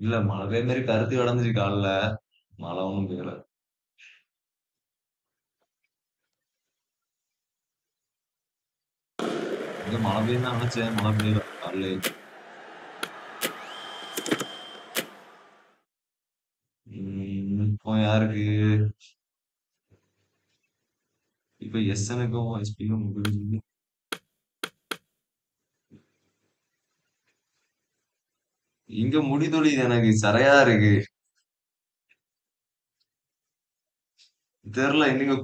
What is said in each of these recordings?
இல்ல மழை பெய்ய மாதிரி கருத்து கிடந்துச்சு காலைல. மழை ஒண்ணும் பெய்யல. இங்க மழை பெய்யும் தான் நினைச்சேன். மழை பெய்யல. காலையிலே உம் இப்போ யாருக்கு? இப்ப எஸ்எனுக்கும் எஸ்பிக்கும் முடிஞ்சு. இங்க முடி தொழியுது எனக்கு சரையா இருக்கு. தெரியல இன்னைக்கு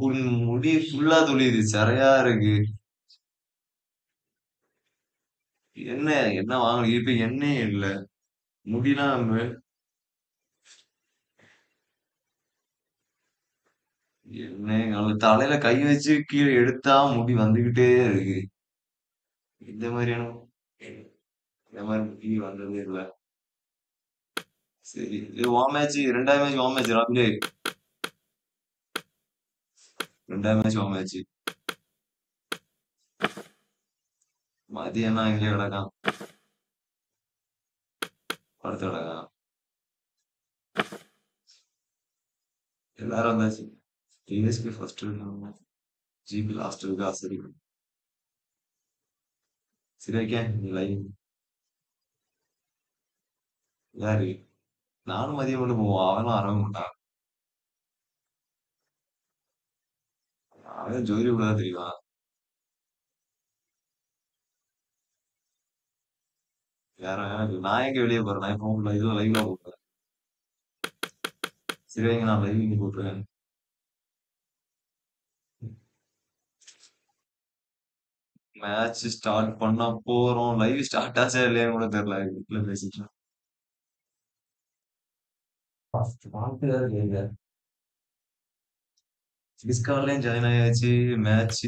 முடி ஃபுல்லா தொழியுது சரையா இருக்கு. என்ன என்ன வாங்க இப்ப எண்ணெயே இல்ல. முடிலாம் என்ன தலையில கை வச்சு கீழே எடுத்தா முடி வந்துகிட்டே இருக்கு. இந்த மாதிரியான இந்த மாதிரி முடி வந்ததே இல்ல. சரி இது வா மேட்ச் ரெண்டாவது மேட்ச் வா மேட்ச் ராபிலே ரெண்டாவது மேட்ச் வா மேட்ச் மதியம் என்ன இங்கே கிடக்கான் படுத்து கிடக்கான் எல்லாரும் வந்தாச்சு டிஎஸ்பி ஃபர்ஸ்ட் இருக்காங்க ஜிபி லாஸ்ட் இருக்கா சரி சரி வைக்க நீ லைவ் யாரு நானும் மதியம் கொண்டு போவோம். அவனும் வரவே மாட்டான். அவன் ஜோதி கூட தெரியுமா? வேற எனக்கு நான் எங்க வெளியே போறேன்? நான் இப்போ இதுல லைவ்ல போட்டுறேன் சரி வைங்க நான் லைவ் இங்க போட்டுருவேன். மேட்ச் ஸ்டார்ட் பண்ண போறோம். லைவ் ஸ்டார்ட் ஆச்சா இல்லையான்னு கூட தெரியல. வீட்டுல பேசிட்டு டிஸ்கவர்லயும் ஜாயின் ஆயாச்சு மேட்ச்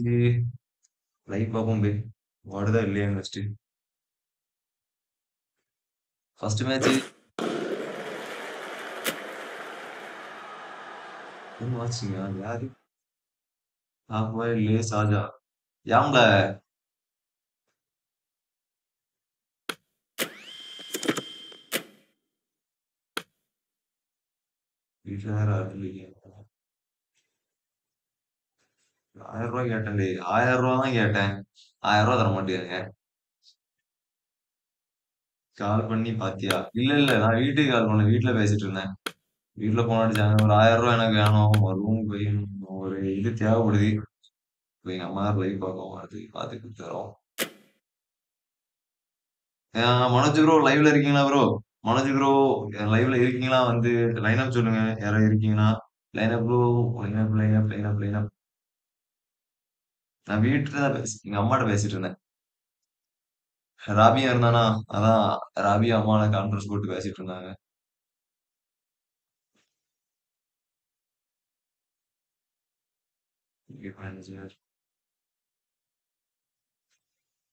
லைவ் பார்ப்போம் போய் ஓடுதா இல்லையா ஃபர்ஸ்ட் ஃபர்ஸ்ட் மேட்ச் வாட்சிங்க யாரு ஆஃப் சாஜா யாம்ல ஆயிரம் ரூபாய் கேட்டேன் ஆயிரம் ரூபா தான் கேட்டேன். ஆயிரம் ரூபா தர மாட்டேங்க கால் பண்ணி பாத்தியா? இல்ல இல்ல நான் வீட்டுக்கு கால் பண்ணேன் வீட்டுல பேசிட்டு இருந்தேன். வீட்டுல போன அடிச்சாங்க. ஒரு ஆயிரம் ரூபாய் எனக்கு வேணும். ஒரு ரூம் போய் ஒரு இது தேவைப்படுது. இப்ப எங்க அம்மா போய் பார்க்கவும் அது பார்த்து கொடுத்துறோம் மனோஜ் ப்ரோ லைவ்ல இருக்கீங்களா ப்ரோ மனோஜ் ப்ரோ லைவ்ல இருக்கீங்களா? வந்து லைன் அப் சொல்லுங்க. யாரோ இருக்கீங்கன்னா line up bro line up line up line up line up நான் வீட்டுல தான் பேசி எங்க அம்மாட்ட பேசிட்டு இருந்தேன். ராபியா இருந்தானா? அதான் ராபியா அம்மால கான்ஃபரன்ஸ் போட்டு பேசிட்டு இருந்தாங்க.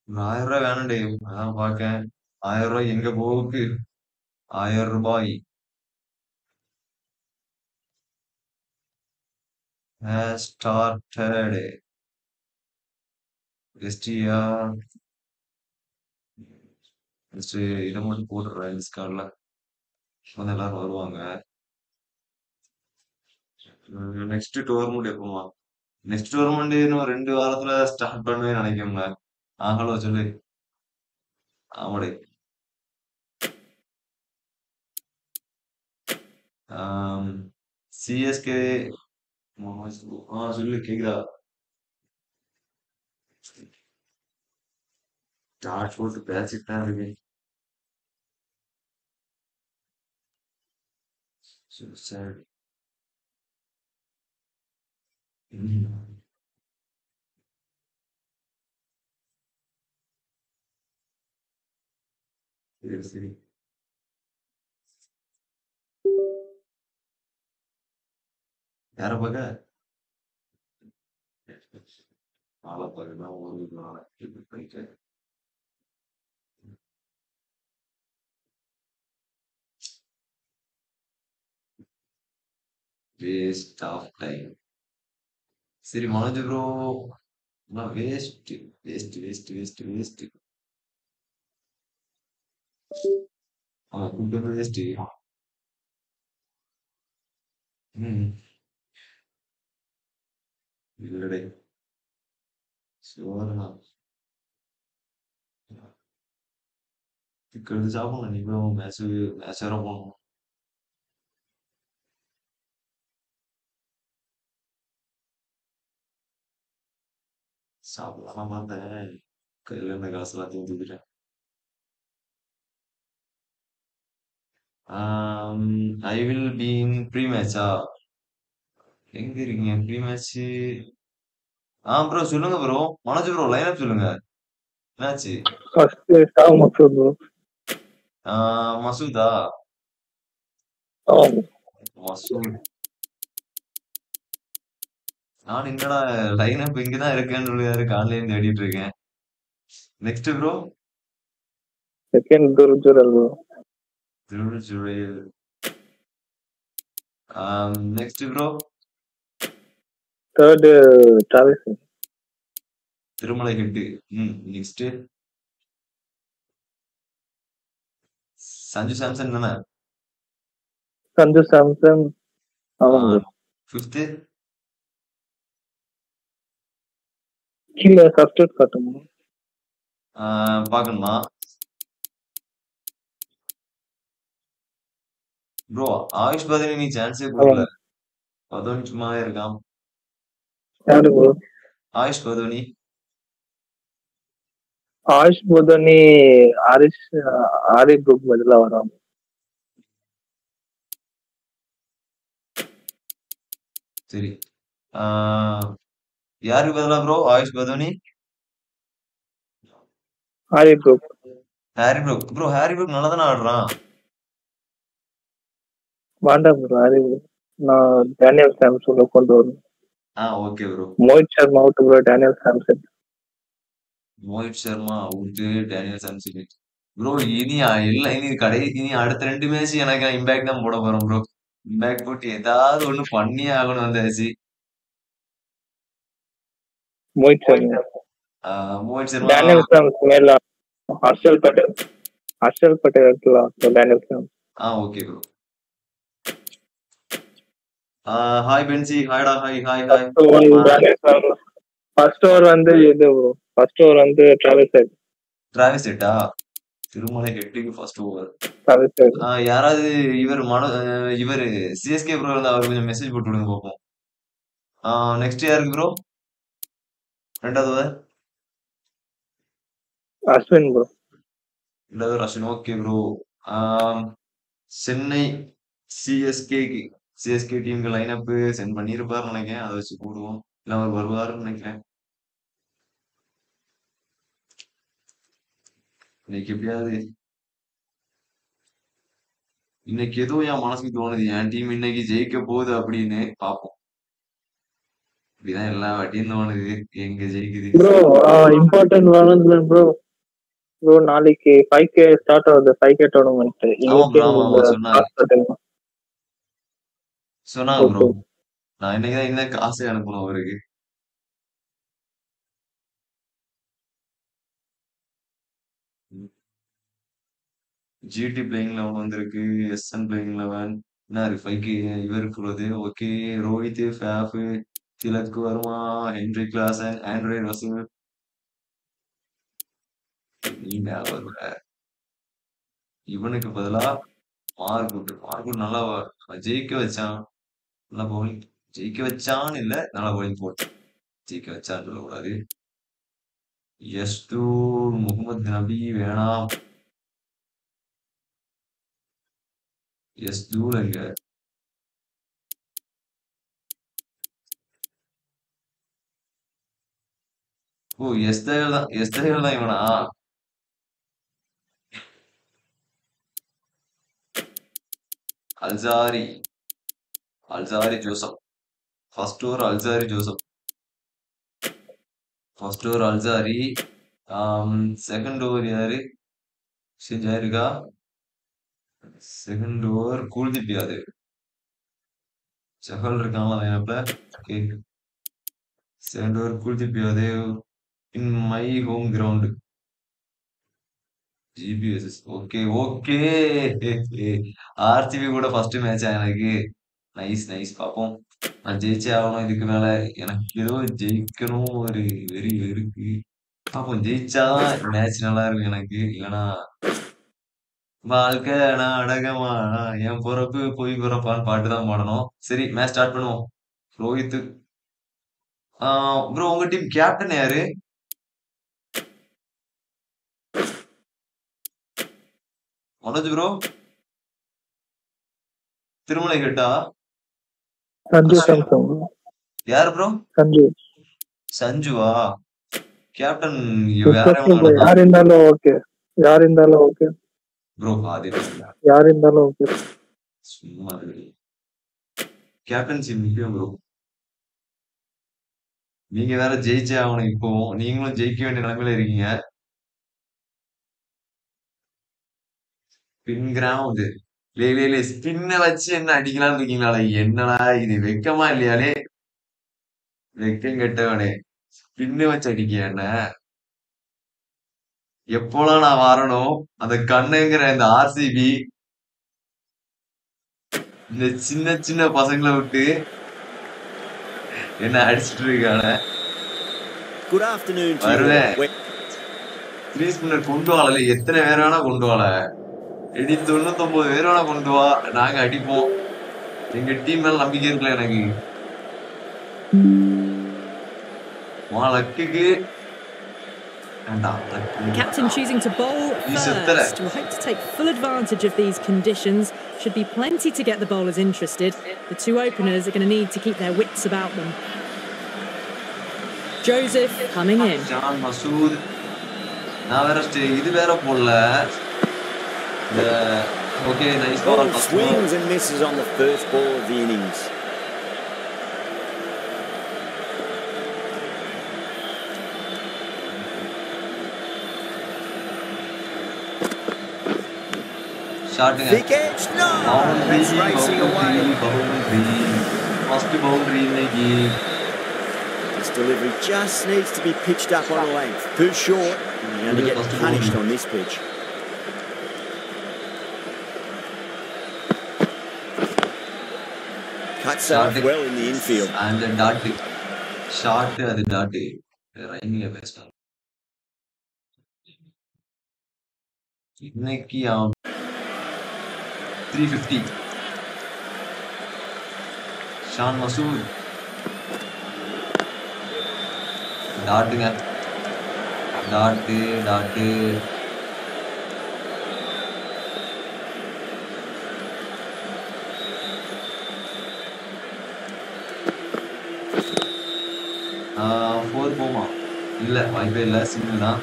ஒரு ஆயிரம் ரூபாய் வேணும் டே அதான் பாக்கேன் ஆயிரம் ரூபாய் எங்க போகுக்கு ஆயிரம் ரூபாய். Has started. எஸ்டியா ஜஸ்ட் இதை மட்டும் போட்டுடுறேன் டிஸ்கார்ட்ல வந்து எல்லாரும் வருவாங்க. நெக்ஸ்ட் டோர்மெண்ட் எப்போமா நெக்ஸ்ட் டோர்மெண்ட் இன்னும் ரெண்டு வாரத்துல ஸ்டார்ட் பண்ணுவேன்னு நினைக்கோங்க. ஆஹலோ சொல்லு ஆமாடே. சிஎஸ்கே ஆ சொல்லு கேக்குதா ஸ்டார்ட் போட்டு பேசிட்டு தான் இருக்கேன் சரி சரி ಯಾರ ಬಗ ನಾಲ್ಕು ಒಂದು ನಾಲ್ಕು ಪೈಕೆ waste of time ಸರಿ ಮನೋಜ್ ಬ್ರೋ ನಾ waste waste waste waste waste ಹಾ ಕುಂಟು ವೇಸ್ಟ್ ಹ್ಮ್ சரி Manoj bro waste waste waste waste waste அவன் கூப்பிட்டு வேஸ்ட் ம் இல்லடே சோறுனா இதுக்கு எடுத்து சாப்பிடணும் நீங்களும் மேட்ச் மேட்ச் வேற போகணும் சாப்பிடலாம் பார்த்தேன் கையில இருந்த காசு எல்லாத்தையும் தூக்கிட்டேன் I will be in free மேட்சா எங்க இருக்கீங்க ப்ரீ மேட்ச் ஆ ப்ரோ சொல்லுங்க ப்ரோ மனோஜ் ப்ரோ லைன் சொல்லுங்க. என்னாச்சு? மசூத் மசூதா? நான் என்னடா லைன் அப் இங்கதான் இருக்கேன்னு சொல்லி காலையில தேடிட்டு இருக்கேன். Next bro second துருஜுரல் bro Thiruvalluvar next bro third Travis Thirumalai Head ம் நெக்ஸ்ட் சஞ்சு சாம்சன் தானே? சஞ்சு சாம்சன். ஆமா. ப்ரோ ஃபிஃப்த்து கீழே சப்ஸ்டியூட் காட்டுங்க பார்க்கணுமா? ப்ரோ ஆயுஷ் பதனி நீ சான்ஸே கொடுக்கல. பதோனி சும்மாவே இருக்கான் யாரு ப்ரோ ஆயுஷ் பதோனி ஆயுஷ் போதனி ஹரிஷ் ஆரி குரூப் பதிலா வராங்க சரி யாருக்கு பதிலா bro Ayush Badoni Harry group Harry Brook bro Harry Brook நல்லா தானே ஆடுறான் வேண்டாம் ப்ரோ ஆரி குரூப் நான் டேனியல் சாம்சன் கொண்டு வரணும் ஆ okay bro Mohit Sharma out bro Daniel Samson Mohit Sharma out Daniel Samson bro இனி இல்ல இனி கடை இனி அடுத்த ரெண்டு மேட்ச் எனக்கு இம்பாக்ட் தான் போட போறோம் ப்ரோ இம்பாக்ட் போட்டு ஏதாவது ஒண்ணு பண்ணியே ஆகணும் வந்தாச்சு மோஹித் சர்மா. ஆஹ் மோஹித் சர்மா. டேனியல் சாம்சன் மேல ஹர்ஷல் பட்டேல் ஹர்ஷல் பட்டேல் இருக்கலாம் ஸோ டேனியல் சாம்சன் ஆ ஓகே ப்ரோ ஹாய் பென்சி ஹாய்டா hi hi hi first over வந்து இது ஃபர்ஸ்ட் ஓவர் வந்து டிராவல் சைடு டிராவிஸ் ஹெட்டா திருமலை ஹெட்டுக்கு ஃபர்ஸ்ட் ஓவர் டிராவல் யாராவது இவர் மனோ இவர் சிஎஸ்கே ப்ரோ இருந்தா அவர் கொஞ்சம் மெசேஜ் போட்டு விடுங்க பார்ப்போம். நெக்ஸ்ட் யாருக்கு ப்ரோ ரெண்டாவது over? அஸ்வின் ப்ரோ ரெண்டாவது ரஷன் okay bro Chennai CSK CSK டீமுக்கு லைன் அப் சென்ட் பண்ணியிருப்பாருன்னு நினைக்கிறேன். அதை வச்சு போடுவோம் இல்லை அவர் வருவாருன்னு நினைக்கிறேன். இன்னைக்கு எப்படியாவது? இன்னைக்கு ஏதோ என் மனசுக்கு தோணுது. என் டீம் இன்னைக்கு ஜெயிக்க போகுது அப்படின்னு பார்ப்போம். இப்படிதான் எல்லா வாட்டியும் தோணுது. எங்க ஜெயிக்குது? ப்ரோ இம்பார்ட்டன்ட் ப்ரோ ப்ரோ நாளைக்கு ஃபைவ் கே ஸ்டார்ட் ஆகுது. ஃபைவ் கே டோர்னமெண்ட் சொன்னாங்க ப்ரோ நான் இன்னைக்குதான் இன்னும் காசு அனுப்பணும் அவருக்கு. ஜிடி பிளேயிங் லெவன் வந்திருக்கு எஸ்என் பிளேயிங் லெவன் என்ன இருக்கு ஃபைவ் இவருக்கு உள்ளது okay Rohit Faf Tilak Varma? Heinrich Klaasen Andre Russell நீ வருவ இவனுக்கு பதிலா மார்க்குட் மார்க்குட் நல்லா ஜெயிக்க வச்சான். நல்ல பவுலிங் ஜெயிக்க வச்சான்னு இல்ல நல்ல பவுலிங் போட்டு. ஜெயிக்க வச்சான்னு சொல்லக்கூடாது. எஸ்து முகமது நபி வேணாம் எஸ் தூள் எங்க ஓ எஸ் தயல் தான் எஸ் தயல் தான் இவனா? Alzarri Alzari Joseph. First over Alzari Joseph. First over Alzari. Um, second over Yari. Shijarika. Second over Kuldeep Yadav. Chahal Rikala Yanapla. Okay. Second over Kuldeep Yadav in my home ground. GBSS. Okay, okay. RCB కూడా first match ఆయనకి nice nice பாப்போம். நான் ஜெயிச்சே ஆகணும். இதுக்கு மேல எனக்கு ஏதோ ஜெயிக்கணும். ஒரு வெறி இருக்கு பாப்போம். ஜெயிச்சாதான் மேட்ச் நல்லா இருக்கும் எனக்கு. இல்லைன்னா வாழ்க்கை நாடகமா என் பொறப்பு போய் பிறப்பான்னு பாட்டு தான் பாடணும். சரி மேட்ச் ஸ்டார்ட் பண்ணுவோம். ரோஹித் ப்ரோ உங்க டீம் கேப்டன் யாரு? மனோஜ் ப்ரோ திருமலை கேட்டா சஞ்சு சாம்சங். யார் ப்ரோ சஞ்சு. சஞ்சுவா? கேப்டன் யார் இருந்தாலும் ஓகே யார் இருந்தாலும் ஓகே ப்ரோ பாதி யார் இருந்தாலும் ஓகே சும்மா கேப்டன்சி முக்கியம் ப்ரோ நீங்க வேற ஜெயிச்சே ஆகணும் இப்போ. நீங்களும் ஜெயிக்க வேண்டிய நிலைமையில இருக்கீங்க. ஸ்பின் கிரவுண்ட் லே லே ஸ்பின்ன வச்சு என்ன அடிக்கலாம்னு இருக்கீங்களா என்னடா இது? வெக்கமா இல்லையாலே வெக்கம் கெட்டவனே ஸ்பின்ன வச்சு அடிக்க என்ன? எப்போலாம் நான் வரணும்? அந்த கண்ணுங்கிற இந்த ஆர்சிபி இந்த சின்ன சின்ன பசங்களை விட்டு என்ன அடிச்சிட்டு இருக்கான. வருவேன். த்ரீ ஸ்பின்னர் கொண்டு வாழல எத்தனை பேர் வேணா கொண்டு வாழ எடி தொண்ணூத்தொன்பது பேர் வேணா கொண்டு வா நாங்க அடிப்போம் எங்க டீம் மேல நம்பிக்கை இருக்குல்ல எனக்கு உன் லக்குக்கு வேண்டாம் luck. Captain choosing to bowl He's a threat. first. We'll hope to take full advantage of these conditions. Should be plenty to get the bowlers interested. The two openers are going to need to keep their wits about them. Joseph coming in. John Masood நான் வேற stay இது வேற போடல yeah. he oh, swings and misses on the first ball of the innings. Starting edge, no! Boundary, That's racing boundary, away. Boundary, delivery just needs to be pitched up on a length. Too short, and you're going to get punished on this pitch. cuts Not the, well in the infield. And the Dati. Shot the Dati. Running a best. कितने की आम 350 शान मसूद डांट गया डांटे डांटे four போமா இல்ல வாய்ப்பே இல்ல சிங்கிள் தான்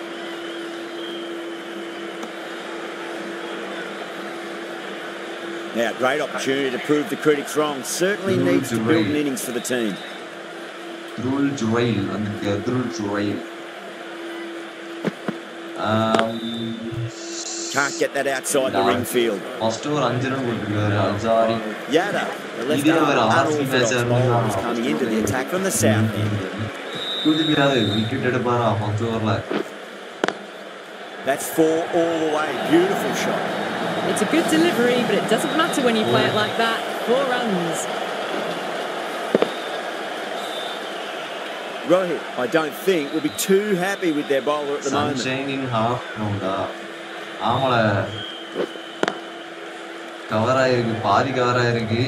Now, great opportunity to prove the critics wrong. Certainly Good needs to build an rain. innings for the team. Dhruv Jurel வந்து Dhruv Jurel Can't get that outside the No. ring field. First ஒரு அஞ்சு run கொடுத்துருக்காரு Alzarri Yada, the left Either arm way, Arsenal unorthodox fans are bowler now- is coming into the attack from the south end. கொடுத்துருக்காரு wicket எடுப்பாரா first ஓவர்ல That's four all the way. Beautiful shot. It's a good delivery, but it doesn't matter when you play it like that. Four runs. Rohit, I don't think, will be too happy with their bowler at the moment. Sunshine in half கிரவுண்டா ஆமால cover ஆயிருக்கு பாதி cover ஆயிருக்கு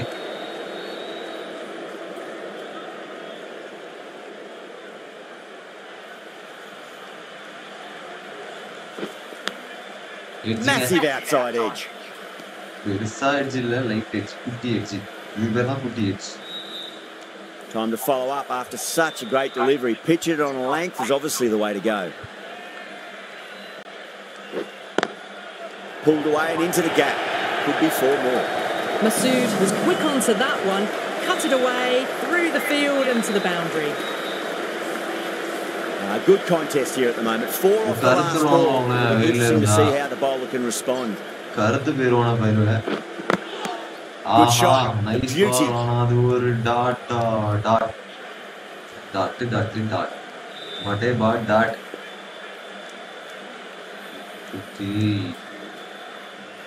Massive outside edge. Time to follow up after such a great delivery. Pitch it on length is obviously the way to go. Pulled away and into the gap. Could be four more. Masood was quick onto that one, cut it away, through the field and to the boundary. A good contest here at the moment. Four off the last ball. Interesting to see how the bowler can respond. Good shot. Nice Beauty. Dot, dot, dot, dot, dot. What about that?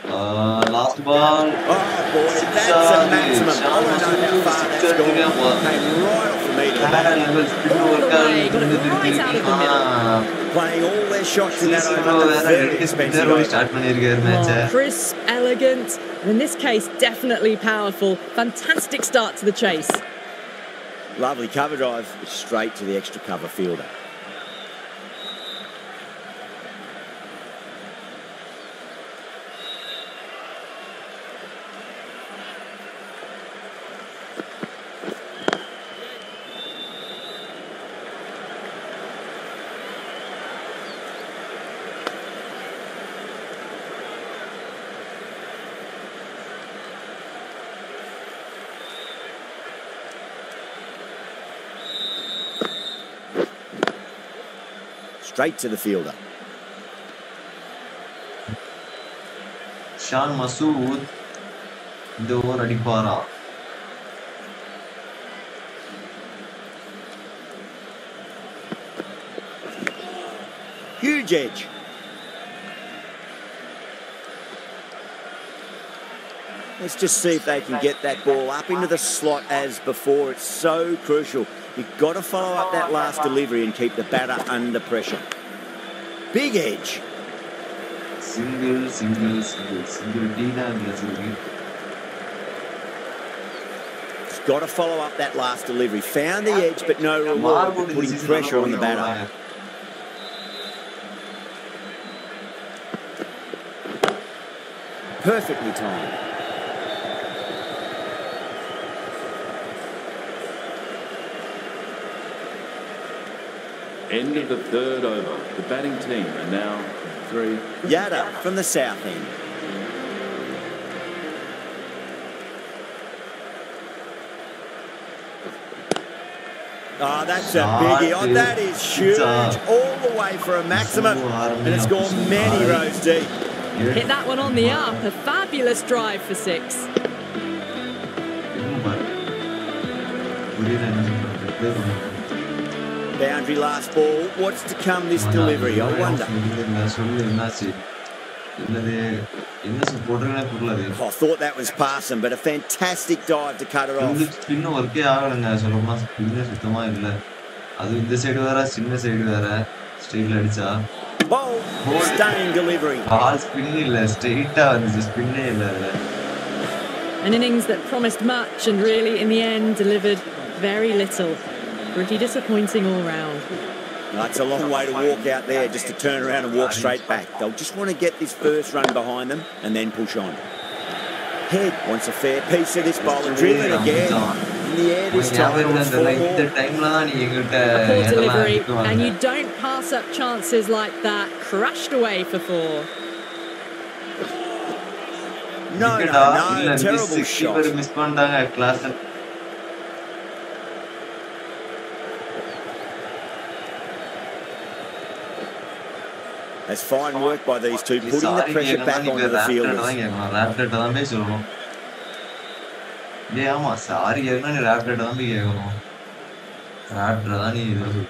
Uh, last ball. Oh, boy, that's a maximum. I don't know how far that's gone. Came right Crisp, elegant, and in this case, definitely powerful. Fantastic start to the chase. Lovely cover drive, straight to the extra cover fielder. straight to the fielder. Shan Masood, Dor Adipara. Huge edge. Let's just see if they can get that ball up into the slot as before. It's so crucial. You've got to follow up that last delivery and keep the batter under pressure. Big edge. Single, single, single, single. Dina He's got to follow up that last delivery. Found the edge, but no reward. Putting pressure on the batter. Perfectly timed. End of the third over. The batting team are now three. Yada from the south end. Oh, that's a biggie. Oh, that is huge. All the way for a maximum. And it's gone many rows deep. Hit that one on the up. A fabulous drive for six. Boundary last ball. What's to come this delivery? I wonder. சொல்லுங்க, சொல்லு என்னாச்சு என்னது என்ன சொல் போடுறீங்களே புரியல அது I thought that was passing, but a fantastic dive to cut it வந்து off. Spin ஒர்க்கே ஆகலைங்க சொல்லப்போனா ஸ்பின்னு சுத்தமா இல்ல அது இந்த சைடு வேற சின்ன சைடு வேற ஸ்ட்ரெயிட்ல அடிச்சா Bold, stunning delivery. Ball spin இல்ல ஸ்ட்ரெயிட்டா வந்துச்சு ஸ்பின்னே இல்ல அதுல An innings that promised much and really, in the end, delivered very little. pretty disappointing all round. That's a long way to walk out there just to turn around and walk straight back. They'll just want to get this first run behind them and then push on. Head wants a fair piece of this ball and driven again. In the air this time, delivery, and you don't pass up chances like that. Crushed away for four. No, no, no, terrible shot. That's fine work by these two, putting the pressure back onto the fielders. தான் போய் சொல்லணும் ஏய் ஆமா sorry கேட்கணும் நீ Raptor தான் போய் கேட்கணும் ரேப்டர் தான் நீ இது சொல்லு.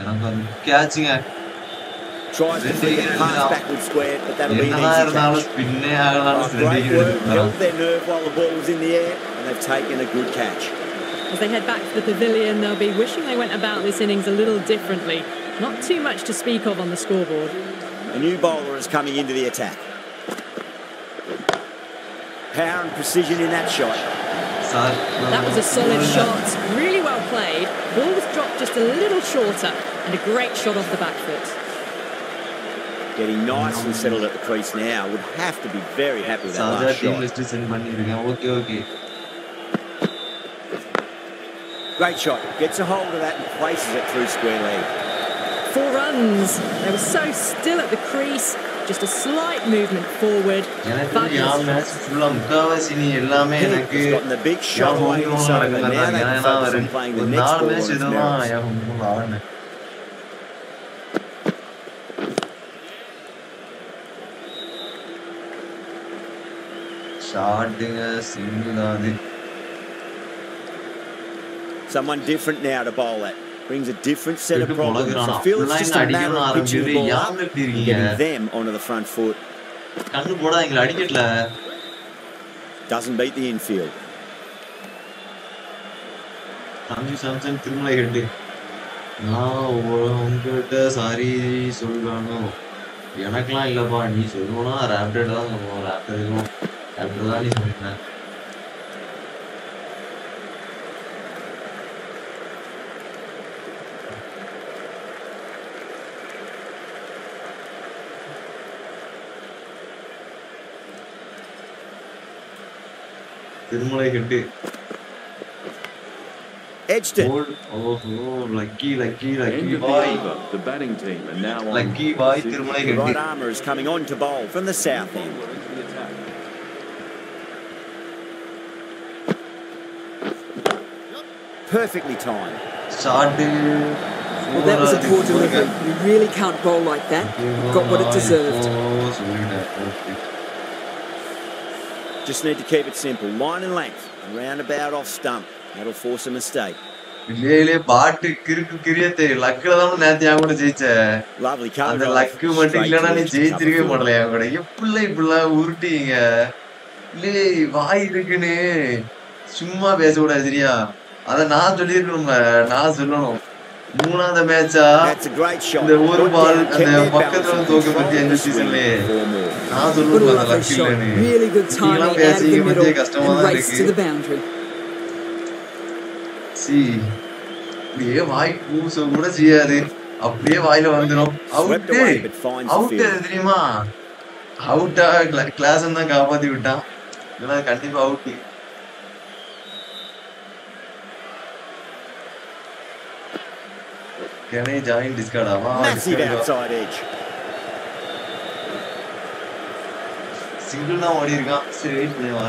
எனக்கு வந்து கேட்சுங்க Tries to flick it past backward square, but that'll be an என்னதான் easy இருந்தாலும் catch. ஸ்பின்னே ஆகலாம் Oh, great work, held their nerve while the ball was in the air, and they've taken a good catch. As they head back to the pavilion, they'll be wishing they went about this innings a little differently. Not too much to speak of on the scoreboard. A new bowler is coming into the attack. Power and precision in that shot. That was a solid shot, really well played. Ball was dropped just a little shorter and a great shot off the back foot. Getting nice and settled at the crease now. Would have to be very happy with that last shot. Great shot. Gets a hold of that and places it through square leg Four runs. They were so still at the crease. Just a slight movement forward. எனக்கு என் Fabulous. Match ஃபுல்லா முக்காவாசி நீ எல்லாமே Head எனக்கு has gotten the big shot N away home this ground over. நடக்க Now மாட்டாங்க. they ஏன்னா can focus ஒரு on playing the ஒரு next நாலு ball on மேட்ச் its இதுதான் merits. என் home ground ஆடினேன் ஷாட்டுங்க சிங்கிள் அது Someone different now to bowl at. Brings a different set of எடுத்து problems. பொழகுறானா. I feel it's ஃபுல்லா just என்ன a matter அடிக்கணும் of pitching the ஆரம்பிச்சிரு ball யாரும் up எப்படி and இருக்கீங்க getting them onto the front foot. கண்ணு போடா எங்களை அடிக்கல Doesn't beat the infield. Sanju Samson Thirumalai Head நான் உ- உங்ககிட்ட சாரி சொல்லணும் எனக்கெல்லாம் இல்லப்பா நீ சொல்லணும்னா ரேப்டர் தான் சொல்லுவோம் ரேப்டர் இருக்கும் ரேப்டர் தான் நீ சொல்லிட்டேன் Thirumalai Head Edged it. Old ஓஹோ lucky lucky End lucky of the boy over. The batting team are now on. Lucky boy Thirumalai The right Head armour is coming on to bowl from the south end. Bowler into the attack. Perfectly timed. Shot Well, that was a poor delivery. You really can't bowl like that. Got what it deserved. Just need to keep it simple. Line and length. Around about off stump. That'll force a mistake. இல்லையே பாட்டு கிறுக்கு கிரியத்தே லக்குல தான் நேத்து என் கூட ஜெயிச்ச அந்த. Luck மட்டும் இல்லைன்னா நீ ஜெயிச்சிருக்கவே. மாட்டல என் கூட எப்படில இப்படிலாம் உருட்டீங்க இல்லையே வாய் இருக்குன்னு சும்மா பேசக்கூடாது சரியா அத நான் சொல்லியிருக்கணும்ல நான் சொல்லணும் மூணாவது மேட்சா. இந்த ஒரு பால் அந்த பக்கத்துல balance and தோக்க பத்தி controlled எந்த சீசன்லயே. நான் சொல்லுவேன் அந்த shot. இல்லைன்னு பேசி middle கொஞ்சம் கஷ்டமா தான் இருக்கு. சி அப்படியே வாய் பூச கூட செய்யாது அப்படியே வாயில வந்துடும் அவுட்டு அவுட். தெரியுமா அவுட்டா கிளாஸ் தான் காப்பாத்தி விட்டான் இல்லைன்னா கண்டிப்பா out Can I join discard? ஆமா Massive outside edge. சிங்கிள் தான் ஓடி இருக்கான் சரி வெயிட் பண்ணி வா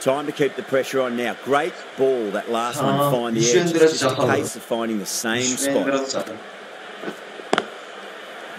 Time to keep the pressure on now. Great ball, that last one to Ah, find the edge. Vishwendra It's just a Chahal. case of finding the same Vishwendra spot. Sahal.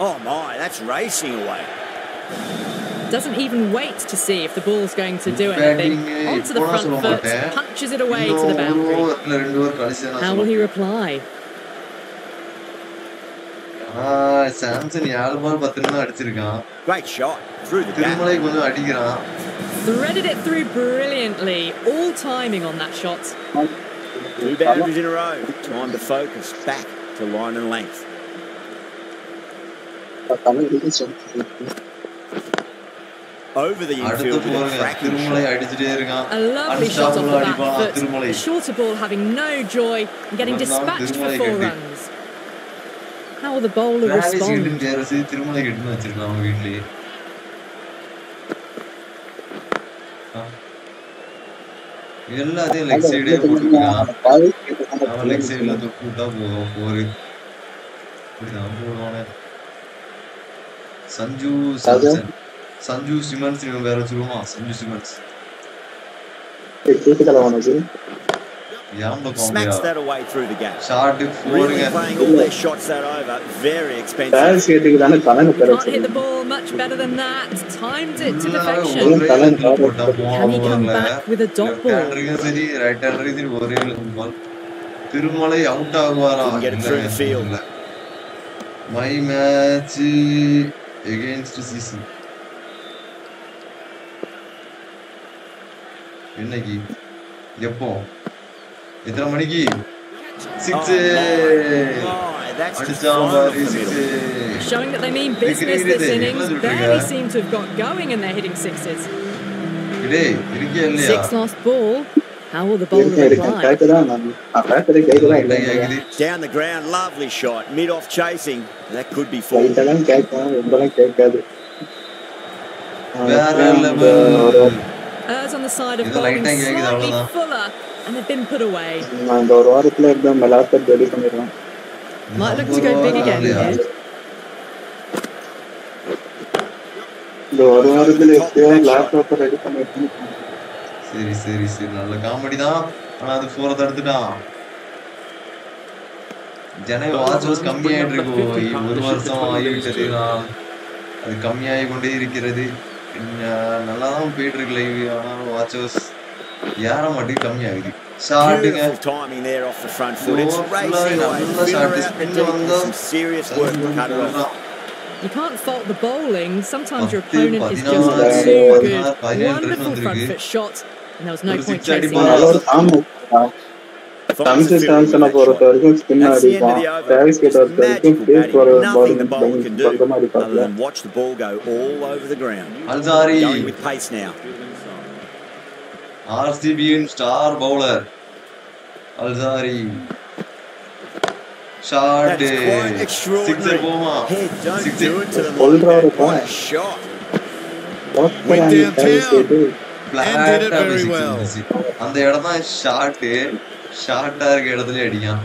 Oh my, that's racing away. Doesn't even wait to see if the ball's going to do Batting, anything. eh, Onto the போனா front சொல்ல foot, மாட்டேன். punches it away to இன்னும் the ஒரு boundary. ஓவர்ல ரெண்டு over கழிச்சு தான் நான் How will he சொல்லுவேன். reply? ஆனா சாம்சன் ஏழு பால் பத்து ரன் தான் அடிச்சிருக்கான் Great shot through the gap. Thirumalai கொஞ்சம் அடிக்கிறான் Threaded it through brilliantly. All timing on that shot. Two boundaries in a row. Time to focus back to line and length. Over the அடுத்த infield with a போருங்க cracking Thirumalai shot. அடிச்சுட்டே இருக்கான் A lovely shot off Unstoppable the back அடிப்பானா foot. Thirumalai The shorter ball having no joy and getting Well, now dispatched for Tirumala four get it. runs. How will the bowler Travis respond? Hidden பேரசி Thirumalai ஹிட்னு வச்சிருக்கான் அவன் வீட்லயே ஆ. எல்லாத்தையும் leg சைடே போட்டுருக்கான் அவன் leg சைடுல தொட்டு விட்டா போதும் போரு இப்படிதான் போடுவானே சஞ்சு சஞ்சு சிமன்ஸ் இவன் வேற வச்சிருவோமா சஞ்சு சிமன்ஸ் ஏன்டா Smacks பாம்பியா that away through the gap. Short Really playing all their shots that over. Very expensive. Can't hit the ball much better than that. Timed it to perfection. Can he come back with a dot ball? ஹேண்டருக்கும் சரி ஒரே ball Thirumalai out ஆகுவாரா Couldn't get it through the field. இல்ல my match against CC என்னைக்கு எப்போ எத்தனை மணிக்கு six Oh, my, that's just அடிச்சான் flying பாரு off the six middle. Showing that they mean business this innings. Barely seem to have got going and they're hitting sixes. டேய் இருக்கே இல்லையா Six last ball. How will the இருக்கேன் bowler இருக்கேன் reply? கேட்குதான் நான் நான் பேசுறதே கேட்குதான் லைட்டா இல்லை கேக்குது Down the ground, lovely shot. Mid off chasing. That could be four. லைட்டெல்லாம் கேட்கும் ரொம்பலாம் கேட்காது ஆஹ் வேற இந்த ஒரு level Errs on the side of இது bowling லைட்டா கேக்குது slightly அவ்வளவுதான் fuller, and they've been put away. நான் இந்த ஒரு வாரத்துல இருந்த மெலாத்த ரெடி பண்ணிடுவேன் Might look to go big again here. இந்த ஒரு வாரத்துல எப்படியோ லேப்டாப்பை ரெடி பண்ணிடுவேன் சரி சரி சரி நல்ல காமெடி தான் ஆனா அது போற தடுத்துட்டான் ஜன வாட்சஸ் கம்மியாயிட்டு இருக்கு ஒரு வருஷம் ஆகிவிட்டது நான் அது கம்மியாகி கொண்டே இருக்கிறது நல்லா தான் போயிட்டு இருக்கு லைவ் ஆனாலும் வாட்சஸ் ஏற மாட்டேங்குது கம்மியாகுது ஷாட்டுங்க Beautiful timing there off the front foot. It's Oh, racing நல்ல away. நல்ல Spinner shot. out the Spinner deep. வந்தா Some serious work to cut it off. You can't fault the bowling. Sometimes your பத்து, opponent is பதினாறு, just too பதினாறு, good. பதினேழு run Wonderful front வந்திருக்கு. foot shot, and there was no ஒரு point six chasing அடிப்பாரா? நல்ல that. ஒரு ஆமா Finds சம்சு the field சாம்சனை with that பொறுத்த shot. வரைக்கும் spin That's the end of அடிப்பான் the over. டிராவிஸ் கிட்ட பொறுத்த வரைக்கும் Magical பேஸ் போற batting. Nothing the bowler bowling can பண்ற மாதிரி do other பார்க்கல than watch the ball go all over the ground. Alzarri Going with pace now. ஆர்சிபியின் star bowler Alzarri shot That's quite sixer extraordinary. போமா Head, don't Six do it to them Full like draw that. the What a point. shot. போறாங்க Travis கேட்டு பிளாட்டா இருந்துச்சு. அந்த இடம் தான் shot ஷார்ட்டா இருக்க இடத்துல அடிக்கான்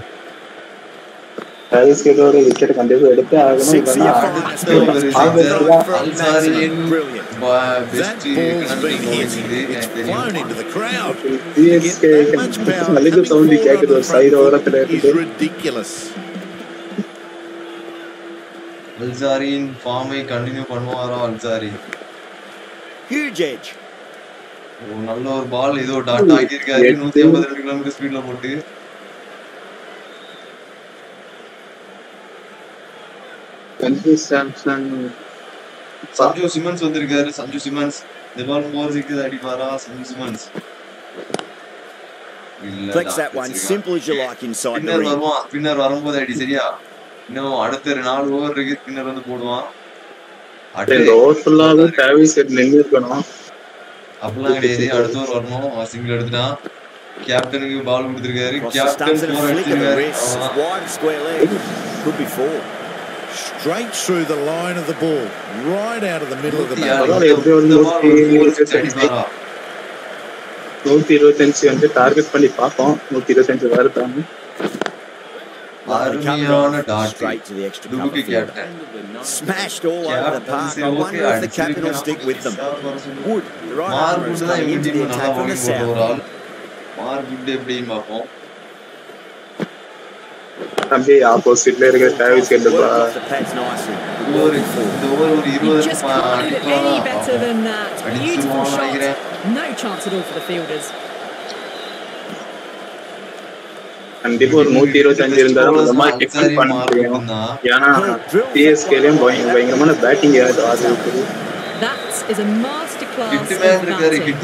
விக்கெட் கண்டிப்பா எடுத்தே ஆகணும் மல்லிகை சவுண்ட் கேக்குது ஒரு சைடு ஓரத்துல. அல்சாரியின் ஃபார்மை கண்டினியூ பண்ணுவாரா அல்சாரி Huge edge. ஒரு நல்ல ஒரு பால் ஏதோ டாட் ஆக்கியிருக்காரு. நூத்தி ஐம்பது ரெண்டு கிலோமீட்டர் ஸ்பீட்ல போட்டு. சஞ்சு சாம்சன். சஞ்சு சிமன்ஸ் வந்திருக்காரு. சஞ்சு சிமன்ஸ். இந்த பால் ஃபோர் சிக்ஸ் அடிப்பாரா? சஞ்சு சிமன்ஸ். பின்னர். வருவான் பின்னர் வரும்போது அடி சரியா? இன்னும் அடுத்த நாலு ஓவர் இருக்கு பின்னர் வந்து போடுவான். இந்த அடுத்து ஓவர் ஃபுல்லாவே டிராவிஸ் கேட் நின்று இருக்கணும் அப்படிலாம் கிடையாது. அடுத்த ஓவர் வரணும் சிங்கிள் எடுத்துட்டான். கேப்டனுக்கு பால் கொடுத்திருக்காரு. கேப்டன் the அடிச்சிருக்காரு. Straight through the line of the ball, right out of the middle of the bat. ஒரு நூத்தி ஒரு இருபத்தஞ்சு வந்து டார்கெட் பண்ணி பார்ப்போம். நூத்தி இருபத்தஞ்சு வருதாங்க Straight to the extra cover துடுக்கு field. Captain Smashed all over the captain park. சரி I okay wonder if the captain will stick with them. Wood, the right armour is மார்க்குட் தான் coming எங்க into the டீம் நல்லா attack on the bowling போட்ட ஒரு south. ஆள் மார்க்குட் எப்படின்னு பார்ப்போம் தம்பி ஆப்போசிட்ல இருக்க Travis Head Worked off the pads nicely. இந்த ஒரு இந்த ஓவர் ஒரு You இருபது just No chance at all for the fielders. கண்டிப்பா ஒரு நூத்தி இருபத்தஞ்சு இருந்தாலும் அந்த மாதிரி டிஃபெண்ட் பண்ண முடியும் ஏன்னா சிஎஸ்கேலயும் பயங்கரமான பேட்டிங் அது இருக்குது That is a masterclass hit of man இருக்காரு batting. Hit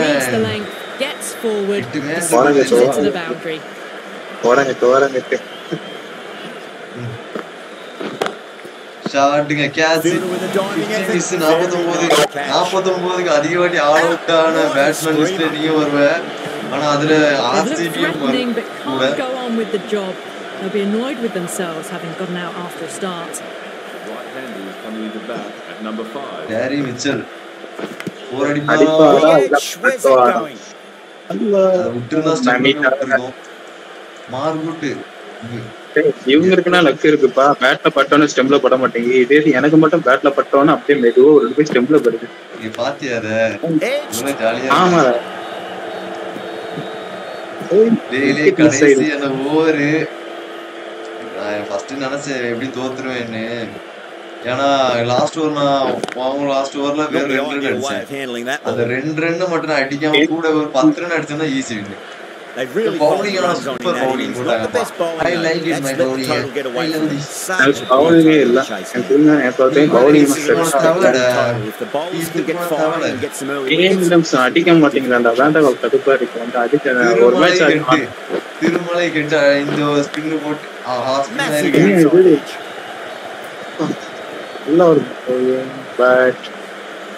Reads the man length, gets forward, hit man Bowling is pushes it over. to the boundary. போறாங்க போறாங்க ஷாட்டுங்க catch Fielder with a diving effort. Miss நாற்பத்தொன்பது Very nice catch. நாற்பத்தொன்பதுக்கு அதிக வாட்டி all out ஆன batsman லிஸ்ட்ல நீயும் வருவ ஆனா அதுல ஆர்சிபியும் threatening but கூட can't go on with the job. They'll be annoyed with themselves having gotten out after a start. Right-hander is coming into bat at number five. விட்டுருந்தா ஸ்டெம்ல விட்டுருக்கோம் மார்குட்டு இவங்களுக்குன்னா லக் இருக்குப்பா பேட்ல பட்டோன்னு ஸ்டெம்ல பட மாட்டேங்குது இதே எனக்கு மட்டும் பேட்ல பட்டோன்னு அப்படியே மெதுவா ஒரு போய் ஸ்டெம்ல படுது நீ பாத்தியா அத Edge. இவ்வளவு ஜாலியா ஆமா கடைசி. அந்த ஓவரு நான் ஃபர்ஸ்ட் நினைச்சேன் எப்படி தோத்துருவேன்னு ஏன்னா லாஸ்ட் ஓவர் நான் அவங்க லாஸ்ட் ஓவர்ல வேற ரெண்டு ரன் அடிச்சேன் அந்த. ரெண்டு ரன் மட்டும் நான் அடிக்காம கூட ஒரு பத்து run அடிச்சேன்னா easy win They've really bowling bolted ஆனா runs on in super that bowling innings. Not the best bowling. I though. like it, That's my let the bowling. total get away I from love them. this. Such எனக்கு a பவுலிங்கே beautiful இல்ல chasing. எனக்கு தெரிஞ்ச எப்போதையும் bowling master If the bowlers can get firing and get some early ஏன் wickets, நிமிஷம் அடிக்க மாட்டேங்கிறான்டா அதான் கடுப்பா இருக்கு வந்து அடிக்க ஒரு திருமலை மேட்ச் கெட்டு திருமலை கெட்ட இந்த ஸ்பின் போட்டு ஆஹா spin massive ஆயிருக்கு. Yeah, outside really. edge. நல்ல ஒரு பட்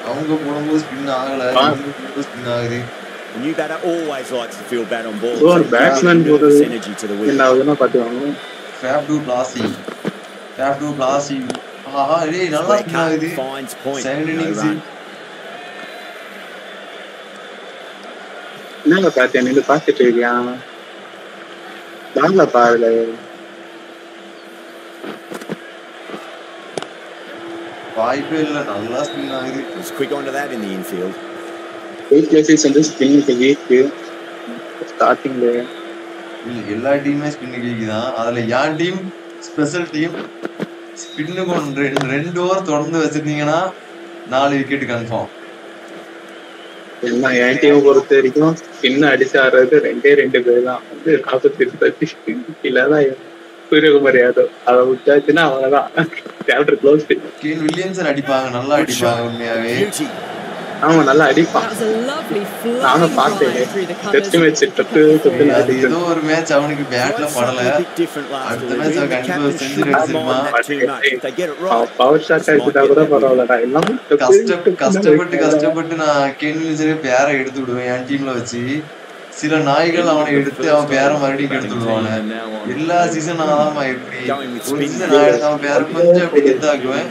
அவங்க போடும்போது ஸ்பின் ஆகல ஆ. இவங்க போடும்போது ஸ்பின் ஆகுது A new batter always likes to feel bat on ball. Bro ஒரு so பேட்ஸ்மேன் nervous போடுறது energy to the wicket. என்ன ஆகுதுன்னா பாத்துக்கோங்க Faf du Plessis Faf du Plessis ஆஹா டேய் நல்லா Clear ஸ்பின் cut, ஆகுது finds point. Second No innings run. என்னங்க பார்த்தேன் நீங்க பார்த்துட்டு இருக்கியா பால்ல பாருல வாய்ப்பே இல்ல நல்லா ஸ்பின் ஆகுது Was quick onto that in the infield. Eight cases வந்து ஸ்பின்னுக்கு வீக்கு ஸ்டார்டிங்ல இல்ல எல்லா டீமுமே ஸ்பின் கீக்கு தான். அதுல என் டீம் ஸ்பெஷல் டீம் ஸ்பின்னுக்கு ஒன்று ரெண்டு ரெண்டு ஓவர் தொடர்ந்து வச்சிருந்தீங்கன்னா நாலு விக்கெட் கன்ஃபார்ம் என்ன என் டீம் பொறுத்த வரைக்கும் ஸ்பின் அடிச்சு ஆடுறது ரெண்டே ரெண்டு பேர் தான். வந்து ராபத் திருப்பதி இல்லதான் சூரியகுமார் யாதவ் அதை விட்டாச்சுன்னா அவ்வளவுதான். சாப்டர் க்ளோஸ் கேன் வில்லியம்சன் அடிப்பாங்க நல்லா அடிப்பாங்க உண்மையாவே. அவன் நல்லா அடிப்பான் நானும் பார்த்தேன். டெஸ்ட். மேட்ச் டக்கு அது ஏதோ ஒரு மேட்ச் அவனுக்கு பேட்ல. படல அடுத்த the அவன் கண்டிப்பா செஞ்சுரி அடிச்சிருப்பான் பவர் ஷாட் அடிச்சுட்டா கூட பரவாயில்லடா. எல்லாமே கஷ்டப்பட்டு டக்கு கஷ்டப்பட்டு நான் கென் வில்லியம்சனே பேரை எடுத்து விடுவேன் என் டீம்ல வச்சு. சில நாய்கள் அவனை எடுத்து அவன் பேரை மறுபடியும் எடுத்து விடுவானு. எல்லா சீசன் நான் எப்படி ஒரு சீசன் நான் எடுத்து அவன் பேரை கொஞ்சம் அப்படி கெத்தாக்குவேன்.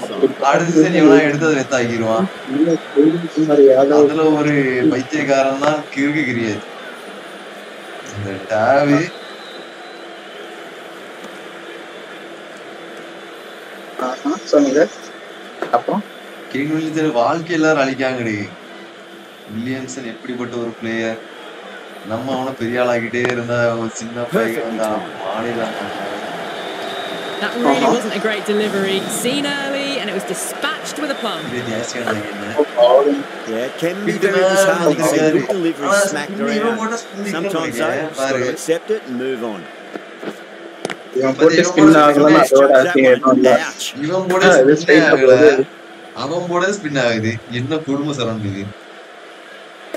அடுத்த சீசன் இவனா எடுத்து அதை வெத்தாக்கிடுவான் அதுல ஒரு பைத்தியக்காரன் தான் கிறுக்கு கிரியாது இந்த டேவு. சொன்னீங்க அப்புறம் வாழ்க்கை எல்லாரும் அழிக்காங்கடி. வில்லியம்சன் எப்படிப்பட்ட ஒரு பிளேயர் நம்ம அவனை பெரிய ஆளாக்கிட்டே இருந்தா ஒரு சின்ன பையன் வந்தா மாநில That really wasn't a great delivery. Seen early, and it was dispatched with a plum. ஜாஸ்தியான என்ன yeah, it can be Good very man, disheartening. good See guy. good delivery Ah, smacked spin இவன் around. போட்டா spin Sometimes நிக்கணும் though, நினைக்கிறேன். just got பாரு to accept it and move on. இவன் போட்டு spin ஆகலாம் Nice அதோட judge, that அசிங்கம் எதுவும் one. இல்ல Ouch. இவன் போட ஆ, இது ஸ்பின் straight ஆ ஆகல போகுது. அவன் போட ஸ்பின் ஆகுது என்ன குடும்ப சரௌண்ட் இது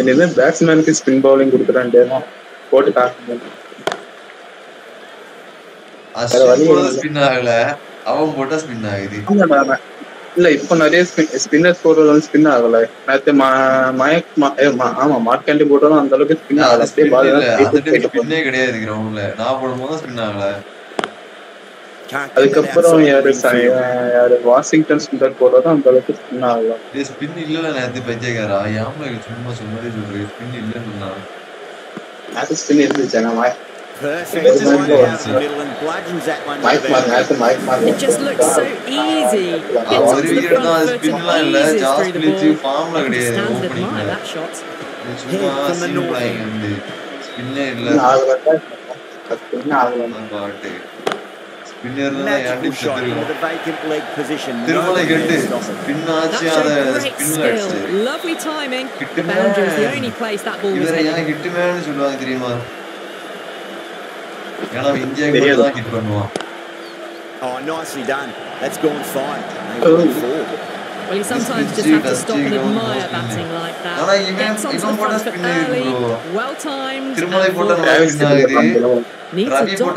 என்ன பேட்ஸ்மேனுக்கு ஸ்பின் பவுலிங் கொடுக்குறான்டேனா போட்டு இல்ல. ஸ்பின் ஆகல. அவன் போட்டா ஸ்பின் ஆகுது. இல்ல இப்ப நிறைய ஸ்பின்னர் போடுறது வந்து ஸ்பின் ஆகல. நேத்து மயக் ஆமா மார்க்காண்டி போட்டாலும் அந்த அளவுக்கு ஸ்பின் ஆகல. அப்படியே கிடையாது கிரவுண்ட்ல நான் போடும்போது ஸ்பின் ஆகல. அதுக்கப்புறம் யாரு. யாரு? வாஷிங்டன் சுந்தர் போடுறதும் அந்த அளவுக்கு ஸ்பின் ஆகல ஸ்பின் இல்லல நேத்து பைத்தியக்காரா ஏமா சும்மா சொன்னதே சொல்றேன் ஸ்பின் இல்லன்னு நேத்து ஸ்பின் இருந்துச்சு? நான் இல்ல. கிடையாது. Magical shot into the vacant leg position. That's a great skill. Lovely timing. The boundary is the only place that ball was headed. Oh, nicely done. That's gone fine. Oh. Well, you sometimes just have to stop and admire batting like that. Well timed, and Needs a dot.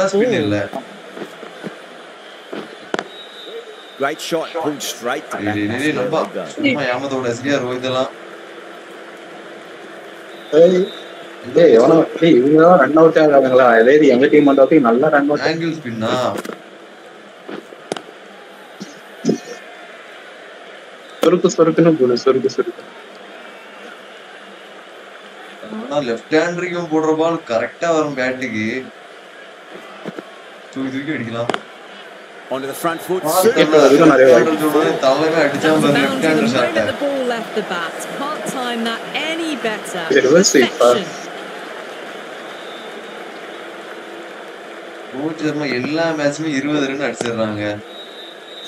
Great shot. Pulled straight to back. நம்பா சும்மா ஏமாத்தோட சரியா ரோஹித் எல்லாம் டேய் எவனோ டேய் இவங்க தான் run out ஆகாதுங்களா அதே இது எங்க டீம் வந்தாலும் நல்லா ரன் அவுட் ஆங்கிள் ஸ்பின்னா சுருக்கு சுருக்குன்னு போடு சுருக்கு சுருக்கு ஆனா லெஃப்ட் ஹேண்டருக்கும் போடுற பால் கரெக்டா வரும் பேட்டுக்கு தூக்கி தூக்கி அடிக்கலாம். Onto the front foot. Super. அதுக்கும் நிறைய வாய்ப்பு. தலைமை அடிச்சா That was பாரு a left boundary hander the shot moment the ball left the bat. Can't time that any better. இது reverse sweep ஆ? Perfection. ரோஹித் சர்மா எல்லா மேட்சுமே இருபது ரன் அடிச்சிடுறாங்க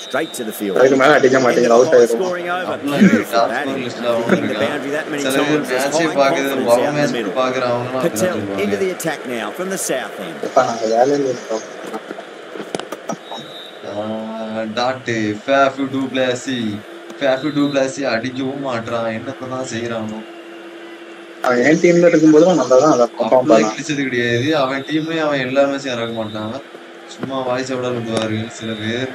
Straight to the field. அதுக்கு மேல அடிக்க மாட்டேங்கிற அவுட் ஆயிரும் Scoring over. அப்படிலாம் இல்ல. Beautiful top batting. ஸ்கோர் லிஸ்ட்ல அவங்க Hitting the இருக்கான் boundary that many சில பேர் times. There's மேட்சே high பாக்குறது confidence power out in the match middle. பாக்குறவங்க Patel into சொல்லுவாங்க the attack now from the south end. Dot Faf du Plessis Faf du Plessis அடிக்கவும் மாட்றான். என்னத்தான் செய்யறானோ அவன் என் டீம்ல இருக்கும்போது நல்லா தான் கிழிச்சது கிடையாது. அவன் டீம்லயும் அவன் எல்லா மேட்சும் இறக்க மாட்டான். சும்மா வாய்ஸ் விட விடுவாரு சில பேர்.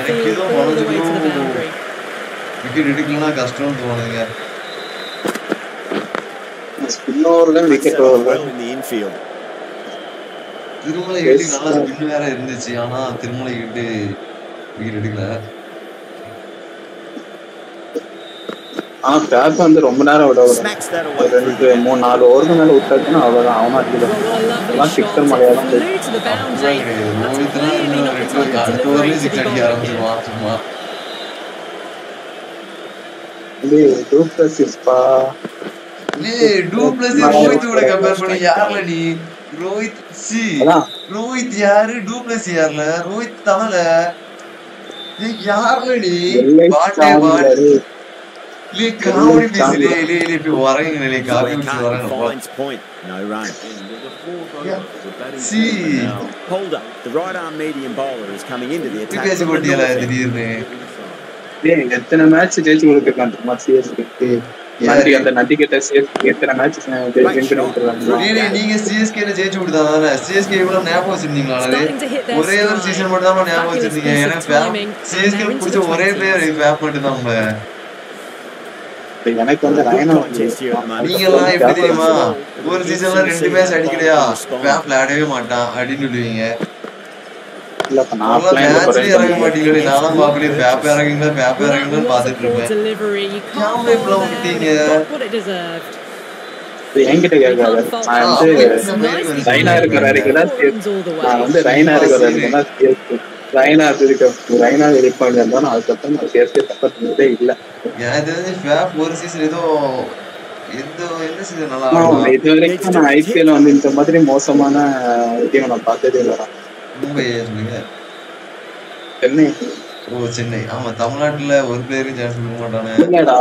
எனக்கு ஏதோ. விக்கெட் எடுக்கலன்னா கஷ்டம்னு தோணுதுங்க. Puts wicket in the infield. Thirumalai வீட்டுக்கு நல்லா ஸ்பின் வேற இருந்துச்சு ஆனா திருமலை வீட்டு விக்கெட் எடுக்கல பேப் வந்து ரொம்ப நேரம் விட ஒரு. ரெண்டு மூணு நாலு ஓவருக்கு மேல விட்டாச்சுன்னா அவ்வளவுதான் அவனா அடிக்கல Well, what a lovely எல்லாம் shot. சிக்ஸர் மலையா தான் Flew to the boundary. That's clearly not the type of அடுத்த delivery ஓவர்லயே to சிக்ஸ் be அடிக்க. ஆரம்பிச்சிருவான் சும்மா ரோஹித் கூட கம்பேர் பண்ணி. யாருல நீ ரோஹித் சி ரோஹித் யாரு? டூப்ளஸ் யாருல? ரோஹித் தவல யாருல நீ பாட்டே பாடு நீ காமெடி பேசலே இல்ல இல்ல இப்ப வரீங்க. No run. See. The right arm medium bowler is coming into the attack. பேசி the போட்டியல north end. திடீர்னு டேய், எத்தனை மேட்ச் ஜெயிச்சு கொடுத்துருக்கான் தெரியுமா? சிஎஸ்கே நீங்க சிஎஸ்கே ஜெயிச்சு கொடுத்தாதானே சிஎஸ்கே இவ்வளவு ஞாபகம் வச்சிருந்தீங்களா? ஒரே ஒரு. சீசன் மட்டும் தான் ஞாபகம் வச்சிருந்தீங்க. and சிஎஸ்கே பிடிச்ச ஒரே 20s. பேர் பேப் மட்டும் தான் எனக்கு வந்து ரயனா. நீங்க எல்லாம் எப்படி தெரியுமா? ஒரு சீசன்ல ரெண்டு மேட்ச் அடிக்கலையா? ஆடவே மாட்டான் அப்படின்னு சொல்லுவீங்க. இல்லப்பா நான் அவ்வளவு plan மேட்ச்லயே போறேன். இறங்க மாட்டீங்களே நானும் பாக்கலையே பேப் இறங்குங்களா பேப் Well, that இறங்குங்கன்னு was a பாத்துட்டு இருப்பேன். விட்டீங்க? என்கிட்ட கேட்காத நான் வந்து ரைனா. இருக்கிற வரைக்கும் தான் Runs all the நான் way. வந்து ரைனா இருக்கிற வரைக்கும் தான் சிஎஸ்கே ரைனா இருக்க ரைனா இருப்பாங்க இருந்தாலும் அதுக்கப்புறம் நான் சிஎஸ்கே சப்போர்ட் பண்ணதே இல்ல எனக்கு தெரிஞ்சு பேப் ஒரு சீசன் ஏதோ இது வரைக்கும் நான் ஐபிஎல் வந்து இந்த மாதிரி மோசமான டீம் நான் பார்த்ததே இல்லடா மும்பை சொல்லுங்க சென்னை. ஓ சென்னை. ஆமா தமிழ்நாட்டுல ஒரு பேருக்கு சான்ஸ் கொடுக்க மாட்டானே. இல்லடா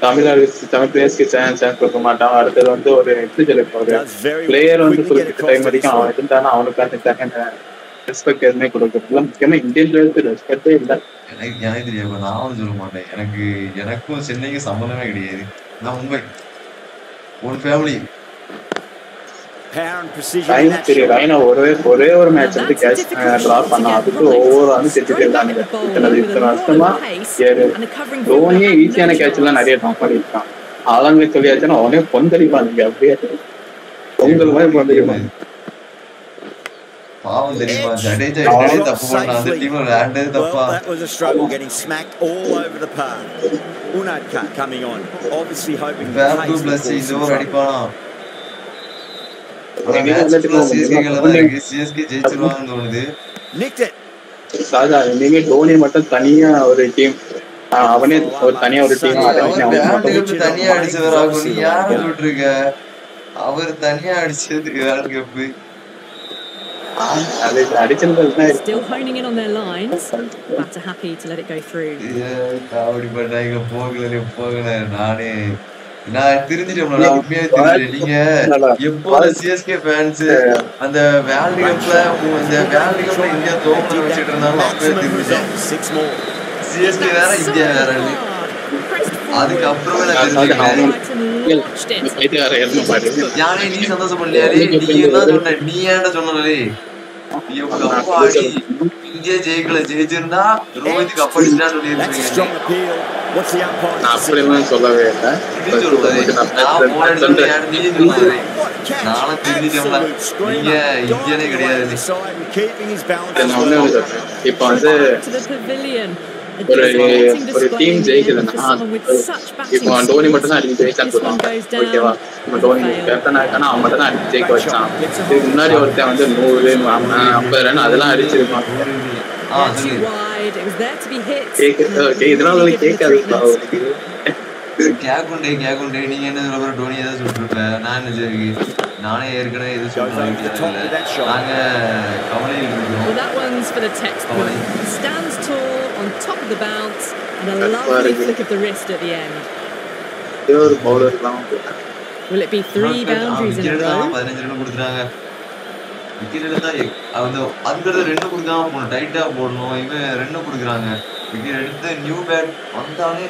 தமிழ்நாடு தமிழ் பிளேயர்ஸ்க்கு சான்ஸ் சான்ஸ் கொடுக்க மாட்டான். அடுத்தது வந்து ஒரு எப்படி சொல்ல well. பிளேயர் வந்து குறிப்பிட்ட டைம் வரைக்கும் அவன். இருந்தானா அவனுக்கான செகண்ட் ரெஸ்பெக்ட் எதுவுமே கொடுக்கறதுல முக்கியமா இந்தியன் பிளேயர்ஸ்க்கு ரெஸ்பெக்டே இல்லை. எனக்கு எனக்கு தெரியாது நான் ஒன்றும் சொல்ல மாட்டேன். எனக்கு எனக்கும் சென்னைக்கும் சம்மந்தமே கிடையாது. நான் மும்பை. ஒரு ஃபேமிலி சரி shot. ரைனா ஒரே ஒரே ஒரு மேட்ச் வந்து difficult டிரா பண்ணா அதுக்கு. ஒவ்வொரு ஆளும் Straight செஞ்சுட்டு இருந்தாங்க இத்தனை இத்தனை வருஷமா ஏழு தோனியே ஈஸியான கேட்ச் எல்லாம். நிறைய ட்ரா பண்ணிருக்கான் ஆளாங்க சொல்லியாச்சுன்னா அவனே பொந்தடிப்பானுங்க அப்படியே பொங்கல் மாதிரி பொந்தடிப்பான் பாவம் தெரியுமா ஜடேஜா என்னடே தப்பு பண்ணா அந்த டீம்ல விளையாண்டது தப்பா that was a struggle getting smacked all over the park. Unadkat coming on, obviously hoping to Faf du pace the Plessis Raja இனிமே தோனி மட்டும் தனியா ஒரு டீம் அவனே ஒரு தனியா ஒரு டீம் அவர் தனியா அடிச்சவர் யார அவர் அடிச்சது வேர்ல்டு கப் அது அடிச்சிருந்தா Still honing in on their lines. Batter happy to let it go through. Comedy பண்றாங்க போகல. போகல நானே தெரிஞ்சிட்டேன் நான் உண்மையா தெரிஞ்சிட்டேன் நீங்க எப்போது சிஎஸ்கே ஃபேன்ஸ் அந்த வேர்ல்டு கப்ல இந்த வேர்ல்டு கப்ல இந்தியா வச்சுட்டு இருந்தாலும் அப்பவே தெரிஞ்சிட்டேன். சிஎஸ்கே வேற இந்தியா வேறன்னு அதுக்கப்புறமே நான் தெரிஞ்சுக்கிட்டேன் யானே நீ சந்தோஷப்படலையா டேய்? நீ என்ன சொன்ன? நீ ஏன்டா சொன்னே ஆடி இந்தியா ஜெயிக்கல ஜெயிச்சிருந்தா ரோஹித் கப் அடிச்சிட்டான்னு That's a சொல்லியிருக்கீங்க strong appeal. What's the umpire? நான் அப்படிலாம் சொல்லவே இல்லை நானும் தெரிஞ்சிட்டேன்ல நீங்க இந்தியனே கிடையாது. இப்ப வந்து ஒரு ஒரு டீம் ஜெயிக்குதுன்னா இப்போ டோனி மட்டும் தான் அடிச்சு. ஜெயிச்சான்னு சொல்லுவாங்க. ஓகேவா இப்போ டோனி கேப்டன் ஆயிருக்கானா அவன் மட்டும் தான் அடிச்சு ஜெயிக்க வச்சான். இதுக்கு முன்னாடி ஒருத்தன் வந்து நூறு ஐம்பது ரன் அதெல்லாம் அடிச்சிருப்பான். சொல்லு. இதெல்லாம் உங்களுக்கு கேட்காது. கேக்குண்டே கேக்குண்டே நீங்க என்ன சொல்ற டோனி ஏதாவது சொல்லிருப்ப நான் நானே ஏற்கனவே எதுவும் சொல்ல நாங்க கவலையில் Well, top of the bounce and a That's lovely very good. flick of the wrist at the end. இதே ஒரு பவுலர் தான் Will it be three boundaries in a row? பதினஞ்சு ரன் கொடுத்துட்டாங்க விக்கெட் எடுத்தா எ- அந்த அதுக்கடுத்து ரெண்டு கொடுக்காம போகணும் டைட்டா போடணும் இவன் ரெண்டு கொடுக்குறாங்க விக்கெட் எடுத்து நியூ பேட் வந்தாலே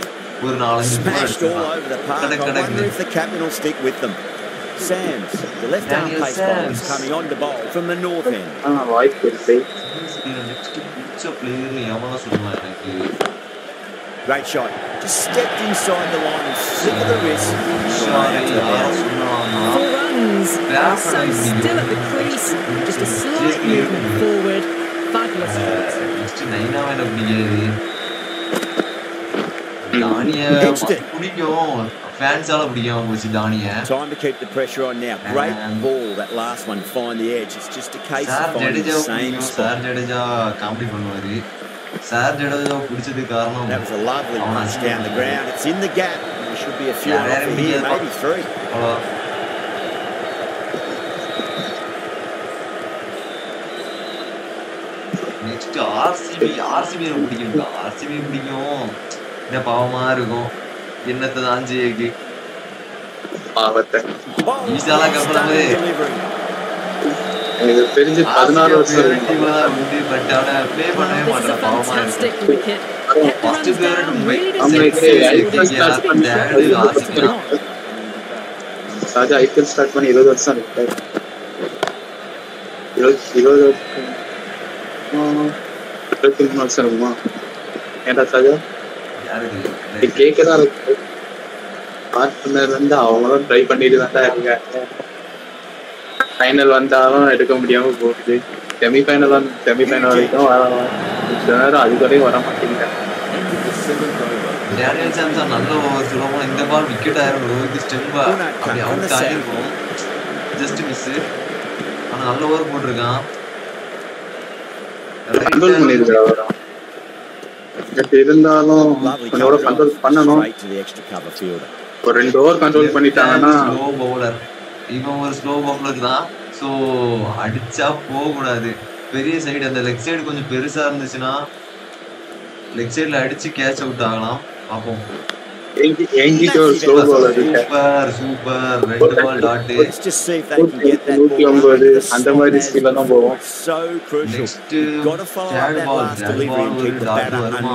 ஒரு நாலஞ்சு score Smashed all அடிச்சிடலாம். over the park. Kadak I wonder கடக்குன்னு. if the captain will stick with them. Sams, the left arm Daniel pace bowler is Sams. coming on to bowl from the north end. ஆ வாய்ப்பு இருக்கு Next better player Yamala Suman. Great shot. Just stepped inside the line and slip of the wrist. Four runs. So still at the crease. Just a slight movement forward. Fabulous. Pitched it. நைனாவை எனக்கு பிடிக்காது தானிய Next. பிடிக்கும் ஃபேன்ஸால பிடிக்கும் போச்சு தானிய Time to keep the pressure on now. Great Man. ball, that last one, find the edge. It's just a case sir of finding Jadeja the same பிடிக்கும் spot. Sir Jadeja comedy பண்ணுவாரு sir Jadeja பிடிச்சதுக்கு காரணம் That was a lovely அவனை punch down the ground. It's in the gap. There should be a few Yeah, off very here, good. maybe three. அவ்வளோ next RCB RCB எனக்கு பிடிக்கும் RCB பிடிக்கும் என்ன பாவமா இருக்கும் என்னத்தை தான் ஜெயிக்கு பாவத்தை Bowled Easy-ஆலாம் well, கப்பலாமே. stunning delivery. எனக்கு தெரிஞ்சு பதினாறு வருஷம் இருக்கு. பட் அவனை ப்ளே பண்ணவே This is a மாட்டான் பாவமா fantastic இருக்கு wicket. Kept the First runs player down, to really make- does Amritsar, get sensible. IPL It's start been பண்ணி shot ஆடுது well, RCB. it's not. Raja IPL start பண்ணி இருபது வருஷம் இருக்கு இருபது இருபது வருஷம் ஆ, இருபத்தி மூணு வருஷம் இருக்குமா ஏன்டா சாஜா யாருக்கு இது கேட்கதான் இருக்கு இருந்து அவங்களும் ட்ரை பண்ணிட்டு தான் இருக்காங்க. ஃபைனல் வந்தாலும் எடுக்க முடியாம போகுது. செமி ஃபைனல் வந்து செமி ஃபைனல் வரைக்கும் வர சில நேரம் அது வரையும் வர மாட்டேங்கிறாங்க டேனியல் சாம்சன் நல்ல ஓவர் சொல்லுவோம் இந்த பால் விக்கெட் ஆயிரும். ரோஹித் ஸ்டெம்பா அப்படி. அவுட் ஆயிருக்கும். ஜஸ்ட் மிஸ் ஆனா நல்ல ஓவர் போட்டிருக்கான். கண்ட்ரோல் பண்ணிருக்கா அவரும் பட் இருந்தாலும் பண்ணணும். ஒரு ரெண்டு ஓவர் கண்ட்ரோல் பண்ணிட்டாங்கன்னா ஸ்லோ பவுலர் இவன் ஒரு ஸ்லோ பவுலர் தான். ஸோ அடிச்சா போகக்கூடாது. பெரிய சைடு அந்த லெக் சைடு கொஞ்சம் பெருசா இருந்துச்சுன்னா லெக் சைடுல அடிச்சு கேட்ச் அவுட் ஆகலாம். பார்ப்போம். சூப்பர் சூப்பர் ரெண்டு பால் the அந்த மாதிரி as ஸ்பீட்ல தான் போவோம் ஒரு வருமா?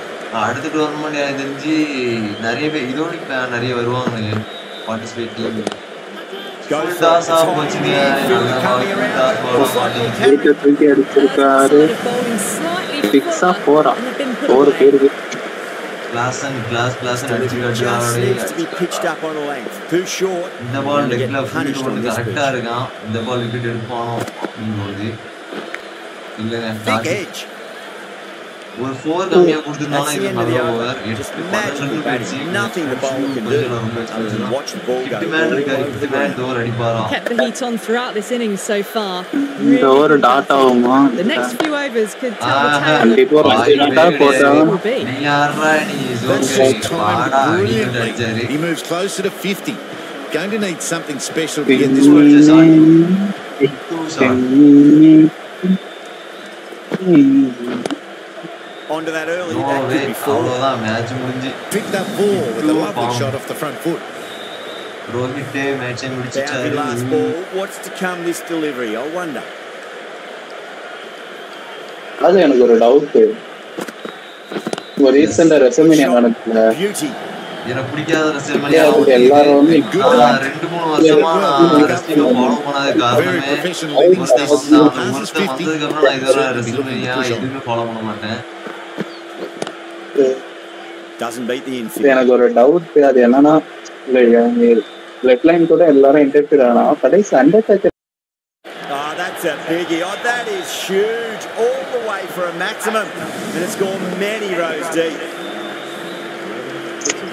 அடுத்த டோர்னமெண்ட் எனக்கு தெரிஞ்சு நிறைய பேர் இதோட இப்ப நிறைய வருவாங்க பார்ட்டிசிபேட் டீம் The தூக்கி அடிச்சிருக்காரு சிக்ஸா போரா and away. பேருக்கு கிளாஸ் அண்ட் கிளாஸ் கிளாஸ் அடிச்சு Delivery just கட்டுறாரு needs to be pitched up on a length. Too short. இந்த பால் லெக்ல ஃபீல்ட் pitch. இருக்கான் இந்த பால் விக்கெட் எடுப்பானோ அப்படிங்கும்போது இல்லைங்க dot. edge. Vurfolar Gamya vurdu daha iyi hava Just magical batting. Nothing the ball can do. Other than watch the ball go all over the ground. Kept the heat on throughout this innings so far. The next few overs could tell the tale of what it. He moves closer to 50. Going to need something special to get this one. Onto that early. No that could be four. Picked up ball with a lovely Bomb. shot off the front foot. மேட்சை முடிச்சிட்டாரு last ball. What's to come this delivery? I wonder. அது எனக்கு ஒரு doubt ஒரு ரீசெண்டா ரெசமினியா நடக்கல. எனக்கு பிடிக்காத எல்லாரும் வந்து நான் ரெண்டு மூணு வருஷமா நான் ரெஸ்லிங்க ஃபாலோ பண்ணாத காரணமே. ஒருத்தன் வந்தான் Passes ஒருத்தன் 50. வந்ததுக்கு அப்புறம் நான். எதுவுமே ஃபாலோ பண்ண மாட்டேன் Doesn't beat the இது infield. எனக்கு ஒரு டவுட் அது என்னன்னா லெஃப்ட் லைன் கூட எல்லாரும் இன்டர்ஃபியர் ஆனா கடைசி under touch Oh, that's a biggie. Oh, that is huge. All the way for a maximum. And it's gone many rows deep.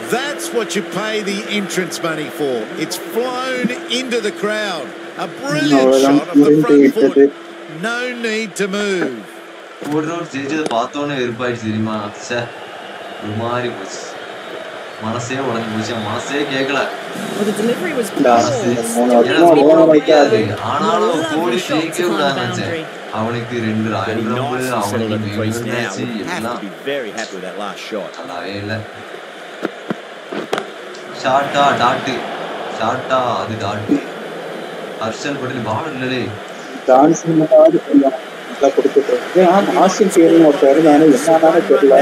That's what you pay the entrance money for. It's flown into the crowd. A brilliant அவ்வளவுதான் shot off the front முடிந்து foot. விட்டது No need to move. ஒரு round ஜெயிச்சதை பார்த்தோன்னே வெறுப்பாயிடுச்சு தெரியுமா ச்சே மாதிரி போச்சு மனசே உடஞ்சு போச்சு மனசே கேட்கல. ஆனாலும் கோடி ஜெயிக்க the நினைச்சேன். அவனுக்கு ரெண்டு. நல்லாவே இல்ல ஷார்ட்டா டாட்டு ஷார்ட்டா அது டாட்டு ஹர்ஷல் பட்டேல் பால் நல்லா கொடுத்துட்டு ஏன் ஆசின் பேரும் ஒருத்தர் நானே என்னன்னு தெரியல.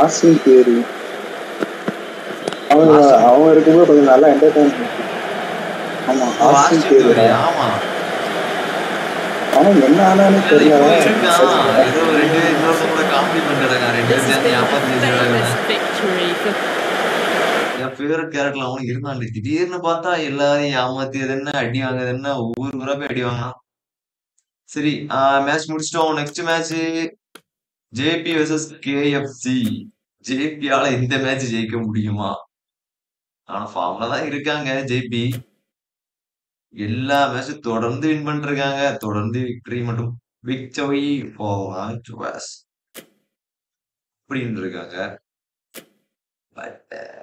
ஆசின் பேரு. அவன் அவன் இருக்கும்போது கொஞ்சம் நல்லா என்டர்டைன் ஆமா ஆசின் ஆமா. ஆனா என்ன ஆனான்னு தெரியல என் ஃபேவரட் கேரக்டர்ல அவனுக்கு இருந்தான். திடீர்னு பார்த்தா எல்லாரையும் ஏமாத்தியது என்ன அடி வாங்குறது என்ன ஒவ்வொரு ஊரா போய் அடி வாங்கினான். சரி மேட்ச் முடிச்சிட்டோம். Next match JP versus KFC ஜேபியால இந்த மேட்ச் ஜெயிக்க முடியுமா? ஆனா ஃபார்ம்ல தான் இருக்காங்க ஜேபி எல்லா மேட்சும் தொடர்ந்து வின் பண்ணிருக்காங்க. தொடர்ந்து விக்டரி மற்றும் விக்டரி ஃபார் அப்படின்னு இருக்காங்க. பட் uh,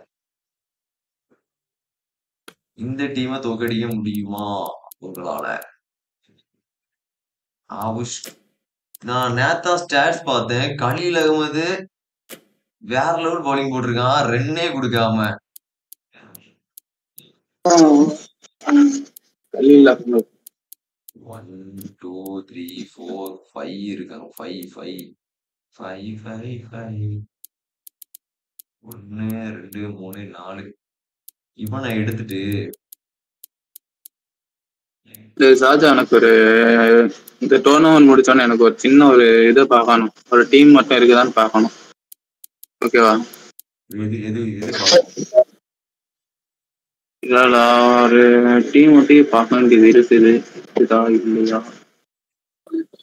இந்த டீமை தோக்கடிக்க முடியுமா? உங்களால. ஆவுஷ் நான் நேத்தா ஸ்டாட்ஸ் பார்த்தேன். கலீல் அகமது வேற லெவல் பவுலிங் போட்டிருக்கான். ரென்னே கொடுக்காம. One two three four five இருக்காங்க. Five five five five five ஒன்னு ரெண்டு மூணு நாலு. இவனை எடுத்துட்டு சாஜா எனக்கு ஒரு இந்த டோர்னமெண்ட் முடிச்சோன்னே எனக்கு ஒரு சின்ன ஒரு இதை பார்க்கணும். ஒரு டீம் மட்டும் இருக்குதான்னு பார்க்கணும். ஓகேவா? இல்ல ஒரு டீம் மட்டும் பார்க்க வேண்டியது இருக்குது. இதா இல்லையா?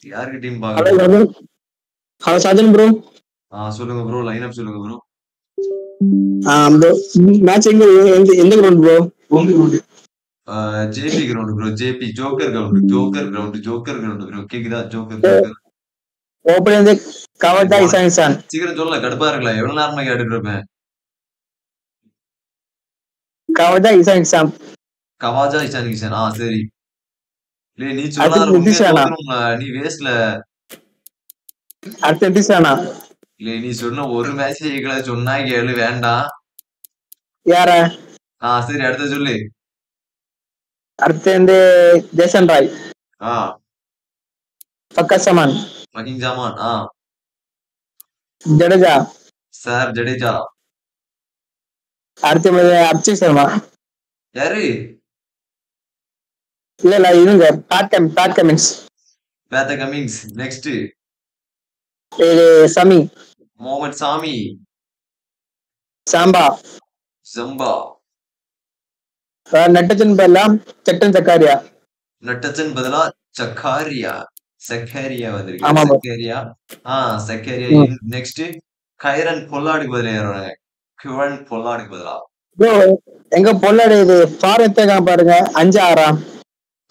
யாருக்கு டீம் பார்க்கணும் ஹலோ சாஜன் ப்ரோ ஆ சொல்லுங்க ப்ரோ லைன் அப் சொல்லுங்க ப்ரோ ப்ரோ மேட்ச் எங்க எந்த- எந்த ground bro JP ground bro JP joker ground joker ground joker ground bro கேக்குதா ஜோக்கர் ஜோக்கர் ஓப்பன் வந்து கவர்டா இசான் சான் சீக்கிரம் சொல்ல கடுப்பா இருக்கல எவ்வளவு நேரமா கேட்டுட்டு இருப்பேன் கவர்டா இசான் கவாஜா இஷான் கிஷன் ஆ சரி நீ? தோத்துரும்ல. நீ வேஸ்ட்ல அடுத்த நீ சொன்ன ஒரு மேட்ச் ஜெயிக்கல சொன்னா கேளு வேண்டாம் யார ஆ சரி அடுத்த சொல்லு அடுத்து வந்து ஜேசன் ராய் ஆ பக்கா சமான் மகிங் ஜாமான் ஆ ஜடேஜா சார் ஜடேஜா அடுத்து வந்து அபிஷேக் சர்மா யாரு இல்ல இல்ல இருங்க பேட் கம் பேட் கமின்ஸ் பேத்த கமிங்ஸ் நெக்ஸ்ட் இது சமி முகமது சாமி சாம்பா ஜம்பா நட்டச்சன் பெல்லாம் சட்டன் சக்காரியா. நட்டச்சன் பதிலா சக்காரியா. சக்காரியா வந்திருக்கு. சக்காரியா. ஆ சக்காரியா. நெக்ஸ்ட் கைரன் பொல்லாடுக்கு பதிலா யாரு கிவன் பொல்லாடுக்கு பதிலா. எங்க பொல்லாடு இது ஃபார் எடுத்துக்காம பாருங்க? அஞ்சு ஆறாம்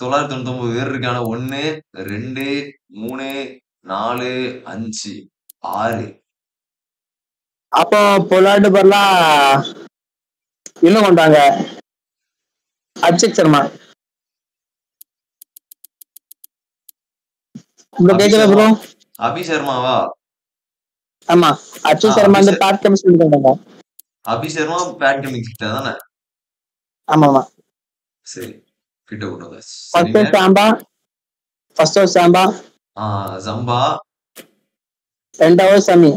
தொள்ளாயிரத்தி தொண்ணூத்தி ஒன்பது பேர் இருக்கான ஒன்னு ரெண்டு மூணு நாலு அஞ்சு ஆறு. அப்போ பொல்லாடு பரலா இன்னும் கொண்டாங்க. அபிஷேக் சர்மா. ப்ரோ கேக்குதா ப்ரோ அபி சர்மாவா? ஆமா அபிஷேக் சர்மா வந்து அபிஷேக். பேட் கமிஷன் கொண்டாங்க அபி சர்மா பேட் கிட்ட தானே? ஆமா ஆமா. சரி கிட்ட கொண்டு வந்தாச்சு. First Zampa. First over Zampa. ஆ ஜம்பா ரெண்டாவது சமி.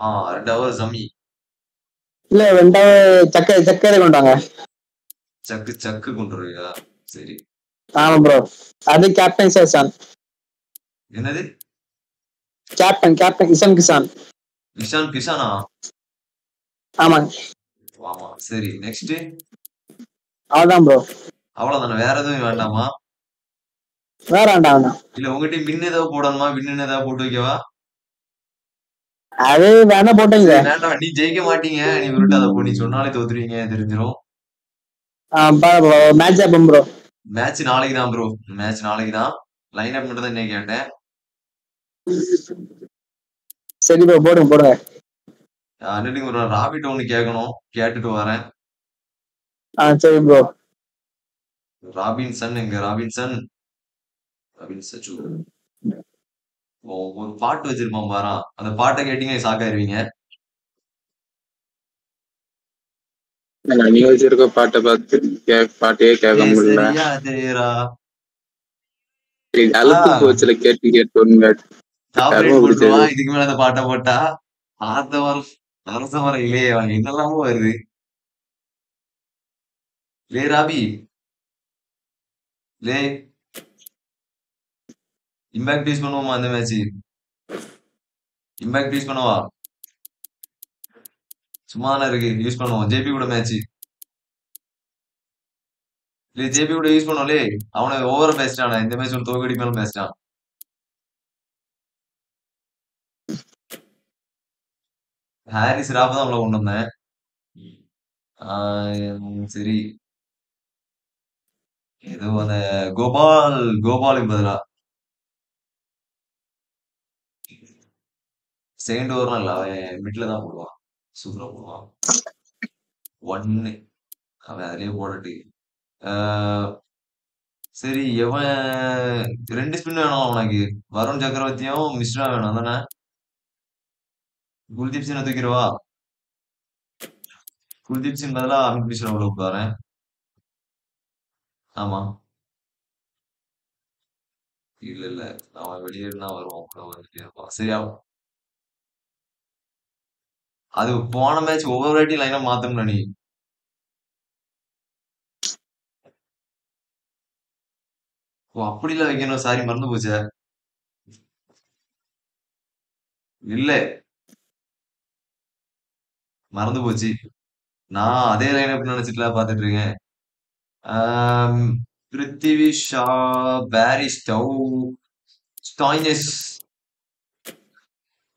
ஆ ரெண்டாவது ஜமி இல்ல ரெண்டாவது சக்கரை சக்கரை கொண்டாங்க சக்கு சக்கு கொண்டு வருவியா சரி. ஆமா ப்ரோ அது கேப்டன் சேசான் என்னது? கேப்டன் கேப்டன் இசன் கிசான் விஷான் கிஷானா ஆமா. ஆமா சரி. நெக்ஸ்ட் அவ்வளவுதான் ப்ரோ அவ்வளவுதானே வேற எதுவும் வேண்டாமா? வேற வேண்டாம் இல்ல உங்க டீம் வின் ஏதாவது போடணுமா? வின் ஏதாவது போட்டு வைக்கவா? அது வேணா போட்டுங்க சரி, வேண்டாம் நீ ஜெயிக்க மாட்டீங்க. நீ விருட்டாத போ. நீ சொன்னாலே தோத்துருவீங்க தெரிஞ்சிரும். மேட்ச் ஆப்பம் ப்ரோ மேட்ச் நாளைக்கு தான் ப்ரோ மேட்ச் நாளைக்கு தான் லைன் அப் மட்டும் தான் இன்னைக்கு கேட்டேன். சரி ப்ரோ போடுங்க போடுங்க. அன்னைக்கு ஒரு ராபிட் ஒண்ணு கேட்கணும். கேட்டுட்டு வரேன். ஆ சரி ப்ரோ ராபின்சன் எங்க ராபின்சன்? ராபின் சச்சு ஓ, ஒரு பாட்டு வச்சிருப்பான் பாரா. அந்த பாட்டை கேட்டீங்க சாக்காயிருவீங்க. நீ வச்சிருக்க பாட்டை பார்த்து கே- பாட்டையே கேட்க முடியல. அழுத்து போச்சுல கேட்டு கேட்டு இதுக்கு மேல அந்த பாட்டை போட்டா ஆத்த வரம் அரச மரம் இல்லையே வாங்க என்னெல்லாமோ வருது? லே ராபி. லே இம்பாக்ட் யூஸ் பண்ணுவோமா அந்த மேட்ச் இம்பாக்ட் யூஸ் பண்ணுவா? சும்மா இருக்கு. யூஸ் பண்ணுவோம். ஜேபி கூட மேட்ச் இல்ல ஜேபி கூட யூஸ் பண்ணோம்லே அவனை ஓவர பேசிட்டான் இந்த மேட்ச் ஒரு தோக்கடி மேல பேசிட்டான் ஹாரிஸ் ராப் தான் அவளை கொண்டு வந்தேன். ஆஹ் சரி. ஏதோ அந்த கோபால் கோபாலுக்கு பதிலா. செகண்ட் ஓவர்லாம் இல்ல அவன் மிட்ல தான் போடுவான். சூப்பரா ஒன்னு அவன் அதுலயே போடட்டு ஆஹ் சரி எவன் ரெண்டு ஸ்பின் வேணும் அவனுக்கு வருண் சக்கரவர்த்தியும் மிஸ்ரா வேணும் தானே குல்தீப் சிங் தூக்கிடுவா குல்தீப் சிங் பதிலா அமித் மிஸ்ரா உள்ள போறேன் ஆமா இல்ல இல்ல அவன் இருந்தா வருவான் கூட வந்துட்டே இருப்பான் சரியா அது போன மேட்ச் ஒவ்வொரு வாட்டி லைனா மாத்தணும் நீ ஓ அப்படில வைக்கணும் சாரி மறந்து போச்சே. இல்ல. மறந்து போச்சு. நான் அதே லைன் அப் நினைச்சிட்டுல பாத்துட்டு இருக்கேன். Prithvi Shaw Bairstow Stoinis.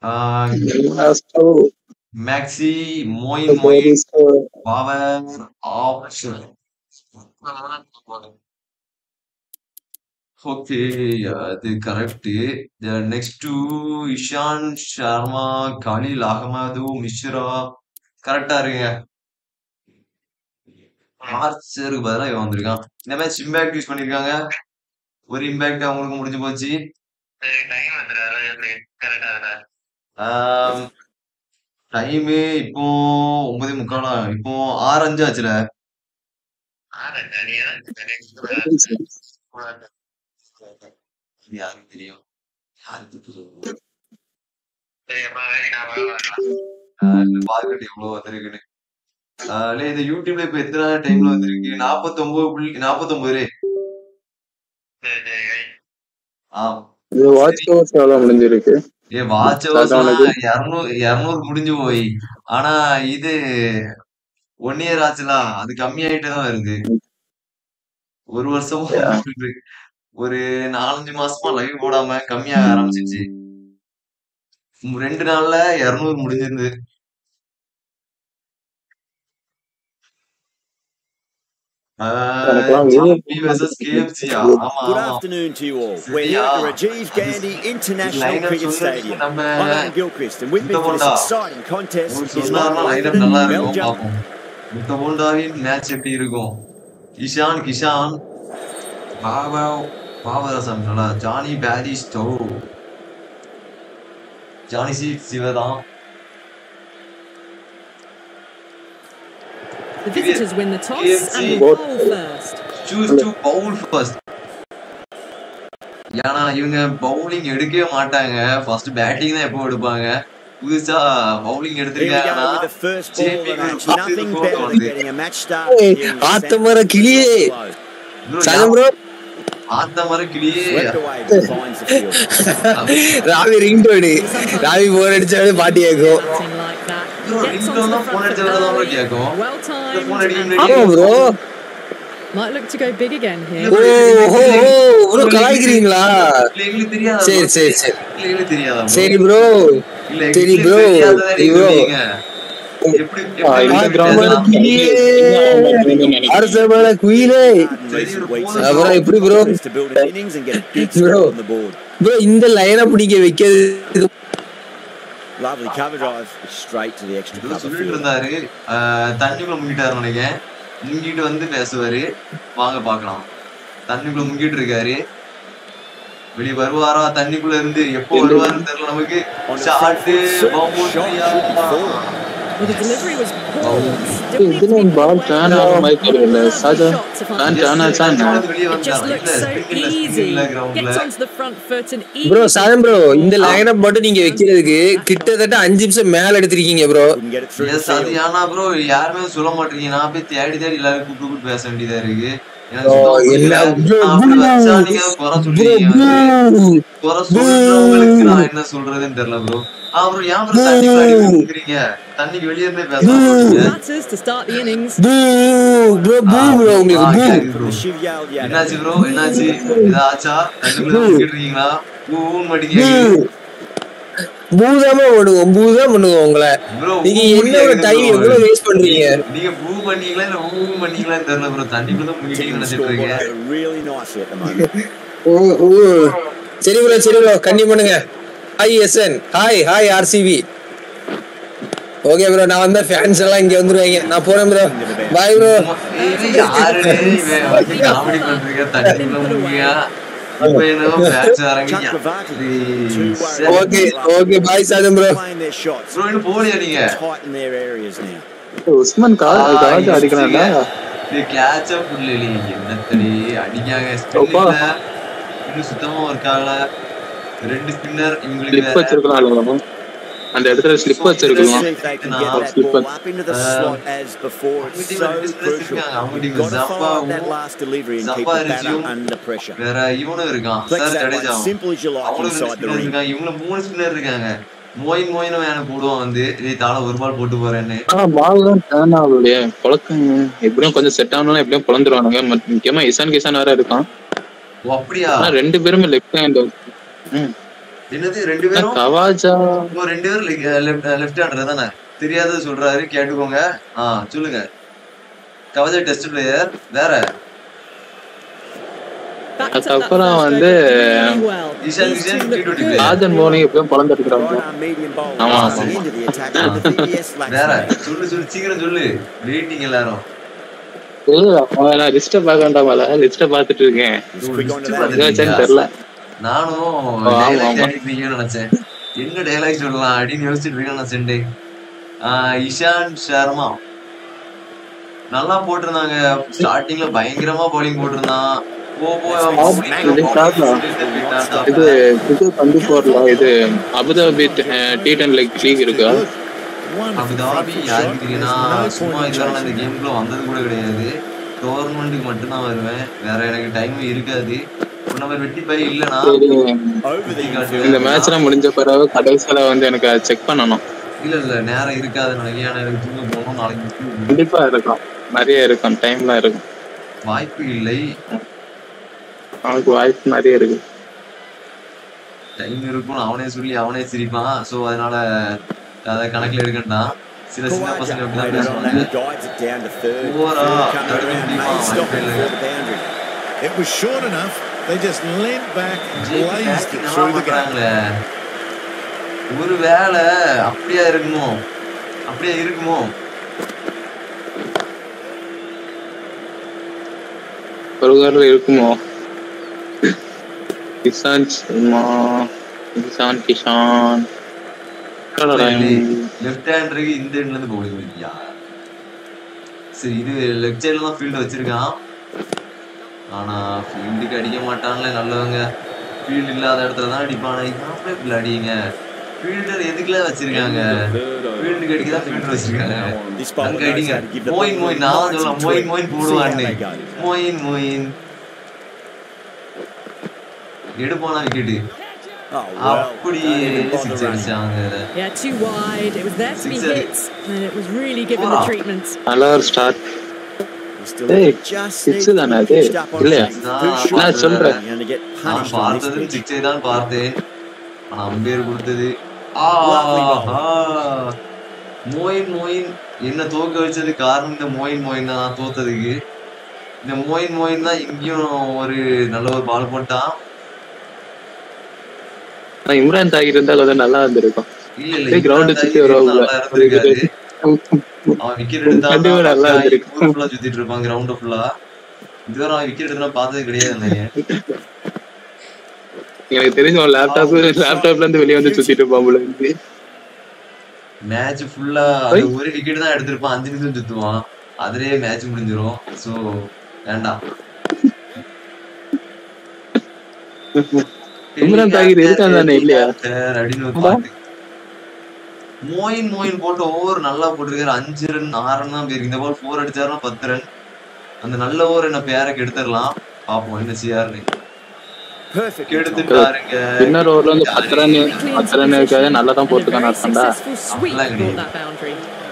Maxi Moeen Moeen power option okay அது correct next to Ishan Sharma Khaleel Ahmed Mishra கரெக்டா இருக்குங்க ஆர்ச்சருக்கு பதிலா இவன் வந்திருக்கான். இந்த மேட்ச் இம்பாக்ட் யூஸ் பண்ணிருக்காங்க. ஒரு இம்பாக்ட் அவங்களுக்கு முடிஞ்சு போச்சு. டைம் இப்போ ஒன்பதே முக்காலா? இப்போ ஆறு அஞ்சு ஆச்சுல. இது யாருக்கு தெரியும்? யாருக்கு தெரியும்? பார்க்கட்டு எவ்வளவு வந்திருக்குன்னு. இந்த யூடியூப்ல இப்ப எத்தனை டைம்ல வந்திருக்கு? நாப்பத்தொன்பது புள்ளி நாப்பத்தொன்பது ரே. ஆம். இது வாட்ச் எவ்வளவு முடிஞ்சிருக்கு. ஏ வாட்ச் இருநூறு முடிஞ்சு போய். ஆனா இது ஒன் இயர் ஆச்சுலாம் அது கம்மியாயிட்டே தான் வருது. ஒரு வருஷமா. ஒரு நாலஞ்சு மாசமா லைவ் போடாம கம்மியாக ஆரம்பிச்சிச்சு. ரெண்டு நாள்ல இருநூறு முடிஞ்சிருந்து எனக்கெல்லாம் ஜாம்பி வெர்சஸ் கேஎஃப்சியா ஆமா Good afternoon to you all. We're here at the Rajiv Gandhi International Cricket Stadium. I'm Alan Gilchrist, and with me for this exciting contest is பார்ப்போம் முத்த போண்டாவின் மேட்ச் எப்படி இருக்கும் இஷான் கிஷான் பாபாவ் பாபரசம் நல்லா ஜானி பேரி ஸ்டோவ் ஜானி சி சிவதான் The visitors win the toss KFC. and bowl first. Choose to bowl first ஏன்னா இவங்க bowling எடுக்கவே மாட்டாங்க ஃபர்ஸ்ட் பேட்டிங் தான் எப்போ எடுப்பாங்க புதுசா பவுலிங் Here we எடுத்திருக்காங்கன்னா go with the first ball of the match. JP Nothing க்கு better than வந்து getting a match start here in the ஆத்த centre மர கிளியே below. bro, சனம் ப்ரோ ஆத்த மர கிளியே. ராவி ரிங் டோனு ராவி போர் அடிச்சாலே பாட்டி கேட்கும் bro Might look to go big again here. ஓ ஹோ ஓ ப்ரோ கலாய்க்கிறீங்களா எங்களுக்கு தெரியாதா சரி bro? சரி சரி எங்களுக்கு தெரியாதா bro? சரி ப்ரோ சரி. எப்படி the board. ப்ரோ இந்த லைனை பிடிக்க வைக்கிறது Lovely cover drive. Straight to the extra cover field. இருந்தாரு தண்ணிக்குள்ள முங்கிட்டாரு நினைக்கிறேன். முங்கிட்டு வந்து பேசுவாரு. வாங்க பார்க்கலாம். தண்ணிக்குள்ள முங்கிட்டு இருக்காரு. வெளிய வருவாரா? தண்ணிக்குள்ள இருந்து எப்போ வருவாருன்னு தெரியல நமக்கு. Shot Well, the delivery was poor. இது இதுல பால் டர்ன் ஆகிற மாதிரி தெரியல சாஜா நான் டர்ன் ஆச்சா என்ன It just looks so easy. Gets onto the front foot and bro சாதம் ப்ரோ இந்த லைன் அப் மட்டும் நீங்க வைக்கிறதுக்கு கிட்டத்தட்ட அஞ்சு நிமிஷம் மேல எடுத்திருக்கீங்க ப்ரோ எஸ் அது. ஆனா ப்ரோ யாருமே சொல்ல மாட்டீங்க நான் போய் தேடி தேடி எல்லாரும் கூப்பிட்டு கூப்பிட்டு பேச வேண்டியதா இருக்கு. என்ன சொல்றதுன்னு தெரியல ப்ரோ. அப்புறம் ஏன் ப்ரோ தண்ணி அடிக்கிறீங்க தண்ணிக்கு வெளியே இருந்தே. என்னாச்சு ப்ரோ? என்னாச்சு? ஏதா ஆச்சா? தண்ணிக்குள்ள இருக்கீங்களா ஊன்னு மாட்டீங்க. பூதாமா பண்ணுவோம் பூதா பண்ணுவோம் உங்களை. நீங்க என்னோட டைம் எவ்வளவு வேஸ்ட் பண்றீங்க? நீங்க பூ பண்ணீங்களா இல்ல ஊ பண்ணீங்களான்னு தெரியல ப்ரோ தண்ணிக்குள்ள தான் Team நினைச்சிட்டு moment. ஓ ஓ. சரி ப்ரோ சரி ப்ரோ கண்டி பண்ணுங்க. Hi SN hi hi RCB okay bro நான் வந்த ஃபேன்ஸ் எல்லாம் இங்க வந்துருவாங்க. நான் போறேன் bro bye bro ஏய், யாருடே இவன் வந்து காமெடி பண்றீங்க தண்ணிக்குள்ள முங்கியா இப்ப என்னவோ பேட்ச் ஆரம்பிங்க Chakravarti, too worried. Okay okay bye சாதம் bro Playing their shots. Bro இன்னும் போலியா நீங்க Tighten their areas now. Usman கா காஜ் அடிக்கணும்டா இது கேட்ச் அப் இல்ல என்னத்தடி அடிக்காங்க அப்பா. ஸ்பின்ல இன்னும் சுத்தமா ஒர்க் அந்த இடத்துல ஸ்லிப் வச்சிருக்கலாம் pressure. வேற இவனும் இருக்கான். இவங்கள மூணு ஸ்பின்னர் இருக்காங்க. மோயின் போடுவான் வந்து. ஏய் தாள ஒரு பால் போட்டு போறேன்னு. ஆனா பால் தான் டர்ன் பொழக்குங்க எப்படியும் கொஞ்சம் செட் ஆனாலும் எப்படியும் பொழந்துருவானுங்க. மத்~ முக்கியமா இசான் கிசான் வேற இருக்கான். ஓ அப்படியா? ரெண்டு பேருமே லெஃப்ட் ஹேண்ட் என்னது ரெண்டு பேரும்? கவாஜா. ரெண்டு பேரும் லெஃப்ட் ஹேண்டர் தானே? தெரியாத சொல்றாரு கேட்டுக்கோங்க. ஆ சொல்லுங்க. கவஜா டெஸ்ட் பிளேயர் வேற? அதுக்கப்புறம் வந்து over really well. Ishan These Kishan two look T20 good. player. Rajan Moni எப்படியும் பொழந்துருக்குறாங்க Right arm medium bowler ஆமா, வேற. சொல்லு சொல்லு சீக்கிரம் சொல்லு. வெயிட்டிங் எல்லாரும். லிஸ்ட பார்க்க வேண்டாமல லிஸ்ட பாத்துட்டு இருக்கேன். தெரியல. நானும் டைலாக் ஆமா. தேடிப்பீங்கன்னு நினைச்சேன். என்ன டைலாக் சொல்லலாம் அப்படின்னு யோசிச்சுட்டு இருக்கேன் நான் சென்டே இஷான் சர்மா. நல்லா போட்டிருந்தாங்க. ஸ்டார்டிங்ல பயங்கரமா பவுலிங் போட்டிருந்தான். இது. இது டுவெண்ட்டி ஃபோர்ல இது Abu Dhabi T ten league league இருக்கா? அபுதாபி யாருக்கு தெரியும்னா சும்மா இதுவரை நான் இந்த கேம்குள்ள வந்தது கூட கிடையாது. டோர்னமெண்ட்டுக்கு மட்டும்தான் வருவேன். வேற எனக்கு டைம் இருக்காது. நம்ம வெட்டி பை இல்லைன்னா சரி. Over the இந்த மேட்ச்லாம் முடிஞ்ச பிறகு கடைசியில வந்து எனக்கு செக் பண்ணணும். இல்ல இல்ல நேரம் இருக்காது. ஏன்னா எனக்கு தூங்க போகணும். நாளைக்கு கண்டிப்பா இருக்கும். நிறைய இருக்கும். டைம்லாம் இருக்கும். வாய்ப்பு இல்லை. அவனுக்கு வாய்ப்பு நிறைய இருக்கு. டைம் இருக்கும். அவனே சொல்லி அவனே சிரிப்பான். சோ அதனால அதை கணக்குல எடுக்கண்டாம் சில சின்ன பசங்க Kawaja இப்படிதான் played it on that, guides it down to third. Over, Field coming third around, முடியுமா? may stop before the boundary. It was short enough. They just leant back and blazed it through the gap. ஒரு வேளை அப்படியா இருக்குமோ அப்படியே இருக்குமோ ஒரு காரில் இருக்குமோ கிசான் கிசான் கிஷான்? லெஃப்ட் ஹேண்டருக்கு இந்த எண்ட்ல இருந்து பவுலிங் பண்ணியா சரி இது லெஃப்ட் சைடுல தான் ஃபீல்டு வச்சிருக்கான். ஆனா ஃபீல்டுக்கு அடிக்க மாட்டான்ல நல்லவங்க. ஃபீல்டு இல்லாத இடத்துல தான் அடிப்பானா. இப்படி அடிங்க. ஃபீல்டர் எதுக்குல வச்சிருக்காங்க? ஃபீல்டுக்கு அடிக்க தான் ஃபீல்டர் வச்சிருக்காங்க. அங்க அடிங்க. மோயின் மோயின் நான் சொல்லலாம் மோயின். மோயின் போடுவான்னு. மோயின் மோயின் எடுப்பானா விக்கெட்டு அப்படி சிக்ஸ். அடிச்சாங்க. நல்ல ஒரு ஸ்டார்ட் தானே அது? இல்லையா? நான் சொல்றேன். நான் பார்த்தது. சிக்ஸை தான் பார்த்தேன் ஆனா அம்பேர் கொடுத்தது. மோயின் மோயின் என்ன தோக்க வச்சது காரணம் இந்த மோயின் மோயின் தான் நான் தோத்ததுக்கு இந்த மோயின் மோயின் தான் இங்கேயும் ஒரு நல்ல ஒரு பால் போட்டான் ஆனா இம்ரான் தாகிர் இருந்தால் கொஞ்சம் நல்லா இருந்திருக்கும். இம்ரான் சுத்தி வருவாப்புல. நல்லா இருந்திருக்காரு அவன் விக்கெட் எடுத்தா கண்டிப்பா நல்லா இருந்திருக்கு. ஃபுல்லா சுத்திட்டு இருப்பான் கிரவுண்ட் ஃபுல்லா இதுவரை அவன் விக்கெட் எடுத்தா பார்த்தது கிடையாது எனக்கு தெரிஞ்ச லேப்டாப் லேப்டாப்ல இருந்து வெளியே வந்து சுத்திட்டு இருப்பான் போல மேட்ச் ஃபுல்லா ஒரு விக்கெட் தான் எடுத்திருப்பான். அஞ்சு நிமிஷம் சுத்துவான். அதுலயே மேட்ச் முடிஞ்சிரும். சோ வேண்டாம். இம்ரான் தாகிர் இருக்கான் தானே இல்லையா? மோயின் மோயின் போட்டு ஓவர் நல்லா போட்டிருக்காரு. அஞ்சு ரன் ஆறு ரன் தான் போயிருக்கு இந்த பால் ஃபோர் அடிச்சாருன்னா பத்து ரன் அந்த நல்ல ஓவர் என்ன பேரக்கு எடுத்துடலாம். பாப்போம் என்ன செய்யாருன்னு இன்னொரு ஓவர்ல வந்து பத்து ரன் பத்து ரன் இருக்காது நல்லா தான் போட்டுருக்கான்னு அர்த்தம்டா? அப்படிலாம் கிடையாது.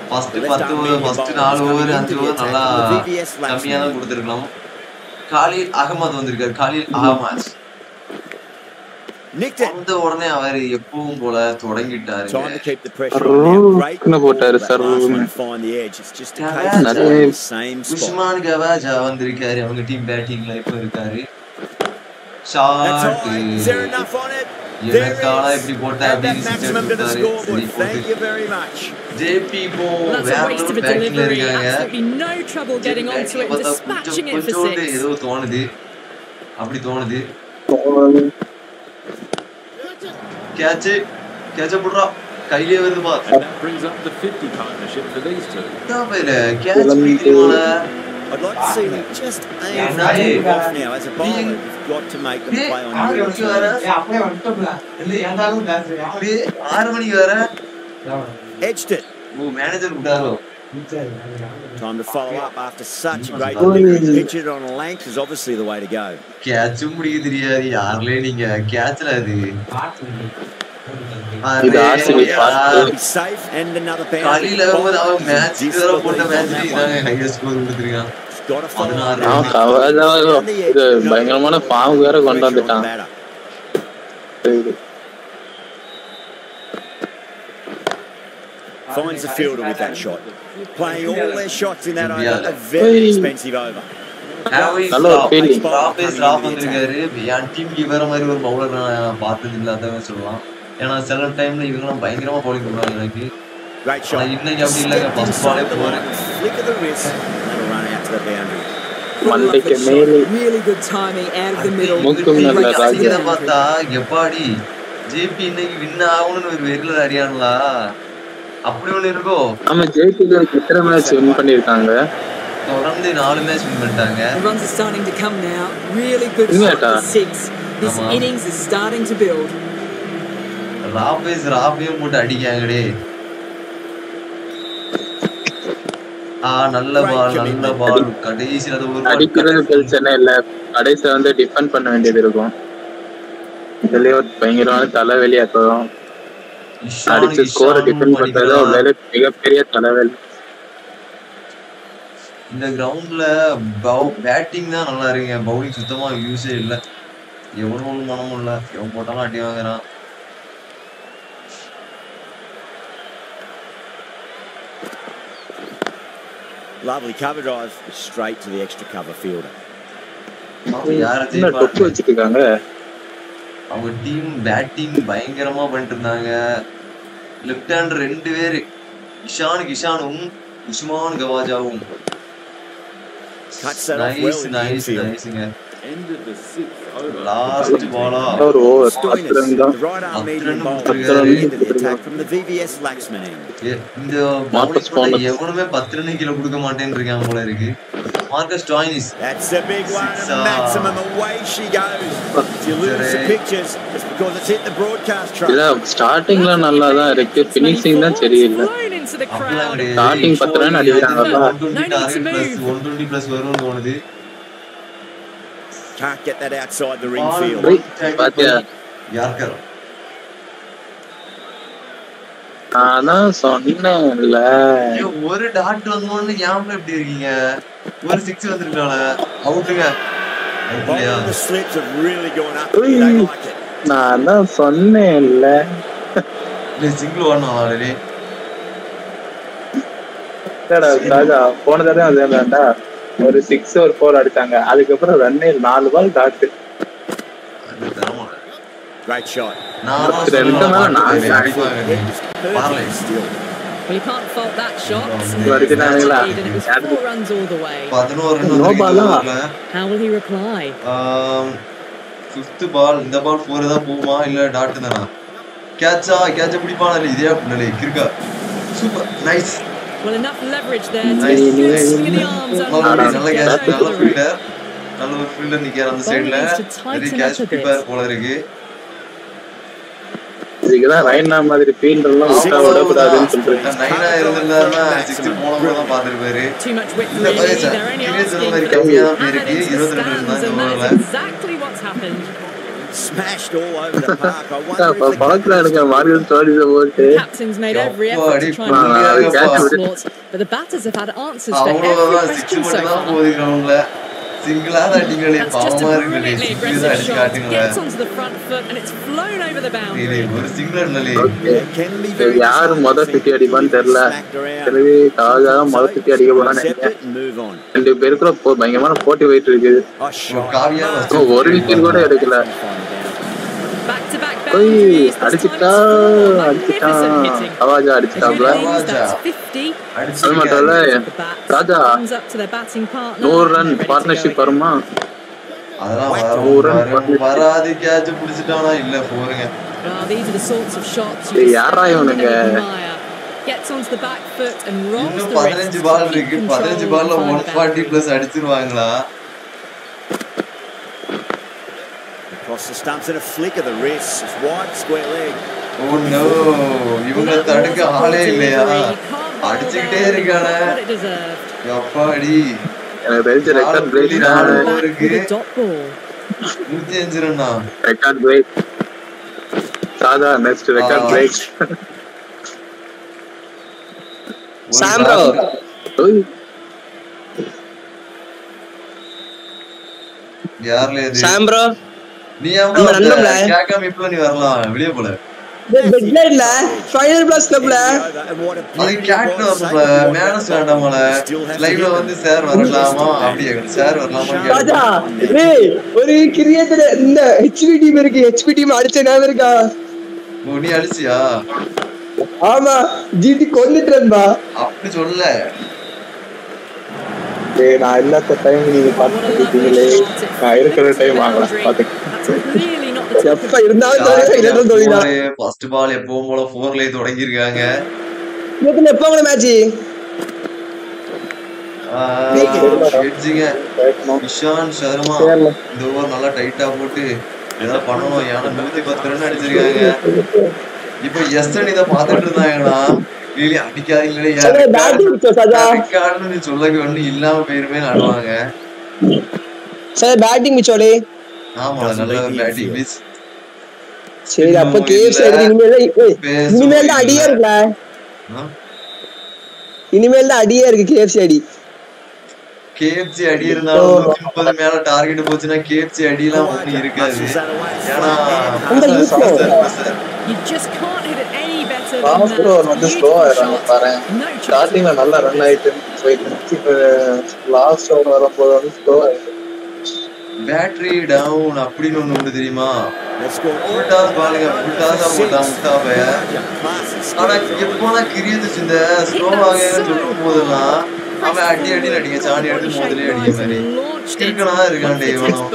ஃபர்ஸ்ட் பத்து ஓவர் ஃபர்ஸ்ட் நாலு ஓவர் அஞ்சு ஓவர் நல்லா கம்மியா தான் கொடுத்துருக்கலாம். காலில் அகமது வந்திருக்காரு. காலில் அகமது. வந்த உடனே அவர் எப்பவும் போல தொடங்கிட்டாரு போட்டாரு சார். உஸ்மான் கவாஜா வந்திருக்காரு அவங்க டீம் பேட்டிங்ல இப்ப இருக்காரு ஷாட் எனக்கால. இப்படி போட்ட. ஜேபி இப்போ வேற பேட்டிங்ல. இருக்காங்க கொஞ்சோண்டு. ஏதோ தோணுது அப்படி தோணுது ക്യാച്ച് ക്യാച്ച് പുറ കയ്യിലേ വരുന്നത് മാത്രം I'd like to see them just aim for two off now as a bowler. You've got to make them play on your terms. Edged it. Oh, manager, Time to follow up after such a great delivery. Pitch it on a length is obviously the way to go. கேட்சும் பிடிக்க தெரியாது யாருலே நீங்க கேட்ச்ல அது இது RCB Be safe and another boundary. காலையில வரும்போது அவன் match வேற போட்ட மேட்ச் Disbelief on that இதாங்க one. ஹையஸ்ட் ஸ்கோர் கொடுத்துருக்கான் Got to follow up. அவன் கவாஜா இது பயங்கரமான பாம்பு வேற கொண்டு வந்துட்டான் சரி. Finds the fielder with that shot. Playing all their shots in that over. A very expensive over. நல்ல ஒரு feeling. ராபேஸ் ராப் வந்திருக்காரு என் டீமுக்கு வேற மாதிரி ஒரு பவுலர் நான் பார்த்தது இல்லாதவன் சொல்லலாம் ஏன்னா சில டைம்ல இவங்கலாம் பயங்கரமா bowling பண்ணுவாங்க எனக்கு. இன்னைக்கு அப்படி இல்லைங்க ஃபர்ஸ்ட் பாலே போறேன். மண்டைக்கு மேலே. மூக்கும் நல்ல ராஜா. பார்த்தா எப்பாடி ஜேபி இன்னைக்கு வின் ஆகணும்னு ஒரு வெறியில அடியானுங்களா அப்படி ஒண்ணு இருக்கோ? ஆமா ஜெயிச்சு எத்தனை மேட்ச் வின் பண்ணிருக்காங்க தொடர்ந்து நாலு மேட்ச் வின் பண்ணிட்டாங்க. Runs are starting to come now. Really good six. This Come on. innings is starting to build. ராபேஸ் ராபையும் போட்டு அடிக்காங்கடே ஆ நல்ல பால் நல்ல பால் கடைசியில் அது ஒரு அடிக்கிறது பிரச்சனை இல்ல. கடைசியில வந்து டிஃபெண்ட் பண்ண வேண்டியது இருக்கும். இதுலயே ஒரு பயங்கரமான தலைவலி அப்புறம் அடிச்சு ஸ்கோரை டிஃபெண்ட் பண்றது. உண்மையிலே மிகப்பெரிய தலைவலி. இந்த கிரவுண்ட்ல பேட்டிங் தான் நல்லா இருக்குங்க பவுலிங் சுத்தமா யூஸே இல்ல. எவனும் மனமும் இல்ல எவன் போட்டாலும் அடி வாங்குறான். Lovely cover drive straight to the extra cover fielder. யார டொப்பு ஜெயிப்பாங்க வச்சுட்டு இருக்காங்க அவங்க டீம் பேட்டிங் பயங்கரமா பண்ணிட்டு இருந்தாங்க லெஃப்ட் ஹேண்ட் ரெண்டு பேரு இஷான் கிஷானும் உஸ்மான் கவாஜாவும். Nice nice. நைஸ்ங்க லாஸ்ட் பாலா ஒரு ஓவர் ரன். இந்த கூட Stoinis. எவனுமே பத்து ரன் கீழே கொடுக்க மாட்டேன்னு இருக்கான் போல இருக்கு Marcus Stoinis That's the big one, and uh, maximum away she goes. You lose the pictures, because it's hit the broadcast இல்ல truck. ஸ்டார்டிங்ல நல்லா தான் இருக்கு பினிஷிங் தான் சரியில்லை twenty target plus one twenty plus வரும்னு தோணுது Can't get that outside the ring field. right tackle பாத்தியா? பண்ணி யார்கர் நான் தான் சொன்னேன்ல. ஐயோ, ஒரு டாட் வந்தோன்னு ஞாபகம் எப்படி இருக்கீங்க? ஒரு சிக்ஸ் வந்திருக்கால அவுட்டுங்க. நான் தான் சொன்னேன்ல சிங்கிள் ஓடணும் ஆல்ரெடி போன தடவை அதே தான்டா ஒரு சிக்ஸ் ஒரு ஃபோர் அடிச்சாங்க. அதுக்கப்புறம் ரன்னே நாலு ball dot Great shot. can't fault that. And it was four runs all the way. வந்திருக்கு ball இந்த ஆ? overல. How will he reply? ஆம், fifth ball. இந்த பால் ஃபோர் தான் போகுமா? இல்ல டாட் தானா? கேட்சா கேட்ச பிடிப்பானா? இல்ல இதே பிள்ளை கிருக்கா super nice Well, enough leverage there to get a good swing of the arms நல்ல. ஃபீல்டர் நல்ல ஒரு ஃபீல்டர் நிக்கிறார் அந்த சைடுல a bit. பிடிப்பார் போல இருக்கு. இதுக்குதான் ரைனா மாதிரி ஃபீல்டர் எல்லாம் நைனா இருந்திருந்தாருன்னா சிக்ஸ் போன தான் பாத்துருப்பாரு asking மாதிரி கம்மியா தான் இருக்கு. Into the இருபத்தி ரெண்டு stands, இருந்தாங்க smashed all over the park. I wonder if the Mario stories about the captain's made every effort to try and win the onslaught, but the batters have had answers for every question so far. சிங்கிளா தான் அடிங்களே பாவமா aggressive தான் அடிச்சு இது. ஒரு single very யாரு முத சுத்தி அடிப்பான்னு தெரியல. எனவே காஜா முத சுத்தி அடிக்க போறான்னு. ரெண்டு பேருக்குள்ள போ- பயங்கரமான போட்டி போயிட்டு இருக்குது Oh, ஓ, ஒரு wicket கூட எடுக்கல. Time அடிச்சுட்டா அடிச்சுட்டான். அவாஜா அடிச்சுட்டாப்ல good news, Raja. that's 50. அது மட்டும் இல்ல ராஜா. நூறு ரன் பார்ட்னர்ஷிப். வருமா வராது கேட்ச் பிடிச்சிட்டானா இல்ல போருங்க யாரா இவனுங்க? Gets onto the back foot and rolls இன்னும் the wrist பதினஞ்சு to பால் இருக்கு control பதினஞ்சு and பால்ல find one the forty boundary. Plus அடிச்சிருவாங்களா Across the stumps and a flick of the wrist. It's wide, square leg. Oh no இவங்க Well, that தடுக்க was a ஆளே poor இல்லையா delivery. You can't bowl அடிச்சுக்கிட்டே there, but he இருக்கானே got what it deserved. அப்பாடி எனக்கு தெரிஞ்ச record break புள்ளி தான் நாலு. Back இருக்கு. with a dot ball. நூத்தி அஞ்சு ரன்னா ரெக்கார்ட் பிரேக் சாதா நெக்ஸ்ட் ரெக்கார்ட் ஆ. Break Sam bro. யாருல இது சாம் ப்ரோ நீ. கேட்காம இப்ப நீ வரலாம் வெளியே போல. பெட்லைட்ல ஃபைனல் பிளாஸ் கிளப்ல அது. மேனஸ் வேண்டாமல லைவ்ல வந்து. சார் வரலாமா? அப்படி சார் வரலாமா ராஜா டேய் ஒரு கிரியேட்டர் இந்த ஹெச்பி டீம் இருக்கு. ஹெச்பி டீம் அடிச்ச ஞாபகம் இருக்கா? ஓ, நீ அடிச்சியா? ஆமா ஜிடி கொண்டுட்டேன்பா அப்படி சொல்ல டேய் நான் இல்லாத டைம் நீங்க பார்த்துட்டீங்களே நான் இருக்கிற டைம் வாங்கலாம் பாத்துக்க That's clearly not the type எப்ப இருந்தாலும் ஃபர்ஸ்ட் பால் எப்பவும் போல போர்லயே தொடங்கி இருக்காங்க இன்னும் எப்போ உங்களை மேட்ச் இஷான் சர்மா இந்த ஓவர் நல்லா டைட்டா போட்டு ஏதாவது பண்ணணும். ஏன்னா நூத்தி பத்து ரன் அடிச்சிருக்காங்க. இப்போ எஸ்டன் இதை பார்த்துட்டு இருந்தாங்கன்னா லீலி அடிக்காதீங்களே நீ சொல்லவே ஒண்ணு இல்லாம பேருமே ஆடுவாங்க சார் பேட்டிங் மிச்சோடே ஆமா நல்ல பேட்டிங் பீச் சரி அப்ப அடி இனிமேல் தான் அடியே இல்ல. இருக்குல்ல இனிமேல் தான் அடியே இருக்கு கேஎஃப்சி அடி. கேஎஃப்சி அடி இருந்தாலும் நூத்தி முப்பது மேல டார்கெட் போச்சுன்னா கேஎஃப்சி அடியெல்லாம் ஒண்ணு இருக்காது. ஏன்னா that. ஓவர் வந்து ஸ்லோ ஆயிடுறாங்க shot. பாரு No chance. ஸ்டார்டிங்ல நல்லா ரன் ஆயிட்டு போயிட்டு இப்ப லாஸ்ட் ஓவர் வரும்போது வந்து ஸ்லோ ஆயிடுச்சு பேட்டரி டவுன் அப்படின்னு ஒண்ணு உண்டு தெரியுமா. ஃபுல் டாஸ் பாலுங்க ஃபுல் டாஸா போட்டான் முஸ்தாப ஆனா எப்போலாம் கிரியேட்டர்ஸ் இந்த ஸ்லோ ஆகுன்னு சொல்லும் போதெல்லாம் அவன் அடி அடி அடிங்க சாணி எடுத்து முதலே அடிக்க மாதிரி இருக்கனா இருக்கான் டே இவனும்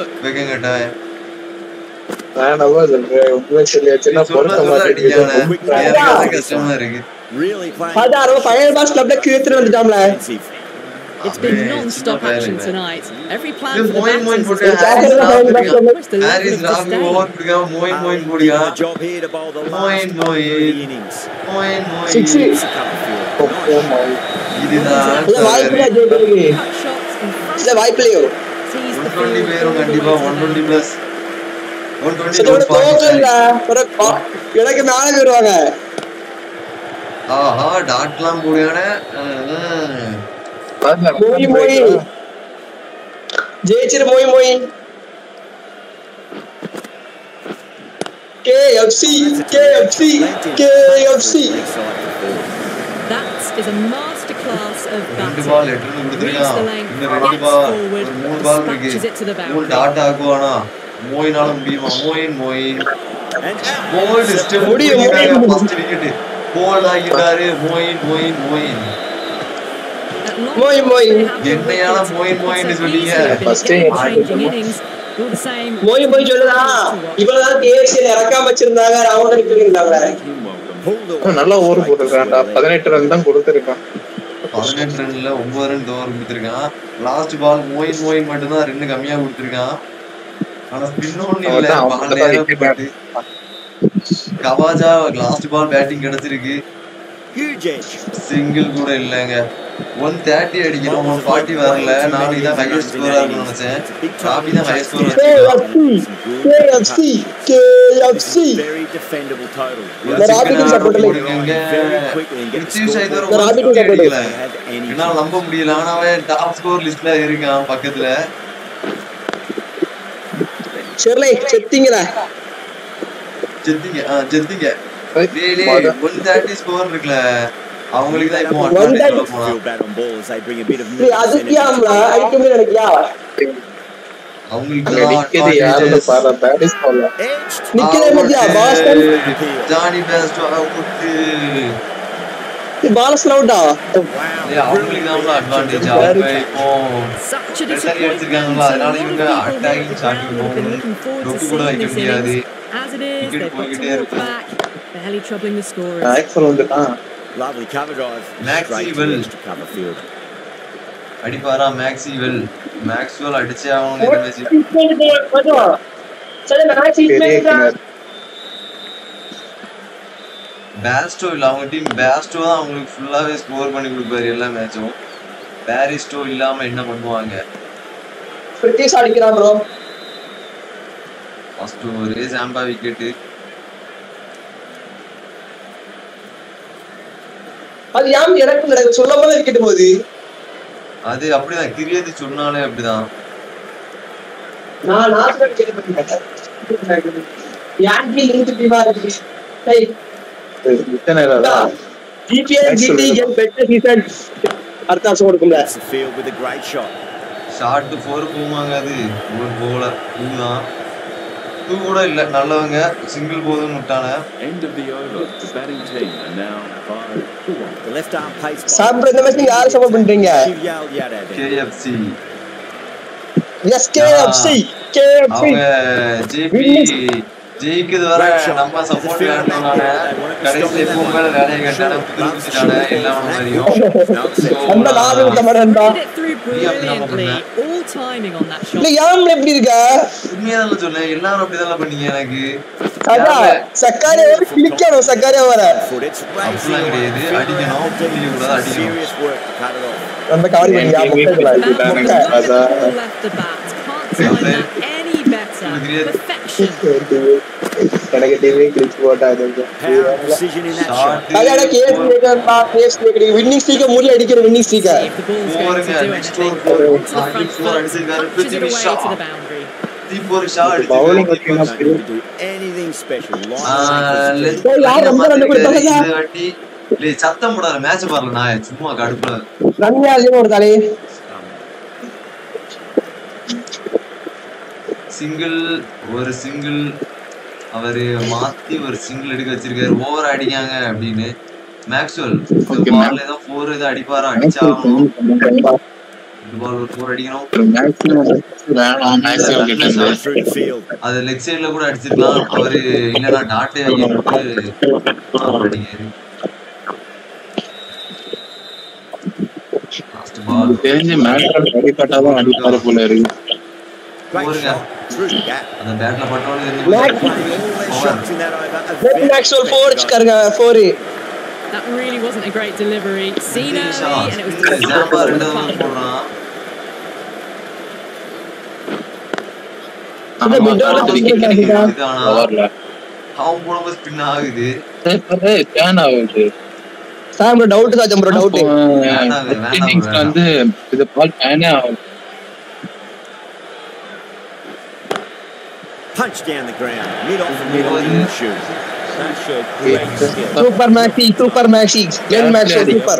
நான் என்னவோ சொல்றேன் உண்மை சொல்லியாச்சுன்னா பொருத்த சொல்றது அடிக்கான மாட்டேங்குது எனக்கு அதான் கஷ்டமா இருக்கு Really playing. அதான் அறுபது ஃபைனல் பாஸ் கிளப்ல creator வந்துட்டாம்ல defensive. It's been Hey, non-stop it's not action bad, tonight. Every plan இது for the Moeen Moeen batters போட்டு has Harris been Rahu almost a level Haris of Rahu disdain. Over கொடுக்காம Moeen Moeen Doing போடுங்க a job here to bowl the Moin, last couple of moin. innings. Moeen Six. Moeen It's a couple of field. இதுதான் இல்ல வாய்ப்பு இல்ல சரி. ஜெயிக்கிறதுக்கு Cut shots in front இல்ல வாய்ப்பு இல்லையோ tease on the twenty field பேரும் all the கண்டிப்பா way to on the twenty boundary. Plus எனக்கு மேல போயிருவாங்க ஆஹா டாட்லாம் போடுவானே மோய் மோய் ஜெயிச்சிரு மோய் மோய் KFC KFC KFC That is a masterclass of ரெண்டு batting. பால் எட்டு Reads the length, gets forward, மூணு பால் இருக்கு. dispatches it to the மூணு boundary. மோயினால முடியுமா Moeen Moeen bowled step. First wicket bowled ஆகிட்டாரு Moeen Moeen Moeen At long மோய், last, மோய். they have the என்னையான. Moeen It's சொன்னீங்க. easily been First game A changing innings. All the same. மோய் போய் சொல்லுதா இவ்வளவுதான் தேசிய இறக்காம வச்சிருந்தாங்க அவன் away. நல்லா ஓவர் போட்டிருக்கான்டா பதினெட்டு ரன் தான் கொடுத்துருக்கான் பதினெட்டு ரன்ல ஒன்பது ரன் தோறு கொடுத்துருக்கான் லாஸ்ட் பால் மோயின் மோயின் மட்டும் தான் ரெண்டு கம்மியா கொடுத்துருக்கான் ஆனா ஒண்ணு இல்ல பால் நேரம் கவாஜா லாஸ்ட் பால் பேட்டிங் கிடைச்சிருக்கு. சிங்கிள் கூட இல்லைங்க ஒன் தேர்ட்டி அடிக்கணும் ஒன் ஃபார்ட்டி வரல நாளைக்கு தான் ஹையஸ்ட் ஸ்கோரா இருக்கும்னு நினைச்சேன் ராபி தான் ஹையஸ்ட் ஸ்கோர் கேஎஃப்சி கேஎஃப்சி ராபிக்கு ராபிக்கு என்னால நம்ப முடியல ஆனா அவன் டாப் ஸ்கோர் லிஸ்ட்ல இருக்கான் பக்கத்துல ஷெர்லை செத்தீங்களா ஜெத்திங்க ஆ ஒன் தேர்ட்டி ஸ்கோர் இருக்குல்ல அவங்களுக்கு தான் இப்போ போலாம் அதுக்கியாம்ல முடியும் நினைக்கியா அவங்களுக்கு நிக்குது. பாரு பேட்டிஸ் மத்தியா. பாஸ்டன் ஜானி பேஸ்டோ பாலஸ் அவுட்டா ஏய் அவங்களுக்கு தான் அட்வான்டேஜ் அவங்க இப்போ Such a ரெண்டு disappointment. சரி எடுத்திருக்காங்களா A அதனால lot of இவங்க people attacking wanted the starting ground and been போகணும் looking forward to டொக்கு கூட seeing வைக்க this முடியாது innings. As it is, Wicket they've got போய்கிட்டே to walk இருக்கும். back, barely troubling the scorers. Axar வந்துட்டான் Lovely cover drive. Maxi Straight to will. the extra cover field. அடிப்பாரா மேக்ஸிவெல் Maxwell அடிச்சே ஆகணும் இந்த match பெரிய கிணறு பேஸ்டோ இல்ல அவங்க டீம் பேஸ்டோ தான் அவங்களுக்கு ஃபுல்லாவே ஸ்கோர் பண்ணி கொடுப்பாரு எல்லா மேட்சும் பேரிஸ்டோ இல்லாம என்ன பண்ணுவாங்க? பிரிட்டிஷ் அடிக்கிறான் ப்ரோ ஃபர்ஸ்ட் ஒரு சாம்பா விக்கெட் அது ஏன் எனக்கு நடக்கு சொல்ல போல விக்கெட் போகுது. அது அப்படிதான். கிரியது சொன்னாலே அப்படிதான். நான் நாட்டு விக்கெட் பண்ணிட்டேன் யாங்கி லிங்க் இருக்கு டேய் மிச்ச நேரம் தான் GPL GT game better season அடுத்த வருஷம் கொடுக்கும்ல field with a great shot. Short four போவாங்க அது ஒரு போலர் டூ தான் டூ கூட இல்ல நல்லவங்க சிங்கிள் போதும்னு விட்டான of the over. The batting team are now five to one. The left arm pace. சாப்பிட்ற இந்த மேட்ச் நீங்க யாரை சப்போர்ட் பண்றீங்க. கேஎஃப்சி எஸ் கேஎஃப்சி கேஎஃப்சி அவங்க ஜேபி ஜெயிக்குது வர நம்ம சப்போர்ட் வேணும்னால கடைசியில் எப்பவும் மேல வேலையை கட்டான புது புதுச்சான எல்லாம் மாதிரியும் அந்த நாலு விட்ட மாதிரி Did it through brilliantly. All timing on that இல்ல shot. ஏன் எப்படி இருக்க உண்மையாதான் சொன்னேன் எல்லாரும் அப்படிதான் பண்ணீங்க எனக்கு அதான் சக்காரியா கிளிக்கணும் சக்காரியா வர Foot. It's அப்படிலாம் racing. கிடையாது அடிக்கணும் புள்ளி கூடாது அடிக்கணும் Serious work to cut it off. ரொம்ப கவரி பண்ணியா முட்டைகளா Bounce முட்டை எனக்கு டிவி கேஸ் வின்னிங் ஸ்ட்ரீக்க மூடி அடிக்கிற வின்னிங் ஸ்ட்ரீக்க. பவுலிங் யார் ரொம்ப ரன் கொடுத்தாங்க? இல்ல சத்தம் போடாத மேட்ச் பாருல நான் சும்மா கடுப்புல ரம்யாஜின்னு ஒரு தலை சிங்கிள் ஒரு சிங்கிள் அவரு மாத்தி ஒரு சிங்கிள் எடுக்க வச்சிருக்காரு. ஓவர் அடிக்காங்க அப்படின்னு. மேக்ஸ்வெல் பால்ல ஏதோ ஃபோர் ஏதோ அடிப்பாரா? அடிச்சாகணும் பால் ஒரு ஃபோர் அடிக்கணும். அது லெக் சைடுல கூட அடிச்சிருக்கலாம். அவரு இல்லனா டாட்டே அடிக்காரு. தெரிஞ்சு மேட்ச் அடிப்பட்டாதான் அடிப்பாரு போல இருக்கு. Maxwell four goal. அடிச்சுக்காருங்க four That really wasn't a great delivery. Seen early, and it was ஆகுது? ஆகுது. சாம் டவுட் சாச்சம் ப்ரோ டவுட். வந்து இது பால் பேனே ஆகும் punch down the ground. Mid off and mid on in shoot. Sancho, great skill. Super Maxi, Super Maxi, Glenn Maxi, Super.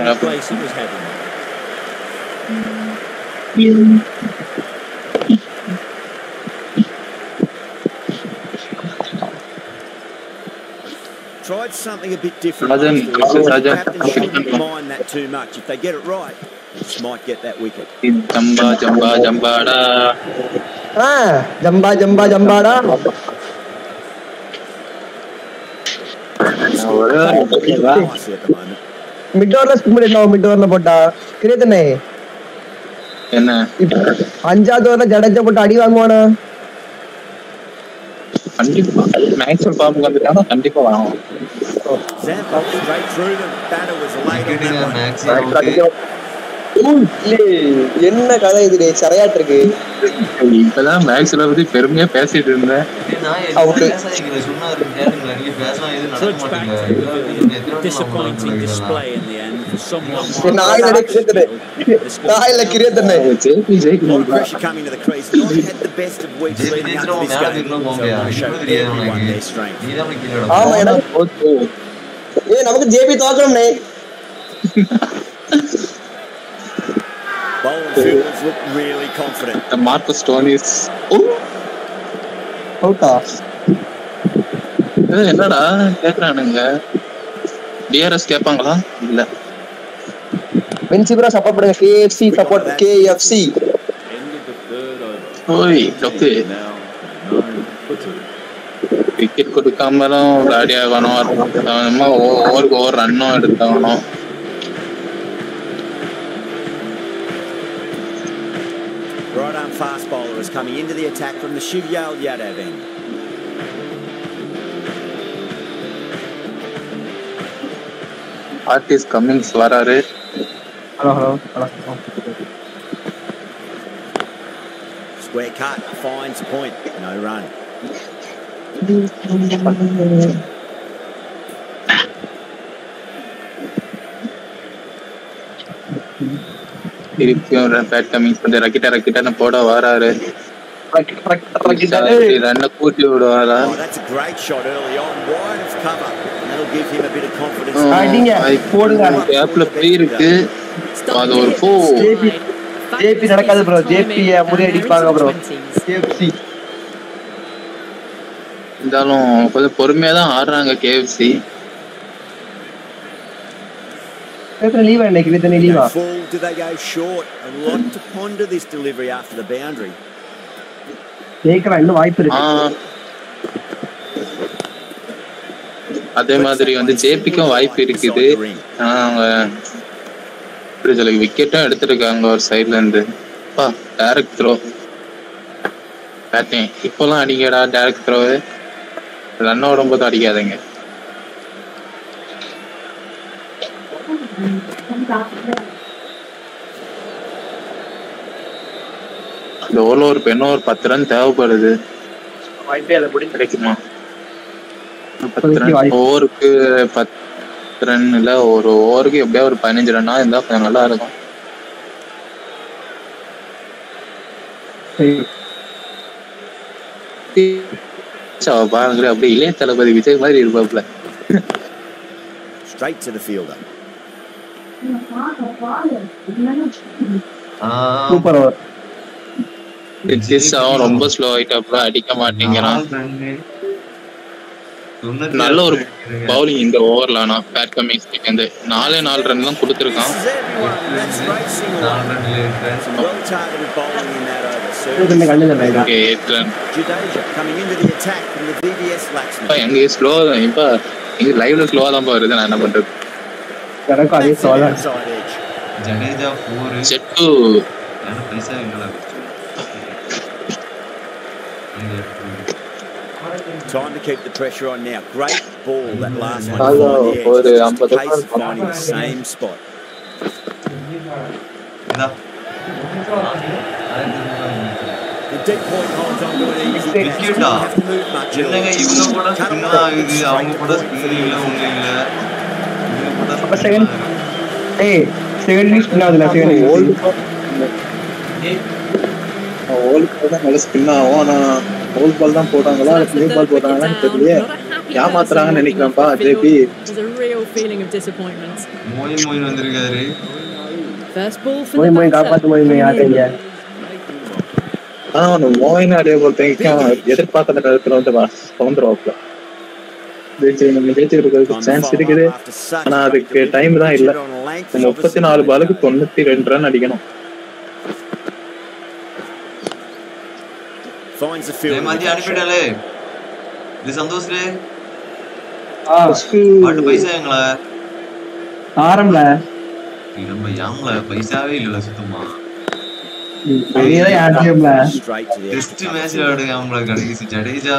Tried something a bit different. I shouldn't mind that too much. If they get it right, they just might get that wicket. ஜம்பா ஜம்பா ஜம்பாடா ஆ ஜம்பா ஜம்பா ஜம்பாடா ஒரே ஒரு நிமிஷம் வா. Nicely at the moment. Mid ஓவர்ல spin என்ன mid ஓவர்ல போட்டா கிரியத்தனே என்ன அஞ்சாவது ஓவர்ல ஜடேஜா போட்டு அடி வாங்குவானா கண்டிப்பா மேக்ஸிமம் ஃபார்முக்கு வந்துட்டாங்கன்னா கண்டிப்பா வாங்குவோம் என்ன கதை இது சரியாட்டு இருக்கு இப்பதான் மேக்ஸ்ல பத்தி பெருமையா பேசிட்டு இருந்தேன் நான் அவுட்டு. எதுவும் பேசாதீங்க சொன்னாரு கேளுங்களேன் நீங்க பேசலாம் எதுவும் நடக்க Trudge back மாட்டேங்க to இதெல்லாம் எத்தனை வாட்டி நான் disappointing உங்களுக்கு display in the end for someone. நான் இல்ல கிரியத்தனே நான் இல்ல கிரியத்தனே ஜெயிப்பி A lot of ஜெயிக்கணும் pressure coming to the crease. Not had the best of weeks ஜெயிப்பி leading up to ஜெயிச்சிரும் this மேல game. போயிருந்தோம் So போங்க I'm going to show இன்னும் தெரியாது everyone உனக்கு their strength. நீ தான் கீழே ஆமா எனக்கு ஓகே ஏ நமக்கு ஜேபி தோக்கணும்னே Bowling fielders look really confident. Marcus Stoinis ஓ அவுட்டா இது என்னடா கேக்குறானுங்க? டிஆர்எஸ் கேட்பாங்களா இல்ல. பென்சிபரா சப்போர்ட் பண்ணுங்க. KFC support KFC the. ஓய் டொக்கு. விக்கெட் கொடுக்காமலும் விளையாடி ஆகணும். ஓவருக்கு ஓவர் ரன்னும் எடுத்தாகணும். fast bowler is coming into the attack from the Shivyal Yadav end. Art is coming, Swarare. Hello, hello, hello. Square cut, finds point, no run. Bat ரக்கிட்ட வராரு. ரன்னை கூட்டி விடுவாரா? Oh, போடுங்க. கேப்ல ஃப்ரீ இருக்கு. அது ஒரு போ ஜேபி நடக்காது ப்ரோ ஜேபி முறியடிப்பாங்க ப்ரோ கேஎஃப்சி இருந்தாலும் கொஞ்சம் பொறுமையா தான் ஆடுறாங்க கேஎஃப்சி எத்தனை லீவா இன்னைக்கு எத்தனை லீவா Go full, do they go short? A lot to ponder this delivery after the boundary. ஜெயிக்கலாம் இன்னும் வாய்ப்பு இருக்கு. அதே மாதிரி வந்து ஜேபிக்கும் வாய்ப்பு இருக்குது. ஆனா அவங்க எப்படி சொல்ல விக்கெட்டும் எடுத்திருக்காங்க ஒரு சைட்ல இருந்து. பா டைரக்ட் த்ரோ பேட்டிங் இப்போலாம் அடிக்கடா டைரக்ட் த்ரோ ரன் ஓடும்போது அடிக்காதீங்க. இந்த ஓவரில் ஒரு பெண்ணு ஒரு பத்து ரன் தேவைப்படுது. வாய்ப்பே அதை பிடிச்சி கிடைக்குமா? பத்து ரன். ஓவருக்கு பத்து ரன் இல்ல ஒரு ஓவருக்கு எப்படியா ஒரு பதினஞ்சு ரன்னா இருந்தா கொஞ்சம் நல்லா இருக்கும். பாருங்க அப்படியே இளைய தளபதி விஜய் மாதிரி இருப்பாப்ல. Straight to the fielder. Super அவன் ரொம்ப ஸ்லோ ஆயிட்டாப்ல அடிக்க மாட்டேங்கிறான். நல்ல ஒரு பவுலிங் இந்த ஓவர்ல ஆனா பேட் கமிங்ஸ் நாலே நாலு ரன் தான் கொடுத்துருக்கான். இந்த கண்ணு தானே. எங்க இப்ப இங்க லைவ்ல ஸ்லோவா தான் வருது நான் என்ன பண்றது? Time to keep the pressure on now. Great ball, that last one. Hello, on the edge. Just case finding the same spot. The deep point holds on to it easily. Have to move much. ಇವ್ನು ಕೂಡ spin ಆಗಿದ್ವಿ ಅವನು ಕೂಡ spin ಇಲ್ಲ ಒಂದೇ ಇಲ್ಲ அப்ப ஆகுது. ஏய் செகண்ட் நியூஸ் பண்ணாதுல செகண்ட் ஓல்டு ஓல்டு பால் தான் நல்லா ஸ்பின் ஆகும் ஆனா ஓல்டு பால் தான் போட்டாங்களா நியூ பால் போட்டாங்களான்னு. தெரியல ஏமாத்துறாங்கன்னு நினைக்கிறேன்ப்பா JP field. There's a real feeling of disappointment. Moeen Moeen வந்திருக்காரு. காப்பாத்து மோய் மோய் ஆட்டீங்க ஆனா மோயின் அடைய பொறுத்த எதிர்பார்க்காத நேரத்துல வந்து சுதந்திரவாப்ல ஜெயிச்சு நம்ம ஜெயிச்சுக்கிறதுக்கு சான்ஸ் இருக்குது. ஆனா அதுக்கு டைம் தான் இல்ல. முப்பத்தி நாலு பாலுக்கு தொண்ணூத்தி ரெண்டு ரன் அடிக்கணும். ஆரம்பல பைசாவே இல்ல சுத்தமா டெஸ்ட் அவங்கள கடைசி ஜடேஜா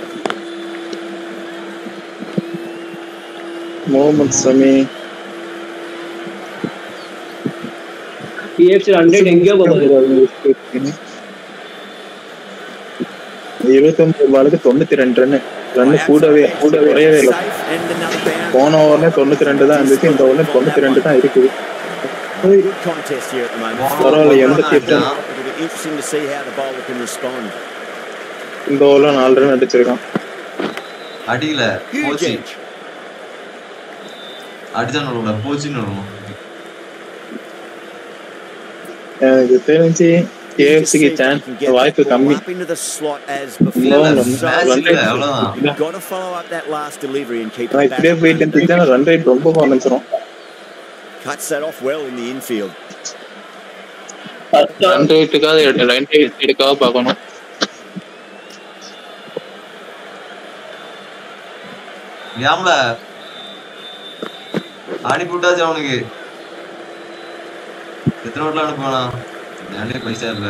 எங்கேயோ போகுது இருபத்தி ஒன்பது பாலுக்கு தொண்ணூத்தி ரெண்டு ரன் ரன் கூடவே கூட குறையவே இல்லை. போன ஓவர்ல தொண்ணூத்தி ரெண்டு தான் இருந்துச்சு இந்த ஓவர்ல தொண்ணூத்தி ரெண்டு தான் இருக்குது. பரவாயில்ல எண்பத்தி எட்டு. இந்த ஓவர்ல நாலு ரன் அடிச்சிருக்கான் அடியில அடிதான் விட போச்சுன்னு வரும் எனக்கு தெரிஞ்சு கேஎஃப்சிக்கு சான்ஸ் வாய்ப்பு கம்மி. இப்படியே. போயிட்டு இருந்துச்சுன்னா ரன் ரேட் ரொம்ப குறைஞ்சிரும். Cuts that off well in the infield. Run ரேட்டுக்காக run rate எடுக்காக பார்க்கணும். ஏம்ல அனுப்பி விட்டாச்சு அவனுக்கு எத்தனை வாட்டில அனுப்புவானா என்கிட்ட பைசா இல்ல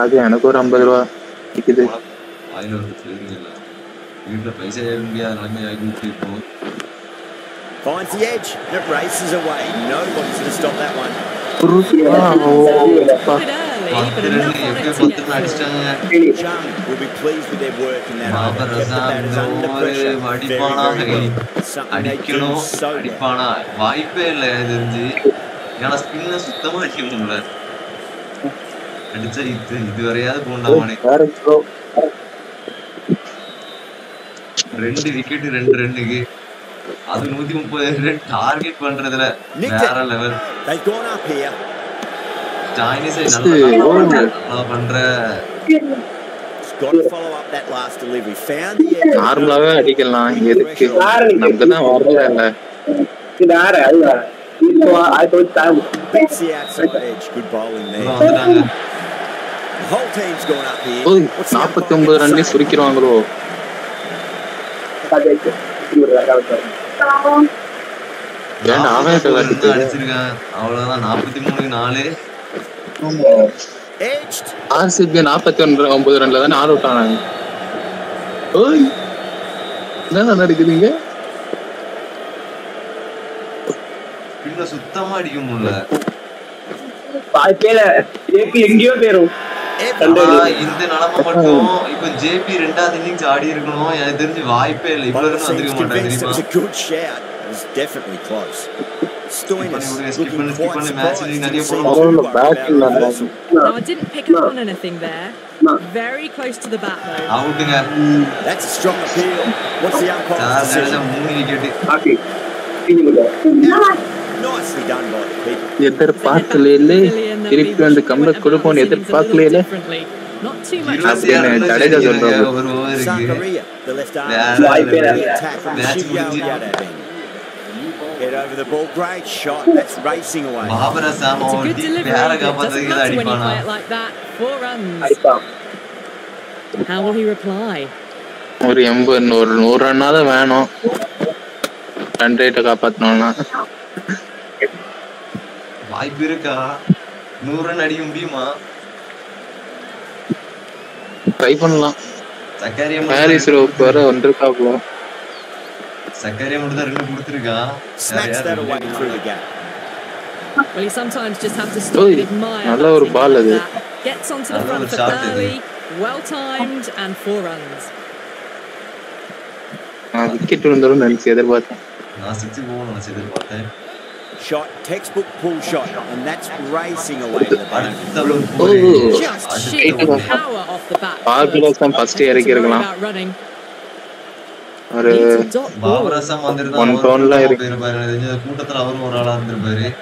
அது எனக்கு ஒரு ஐம்பது ரூபா இருக்குது வாயில ஒரு தெரியுங்க இல்ல வீட்டுல பைசா ஏற முடியாத நிலைமை ஆகி இப்போ Finds the edge and it races away. Nobody's going to stop that one. அடிப்பானா அடிக்கணும். அடிப்பானா வாய்ப்பே இல்ல எனக்கு தெரிஞ்சு ஏன்னா ஸ்பின்ன சுத்தமா அடிக்க முடியல அடிச்சா இது இது வரையாவது போண்டாமானே ரெண்டு விக்கெட் ரெண்டு ரன்னுக்கு அது நூத்தி முப்பது ரன் டார்கெட் பண்றதுல வேற லெவல் நல்லா பண்ற, edge. நார்மலாவே அடிக்கலாம் எதுக்கு நமக்கு தான் வரல இல்ல இது What's the நாற்பத்தி ஒன்பது say? சுருக்கிடுவாங்களோ அவ்வளவுதான் நாற்பத்தி மூணுக்கு நாலு. ஆர்சிபி நாற்பத்தி ஒன்று ஒன்பது ரன்ல தானே ஆல் அவுட் ஆனாங்க. ஓய் என்ன நடக்குதுங்க பின்ன சுத்தமா அடிக்க முடியல வாழ்க்கையில ஜேபி எங்கேயோ போயிரும். இந்த நிலைமை மட்டும் இப்ப ஜேபி ரெண்டாவது இன்னிங்ஸ் ஆடி இருக்கணும். எனக்கு தெரிஞ்சு வாய்ப்பே இல்லை. இவ்வளவு வந்திருக்க மாட்டாங்க was a good shout. It was definitely close. Stoinis பண்ணி விடுங்க, skip looking பண்ணு, skip quite பண்ணு, surprised. match ல நிறைய Didn't seem போடணும். too பரவாயில்ல, worried batting about நல்லா reversal. No, I didn't pick up on anything there. Very close to the bat though. அவுட்டுங்க That's a strong appeal. What's the umpire's sir Jadeja decision? மூணு wicket ஆக்கி Nicely done by the people. எதிர்பார்க்கல இல்ல திருப்பி வந்து comeback கொடுப்போம்னு எதிர்பார்க்கல இல்ல Not too much. இருபத்தி ஆறு அப்படின்னு ரன் ஜடேஜா அடிக்கிறாங்க, சொல்றாரு. ஒரு ஓவர் இருக்கு Head over the ball. Great shot. That's racing away. It's a good delivery. It doesn't matter when you play it like that. Four runs. How will he reply? ஒரு எண்பது ஒரு நூறு ரன்னாவது வேணும் ரன் ரேட்டை காப்பாத்தணும்னா வாய்ப்பு இருக்கா நூறு ரன் அடிக்க முடியுமா ட்ரை பண்ணலாம் சக்காரியா ஹாரிஸ் ரோப் வேற வந்திருக்காப்ல சக்காரியா மட்டும் தான் ரெண்டு கொடுத்துருக்கான் Snatched that away through the gap. Well, you sometimes just have to stop Oi, and admire. நல்ல that ஒரு thing ball like அது. that. Gets onto the நல்ல front ஒரு foot shot இது. early, Well timed and four runs. Wicket விழுந்தாலும் நினைச்சு எதிர்பார்த்தேன் நான் சிக்ஸ் போகணும்னு நினைச்சு எதிர்பார்த்தேன் Shot, textbook pull shot, and that's racing away to the boundary. அடுத்த ball போய் Just அடுத்த sheer ball. power off the bat. பார்பிலோஸ் தான் ஃபர்ஸ்ட் இறக்கி இருக்கலாம் About running. Tone ல கூட்டமா இருக்கு. கூட்டத்துல அவரும் ஒரு ஆளா இருந்திருப்பாரு.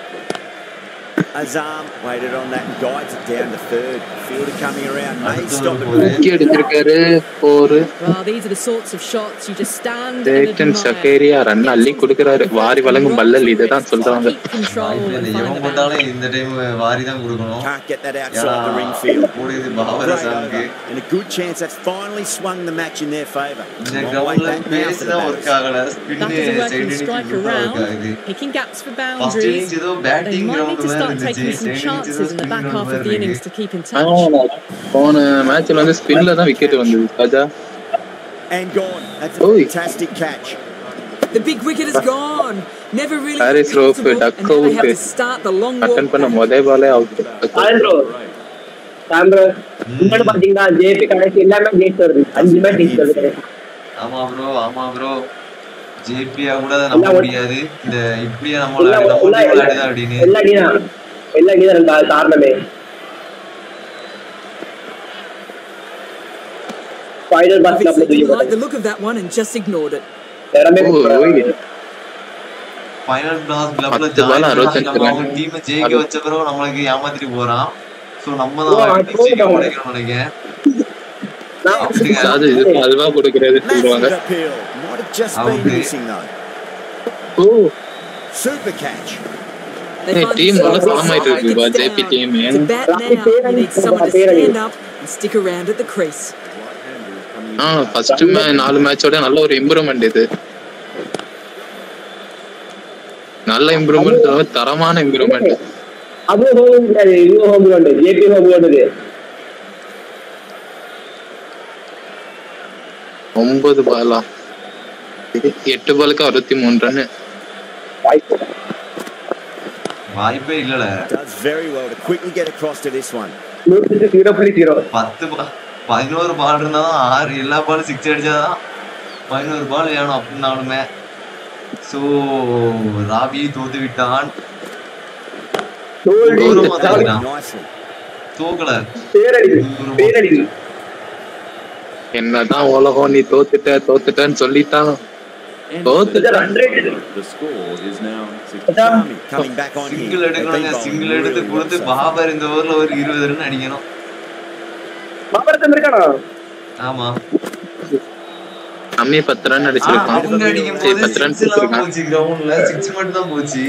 Azam waited on that and guides it down to third. Fielder coming around, may அடுத்த stop ball it. போய் விக்கி எடுத்திருக்காரு four Well, these are the sorts of shots you just stand and Jayden admire. Sakariya run அள்ளி கொடுக்கறாரு வாரி வழங்கும் பல்லல் இதுதான் சொல்றாங்க Keep control வாய்ப்பே and இல்லை find எவன் the போட்டாலும் boundary. இந்த டைம் வாரி தான் கொடுக்கணும் Can't get that ஏன்னா outside the ring field. போடுது Great பாபரசாமுக்கு over. And a good chance that's finally swung the match in their favour. இந்த Long way கிரவுண்ட்ல back now pace for the தான் batters. ஒர்க் ஆகல That spin doesn't work side in strike work around, ஆகுது picking gaps for first boundaries. Innings ஏதோ They batting might taking some chances in the back half of the innings to keep in touch. போன மேட்ச்ல வந்து ஸ்பின்ல தான் wicket வந்தது Raja And gone. That's a Oi. fantastic catch. The big wicket is gone. Never really Harris Rope, duck and now they have out. to start the long walk. அட்டன் பண்ண. முதல் பாலே out Andro சாம்ப்ரோ முன்னாடி பாத்தீங்கன்னா ஜேபி கடைசி எல்லாமே ஜெயிச்சு வருது அஞ்சு மேட்ச் ஜெயிச்சு வருது. ஆமா ப்ரோ ஆமா ப்ரோ ஜேபியா கூட நம்ப முடியாது இந்த இப்படியே நம்ம எல்லாம் விளையாடு- நம்ம விளையாடுதா அப்படின்னு எல்லா அடிதான் எல்லா அடிதான் ரெண்டு காரணமே ஃபைனல் பாஸ்ல Obviously, அப்படி didn't like தூக்கி the look of that one and just ignored it. திறமே final class கிளப்ல பத்து ball அறுபத்தஞ்சு நம்ம run. அவங்க டீம் ஜெயிக்க வச்ச பிறகு நம்மளுக்கு ஏமாத்திட்டு போறான் சோ நம்ம ஓ, தான் அது ஜெயிக்க போதும். உடைக்கணும் நினைக்கிறேன் நான் அப்படிங்க. அது இதுக்கு அல்வா கொடுக்கறது சொல்லுவாங்க Massive appeal. Might have just Out been there. missing though. O Super catch. Themselves நல்லா form ஆயிட்டு இருக்கு, stick around at the crease. ஆ ஃபர்ஸ்ட் நாலு மேட்சோட நல்ல ஒரு இம்ப்ரூவ்மெண்ட் இது. நல்ல இம்ப்ரூவ்மெண்ட் தரமான இம்ப்ரூவ்மெண்ட் அது ஹோம் கிடையாது இது home ground JP home ground இது. ஒன்பது பாலா எட்டு பாலுக்கு அறுபத்தி மூணு ரன் வாய்ப்பு இல்லல. பத்து பா- பதினோரு பால் இருந்தாதான் ஆறு எல்லா பாலும் சிக்ஸ் அடிச்சாதான் பதினோரு பால் வேணும் அப்படின்னாலுமே. சோ ராபி தோத்து விட்டான். தூக்கல. என்னதான் உலகம் நீ தோத்துட்ட தோத்துட்டன்னு சொல்லிட்டான் சிங்கிள் bowling சிங்கிள் எடுத்து கொடுத்து. பாபர் இந்த ஓவர்ல ஒரு இருபது ரன் அடிக்கணும். மாபரத்தம் இருக்கானா ஆமா. அம்மி பத்து ரன் அடிச்சிருக்கான் அவங்க அடிக்கும் போது பத்து ரன் போச்சு கிரவுண்ட்ல சிக்ஸ் மட்டும் தான் போச்சு.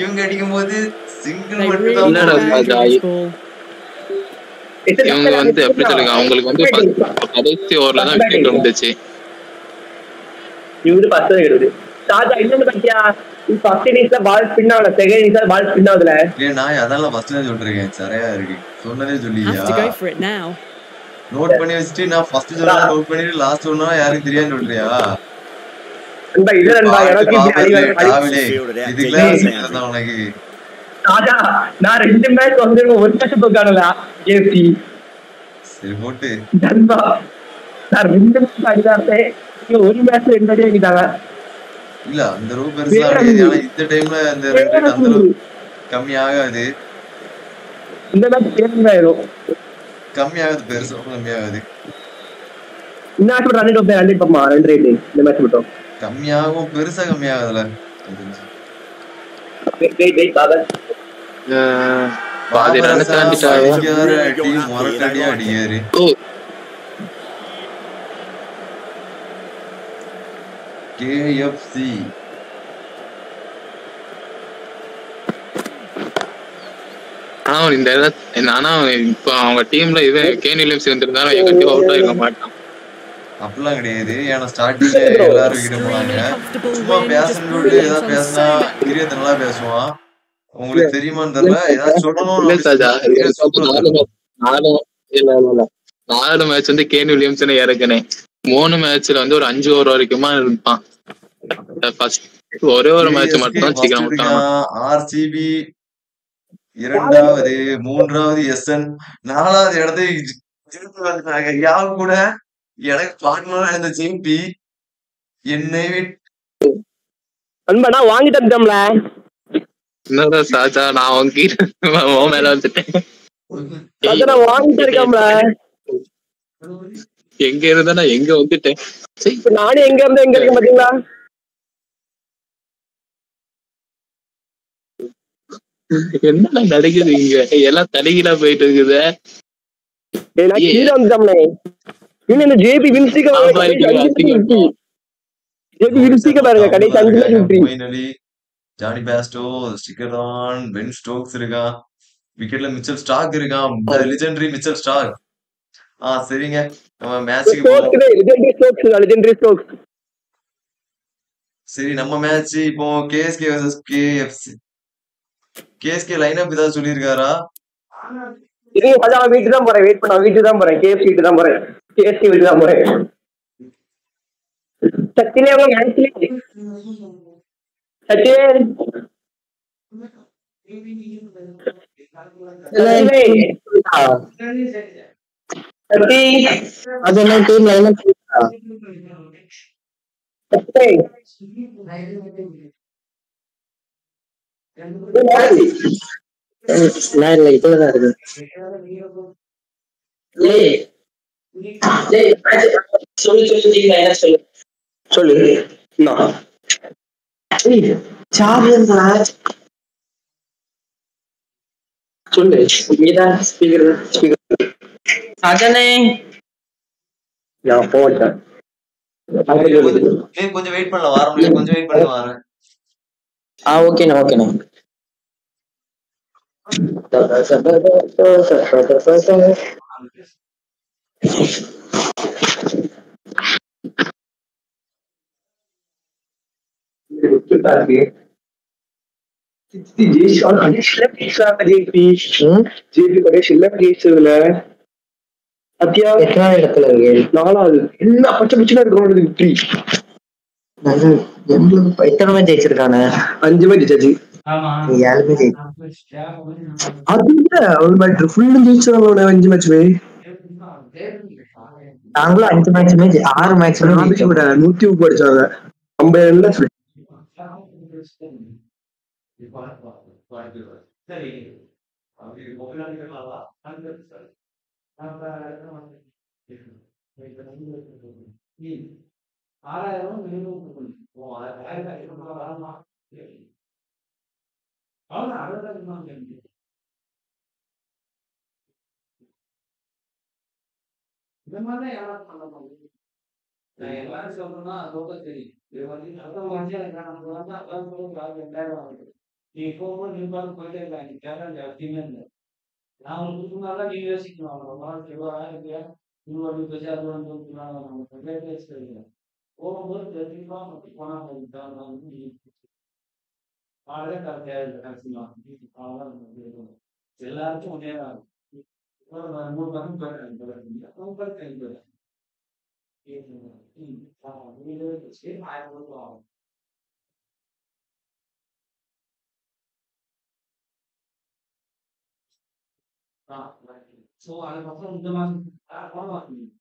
இவங்க அடிக்கும் போது சிங்கிள் மட்டும் தான். இவங்க வந்து எப்படி சொல்லுங்க? அவங்களுக்கு வந்து கடைசி ஓவர்ல தான் விக்கெட் வந்துச்சு. இவரு ஃபர்ஸ்ட் எடுது ராஜா இன்னொன்னு பத்தியா? ஃபர்ஸ்ட் இன்னிங்ஸ்ல பால் ஸ்பின் ஆகல. செகண்ட் இன்னிங்ஸ்ல பால் ஸ்பின் ஆகுதுல ஏ நான் அதெல்லாம் ஃபர்ஸ்ட்ல சொல்லிருக்கேன். சரியா இருக்கு. சொன்னதே சொல்லியா. நோட் பண்ணி வச்சுட்டு நான் ஃபர்ஸ்ட் சொன்னா நோட் பண்ணிட்டு லாஸ்ட் சொன்னா யாருக்கு தெரியாது சொல்றியா? நண்பா இது நண்பா எனக்கு தான் உனக்கு. ராஜா நான் ரெண்டு மேட்ச் வந்து ஒரு மேட்ச் தோக்கானல ஏசி. சரி போட்டு. நண்பா நான் ரெண்டு மேட்ச் அடிதாரே ஒரு மேட்ச் ரெண்டு அடி வாங்கிட்டாங்க இல்ல அந்த அளவு பெருசா ஆனா இந்த டைம்ல இந்த ரெண்டு ரேட் அந்த அளவு கம்மி ஆகாது. இந்த மேட்ச் கேம் ஆயிரும். கம்மி ஆகுது பெருசா கம்மி ஆகுது. இந்த match run rate run rate ரெண்டு ரேட் இந்த மேட்ச் மட்டும். கம்மியாகும் பெருசா கம்மி ஆகுதுல. பாதி ரன் தாண்டிட்டாங்க அடி முரட்டடியா அடிக்காரு கேஎஃப்சி ஆனா இந்த ஆனா இப்ப அவங்க டீம்ல இவன் கேன் வில்லியம்ஸ் இருந்திருந்தாலும் என் கண்டிப்பா அவுட் ஆகிருக்க மாட்டான் அப்படிலாம் கிடையாது. ஏன்னா ஸ்டார்டிங்ல எல்லாரும் விக்கிட போனாங்க. சும்மா பேசணும்னு ஏதாவது பேசினா கிரியத்தை நல்லா பேசுவான். உங்களுக்கு தெரியுமான்னு தெரியல. ஏதாவது சொல்லணும் நாலு மேட்ச் வந்து கேன் வில்லியம்ஸ் இறக்குனேன் மூணு மேட்ச்ல வந்து ஒரு அஞ்சு ஓவர் வரைக்குமா இருப்பான். ஃபர்ஸ்ட் ஒரே ஒரு மேட்ச் மட்டும் தான் சீக்கிரம் ஆர்சிபி இரண்டாவது மூன்றாவது எஸ்என் நாலாவது இடத்தை யார் கூட? எனக்கு பார்க்கணும்னு இருந்த சிம்பி என்னை நான் வாங்கிட்டு வந்துட்டோம்ல. என்னடா சாச்சா நான் வாங்கிட்டு மேல வந்துட்டேன். வாங்கிட்டு இருக்கேன்ல. எங்க இருந்தா நான் எங்க வந்துட்டேன். இப்ப நானே எங்க இருந்து எங்க இருக்கேன் பாத்தீங்களா? என்ன நடக்குது இங்க? எல்லாம் தலைகீழா போயிட்டு இருக்குது. இந்த ஜேபி இருக்கு, அதிகம். ஜேபி வின்ஸ்டிக்க பாருங்க கடைசி அஞ்சு ஜானி பேஸ்டோ ஸ்டிக்கர் ஆன் பென் ஸ்டோக்ஸ் இருக்கான் விக்கெட்ல மிச்சல் ஸ்டாக் இருக்கான் லெஜெண்டரி மிச்சல் ஸ்டாக் ஆ சரிங்க. நம்ம மேட்சுக்கு போவோம். சரி நம்ம மேட்ச் இப்போ KSK versus KFC KSK lineup ஏதாவது சொல்லியிருக்காரா? இருங்க கொஞ்சம் நான் வீட்டுக்கு தான் போறேன் வெயிட் பண்ண வீட்டுக்கு தான் போறேன் கேஎஃப்சி வீட்டு தான் போறேன். கேஎஃப்சி வீட்டு தான் போறேன். சத்தினே அவங்க மேட்ச்ல சத்தினே சத்தி அது என்ன நான் இல்ல இதுலதான் இருக்கு. சொல்லு சொல்லு என்ன சொல்லு? சொல்லு. நான் சொல்லு. இங்கதான் ஸ்பீக்கர் ஸ்பீக்கர் அதானே நான் போட்டேன் ஏய், கொஞ்சம் வெயிட் பண்ணல வர முடியல கொஞ்சம் வெயிட் பண்ணி வரேன் ஆ ஓகேண்ணா ஓகேண்ணா சத்யா? இடத்துல நாலாவது. எல்லா பச்சை பச்சையா இருக்கிறவங்களுக்கு எத்தனை பேர் ஜெயிச்சிருக்கானு அஞ்சு பேர் ஜெயிச்சாச்சு. ஏழு பேர் அது அஞ்சு மேட்சுமே நாங்களும் ஆறு மேட்ச் நூத்தி முப்பது அடிச்சாங்க. ஐம்பதுல ஆறாயிரம் அறுபதாயிரம் இந்த மாதிரிதான் யாரும் பண்ண முடியும் நான் எல்லாரும் தெரியும். இது வந்து அதான் வந்து எனக்கு நமக்கு நீ போகும்போது போயிட்டே இல்லை అలాగే నివసిస్తున్నాము మనకి ఇవ్వాలి నువ్వు అవి ప్రజాదరణ పొందుతున్నాను ప్రజాకేస్తాను ఓవర్ ప్రతిభా ಮತ್ತು ಕೋಣ ವಿಧಾನವನ್ನು ಆದರೆ ಕಲ್ಪಿಸಿಲ್ಲ ಎಲ್ಲರಿಗೂ ಒಂದೇ ಮೂರು ಬಂದು ಬರೋದಿಲ್ಲ ಅವ್ರು ಬರ್ತಾ ಇದ್ದಾರೆ 좋아하는 것은 운전만 딱 걸어봤습니다.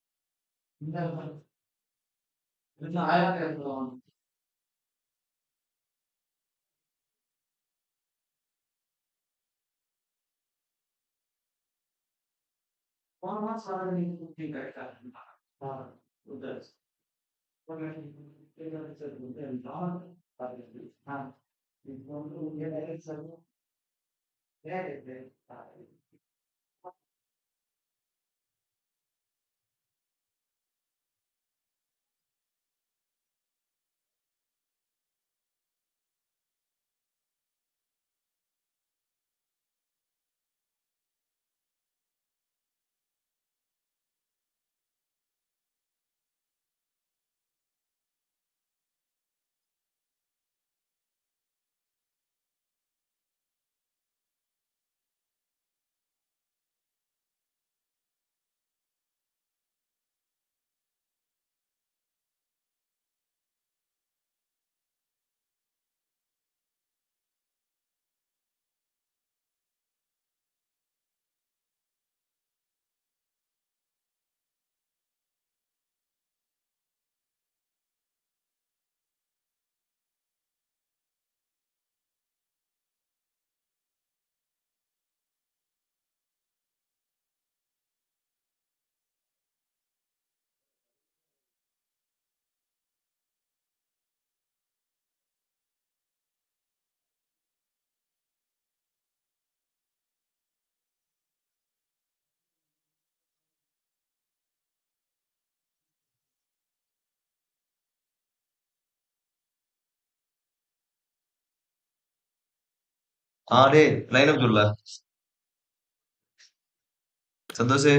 인사를 그래서 아야 돼서 forma sarà identificata da Buddhas. Magari era il secondo del Dharma, per il Dharma, il mondo che era il secondo, era il Dharma. ஆ டேய் லைனப் சொல்ல. சந்தோஷ்.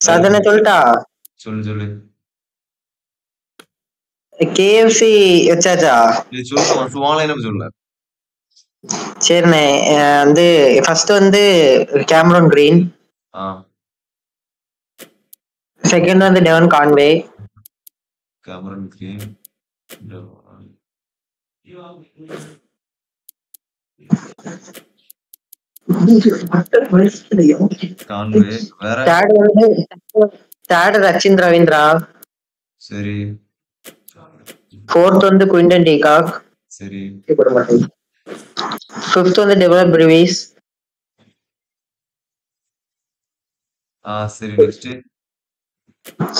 சாதனை சொல்லிட்டா? சொல்லு சொல்லு. கேஎஃப்சி வச்சாச்சா? நீ சொல்லுமா சும்மா லைனப் சொல்ல. சரிண்ணே வந்து ஃபர்ஸ்ட் வந்து கேமரோன் கிரீன் செகண்ட் வந்து Devon Conway Cameron Green third Rachin Ravindra. சரி. ஃபோர்த் வந்து குயின்டன் டீகாக் சரி. ஃபிஃப்த் வந்து டெவலப் பிரிவிஸ். ஆ சரி நெக்ஸ்ட்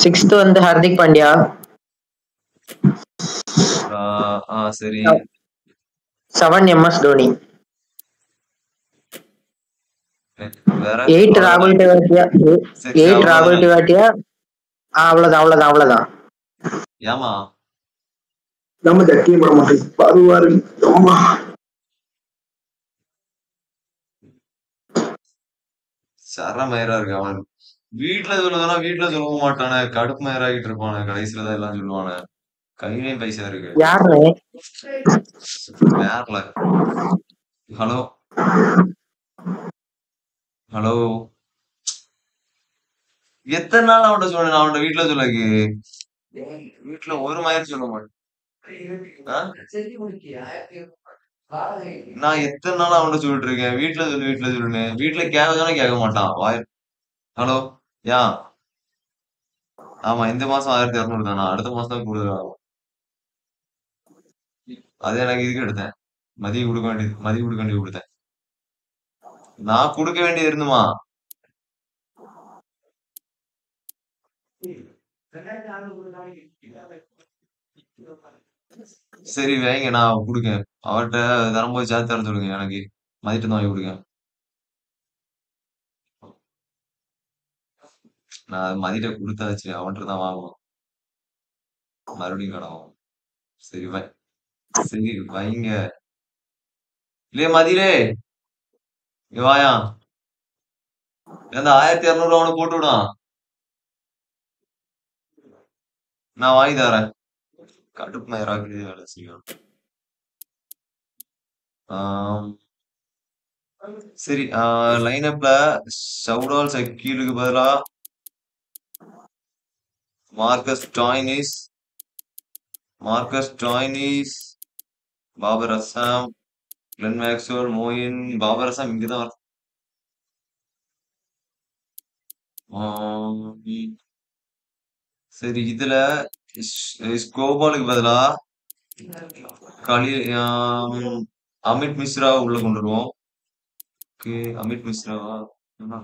சிக்ஸ்த் வந்து ஹர்திக் பாண்டியா. ஆ சரி. Seven MS Dhoni. எயிட் ராகுல் டிவாட்டியா எயிட் ராகுல். டிவாட்டியா அவ்வளவுதான் அவ்வளவுதான் அவ்வளவுதான் ஏமா நம்ம தட்டிய போட மாட்டேன் பருவாரு இருக்கு அவன் வீட்டுல சொல்லுதானா வீட்டுல சொல்லவும் மாட்டானே கடுப்பு மயிராகிட்டு இருப்பானே கடைசியில தான் எல்லாம் சொல்லுவானே கையிலயும் பைசா இருக்கு வேறல ஹலோ ஹலோ எத்தனை நாள் அவன்கிட்ட சொன்னேன்? அவன்கிட்ட வீட்டுல சொல்லக்கு. வீட்டுல ஒரு மயிர் சொல்ல மாட்டேன்? நான் எத்தனை நாள் அவன்கிட்ட சொல்லிட்டு இருக்கேன்? வீட்டுல சொல்லு வீட்டுல சொல்லுன்னு. வீட்டுல கேட்க சொன்னா கேட்க மாட்டான். வாய் ஹலோ யா? ஆமா இந்த மாசம் ஆயிரத்தி இரநூறு தானா? அடுத்த மாசம் தான் கூடுதல் ஆகும். அது எனக்கு இதுக்கு எடுத்தேன். மதிய கொடுக்க வேண்டியது மதிய கொடுக்க வேண்டியது கொடுத்தேன். நான் கொடுக்க வேண்டியது இருந்துமா? சரி வைங்க நான் கொடுக்கேன். அவர்கிட்ட தரும்போது சேர்த்து தர சொல்லுங்க எனக்கு. மதிட்டு வாங்கி கொடுங்க. நான் மதிட்ட கொடுத்தாச்சு அவன்கிட்ட தான் வாங்கணும். மறுபடியும் கடன் சரி வை. சரி வைங்க. இல்லையே மதியிலே இங்க வாயா. எந்த ஆயிரத்தி இரநூறு அவனுக்கு போட்டு விடும் நான் வாங்கி தரேன். கடுப்பு மயிராக்கு வேலை செய்யும் ஆம், சரி லைனப்ல சவுடால் சக்கீலுக்கு பதிலா Marcus Stoinis Marcus Stoinis Babar Azam Glenn Maxwell Moeen Babar Azam இங்கதான் வர சரி இதுல ஸ்கோபாலுக்கு பதிலா களி அமித் மிஸ்ரா உள்ள கொண்டு வருவோம். ஓகே அமித் மிஸ்ராவா? என்ன?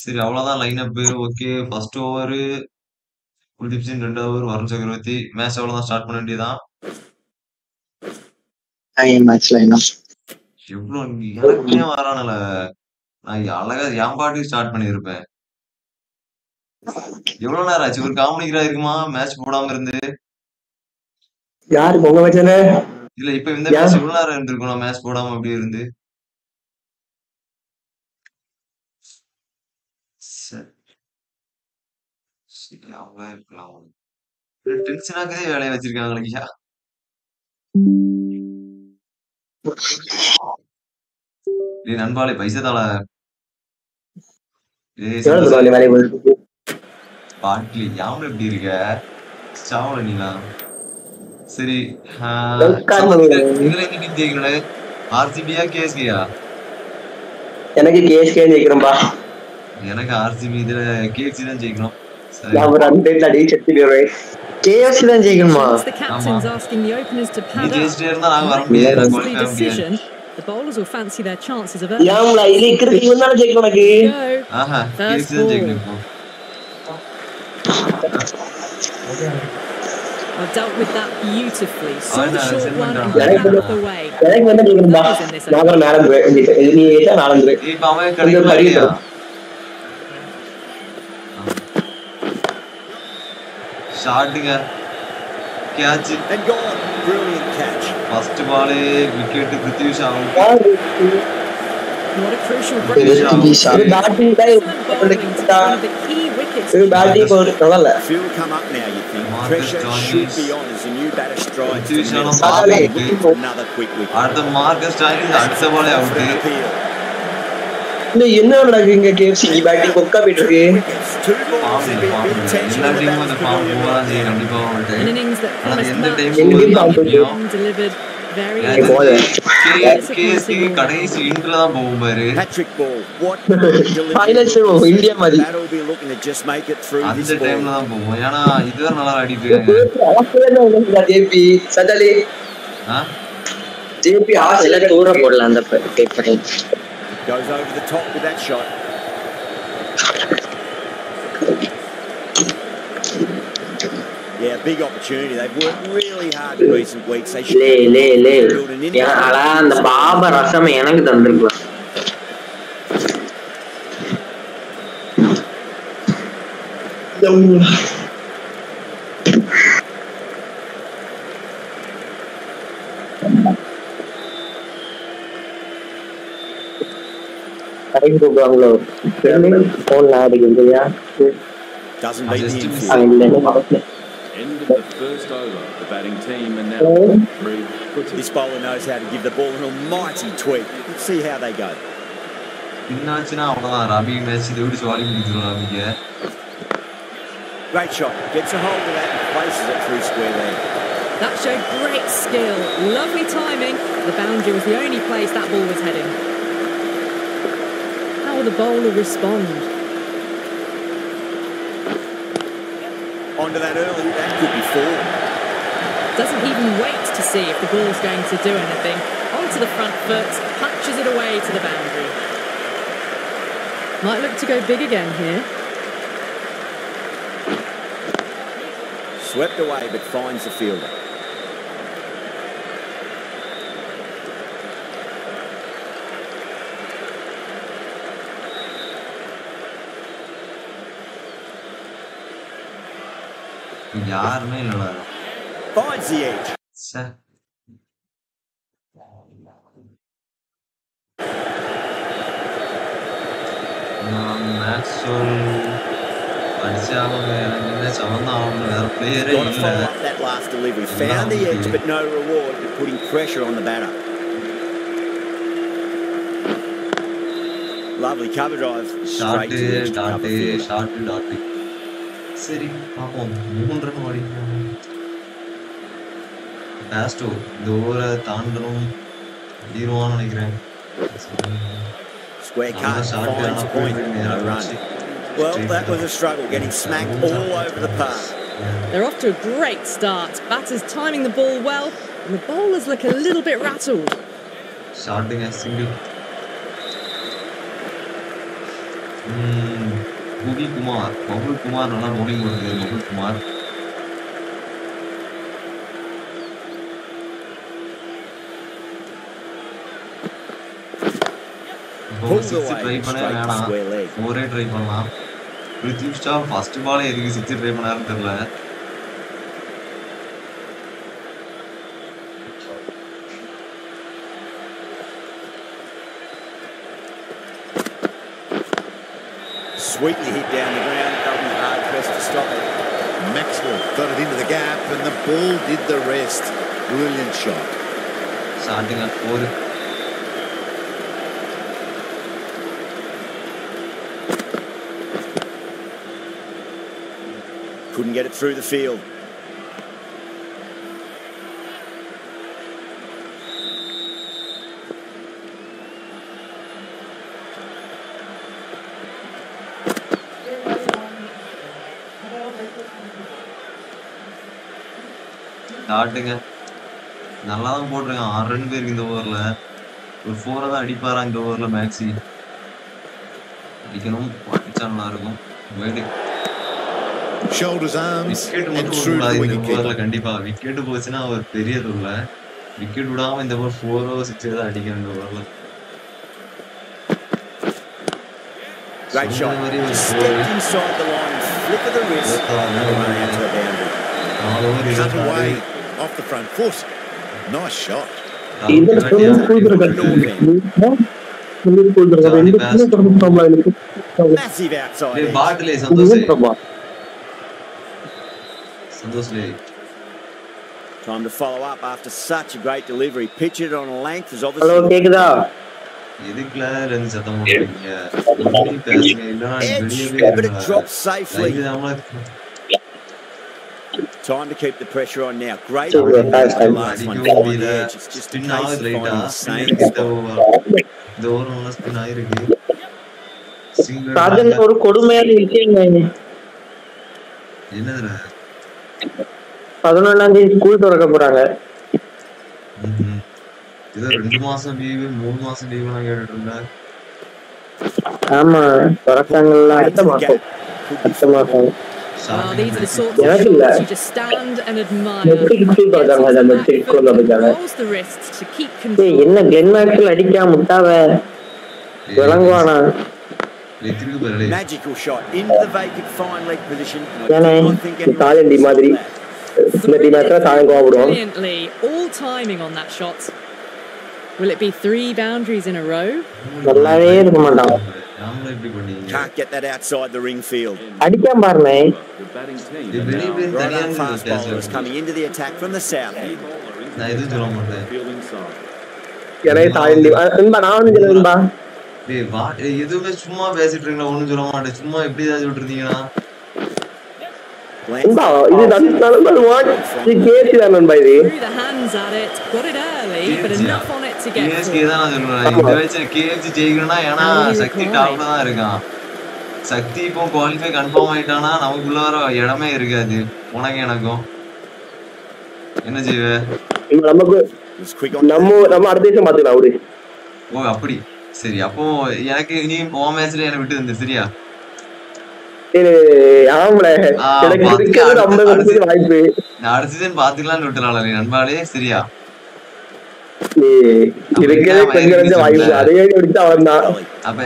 சரி அவ்வளவுதான் line up okay first over Kuldeep Singh ரெண்டு ஓவர் வருண் சக்கரவர்த்தி. மேட்ச் அவ்வளவுதான் ஸ்டார்ட் பண்ண வேண்டியதான் மேட்ச்ல என்ன? எவ்வளவு எனக்குமே வரானல. நான் அழகா என் பாட்டுக்கு ஸ்டார்ட் பண்ணியிருப்பேன். எவ்வளவு நேரம் ஆச்சு? ஒரு காமெடிக்கிறா இருக்குமா? மேட்ச் போடாம இருந்து. யாருக்கு உங்க மேட்ச்ல இல்ல இப்ப இந்த மேட்ச் எவ்வளவு நேரம் இருந்திருக்கும் மேட்ச் போடாம அப்படியே இருந்து. டென்ஷனாக்கதே வேலையை வச்சிருக்காங்க டேய் நண்பாளே பைசா போயிருக்கு பாட்லி யாம எப்படி இருக்க? சாவல நீலா வருங்க. இதுல என்ன டீம் ஜெயிக்கணும்னு ஆர்சிபியா கேஎஸ்கேயா எனக்கு கேஎஸ்கே ஜெயிக்கிறோம்பா எனக்கு ஆர்சிபி இதுல கேஎஸ்சி தான் ஜெயிக்கணும். சரி. நான் ஒரு ரன் ரேட்ல அடி செத்துடுவேன் கேஎஃப்சி தான் ஜெயிக்கணுமா? The captain's asking the openers to நீ pad up. ஜெயிச்சிட்டே இருந்தா நாங்க வர முடியாது. நாங்க Costly குவாலிஃபை முடியாது decision. The bowlers will fancy their chances of early. ஏம்ல இது இருக்கிறது இவன் தானே ஜெயிக்கணும் எனக்கு Go. ஆஹா First கேஎஸ்சி தான் ball. ஜெயிக்கணும் இப்போ. Well, dealt with that beautifully. Saw Oh, the no, short it's in one and my got down. out of the way. எனக்கு வந்து நீங்க நான் நாலஞ்சு ரூபாய் நீ ஏச்சா நாலஞ்சு ரூபாய் இப்ப அவன் இந்த கிடைக்கல மாதிரி இல்லையா ஷாட்டுங்க catch And gone. Brilliant catch. First பாலே wicket Prithvi Shah out. What a crucial break. Prithvi Shaw out. இது பேட்டிங் தான் Excellent bowling to one of the key wickets. இது பேட்டிங் ஒரு நல்லா இல்ல Field come up now, you think. Marcus Pressure Johnson. should be on as the new batter strides. Prithvi to Shaw middle. பாலே Looking for Another quick wicket. அடுத்த Marcus Stalin அடுத்த பாலே For an out appeal. இல்ல என்ன நடக்குங்க KFC batting கொக்கா போயிட்டு இருக்கு Two balls, there'd be a பாம்பு big tension எல்லா in the டீமும் அந்த batter's பாம்பு pavilion போகலாம் right செய்யும் now. கண்டிப்பா அவங்கள்ட்ட An innings that ஆனா promised எந்த much டைம் கடைசி இன்ட்ல தான் போகும் பாரு look this இந்தியா is. மாதிரி. அந்த டைம்ல. தான் போகும் ஏன்னா இதுவரை நல்லா ஆடிட்டு இருக்காங்க ஜேபி தூர போடலாம் அந்த paper Goes over the top with that shot. லே லே லே build an innings. ஆனா அந்த பாப ரசம் எனக்கு தந்திருக்கலாம் கடைக்கு கூப்பிடுவாங்களோ போன்ல ஆடிக்கிறியா Doesn't beat End of the first over. The batting team and now three. This bowler knows how to give the ball an almighty tweak. Let's see how they go. Great shot. Gets a hold of that and places it through square leg. That showed great skill. Lovely timing. The boundary was the only place that ball was heading. How will the bowler respond? Onto that early. That could be four. Doesn't even wait to see if the ball's going to do anything. Onto the front foot, punches it away to the boundary. Might look to go big again here. Swept away but finds the fielder. யாருமே இல்லடா Finds the edge. சே நான் Maxwell அடிச்சாலும் எனக்கு என்ன சம்மந்தம் ஆகணும் வேற பிளேயரே Got to இல்லை follow up that last delivery. Found the edge but no reward but putting pressure on the batter. Lovely cover drive. Straight shot to the edge to cover dot fielder. Shot dot சரி பார்ப்போம் மூணு run ஓடிக்கலாம் Bairstow இந்த ஓவரை தாண்டணும் தீருவான்னு நினைக்கிறேன் Square நல்லா cut. Shot Finds ஆனால் a point. போயிட்டு No நேரம் run. Well, that was a struggle, getting smacked all over the park. They're off to a great start. Batters timing the ball well, and the bowlers look a little bit rattled. ஷாட்டுங்க single புவி குமார் பபுல் குமார் நல்லா bowling Babul Kumar try பண்ண வேணாம். ஃபோரே try பண்ணலாம் பிரித்திவ் ஸ்டா first பாலே எதுக்கு six try பண்ணாருன்னு தெரியல Sweetly hit down the ground. They'll be hard pressed to stop it. Maxwell got it into the gap, and the ball did the rest. Brilliant shot. Starting at four. Couldn't get it through the field. ஷாட்டுங்க நல்லா தான் போட்டிருக்கான் ஆறு run பேருக்கு இந்த ஓவரில் ஒரு ஃபோரை தான் அடிப்பாரா இந்த ஓவரில் மேக்ஸி அடிக்கணும் அடிச்சா நல்லா இருக்கும் வைடு விக்கெட் மட்டும் இந்த. ஓவர்ல விக்கெட் போச்சுன்னா அவர் பெரிய தொல்லை விக்கெட் விடாம இந்த ஓவர் ஃபோரோ சிக்ஸோ தான் அடிக்கணும் இந்த ஓவர்ல Great shot. stepped inside the line, flick of the wrist, and the boundary. away off the front foot. Nice shot. இதுல ஸ்விம்மிங் பூல் ஸ்விம்மிங் பூல் இருக்கு ரெண்டு பேரும் தொடர்ந்துட்டோம்ல எனக்கு Massive outside டேய், edge. பாட்டிலே சந்தோஷ் இதுவும் பிரபா சந்தோஷ் டேய். Time to follow up after such a great delivery. Pitch it on a length is hello obviously கேக்குதா எதுக்குல இருந்து சத்தம் போடுறீங்க இப்படி பேசுங்க இல்லைன்னா நீ edge, Time to keep the pressure on now. Great thanks, the last one. The edge. It's just a case of finding the same spot. Single Rajan ஒரு கொடுமையான விஷயம் என்னதுல பதினொன்னாம் தேதி ஸ்கூல் திறக்க போறாங்க. ஏதோ ரெண்டு மாசம் லீவு மூணு மாசம் லீவு நான் கேட்டுட்டு இருந்தேன் ஆமா திறக்காங்கல்ல அடுத்த மாசம். அடுத்த மாசம். Well, these are the sorts of shots you just stand and admire. அந்த the wrists to keep control. என்ன கிளென் மேக்ஸ்வெல் அடிக்கா முட்டாவ விளங்குவானா Magical shot into the vacant fine leg position. தாலண்டி மாதிரி இந்த டீம் மேட்ச்ல சாயம் கோவப்படுவோம் all timing on that shot. Will it be three boundaries in a row? நல்லாவே இருக்க மாட்டான் நாமளும் இப்படி பண்ணீங்க can't get that outside the ring field. அடிக்காம இது வெளியே போய் Right தனியா fast bowlers coming into the attack from the south. நான் எதுவும் சொல்ல மாட்டேன் fielding side. எனக்கு தாலண்டி நண்பா நான் வந்து சொல்ல நண்பா டேய் வா ஏய், எதுவுமே சும்மா பேசிட்டு இருக்கீங்களா ஒண்ணும் சொல்ல மாட்டேன் சும்மா எப்படி ஏதாச்சும் விட்டுருந்தீங்கன்னா இது நண்பா வாட் இது கேசி தான் நண்பா இது Threw the hands at it, got it early, but enough on it to get KSK through. தான் நான் சொல்லுவேன் இந்த வயசுல கேஎஃப்சி ஜெயிக்கணும்னா ஏன்னா சக்தி டாப்ல தான் இருக்கான். சக்தி இப்போ குவாலிஃபை கன்ஃபார்ம் ஆயிட்டானா நமக்குள்ள வர இடமே இருக்காது. உனக்கு எனக்கும். என்ன நமக்கு on நம்ம நம்ம அடுத்த தேசம் பாத்துக்கலாம் அவரு. ஓ அப்படி. சரி அப்போ எனக்கு நீ உன் மேட்ச்ல என்ன விட்டு வந்து சரியா? அடுத்து- சீசன் பாத்துக்கலாம்னு விட்டுறாள் நீ நண்பாலே சரியா? இருக்கிறதே கொஞ்சம் கொஞ்சம் வாய்ப்பு அதே அடிச்சு அவன் தான். அப்ப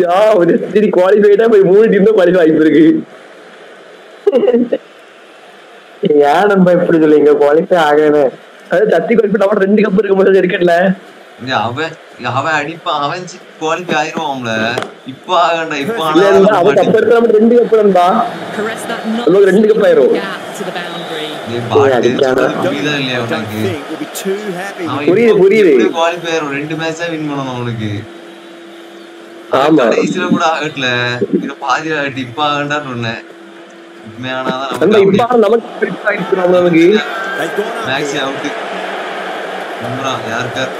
யா ஒரு சரி குவாலிஃபைடா போய் மூணு டீம் தான் குவாலிஃபை வாய்ப்பு இருக்கு. ஏன் நம்ம இப்படி சொல்லுங்க குவாலிஃபை ஆகணும் அது தத்தி குவாலிஃபை நம்ம ரெண்டு கப் இருக்க போது இருக்கல அவன் அவன் அடிப்பான் அவன் குவாலிஃபை ஆயிருவான்ல இப்ப ஆகண்டா இப்ப அவன் கப் எடுத்து நம்ம ரெண்டு கப் நமக்கு ரெண்டு கப் ஆயிரும். புரியுதா குவாலிஃபை ஆயிரும்? ரெண்டு வின் பண்ணணும் அவனுக்கு. ஆமா. கூட ஆகட்ல இது பாதியில ஆகட்டு இப்ப ஆகண்டான்னு சொன்னேன். உண்மையானாதான் இப்ப நமக்கு நமக்கு மேக்ஸி. அவுட் யாருக்கார்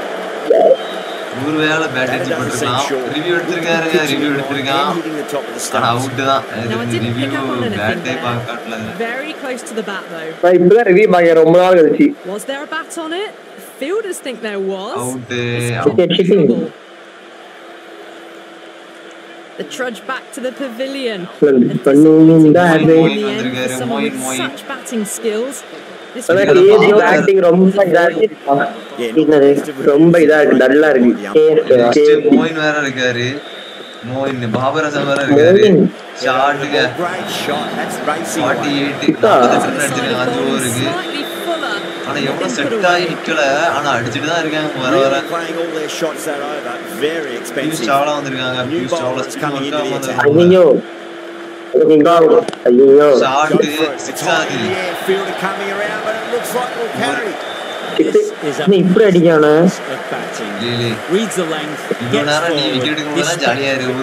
நூறு வேலை பேட் That அடிச்சு doesn't seem போட்டுருக்கான் sure. Review எடுத்திருக்காருங்க Pitching review it on எடுத்திருக்கான் and hitting the top of the ஆனா stumps. அவுட் தான் No, I didn't review pick up on anything birthday there. பார்க்கல Very close to the bat though. நான் இப்பதான் review பாக்கிறேன் ரொம்ப நாள் கழிச்சு Was there a bat on it? Fielders think there was. Out Trouble. The trudge back to the pavilion. பண்ணுங்க In அது the end, for someone with Moin, moin. such batting skills, ரொம்ப இதா இருக்கு. ரொம்ப இதா டல்லா மோயின் வேற இருக்காரு. மோயின் பாபர் அசம் வேற இருக்காரு. ஷாட்டுங்க. ஃபார்ட்டி. எயிட் ஓவருக்கு. ஆனா எவ்வளவு செட் ஆகி. நிக்கல. ஆனா அடிச்சிட்டு தான் இருக்காங்க. வர வர. Expensive. சாவலா வந்திருக்காங்க. Chawla bowlers looking goal. Aguinho. So hard to ഇപ്പൊ അടിക്കാണ് ജാളിയായിരുന്നു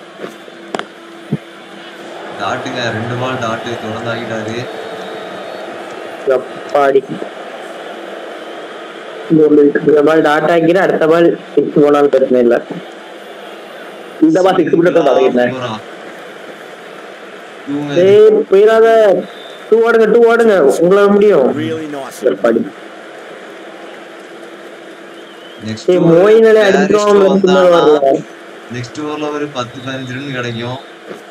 டாட்டுங்க ரெண்டு பால் டாட்டு தொடர்ந்து ஆகிட்டாரு எப்பாடி இந்த பால் டாட் ஆக்கிற அடுத்த பால் சிக்ஸ் போனாலும் பிரச்சனை இல்ல. இந்த பால் சிக்ஸ் மட்டும் போயிடாத. டூ ஓடுங்க டூ ஓடுங்க. உங்களால முடியும். எப்பாடி நெக்ஸ்ட் மோயினாலே வரல நெக்ஸ்ட் ஓவர்ல ஒரு பத்து பதினஞ்சு ரன் கிடைக்கும்.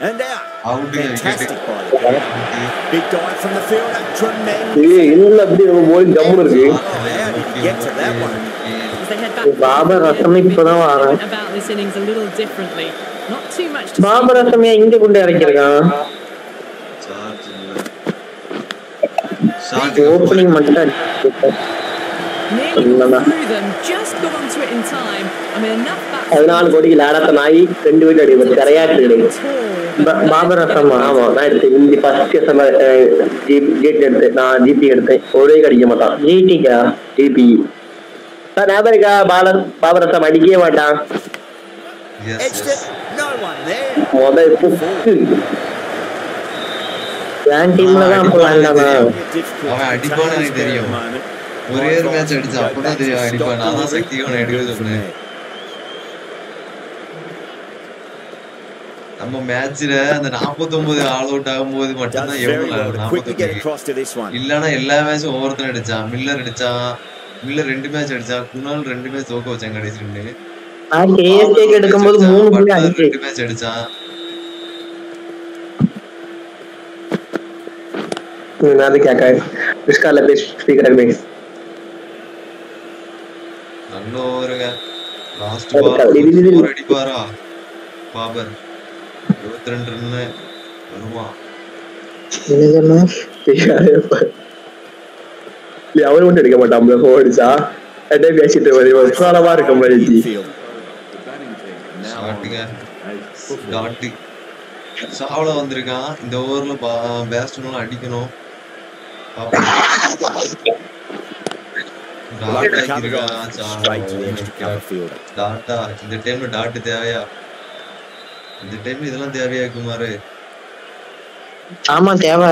And out. Fantastic by the. Big dive from the fielder. Tremendous. How did he get to that one? As they head back Babur ரசம் இப்பதான் வரேன் about this innings a little differently. Not too much to Babur ரசமையா இங்க கொண்டு இறக்கிருக்கான் opening மட்டும் அடிச்சிருக்கான். Nearly இல்லைண்ணா. through them, just got onto it in time. I mean, enough back பதினாலு கோடிக்கு லாடாத்த நாய் ரெண்டு வீட்டு அடிப்பது கரையாட்டு கிடையாது பா- பாபர் ரசமா ஆமா நான் எடுத்தேன் இந்த ஃபர்ஸ்ட் ஜிபி எடுத்தேன் நான் ஜிபி எடுத்தேன் ஒரே அடிக்க மாட்டான் ஜிடிக்கா ஜிபி சார் ஞாபகம் இருக்கா பாலர் பாபர் ரசம் அடிக்கவே மாட்டான் Edged it. No one there. முத புக்கு என் டீம்ல தான் அப்போ வேண்டாமா அவன் அடிப்பான்னு எனக்கு தெரியும் ஒரே ஒரு மேட்ச் அடிச்சா அப்பதான் தெரியும் அடிப்பான் நான் தான் சக்தி அவனை எடுக்க சொன்னேன் நம்ம மேட்ச்ல அந்த 49 ஆல் அவுட் ஆகும்போது Does மட்டும்தான் very எவ்வளவு well to quickly get 49 across to this one. இல்லனா எல்லா மேட்சும் ஒவ்வொருத்தரும் அடிச்சான் மில்லர் அடிச்சான் மில்லர் ரெண்டு மேட்ச் அடிச்சான் குணால் ரெண்டு மேட்ச் தோக்க வச்சான் கடைசி ரெண்டு நான் கேஎஸ்கேக்கு எடுக்கும்போது மூணு புள்ளி பட்லர் அஞ்சு ரெண்டு மேட்ச் அடிச்சான் हम्म, मैं भी क्या कहें इसका अलग स्पीकर में நல்ல ஓவருங்க லாஸ்ட் அது பால் க- இது- இது- ஃபோர் அடிப்பாரா பாபர் 22 ரன்னு வருவான் அவரு மட்டும் எடுக்க மாட்டான் ஃபோன் அடிச்சா? அட்டே பேசிட்டு வருவா விசாலமா இருக்க மாதிரி டாட்டு சாவல வந்திருக்கான். இந்த ஓவர்ல பேஸ்டனும் அடிக்கணும். டாட்டா இந்த டைம்ல டாட் தேவையா? இந்த டைம் இதெல்லாம் தேவையா குமாரு? ஆமா தேவை.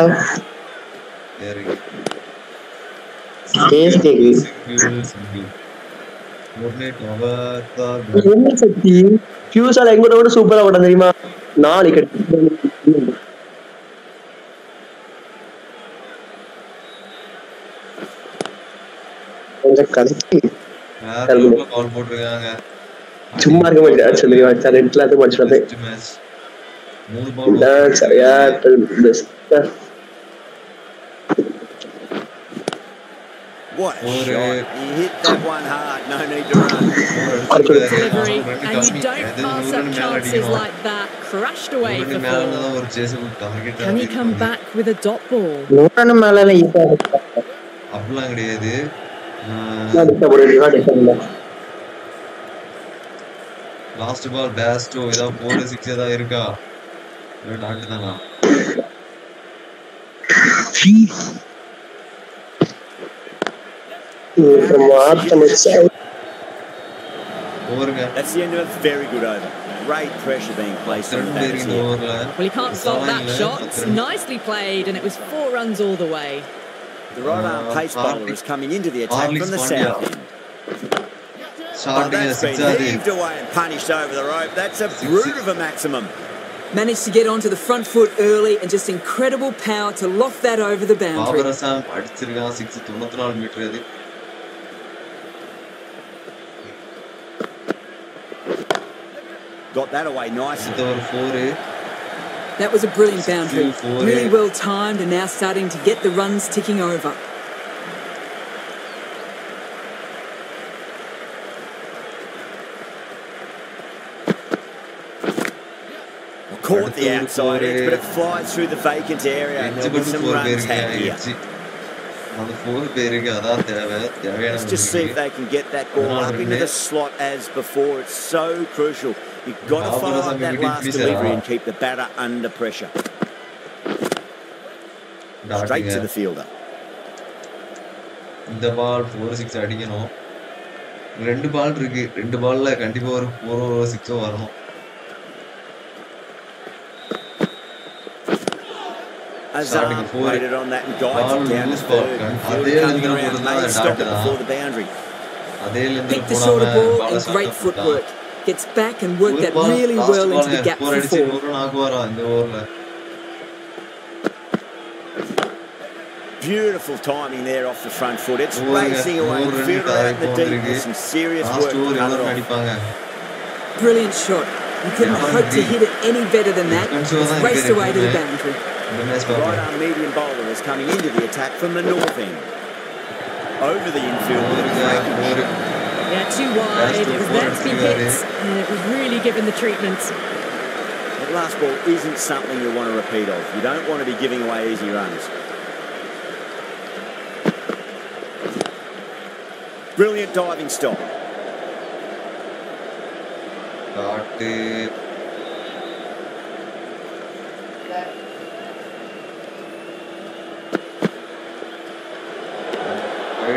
சூப்பரா ஓட தெரியுமா? லெவல்ல கால் போட்டிருக்காங்க? சும்மா இருக்க மாட்டேன் சொல்லுங்க வச்சா ரெண்டுல அது படிச்சு வந்தேன் ஃபர்ஸ்ட் மேட்ச் மூணு இல்ல பால் சரியா best What a Or, shot. uh, He hit that one hard. No need to run. delivery, and you don't pass up chances like that. Crashed away for four. மேலதான் ஒரு chase target Can he come back with a dot ball? நூறான மேல ஈஸியா அப்படிலாம் கிடையாது last ball Bairstow ஏதாவது போர் six ஏதாவது இருக்கா இல்ல டாட்டு தானா மாத்தம் வச்சா ஓவருங்க That's the end of a very good over. Great pressure being placed on the ரெண்டு batters இந்த here. ஓவர்ல Well, he can't stop that Design, shot. பத்து Nicely played, and it was four runs all the way. The right arm Uh, pace Hardik- bowler is coming into the attack Hardik from the Pandya. south end. Oh, that's been heaved away and punished over the rope. That's a brute of a maximum. Managed to get onto the front foot early and just incredible power to loft that over the boundary. Got that away nicely. That was a brilliant boundary. Really well timed and now starting to get the runs ticking over. Caught the outside edge, but it flies through the vacant area and edge there'll be மட்டும் some four runs பேருக்கு had here. Edge அந்த four பேருக்கு அதான் தேவை தேவையான Let's just see if they can get that ball up into the slot as before. It's so crucial. You've got to Barbara follow up Sami that Vitti last please, delivery ah. and keep the batter under pressure. Straight டாட்டுங்க. to the fielder. இந்த ball four six அடிக்கணும் ரெண்டு ball இருக்கு ரெண்டு பால்ல கண்டிப்பா ஒரு ஃபோரோ சிக்ஸோ வரணும் Azar waited on that and guides it down to spot. Field coming around, made stop it before the boundary. Picked the shorter ball and great footwork. Gets back and worked that really well into the gap for four. Beautiful timing there off the front foot. It's racing away. The deep with some serious work. Brilliant shot. You couldn't hope to hit it any better than that. It's raced away to the boundary. Right arm medium bowler is coming into the attack from the north end. Over the infield with. Yeah, too wide. It was been to be hit, and it was really given the treatment. That last ball isn't something you want to repeat of. You don't want to be giving away easy runs. Brilliant diving stop. Got.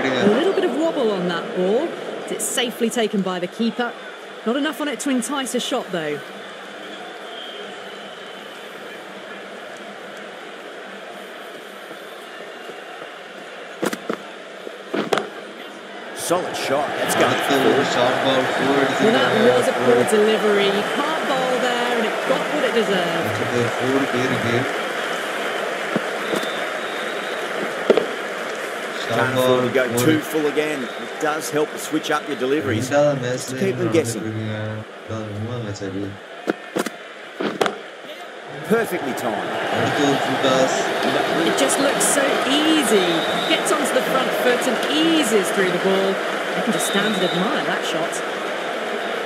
A little bit of wobble on that ball. It's safely taken by the keeper. Not enough on it to entice a shot, though. Solid shot. That's got it. Well, that was a poor delivery. You can't bowl there, and it got what it deserved. Can't afford to go too full again. It does help to switch up your deliveries. Just keep them guessing. Perfectly timed. It just looks so easy. Gets onto the front foot and eases through the ball. I can just stand and admire that shot.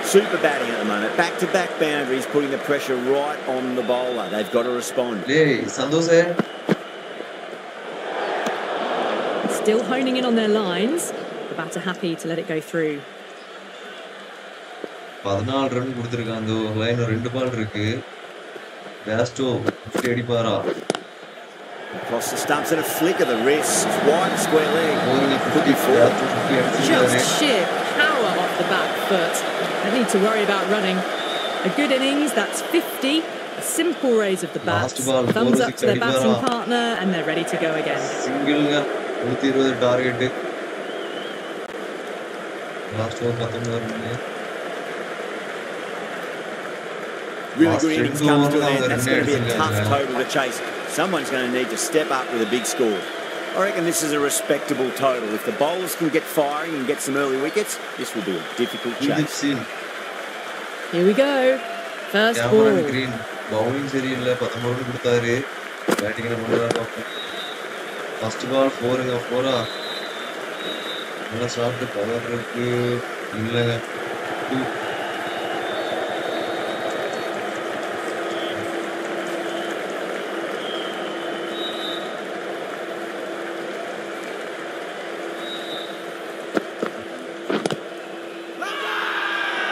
Super batting at the moment. Back to back boundaries, putting the pressure right on the bowler. They've got to respond. Hey, Sandoz Still honing in on their lines. The batter happy to let it go through. பதினாலு run கொடுத்துருக்கான் அந்த ஒரு line ரெண்டு ball இருக்கு Bairstow fifty அடிப்பாரா Across the stumps and a flick of the wrist. Wide square leg. போருங்க fifty Bairstow fifty அடிச்சிருக்காரு Just sheer power off the back foot. Don't need to worry about running. A good innings, that's 50. A simple raise of the bat. Last ball, Thumbs four up six to their batting அடிப்பாரா? partner, and they're ready to go again. சிங்கிள்ங்க நூத்தி இருபது target last over பத்தொன்பது run Really Last good innings two comes to overs an அவங்க end. That's ரெண்டே going to be a அடிச்சிருக்காங்க. tough total to chase. Someone's going to need to step up with a big score. I reckon this is a respectable total. If the bowlers can get firing and get some early wickets, this will be a difficult Kuldeep chase. Singh Here we go. First Cameron ball. Green bowling சரியில்லை பத்தொன்பது run கொடுத்தாரு batting பண்ணுறாரு first ball ஃபோருங்க ஃபோரா நல்லா short power இருக்கு இல்லைங்க Two.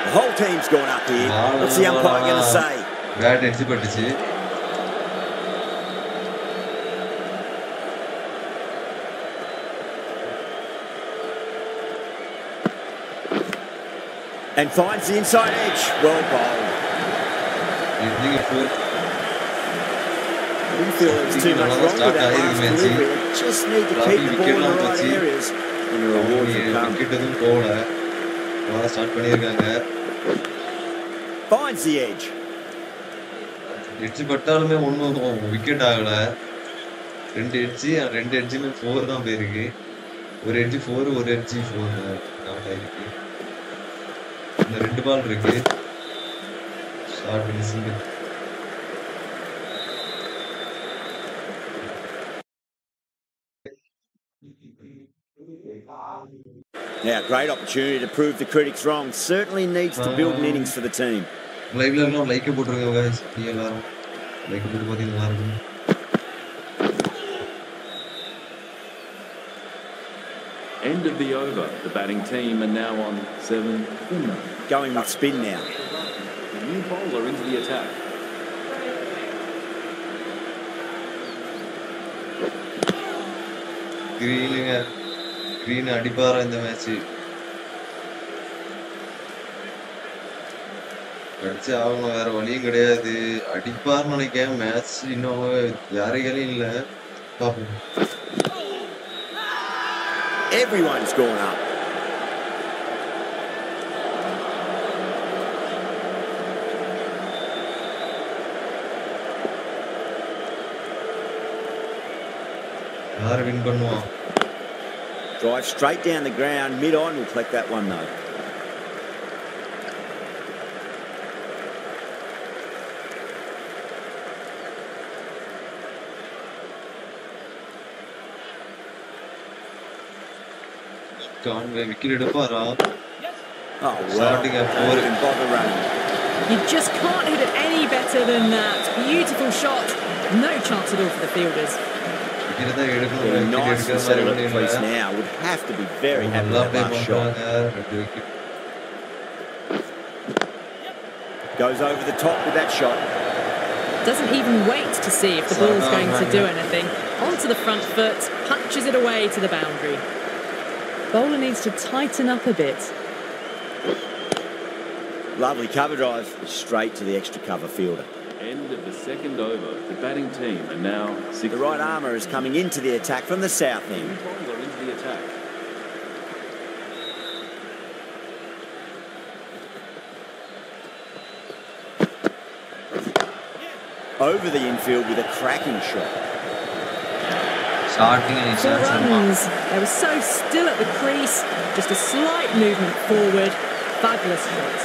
The whole team's gone up here. What's the umpire going to say? Pad And finds the inside edge. Well bowled. இன்னைக்கு four Didn't feel there was too much wrong with that last delivery. They just need to keep the ball in the right areas and the rewards will come. Wicket எதுவும் போகல நல்லா start பண்ணியிருக்காங்க Finds the edge. Edge பட்டாலுமே ஒன்றும் wicket ஆகல ரெண்டு edge ரெண்டு எட்ஜுமே four தான் போயிருக்கு ஒரு எட்ஜி ஃபோர் ஒரு எட்ஜி ஃபோர் அவுட் ஆயிருக்கு இந்த ரெண்டு பால் இருக்கு ஷார்ட் பண்ணி single Now, great opportunity to prove the critics wrong. Certainly needs to build an innings for the team. லைவ்ல எல்லாம் லைக்கை போட்டுருங்க guys நீ எல்லாரும் வைக்கிறது பார்த்தீங்கன்னா நல்லா இருக்கும் End of the over. The batting team are now on seven. Going with spin now. The new bowler into the attack. கிரீனுங்க green அடிப்பாரா இந்த மேட்ச் அடிச்சு ஆகணும் வேற வழியும் கிடையாது அடிப்பார்னு நினைக்கிறேன் மேட்ச் இன்னும் யாரைகளும் இல்ல பாப்போம் Everyone's gone up. Drive straight down the ground, mid-on, will collect that one though. oh, well, starting four in You just can't hit it any better than that. Beautiful shot. No chance at all for the fielders. Nice and settled at place now. Would have to be very happy with that last shot. Goes over the top with that shot. Doesn't even wait to see if the ball's going to do anything. Onto the front foot, punches it away to the boundary. Bowler needs to tighten up a bit. Lovely cover drive. Straight to the extra cover fielder. End of the second over. The batting team are now six. The right armour is coming into the attack from the south end. into the attack. Over the infield with a cracking shot. Starting They were so still at the crease, just a slight movement forward. Fabulous shot.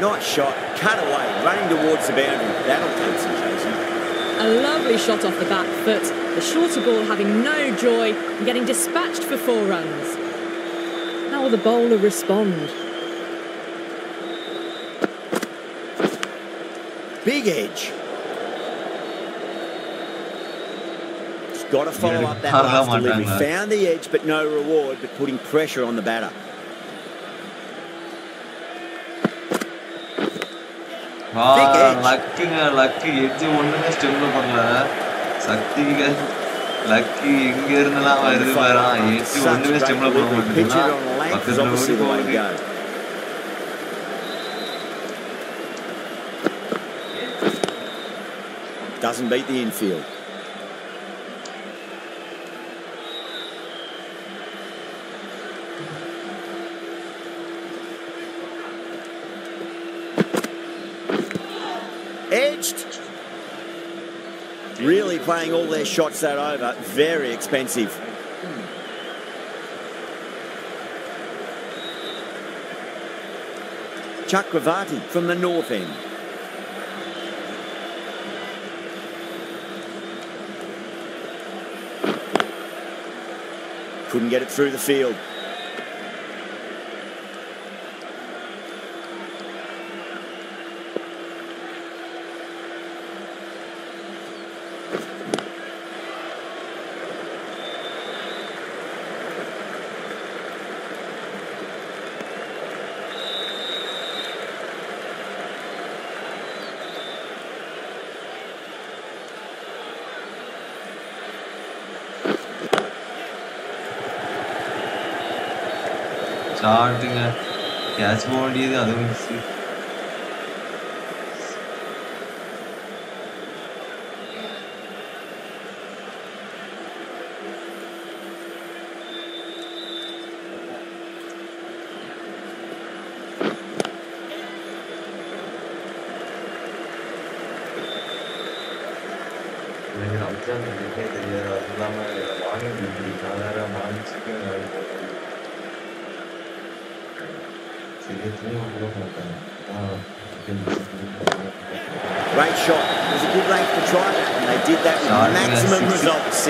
Nice shot, cut away, running towards the boundary. That'll take some chasing. A lovely shot off the back foot. The shorter ball having no joy and getting dispatched for four runs. How will the bowler respond? Big edge. Just got to follow up that Harga last delivery. matanga. Found the edge, but no reward, but putting pressure on the batter. Big edge. லக்குங்க luck edge ஒண்ணுமே ஸ்டெம்ல பண்ணல சக்திங்க luck எங்க இருந்தெல்லாம் வருது பாரு edge Such ஒண்ணுமே great ஸ்டெம்ல பண்ண delivery. Pitch it மாட்டேங்குது on length is பக்கத்துல obviously ஓடி the way to போகுது Doesn't beat the infield. Edged. Really playing all their shots that over. Very expensive. Chakravati from the north end. Couldn't get it through the field. Starting catch ball ചെയ്ത് അതും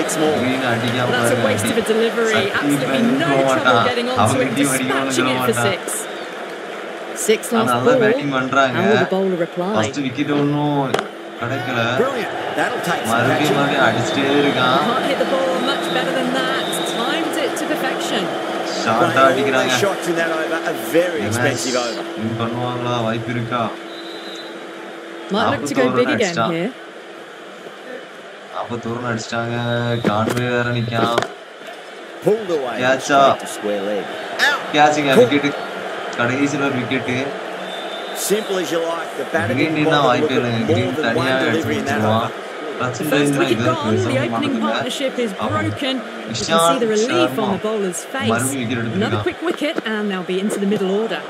six. result. Six more. green அடிக்காம That's a பாருங்க waste of a delivery. Shakti Absolutely மேல no போக trouble மாட்டான் getting onto அவங்க it, team அடிக்கணும்னு dispatching சொல்ல it for மாட்டான் six. Six ஆனா last நல்லா ball. பேட்டிங் பண்றாங்க How will the bowler reply? First wicket ஒன்றும் கிடைக்கல Brilliant. That'll take some மறுபடியும் catching. மறுபடியும் அடிச்சிட்டே இருக்கான் Can't hit the ball much better than that. Timed it to perfection. ஷார்ட்டா Playing all அடிக்கிறாங்க those shots in that over, a very expensive over. Win பண்ணுவாங்களா வாய்ப்பு இருக்கா Might look to go நாற்பத்தோரு big run again அடிச்சிட்டான். here. நாற்பத்தோரு run அடிச்சிட்டாங்க Conway வேற Nikon Pulled away Catch straight up. to square leg. Catching wicket கடைசியில் ஒரு wicket Simple as you like. The batter Green didn't என்ன bother வாய்ப்பே looking இல்லைங்க more கிரீன் than தனியா one எடுத்து delivery in that வச்சிருவான் over. Rachin First Ravindra wicket இது gone. The பெருசா opening மாட்டதில்ல partnership is ஆமா. broken. You can see Ishant the relief Sharma on the bowler's face. மறுபடியும் wicket Another எடுத்திருக்கான் quick wicket and they'll be into the middle order.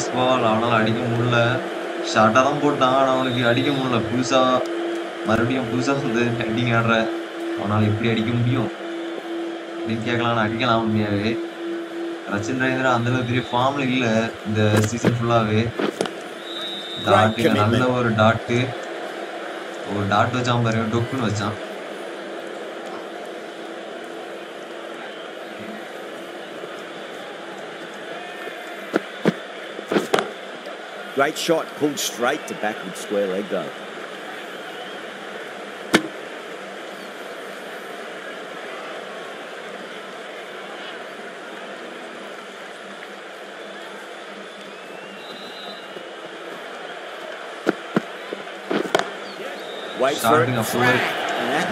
Nice ball அவனால அடிக்க முடியல. ஷார்ட்டாக தான் போட்டான் ஆனால் அவனுக்கு அடிக்க முடியல. புதுசா மறுபடியும் புதுசா வந்து ஹெட்டிங் ஆடுற அவனால் எப்படி அடிக்க முடியும்? அப்படின்னு கேட்கலாம் அடிக்கலாம் உண்மையாவே. ரச்சின் ரவீந்திரா அந்த அளவுக்கு பெரிய ஃபார்ம்ல இல்ல இந்த சீசன் ஃபுல்லாவே டாட்டுங்க நல்ல ஒரு டாட்டு ஒரு டாட் வச்சான் பாருங்க டொக்குன்னு வச்சான். Great shot, pulled straight to backward square leg though. Waits for it.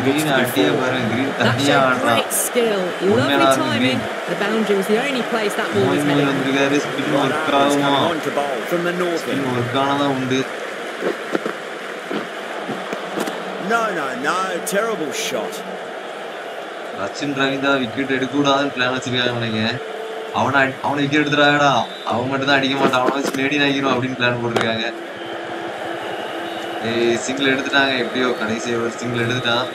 Four. பாருங்க கிரீன் That தனியா ஆடுறான் great skill. உண்மையான Lovely ஆடு timing. green. The boundary was the only place that ball was heading. வந்திருக்காரு spin ஆகுமா spin உண்டு No, no, no. Terrible shot. Rachin Ravindra wicket எடுக்க கூடாதுன்னு பிளான் வச்சிருக்காங்க நினைக்கிறேன் அவனை அவனை விக்கெட் எடுத்துறாங்கடா அவன் மட்டும் தான் அடிக்க மாட்டான் அவனை வச்சு மேடி அப்படின்னு பிளான் போட்டிருக்காங்க ஏய் சிங்கிள் எடுத்துட்டாங்க எப்படியோ கடைசி ஒரு சிங்கிள் எடுத்துட்டான்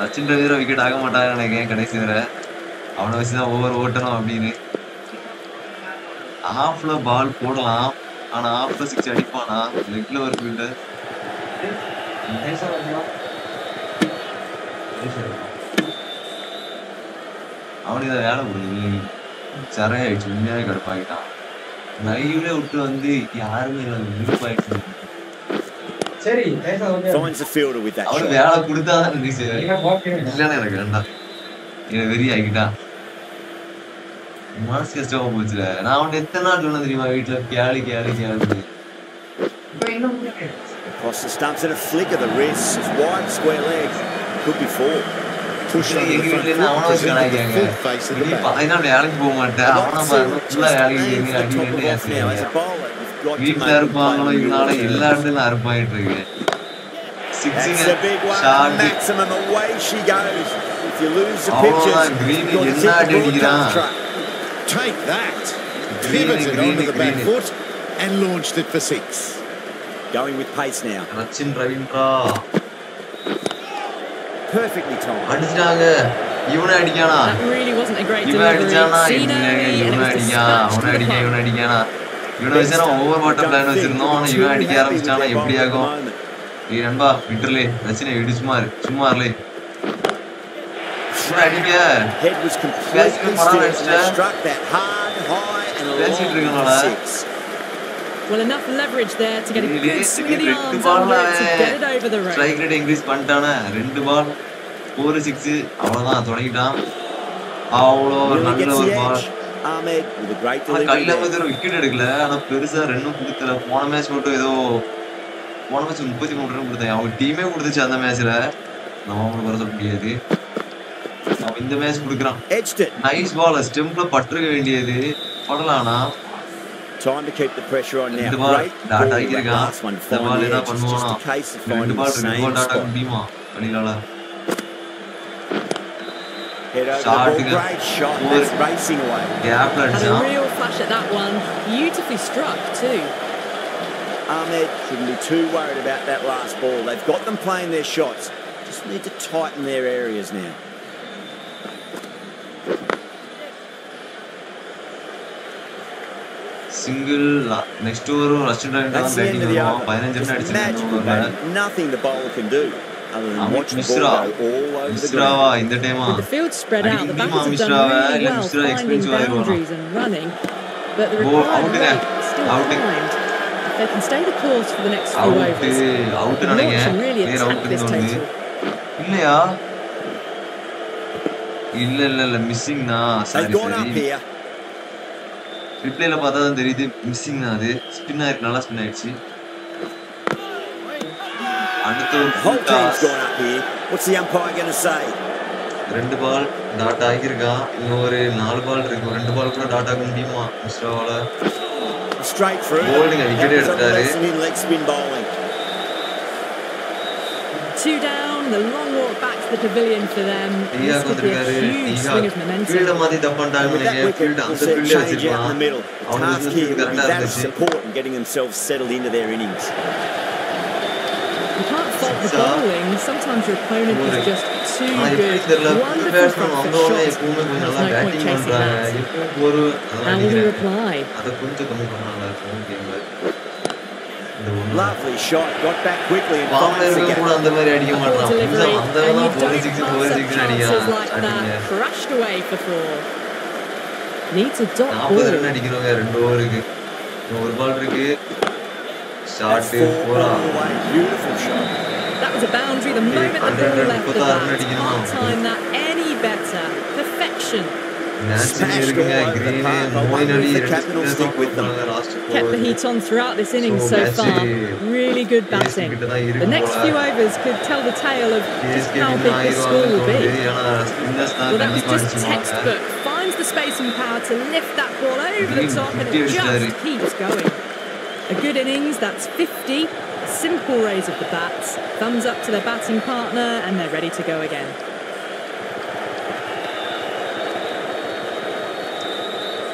சச்சின் ரவீந்திரா விக்கெட் ஆக மாட்டாங்க நினைக்கிறேன் கடைசி வரை. அவனை வச்சுதான் ஓவர் ஓட்டணும் அப்படின்னு. ஆஃப்ல பால் போடலாம். ஆனா ஆஃப்ல சிக்ஸ் அடிப்பானா? லெக்ல ஒரு ஃபீல்டர் அவனுக்கு இதை வேலை கொடுக்குது சரையாயிடுச்சு உண்மையாவே கடுப்பாயிட்டான். லைவ்ல விட்டு வந்து யாருமே இல்லை ஆயிடுச்சு சரி Finds the fielder with that அவனுக்கு shot. வேலை கொடுத்தாதான் இருந்துச்சு இல்லைன்னு எனக்கு வேண்டாம் எனக்கு வெறி ஆகிட்டான் மனசு கஷ்டமா போச்சுல நான் அவன் எத்தனை நாள் சொன்னேன் தெரியுமா வீட்டுல கேளு கேளு கேளு Across the stumps and a flick of the wrist. It's wide square leg. Could be four. Pushed under the எங்க front வீட்டுல foot, அவனை வச்சு presented the கணக்காங்க full face of the நீ bat. பதினாலு வேலைக்கு போக மாட்டேன் அவனை பாருங்க ஃபுல்லா வேலைக்கு aim போய் for the அடி top வேண்டி of off now. As a ஏசுறீங்க bowler, you've got to வீட்டுல make them இருப்பாங்களோ play இவனால your எல்லா turn. இடத்துலயும் அறுப்பாயிட்டு இருக்கு That's சிக்ஸுங்க the big one. Short Maximum away she goes. If you lose the அவ்வளவுதான் pitches, Green you've got to என்ன hit அடி the அடிக்கிறான் broadcast track. Take that. Green, Pivoted green, onto the back green. foot and launched it for six. Going with pace now. Rachin Ravindra Perfectly timed. அடிச்சிட்டாங்க இவனை அடிக்கானா That really wasn't a great இவன் delivery. அடிச்சானா Seen இவனை early and it இவனை was அடிக்கான் dispatched அவனை to the அடிக்க park. இவனை அடிக்கானா இவனை வச்சு நம்ம ஒவ்வொரு வாட்டம் பிளான் வச்சிருந்தோம். ஆனா இவன் அடிக்க ஆரம்பிச்சிட்டானா எப்படி ஆகும்? ஏய் நண்பா விட்டுருலே ரச்சினை விடு சும்மா இரு. சும்மா இருலே completely பேசிட்டு அடிச்சிட்டேன் பேசிட்டு long இருக்கனால for six. Well, enough leverage there to get a good swing of the ரெண்டு arms பால்ல under it to get it over the rope. Strike rate increase பண்ணிட்டானே. ரெண்டு பால் ஃபோர் சிக்ஸ் அவ்வளவுதான் தொடங்கிட்டான். அவ்வளோ நல்ல ஒரு பால். Ahmed with a great delivery. கையில. வந்து wicket எடுக்கல. ஆனா பெருசா ரெண்டும் கொடுக்கல. போன மேட்ச் மட்டும் ஏதோ போன மேட்ச் முப்பத்தி மூணு ரன் கொடுத்தாங்க அவங்க டீமே கொடுத்துச்சு அந்த மேட்ச்ல நம்ம அவங்களை குறை சொல்ல முடியாது. அவன் இந்த மேட்ச் கொடுக்குறான். நைஸ் பால் ஸ்டெம்ப்ல பட்டிருக்க வேண்டியது. படலானா Time to keep the pressure on now. Great ball, that last one ball the edge. Just a case of finding the same spot. Head over a the ball. Great shot. That's racing away. Yeah, I've got a real flash at that one. Beautifully struck too. Ahmed shouldn't be too worried about that last ball. They've got them playing their shots. Just need to tighten their areas now. Single next batting ಅಷ್ಟು run batting ಪದಿನಂಜು ನಡಿಸಿದ್ರು nothing the bowler can do மிஸ்ராவா. இந்த டைமா With the field spread out, the அடிக்க முடியுமா batters have மிஸ்ராவை இல்ல Mishra expensive ஆயிடுவானா boundaries and running, but the Ball required out ங்க. rate is still Out. behind. If they can stay the course for the next few out overs, out the நினைங்க Yorkshire really பேர் attack அவுட்னு this தோணுது total. இல்லையா இல்ல இல்ல இல்ல sorry sorry here. ரிப்ளைல பார்த்தா தான் தெரியுது மிஸ்ஸிங் தான் அது ஸ்பின் ஆயிருக்கு நல்லா ஸ்பின் ஆயிடுச்சு whole team's toss. gone up here. What's the umpire going to say? ரெண்டு பால் டாட் ஆகியிருக்கான் இன்னும் ஒரு நாலு பால் இருக்கு ஒரு ரெண்டு பால் கூட டாட் ஆக முடியுமா மிஸ்ராவால Straight through. Bowling, That wicket was a எடுத்தாரு. lesson in leg spin bowling. Two down, the long walk back to the pavilion for them. டீஹாக் This could be a வந்திருக்காரு huge டீஹாக் swing of momentum. ஃபீல்ட மாத்தி தப்பான்ட்டாங்க With that நினைக்கிறேன் wicket, field we'll அந்த see a ஃபீல்டே change out in the வச்சிருப்பான் middle. The அவனுக்கு task here will be கரெக்டா that of இருந்துச்சு support and getting themselves settled into their innings. You can't fault the Six, uh, bowling. Sometimes your opponent ஒரு is just too ஆனா எப்படி good. தெரியல புது Wonderful batsman front foot வந்தவங்க shots. எப்பவுமே கொஞ்சம் There's நல்லா no point பேட்டிங் chasing பண்றாங்க that. எப்போ ஒரு அதான் How will he நினைக்கிறேன் reply? அதை கொஞ்சம் கம்மி பண்ணா நல்லா இருக்கும் கேம்ல இந்த ஒண்ணு Lovely shot. Got back quickly and பாம்புல finds the இருக்க கூட gap. அந்த மாதிரி அடிக்க Poor மாட்டான் delivery, புதுசா and வந்தவன் you தான் four don't six pass four up six chances அடிக்கிறான் like ஸ்டார்டிங்ல that. Crashed away for four. Needs a dot நாற்பது ball. ரன் அடிக்கிறவங்க ரெண்டு ஓவருக்கு இன்னும் ஒரு பால் இருக்கு That's ஷார்ட் four போறா all that was a boundary the moment the ball left the bat. Can't time that any better. Perfection. Smashed all over the park, one with the capital stick with them. Kept the heat on throughout this innings so far. Really good batting. The next few overs could tell the tale of just how big this score will be. Well, that was just textbook. Finds the space and power to lift that ball over the top, and it just keeps going. A good innings, that's 50 simple raise of the bats, thumbs up to their batting partner, and they're ready to go again.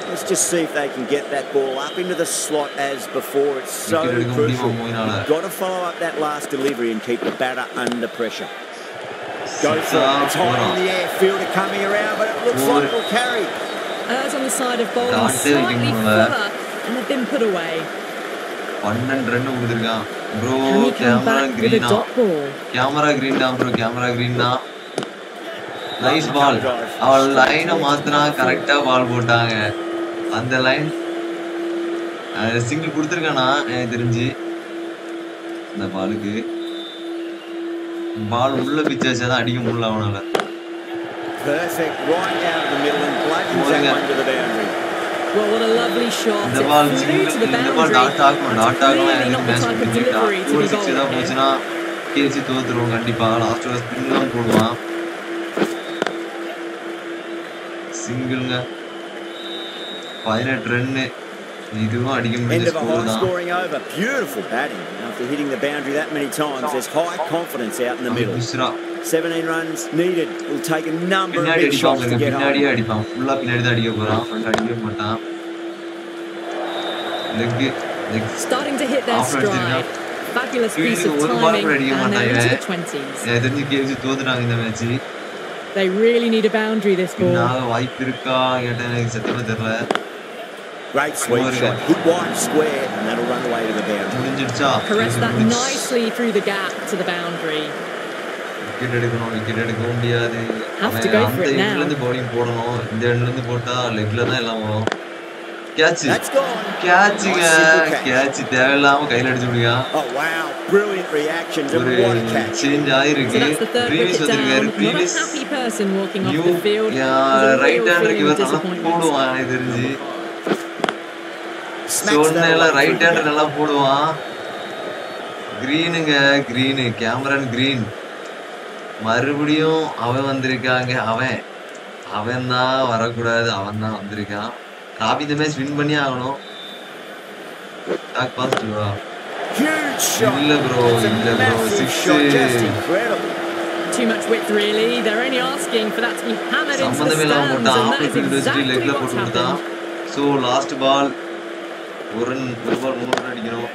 Let's just see if they can get that ball up into the slot as before. It's so crucial. You've got to follow up that last delivery and keep the batter under pressure. Go for it. It's high in the air. Fielder coming around, but it looks like it'll carry. Erz on the side of bowling slightly further, and they've been put away. பன்னெண்டு run கொடுத்துருக்கான். Bro Cameron கிரீனா? Cameron Green தான் bro Cameron Green தான் nice ball அவள் லைனை மாத்தினா கரெக்டா பால் போட்டாங்க. அந்த லைன் சிங்கிள் கொடுத்துருக்கானா? எனக்கு தெரிஞ்சு. இந்த பாலுக்கு பால் உள்ள பிச்சு வச்சாதான் அடிக்க முடியல அவனால. Well, what a lovely shot. இந்த It ball flew single to the இந்த பால் boundary. டாட் ஆகும் டாட் That's ஆகலாம் clearly எனக்கு not the match type of முடிஞ்சுக்கிட்டா delivery to ஒரு be சிக்ஸ் ஏதாவது bowling here. போச்சுன்னா கேசி தோத்துருவோம் கண்டிப்பா லாஸ்ட் ஒரு ஸ்பின் தான் போடுவான் சிங்கிள்ங்க பதினெட்டு ரன்னு இதுவும் அடிக்க End முடிஞ்ச of a ஸ்கோர் high தான் scoring over. Beautiful batting. After hitting the boundary that many times, there's high confidence out in the middle. 17 runs needed. will take a number of big shots to get home. Starting to hit their stride. Fabulous piece of timing and they're into the 20s. They really need a boundary this ball. Great sweep shot. Hit wide square and that'll run away to the boundary. Caressed that nicely through the gap to the boundary. Wicket எடுக்கணும் wicket எடுக்க முடியாது அந்த for it now. எண்ட்ல இருந்து bowling போடணும் இந்த எண்ட்ல இருந்து போட்டா லெக்ல தான் எல்லாம் வரும் கேட்ச். கேட்சுங்க. கேட்ச் தேவையில்லாம கையில அடிச்சு Oh, ஒரு catch. சேஞ்ச் ஆயிருக்கு ப்ரீவியஸ் வந்திருக்காரு ப்ரீவியஸ் நியூ ரைட் ஹேண்டருக்கு இவர் நல்லா. போடுவான் எனக்கு தெரிஞ்சு சொன்னேன்ல away ரைட் ஹேண்டர். நல்லா போடுவான் கிரீனுங்க கிரீனு கேமரன் கிரீன் மறுபடியும் அவன் வந்திருக்காங்க. அவன் அவன் தான் வரக்கூடாது. அவன் தான் வந்திருக்கான். ராபி இந்த மேட்ச் வின் பண்ணி ஆகணும். இல்ல ப்ரோ இல்ல bro six incredible. Too much width, really. They're only asking for that to be hammered into the சம்பந்தமே இல்லாம stands, போட்டான். and that ஆப்பிள் is ஃபீல்ட் வச்சுட்டு exactly லெக்ல what's போட்டு கொடுத்தான். happened. ஸோ லாஸ்ட் பால் ஒரு பால் மூணு அடிக்கணும்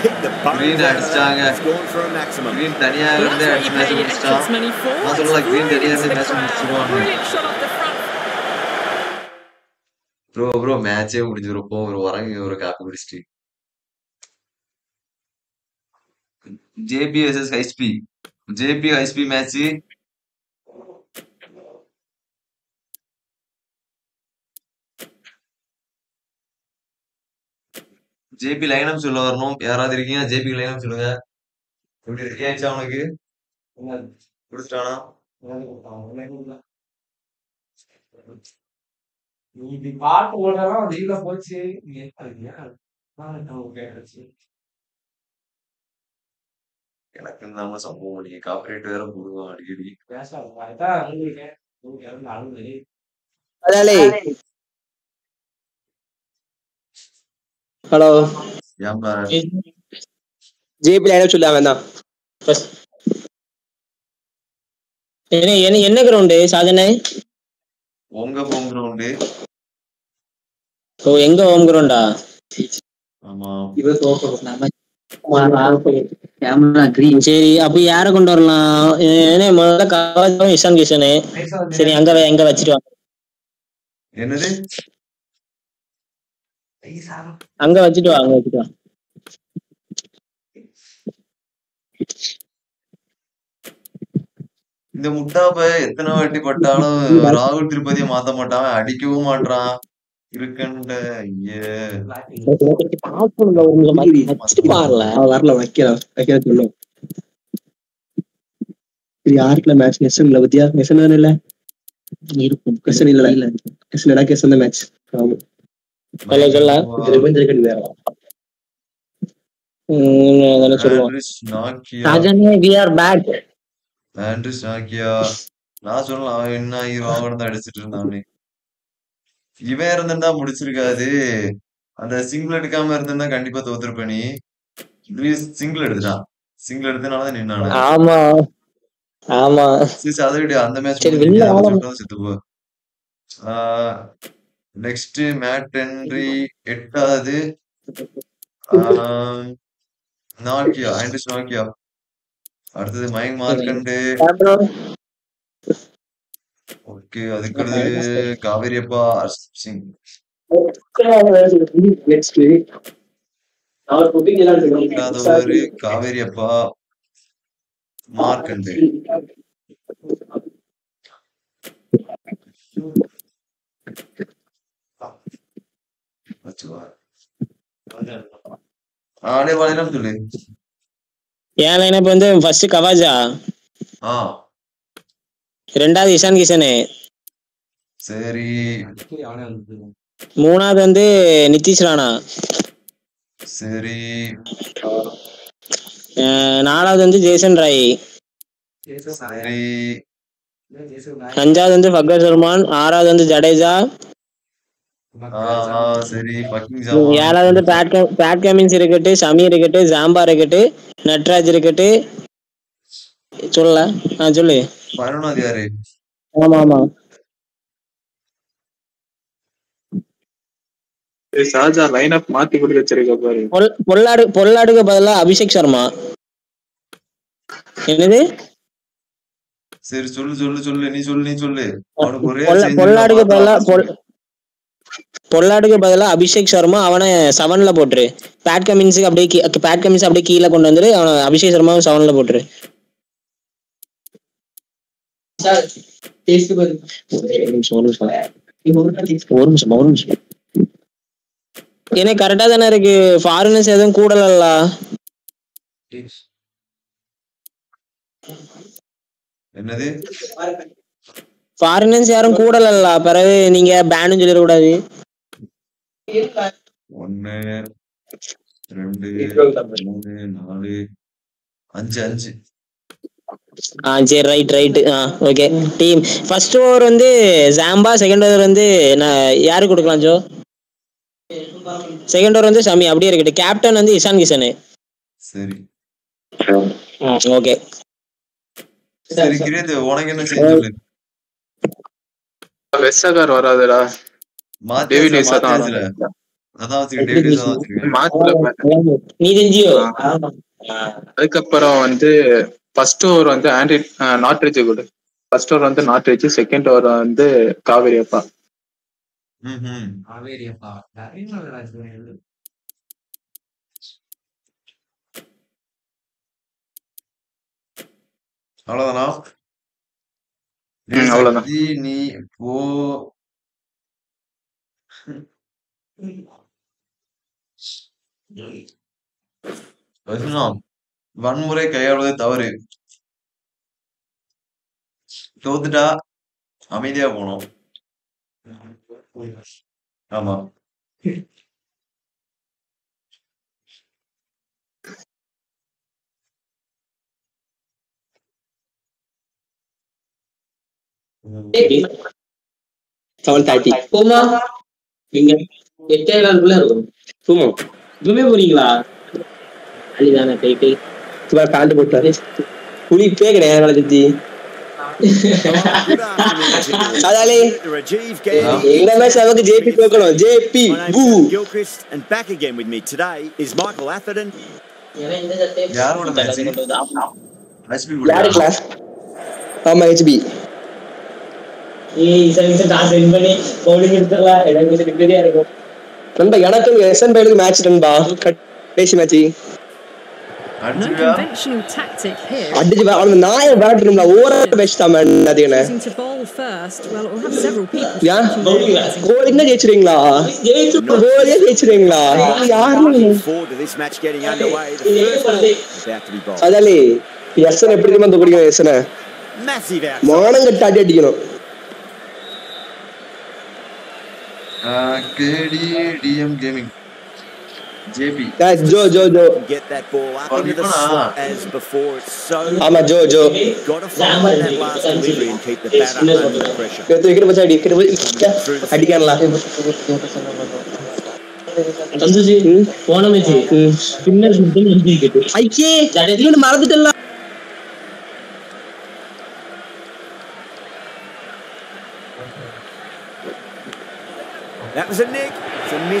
Oh, whack. Hit the bones Green out of that. அடிச்சிட்டாங்க. It's gone for a maximum. Green தனியா Well, இருந்து that's what அடிச்சு you மேட்ச் pay your முடிச்சிட்டான் entrance money for. நான் It's சொல்லல கிரீன் flew தனியா into இருந்து the மேட்ச் crowd. முடிச்சிருவாங்க Brilliant shot off the front. Bro bro மேட்சே முடிஞ்சு ப்ரோ போ ப்ரோ வரங்க ஒரு காப்பி குடிச்சிட்டு JP versus ஹைஸ்பி JP ஹைஸ்பி match JP lineup சொல்ல வரணும். யாராவது இருக்கீங்க ஜேபி லைனப் சொல்லுங்க. எப்படி இருக்கியாச்சா அவனுக்கு? கொடுத்துட்டானா? இப்படி பாட்டு ஓடலாம் ரீல போச்சு. நீ எனக்கு நம்ம சம்பவம் அடிக்க. காப்பரேட் வேற போடுவான் அடிக்கடி. பேசாத அதான் அழுதுருக்கேன் இறந்து அழுது அதாலே ஹலோ ஜேபி லைனப் சொல்லு தான் என்ன என்ன- என்ன கிரவுண்டு சாதனை? உங்க ஹோம் கிரவுண்டு ஓ எங்க ஹோம் கிரவுண்டா ஆமா. சரி அப்ப யார கொண்டு வரலாம்? முதல்ல கவாஜும் இஷான் கிஷனு. சரி அங்க எங்க வச்சிட்டு வாங்க என்னது? அங்க வச்சுட்டு வா அங்க வச்சுட்டு வா. இந்த முட்டாப்ப எத்தனை வாட்டி பட்டாலும் ராகுல் திருப்பதியை மாத்த மாட்டான் அடிக்கவும் மாட்டான் இருக்கண்ட வரல வைக்கலாம் வைக்கிற சொல்லும் யாருக்குல மேட்ச் நெசன்ல பத்தியா நெசன் தானே இல்ல? இருக்கும். கெசன் இல்ல இல்ல. கெசன் இல்ல கெசன் தான் மேட்ச் ஆமா. வேற நாக்கியா நான் சொல்லலாம் அவன் என்ன அவன் தான் அடிச்சிட்டு இருந்தானே. இவன் இருந்திருந்தா முடிச்சிருக்காது. அந்த சிங்கிள் எடுக்காம இருந்திருந்தா கண்டிப்பா தோத்துருப்ப நீ. சிங்கிள் எடுத்துட்டான் சிங்கிள் எடுத்தனாலதான் நின்னானு. ஆமா. ஆமா. சரி சரி, அதை விடு. அந்த மேட்ச் செத்து போ நெக்ஸ்ட் மேட் ஹென்ரி எட்டாவது. நாக்கியா ஆண்ட்ரிஸ் நாக்கியா அடுத்தது மைக் மார்க்கண்டு ஓகே அதுக்கு காவேரி அப்பா சிங் எட்டாவது காவேரி அப்பா மார்க்கண்டு வச்சுக்கோ ஆடே வாழைலாம் சொல்லு? என் லைனப் வந்து ஃபர்ஸ்ட் கவாஜா. ஆ. ரெண்டாவது இஷான் கிஷனு. சரி. மூணாவது வந்து நிதிஷ் ராணா. சரி. நாலாவது வந்து ஜேசன் ராய். அஞ்சாவது வந்து ஃபக்கர் சல்மான் ஆறாவது வந்து ஜடேஜா ஆ ஆ, சரி ஃபக்கிங் ஜாமா ஏழாவது வந்து பேட் பேட் கமின்ஸ் இருக்கட்டு ஷமி இருக்கட்டு ஜாம்பா இருக்கட்டு நட்ராஜ் இருக்கட்டு. சொல்லல. ஆ சொல்லு. பதினொன்னாவது யாரு? ஆமா ஆமா. ஷாஜா லைன் அப் மாத்தி கொடுத்து வச்சிருக்க பாரு. பொல்- பொல்லாடு பொல்லாடுக்கு பதிலா அபிஷேக் சர்மா. என்னது? சரி சொல்லு சொல்லு சொல்லு. நீ சொல்லு நீ சொல்லு. அவனுக்கு ஒரே பொல்லாடுக்கு பதிலா பொல்லாடுக்கு பதிலா அபிஷேக் சர்மா அவனை செவன்ல போட்டுரு. பேட் கமின்ஸுக்கு அப்படியே பேட் கமின்ஸ் அப்படியே கீழே கொண்டு வந்துரு அவனை அபிஷேக் சர்மாவும் செவன்ல போட்டுரு. ஒரு நிமிஷம் ஒரு நிமிஷம். ஒரு நிமிஷம் ஒரு நிமிஷம் ஏன்னா கரெக்டா தானே இருக்கு. ஃபாரினர்ஸ் எதுவும் கூடலல்ல. என்னது? ஃபாரினர்ஸ் யாரும் கூடலல்ல. பிறகு நீங்க பேனும் சொல்லிடக்கூடாது. ஒன்னு ரெண்டு மூணு நாலு அஞ்சு அஞ்சு. ஆ சரி ரைட் ரைட் ஆ ஓகே டீம் ஃபர்ஸ்ட் ஓவர் வந்து ஜாம்பா செகண்ட் ஓவர் வந்து நான் யாரு கொடுக்கலாம் ஜோ? செகண்ட் ஓவர் வந்து ஷமி அப்படியே இருக்கட்டும். கேப்டன் வந்து இஷான் கிஷனு சரி. ஓகே சரி கிரியத் உனக்கு என்ன சொல்லு? வெஸ்ஸகார் வராதுடா. டேவிட் ஈசா தான் அதுக்கப்புறம் வந்து ஃபர்ஸ்ட் ஓவர் வந்து ஆண்ட்ரி நாட்ரிட்ஜ் கொடு. ஃபர்ஸ்ட் ஓவர் வந்து நாட்ரிட்ஜ் செகண்ட் ஓவர் வந்து காவேரி அப்பா. நிறைய ராஜ்குமார் அவ்வளவுதானா? ம், அவ்வளவுதான். நீ போ வன்முறை கையாளுவது தவறு. தோத்துட்டா அமைதியா போகணும். ஆமா. செவன் தேர்ட்டி போமா நீங்க எட்டே காலுக்குள்ள இருக்கும். சும்மா இப்பவே போறீங்களா? அழிதானே கை கை. சும்மா பேண்ட் போட்டாரு புலி பே கிடையாது வளர்ச்சி அதாலே Rajiv Gandhi. எங்க மேட்ச் நமக்கு ஜேபி தோக்கணும் ஜேபி பூ. And back again with me today is Michael Atherton. யாரோட மேட்ச் ஹெச்பி யாரு கிளாஸ் ஆமா ஹெச்பி நண்பா எனக்கு எஸ்என் பைலுக்கு மேட்ச் நண்பா கடைசி மேட்ச். அடிச்சு அவனுக்கு நாய விளையாட்டுல ஓர பெஸ்ட் தான் மேன் அது என்ன. ஏன் கோலிங்க ஜெயிச்சிருவீங்களா கோலியே ஜெயிச்சிருவீங்களா யாருமே. அதாலே எஸ்என் எப்படி தெரியுமா தூக்கடிக்கணும் எஸ்என் Massive out. மானம் கட்டு அடி அடிக்கணும் KDDM Gaming. JP. Guys, Joe, Joe, Joe. Get that ball up into the slot as before. It's so. I'm a Joe, Joe. Got to find that last delivery and keep the batter under the pressure. तो इकड़ बचा D, इकड़ बचा D क्या ला? संजू जी, phone में थी. फिर मैं सुनते नहीं कितने. आई के. जाने दिलो मार दे चला.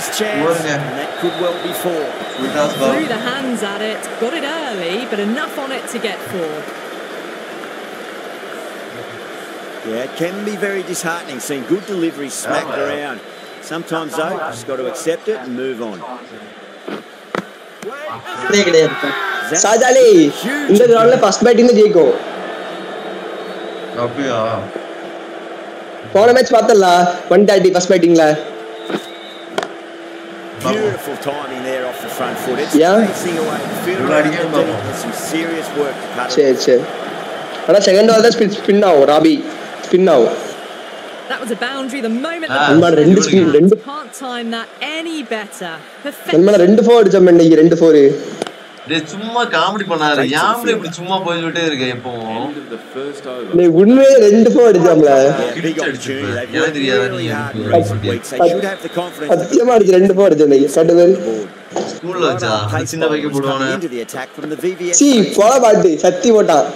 It's a missed chance. Well, yeah. And that could well be four. Threw the hands at it, got it early, but enough on it to get four. Yeah, it can be very disheartening seeing good delivery smacked yeah. around. Sometimes, though, just got to accept it and move on. சாஜாலே இந்த கிரவுண்ட்ல first batting ஜெயிக்கும் அப்படியா போன match பார்த்தல one thirty first பேட்டிங்ல Beautiful timing there off the front foot. It's Yeah. racing away. The fielder Right out again, there Baba. doing some serious work to cut it. சரி சரி ஆனா second ball தான் spin spin ஆகும் rabi spin ஆகும் That was a boundary the moment Ah, the நண்பா ball ரெண்டு hit spin the ரெண்டு bat. Can't time that any better. நண்பா Perfection. ரெண்டு ஃபோர் அடிச்சோம் இன்னைக்கு ரெண்டு ஃபோர் டேய் சும்மா காமெடி பண்ணாரு ஏன் இப்படி சும்மா போய்கிட்டே இருக்க எப்பவும். நீ உண்மையே ரெண்டு ஃபோர் அடிச்சோம்ல சத்தியமா அடிச்சு ரெண்டு கட்டு பேர். ஸ்கூல்ல வச்சா? சின்ன coming போடுவானே. சி பாட்டு சத்தி போட்டான்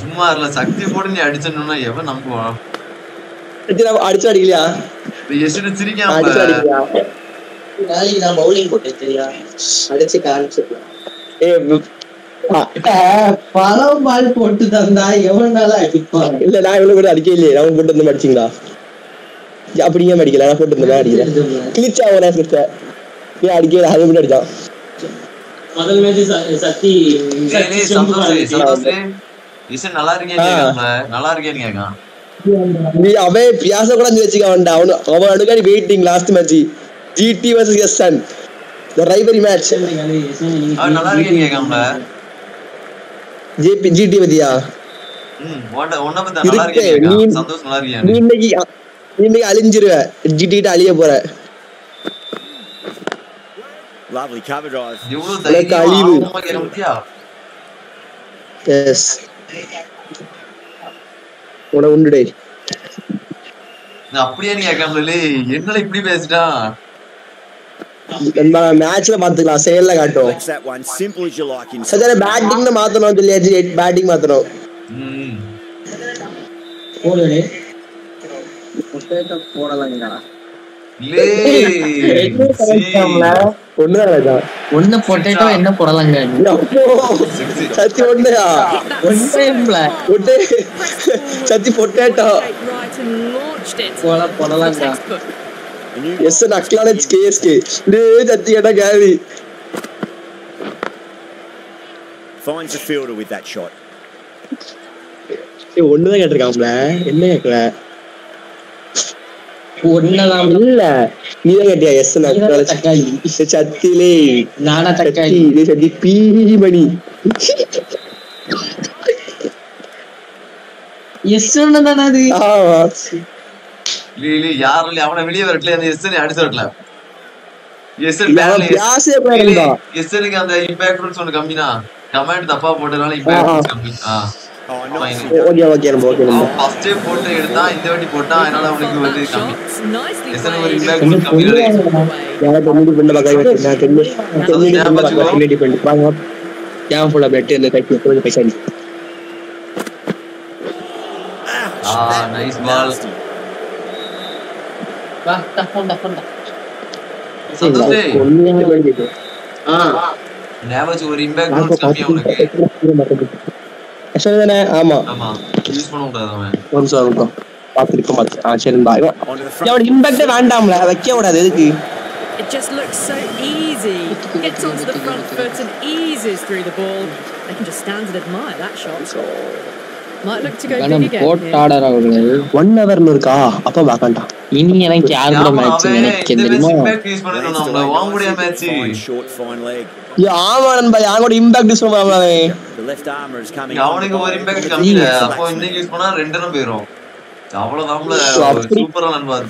சும்மா இல்ல சக்தி போட்டு நீ அடிச்சணும்னா எவன் நம்புவான் அடிச்சு நான் அடிச்சு அடிக்கலையா எஸ்டு அடிச்சு சிரிக்காம அடிக்கலையா? நாளைக்கு நான் பவுலிங் போட்டேன் சரியா அடிச்சு காமிச்சிருக்கேன் ஏ பல பால் போட்டு தந்தா எவனால அடிப்பாங்க இல்ல நான் இவ்வளவு கூட அடிக்க இல்லையே. நான் போட்டு வந்து அடிச்சிங்களா? அப்படி ஏன் அடிக்கல? நான் போட்டு இருந்தேன் அடிக்கல. கிழிச்சா ஒரு கிழிச்சா ஏன் அடிக்கல அது மட்டும் அடிச்சான். முதல் மேட்ச் நல்லா இருக்கேன்னு கேட்கான் நீ அவன் பியாச கூட வச்சுக்க அவனு அவன் அடுக்காடி waiting last match GT versus S அன் த ரைவரி மேட்ச் நல்லா இருக்கேன்னு கேட்காமல. ஜிபி ஜிடி பத்தியா? இன்னைக்கு அழிஞ்சிருவ. ஜிடி அழிய போற. Lovely cover drive. எஸ் உன உண்டுடே. அப்படியே நீ இப்படி பேசிட்டான் நம்ம மேட்ச்ல பாத்துக்கலாம் செயல்ல காட்டும். சரி பேட்டிங் மாத்தணும். சொல்லியாச்சு பேட்டிங் மாத்தணும் ஒண்ணு பொட்டேட்டோ என்ன போடலாங்க? சத்தி ஒண்ணுயா? Sathi potato Right and launch punched it. போலாம் போடலாம்டா Textbook. எஸ் அக்லானேஜ் கேஎஸ்கே டேய் தத்தி கேட்டா KV Finds the fielder with that shot. ஏய் ஒண்ணுதான் கேட்டிருக்காம்ல என்ன கேட்கல ஒன்னதான் இல்ல கேட்டியா எஸ் தக்காளி சத்திலே நானா தக்காளி டேய் சத்தி பீ மணி எஸ் தானே அது யாரும் இல்ல அவனை வெளியே வரட்ல அந்த எஸ்என் அடிச்சு வரட்ல எஸ்என். எஸ்எனுக்கு அந்த இம்பாக்ட் ரூல்ஸ் ஒன்று கம்மினா கமெண்ட் தப்பா போட்டதுனால இம்பாக்ட் ரூல்ஸ் கம்மி ஆ. Fine. ஓகே ஓகே நம்ம ஓகே நம்ம. அவன் ஃபர்ஸ்டே போட்டு எடுத்தான் இந்த வாட்டி போட்டான் அதனால வந்து கம்மி. எஸ்என் ஒரு. இம்பாக்ட் ரூல்ஸ் கம்மி யாரை பெண்ணை நான் வாங்க. ஏன் ஃபுல்லா பெட்டு இந்த கைக்கு கொஞ்சம் பைசா ஆ nice ball வா டஃபன் டஃபன் சந்தோஷ் டேய், ஆ ஞாபகம் ஒரு இம்பாக்ட் ரூல்ஸ் கம்மி அவனுக்கு யசோதா தானே ஆமா ஆமா யூஸ் பண்ண கூடாது அவன் ஒரு நிமிஷம் ஒரு நிமிஷம் பார்த்துருக்க மாட்டேன் ஆ சரிம்பா இவன் அவன் இம்பாக்டே வேண்டாம்ல வைக்க கூடாது எதுக்கு It just looks so easy. Gets onto the front foot and eases through the ball. They can just stand and admire that shot. அவர்கள் ஒன் ஹவர்னு இருக்கா அப்ப பார்க்கண்டாம் இனி எனக்கு யார் கூட மேட்ச் இந்த தெரியுமா? ஆமா நண்பா கூட இம்பாக்ட் யூஸ் பண்ணுவாங்க. அவனுக்கு ஒரு இம்பாக்ட் கம்மி. இல்ல அப்போ இன்னைக்கு யூஸ் பண்ணா ரெண்டு ரன் போயிரும். அவ்வளவுதான்ல அப்படி- சூப்பரா நண்பா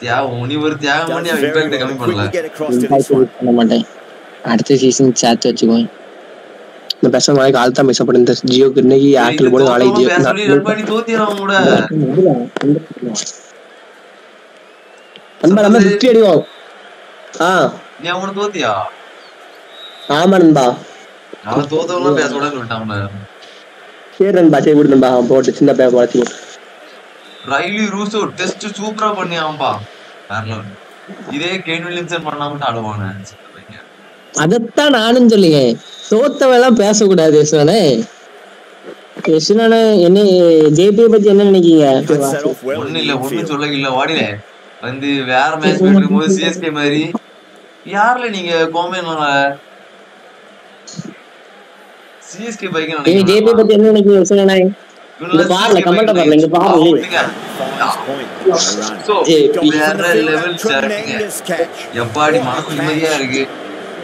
தியாகம் நீ ஒரு தியாகம் பண்ணி அவன் இம்பாக்ட் கம்மி பண்ணல. Get across to this impact one. பண்ண மாட்டேன். அடுத்த சீசன் சேர்த்து வச்சுக்குவேன். இந்த பேச நாளைக்கு ஆள் தான் பேசப்படும் இந்த ஜியோக்கு இன்னைக்கு ஏர்டெல் போடு நாளைக்கு ஜியோ ரன் பண்ணி கூட. நண்பா நம்ம ஃபிஃப்டி அடிவோம் ஆ. நீ அவனை தோத்தியா? ஆமா நண்பா. அவன் தோத்தவங்களும் பேச கூட சொல்லிட்டான்ல சரி நண்பா சரி விடு நண்பா. போட்டு சின்ன பேர் வளர்த்தி விட்டு ரைலி ரூசோ டெஸ்ட் சூப்பரா பண்ணியாம்பா வேற. இதே கேன் வில்லியம்சன் பண்ணா மட்டும் ஆடுவானே. அதைத்தான் நானும் சொல்லுங்க தோத்தவெல்லாம் பேசக்கூடாது யசுவனே யசுவனே என்ன ஜேபியை பத்தி என்ன நினைக்கீங்க ஒண்ணு இல்ல ஒண்ணும் சொல்ல இல்ல வாடில. வந்து வேற மேட்ச் போயிட்டு இருக்கும்போது சிஎஸ்கே மாதிரி. யாருல நீங்க கோமேனால சிஎஸ்கே பைக் ஜேபி பத்தி என்ன நினைக்கீங்க கமெண்ட் இங்க வேற லெவல் எப்பாடி மனசு நிம்மதியா இருக்கு.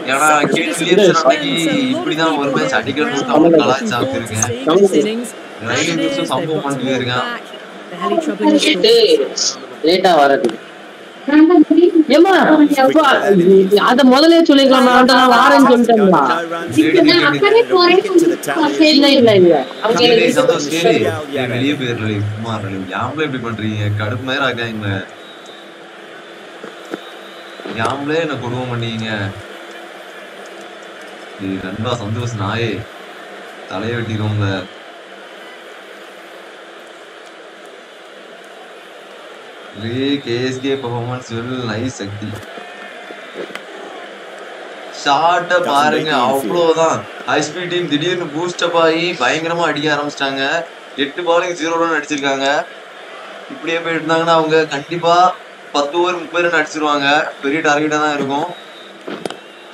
ஏன்னா அன்னைக்கு இப்படிதான் ஒரு மேட்ச் அடிக்கணும்னு தமிழ் கலாச்சி சாப்பிட்டுருக்கேன் ரைலி ரூசோ சம்பவம் பண்ணிட்டு இருக்கான். லேட்டா வரது அத முதல்ல சொல்லிக்கலாம் வாரேன்னு இல்ல இல்ல இல்ல. அவங்க வெளியே. யாம்பளே இப்படி பண்றீங்க? கடுப்பு மாதிரி ஆக்காங்க யாம்பளே என்ன கொடுமை பண்ணீங்க டேய், நண்பா சந்தோஷ் நாயே. தலையை வெட்டிடுவோங்க ரே KSK performance well nice Sakthi ஷார்ட்ட பாருங்க அவ்வளவுதான். ஹை ஸ்பீட் டீம் திடீர்னு பூஸ்ட் அப் ஆகி பயங்கரமா அடிக்க ஆரம்பிச்சிட்டாங்க. எட்டு பாலுக்கு ஜீரோ ரன் அடிச்சிருக்காங்க. இப்படியே போயிட்டு இருந்தாங்கன்னா அவங்க கண்டிப்பா பத்து ஓவர் முப்பது ரன் அடிச்சிருவாங்க. பெரிய டார்கெட்டா தான் இருக்கும்.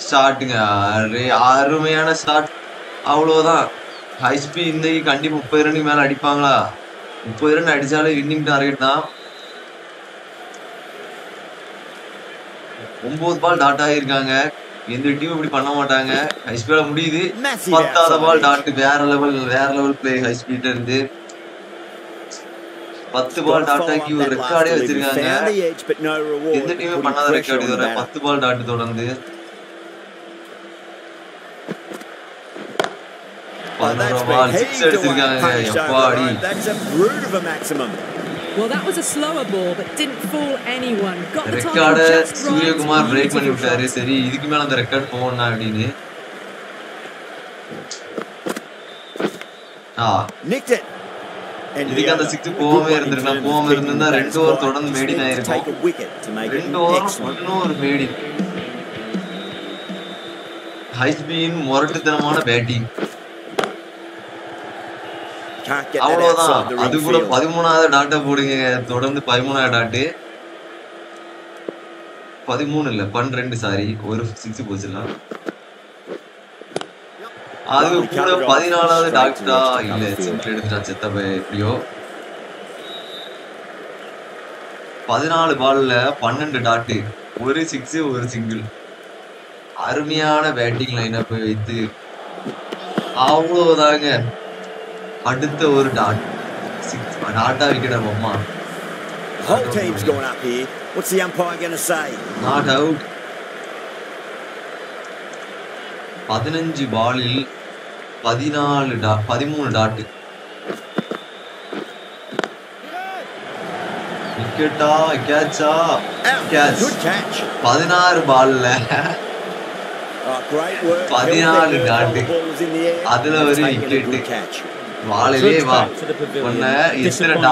ஸ்டார்ட்டுங்க அரே அருமையான ஸ்டார்ட் அவ்வளவுதான். ஹை ஸ்பீட் இன்னைக்கு கண்டிப்பா முப்பது ரன்னுக்கு மேல அடிப்பாங்களா? முப்பது ரன் அடிச்சாலே வின்னிங் டார்கெட் தான். ஒன்பது பால் டாட் ஆகியிருக்காங்க. எந்த டீம் இப்படி பண்ண மாட்டாங்க. ஹை ஸ்பீடா முடியுது. பத்தாவது பால் டாட் வேற லெவல் வேற லெவல் பிளே ஹை ஸ்பீட்ல இருந்து. பத்து பால் டாட் ஆக்கி ஒரு ரெக்கார்டே வச்சிருக்காங்க. எந்த டீமே பண்ணாத ரெக்கார்டு இதுவரை. பத்து பால் டாட் தொடர்ந்து Well, that's பதினோரு been ball six heaved away, அடிச்சிருக்காங்க punished over எப்பாடி the line. That's a brute of a maximum. Well, that was a slower ball, but didn't fool anyone. Got the right. Suryakumar break பண்ணி விட்டாரு சரி இதுக்கு மேல அந்த record போகணும் அப்படின்னு. Nicked it. இதுக்கு அந்த சிக்ஸ் போகாம இருந்திருக்கலாம். போகாம இருந்திருந்தா ரெண்டு ஓவர் தொடர்ந்து மேடின் ஆயிருக்கும். ரெண்டு ஓவர். இன்னும் ஒரு மேடின் ஹைஸ்பீன் முரட்டுத்தனமான பேட்டிங் அவ்வளவுதான். அது கூட. பதிமூணாவது டாட்டை போடுங்க. தொடர்ந்து பதிமூணாவது டாட்டு பதிமூணு இல்ல பன்னிரெண்டு சாரி ஒரு சிக்ஸ் போச்சுல அது கூட பதினாலாவது டாக்டரா இல்ல சிங்கிள் எடுத்துட்டா செத்த பையன் எப்படியோ. பதினாலு பால்ல பன்னெண்டு டாட்டு ஒரு சிக்ஸ் ஒரு சிங்கிள் அருமையான பேட்டிங் லைனப் வைத்து. அவ்வளவுதாங்க. அடுத்த ஒரு டாட் சிக்ஸ் டாட்டா விக்கெட் அம்மா whole team's gone up here. What's the umpire going to say? Not out பதினஞ்சு பாலில் பதினாலு டா பதிமூணு டாட்டு விக்கெட்டா கேட்சா கேட்ச். பதினாறு பால்ல Oh. பதினாலு டாட்டு. அதுல ஒரு taken வாழையிலே வா. உன்னை display in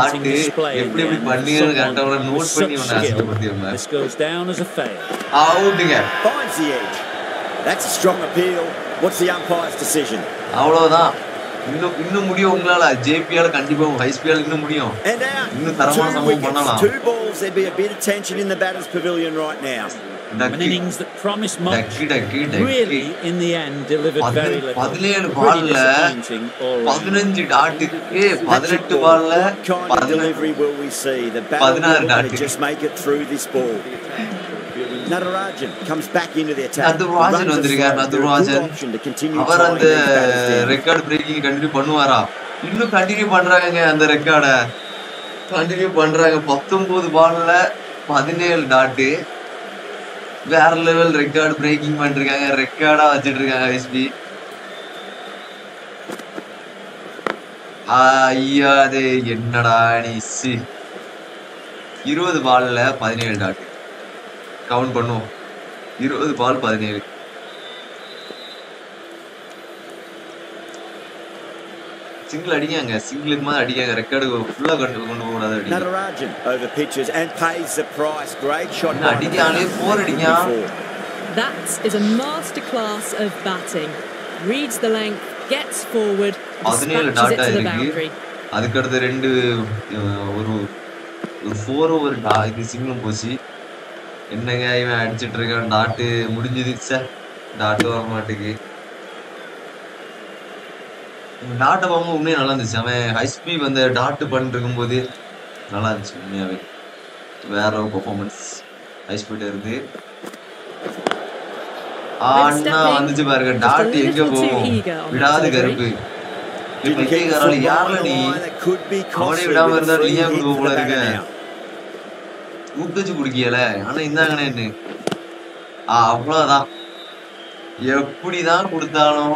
எப்படி எப்படி end. பண்ணீங்கன்னு கரெக்டா Someone நோட் பண்ணி உன்னை. அசிங்கப்படுத்தி fail. அவுட்டுங்க. That's a strong appeal. What's the umpire's decision? அவ்வளவுதான் இன்னும் இன்னும் முடியும் உங்களால ஜேபியால கண்டிப்பா ஹைஸ்பியால இன்னும் முடியும். இன்னும் தரமான சம்பவம் பண்ணலாம் two balls. There'd be a bit of tension in the batter's pavilion right now. An innings that promised much, really, in the end, delivered very little. பதினேழு பால்ல. பதினஞ்சு டாட்டுக்கு பதினெட்டு ball. பால்ல பதினாறு dot. just make it through this ball. Natarajan comes back into the attack. are வந்திருக்கார் continue அவர் அந்த. Record braking continue பண்ணுவாரா இன்னும் கண்டினியூ பண்றாங்க அந்த ரெக்கார்ட கண்டினியூ பண்றாங்க பத்தொன்பது பால்ல பதினேழு டாட்டு வேற லெவல் ரெக்கார்டு பிரேக்கிங் பண்ணிருக்காங்க. ரெக்கார்டா வச்சுட்டு இருக்காங்க எஸ்பி ஐயா அது என்னடா நீ சி. இருபது பால்ல பதினேழு டாட் கவுண்ட் பண்ணுவோம். இருபது பால் பதினேழு. சிங்கிள் அடிக்காங்க. சிங்கிளுக்கு மாதிரி அடிக்காங்க. ரெக்கார்டு ஃபுல்லா கொண்டு கொண்டு கூடாது Natarajan over pitches and pays the price. Great shot. அடிக்கானே போர் அடிக்கான் That is a masterclass of batting. Reads the length, gets forward, பதினேழு dispatches it டாட்டா to the இருக்கு boundary. அதுக்கடுத்து ரெண்டு ஒரு ஒரு ஃபோர் ஓவர் டா இது சிங்கிளும் போச்சு. என்னங்க இவன் அடிச்சிட்டு இருக்கான்? டாட்டு முடிஞ்சது. சே டாட்டு வர மாட்டேங்குது. டாட்டை பார்க்கும்போது உண்மையாக நல்லா இருந்துச்சு. அவன் ஹைஸ்பி வந்து டாட்டு பண்ணிட்டு இருக்கும்போது நல்லா இருந்துச்சு உண்மையாவே. வேற ஒரு பெர்ஃபார்மன்ஸ் ஹைஸ்பீட் இருந்து அண்ணா வந்துச்சு பாருங்க. டாட்டு எங்க போகும்? விடாது கருப்பு. யாருல நீ? அவனே விடாம இருந்தா நீயா கொடுக்க போல இருக்க. கூப்பிட்டு குடிக்கல ஆனா இந்தாங்கண்ணே அவ்வளவுதான். எப்படிதான் கொடுத்தாலும்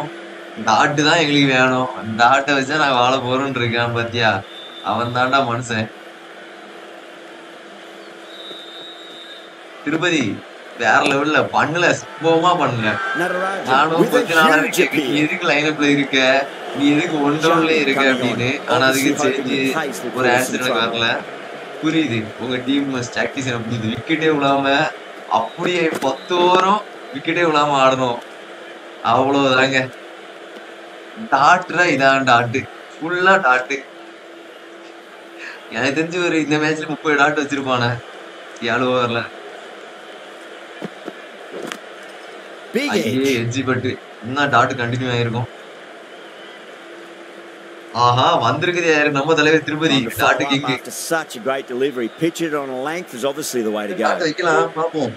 டாட்டு தான் எங்களுக்கு வேணும். அந்த டாட்டை வச்சா நான் வாழ போறோம்னு இருக்கான் பாத்தியா? அவன் தான்டா மனுஷன். திருப்பதி வேற லெவல்ல பண்ணல சுத்தமா பண்ணல. நானும் கொஞ்ச நாளா நீ. எதுக்கு லைனப்ல இருக்க? நீ எதுக்கு ஒன் டவுன்ல இருக்க அப்படின்னு. ஆனா அதுக்கு செஞ்சு ஒரு ஆன்சர் எனக்கு வரல. புரியுது. உங்க டீம் எனக்கு புரியுது விக்கெட்டே விழாம அப்படியே பத்து ஓவரும் விக்கெட்டே விழாம ஆடணும். அவ்வளவுதாங்க. டாட்டுனா இதான் டாட்டு. ஃபுல்லா டாட்டு. எனக்கு தெரிஞ்சு ஒரு இந்த மேட்ச்ல முப்பது டாட் வச்சிருப்பானே. ஏழு ஓவர்ல ஐயே எட்ஜி பட்டு இன்னும் டாட் கண்டினியூ ஆயிருக்கும். ஆஹா வந்திருக்குது யாரு? நம்ம தலைவர் Tirupati. Dot king such a great delivery. Pitch it on length is obviously the way to go. வைக்கலாம் பாப்போம்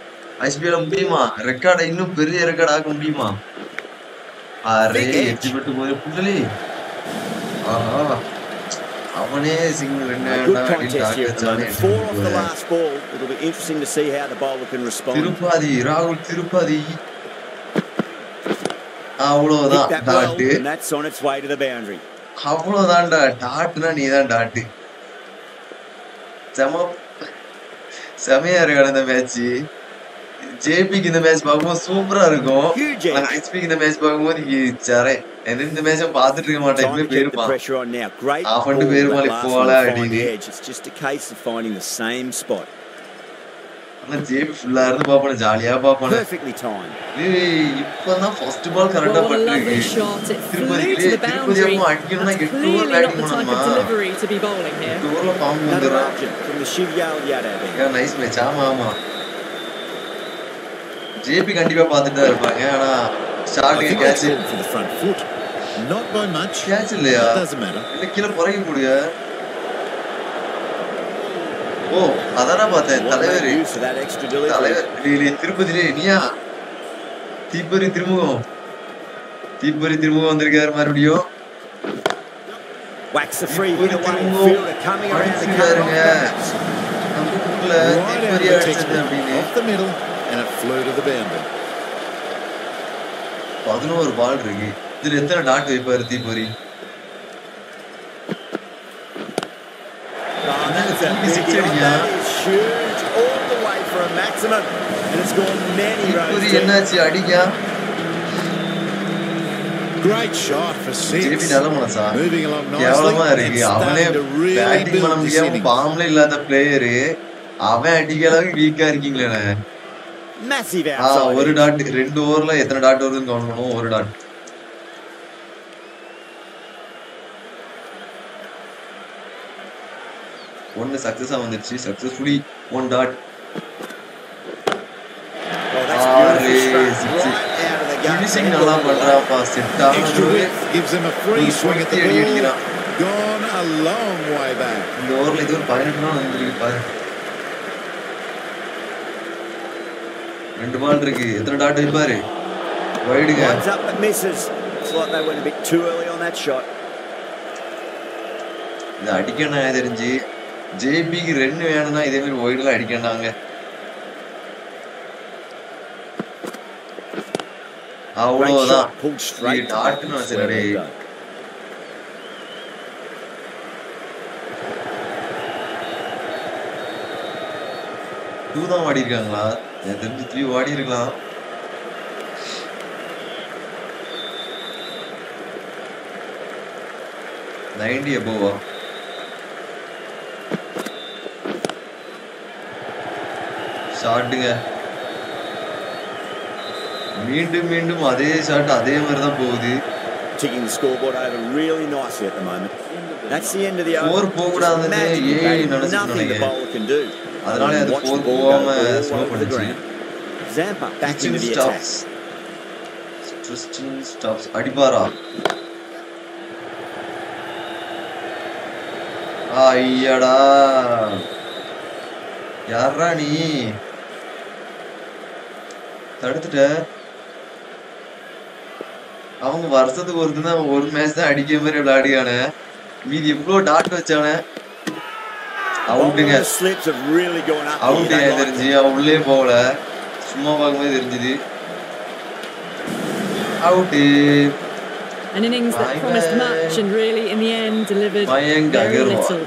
ஐஸ்பிஎல் முடியுமா? ரெக்கார்டை இன்னும் பெரிய ரெக்கார்ட் ஆக்க முடியுமா? அரே. எட்ஜி பட்டு போய் புள்ளலி ஆஹா அவனே சிங்கிள். திருப்பாதி ராகுல் திருப்பதி அவ்வளவுதான் டாட்டு. அவ்வளவுதான்டா டாட்னா நீதான் டாட்டு செம செமையா இருக்கு இந்த மேட்ச் ஜேபிக்கு இந்த மேட்ச் பார்க்கும்போது சூப்பரா இருக்கும் Huge ஆனா ஹெச்பிக்கு இந்த மேட்ச் பார்க்கும்போது இ- சரே எது இந்த மேட்ச் பார்த்துட்டு இருக்க மாட்டேன் Trying இப்பவே to keep the போயிருப்பான் pressure on now. Great off ball, பண்ணிட்டு that போயிருப்பான் last போல one to find the அப்படின்னு edge. It's just a case of finding the same spot. ஆனா ஜேபி ஃபுல்லா இருந்து பாப்பானு ஜாலியா பாப்பானு Perfectly timed. ஏய் இப்பதான் ஃபர்ஸ்ட் பால் கரெக்டா What a lovely பட்டிருக்கு shot. It flew திருப்பதிக்கு to the boundary. திருப்பதியாவும் அடிக்கணும்னா That's எட்டு clearly over not batting the type பண்ணணுமா of delivery to be bowling here. எட்டு ஓவர்ல பாம்பு Another வந்துடுறான் urgent from the Shivyal Yadav. Nice match ஆமா ஆமா ஜேபி கண்டிப்பா பார்த்துட்டு தான் இருப்பாங்க ஆனா think catch for the front foot. Not by much. Catch இல்லையா doesn't matter. இல்ல கீழே புறகி போடுங்க ஓ அதானா பார்த்தேன் தலைவர்? தலைவர் திருப்பதிலே நீயா தீப்பறி திருமுகம் தீப்பறி திருமுகம் வந்திருக்காரு மறுபடியும் Whacks the free hit away. Thirumugam Fielder coming around the Right out middle, and it flew to the boundary. பதினோரு பால் இருக்கு இதுல எத்தனை டாட் வைப்பாரு தீப்பறி Oh, that's a He's big sitting one. here. That is huge. All the way for a maximum. And it's gone many rows. தீப்பறி deep. என்னாச்சு அடிக்கா Great shot for JP six. நல்ல மனசா Moving along nicely. கேவலமா and இருக்கு அவனே starting to really batting பண்ண build this முடியாம innings. பாம்பளே இல்லாத player அவன் அடிக்க அளவுக்கு வீக்கா இருக்கீங்களே Outside. ஒரு டாட் ரெண்டு ஓவர்ல எத்தனை டாட் வருதுன்னு கவுண்ட் பண்ணுவோம். ஒரு டாட் ஒன்னு சக்சஸா வந்துருச்சு. Successfully one dot. ஃபினிஷிங் நல்லா பண்றாப்பா செட் அடி Gone a long way back. இந்த ஓவர்ல இது ஒரு பதினெட்டு ரன் வந்துருக்கு பாரு ரெண்டு பால் இருக்கு. எத்தனை டாட் வைப்பாரு வைடுங்க up but misses. Looks like they went a bit too early on that shot. இது அடிக்கணும் தெரிஞ்சு ஜேபிக்கு ரெண்டு வேணும்னா இதே மாதிரி ஒயிடுல அடிக்கணாங்க Great அவ்வளவுதான். shot. Pulled straight இது to back. டாட்னு That's where வச்சுடா they go. டூ தான் வாடி இருக்காங்களா எனக்கு தெரிஞ்சு த்ரீ வாடி இருக்கலாம் நைன்டி அபோவா ஷாட்டுங்க மீண்டும் மீண்டும் அதே ஷாட் அதே மாதிரி தான் போகுது Ticking the scoreboard over really nicely at the moment. That's the end of the Four over. போகக்கூடாதுன்னு Just magic ஏஐ batting. நினைச்சிட்டு Nothing the bowler can do. அதனால அது go போகாம the பண்ணுச்சு. Twisting stops. அடிப்பாரா ஐயடா யாரா நீ தடுத்துட்ட அவங்க வருஷத்துக்கு ஒருத்தர் தான் ஒரு மேட்ச் தான் அடிக்கிற மாதிரி விளையாடியானே மீதி எவ்வளவு dot வச்சானே அவுட்டுங்க Bowler slips have really gone up. here. Out They like தெரிஞ்சு அவன் உள்ளே போகல சும்மா பார்க்கும்போது தெரிஞ்சுது out An innings that Bye promised bye. much and really, in the end, delivered Mayank very Agarwal. little.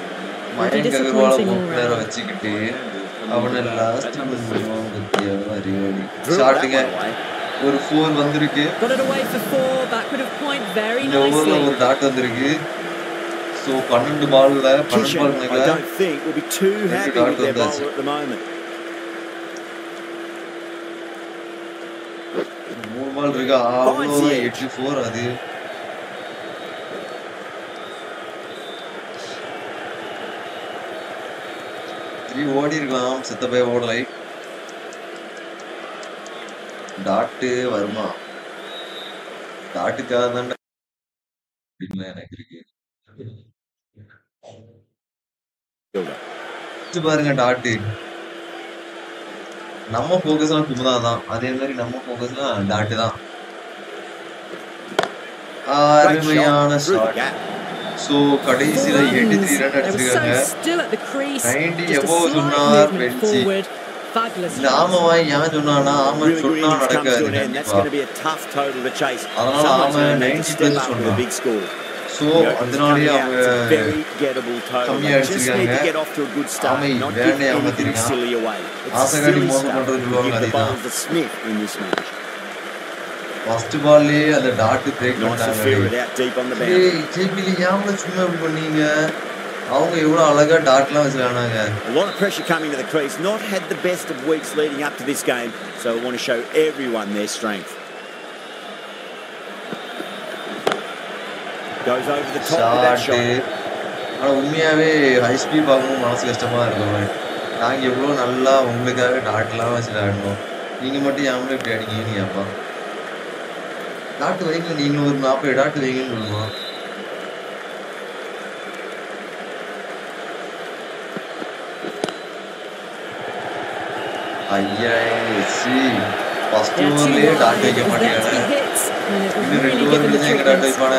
Pretty Mayank அகர்வால disappointing all பேரை round. வச்சுக்கிட்டு அவனை லாஸ்ட் அறிவாளி Drew ஷாட்டுங்க that one away. ஒரு ஃபோர் வந்திருக்கு Got it away for four, backward of point very இந்த ஓவர்ல nicely. ஒரு டாட் வந்திருக்கு ஸோ பன்னெண்டு பால்ல பன்னெண்டு பால் வந்தாச்சு. மூணு பால் இருக்கு அவ்வளோதான் எட்டு ஃபோர் அது த்ரீ ஓடி இருக்கலாம் சித்தப்பை ஓடலை. டாட்டு வருமா. டாட்டுக்காக தான் யோசிச்சு பாருங்க டாட்டு நம்ம ஃபோக்கஸ்லாம் குமுதா தான் அதே மாதிரி நம்ம ஃபோக்கஸ்லாம் டாட்டு தான் அருமையான ஷாட். ஸோ கடைசியில எயிட்டி த்ரீ ரன் அடிச்சிருக்காங்க so still at the crease. 90 Just a above slight சொன்னார் movement பென்சி forward. Fabulous. இந்த ஆமாவா ஏன் சொன்னானா ஆமா Really good சொன்னா நடக்காது. அதனால Someone's அவன் going to need to 90 step plus up with a சொன்னான் big score. So The openers அதனாலேயே coming out, அவங்க it's a very gettable total. கம்மியா They just need to அடிச்சிருக்காங்க get off to a good start. ஆமை Not give வேண்டையை anything ஏமாத்திருக்கான் silly away. It's a ஆசைக்காட்டி silly மோசம் stuff பண்றது to சொல்லுவாங்க give the அதுதான் bowlers a sniff in this match. First பால்லே அந்த dot break Nice to பண்ணிட்டாங்க feel it out deep on the boundary. ஏய் ஜேபிலி ஏன் சும்மா இப்படி பண்ணீங்க அவங்க இவ்வளவு அழகா டாட்லாம் வச்சு விளையாடுனாங்க A lot of pressure coming to the crease. Not had the best of weeks leading up to this game, so I want to show everyone their strength. Goes over the top with that shot shot. ஆனா உண்மையாவே high speed பார்க்கும்போது மனசு கஷ்டமா இருக்கும். நாங்க எவ்வளவு நல்லா உங்களுக்காக டாட்லாம் வச்சு விளையாடணும் நீங்க மட்டும் ஏன் இப்படி அடிங்கன்னு கேட்பான் டாட்டு வைங்க நீங்களும் ஒரு நாற்பது டாட்டு வைங்கன்னு சொல்லுவான் ஐயா சி. ஃபர்ஸ்ட் ஓவர்லயே. டாட் வைக்க it இன்னும் ரெண்டு ஓவர் முடிஞ்சா எங்க டாட். வைப்பானே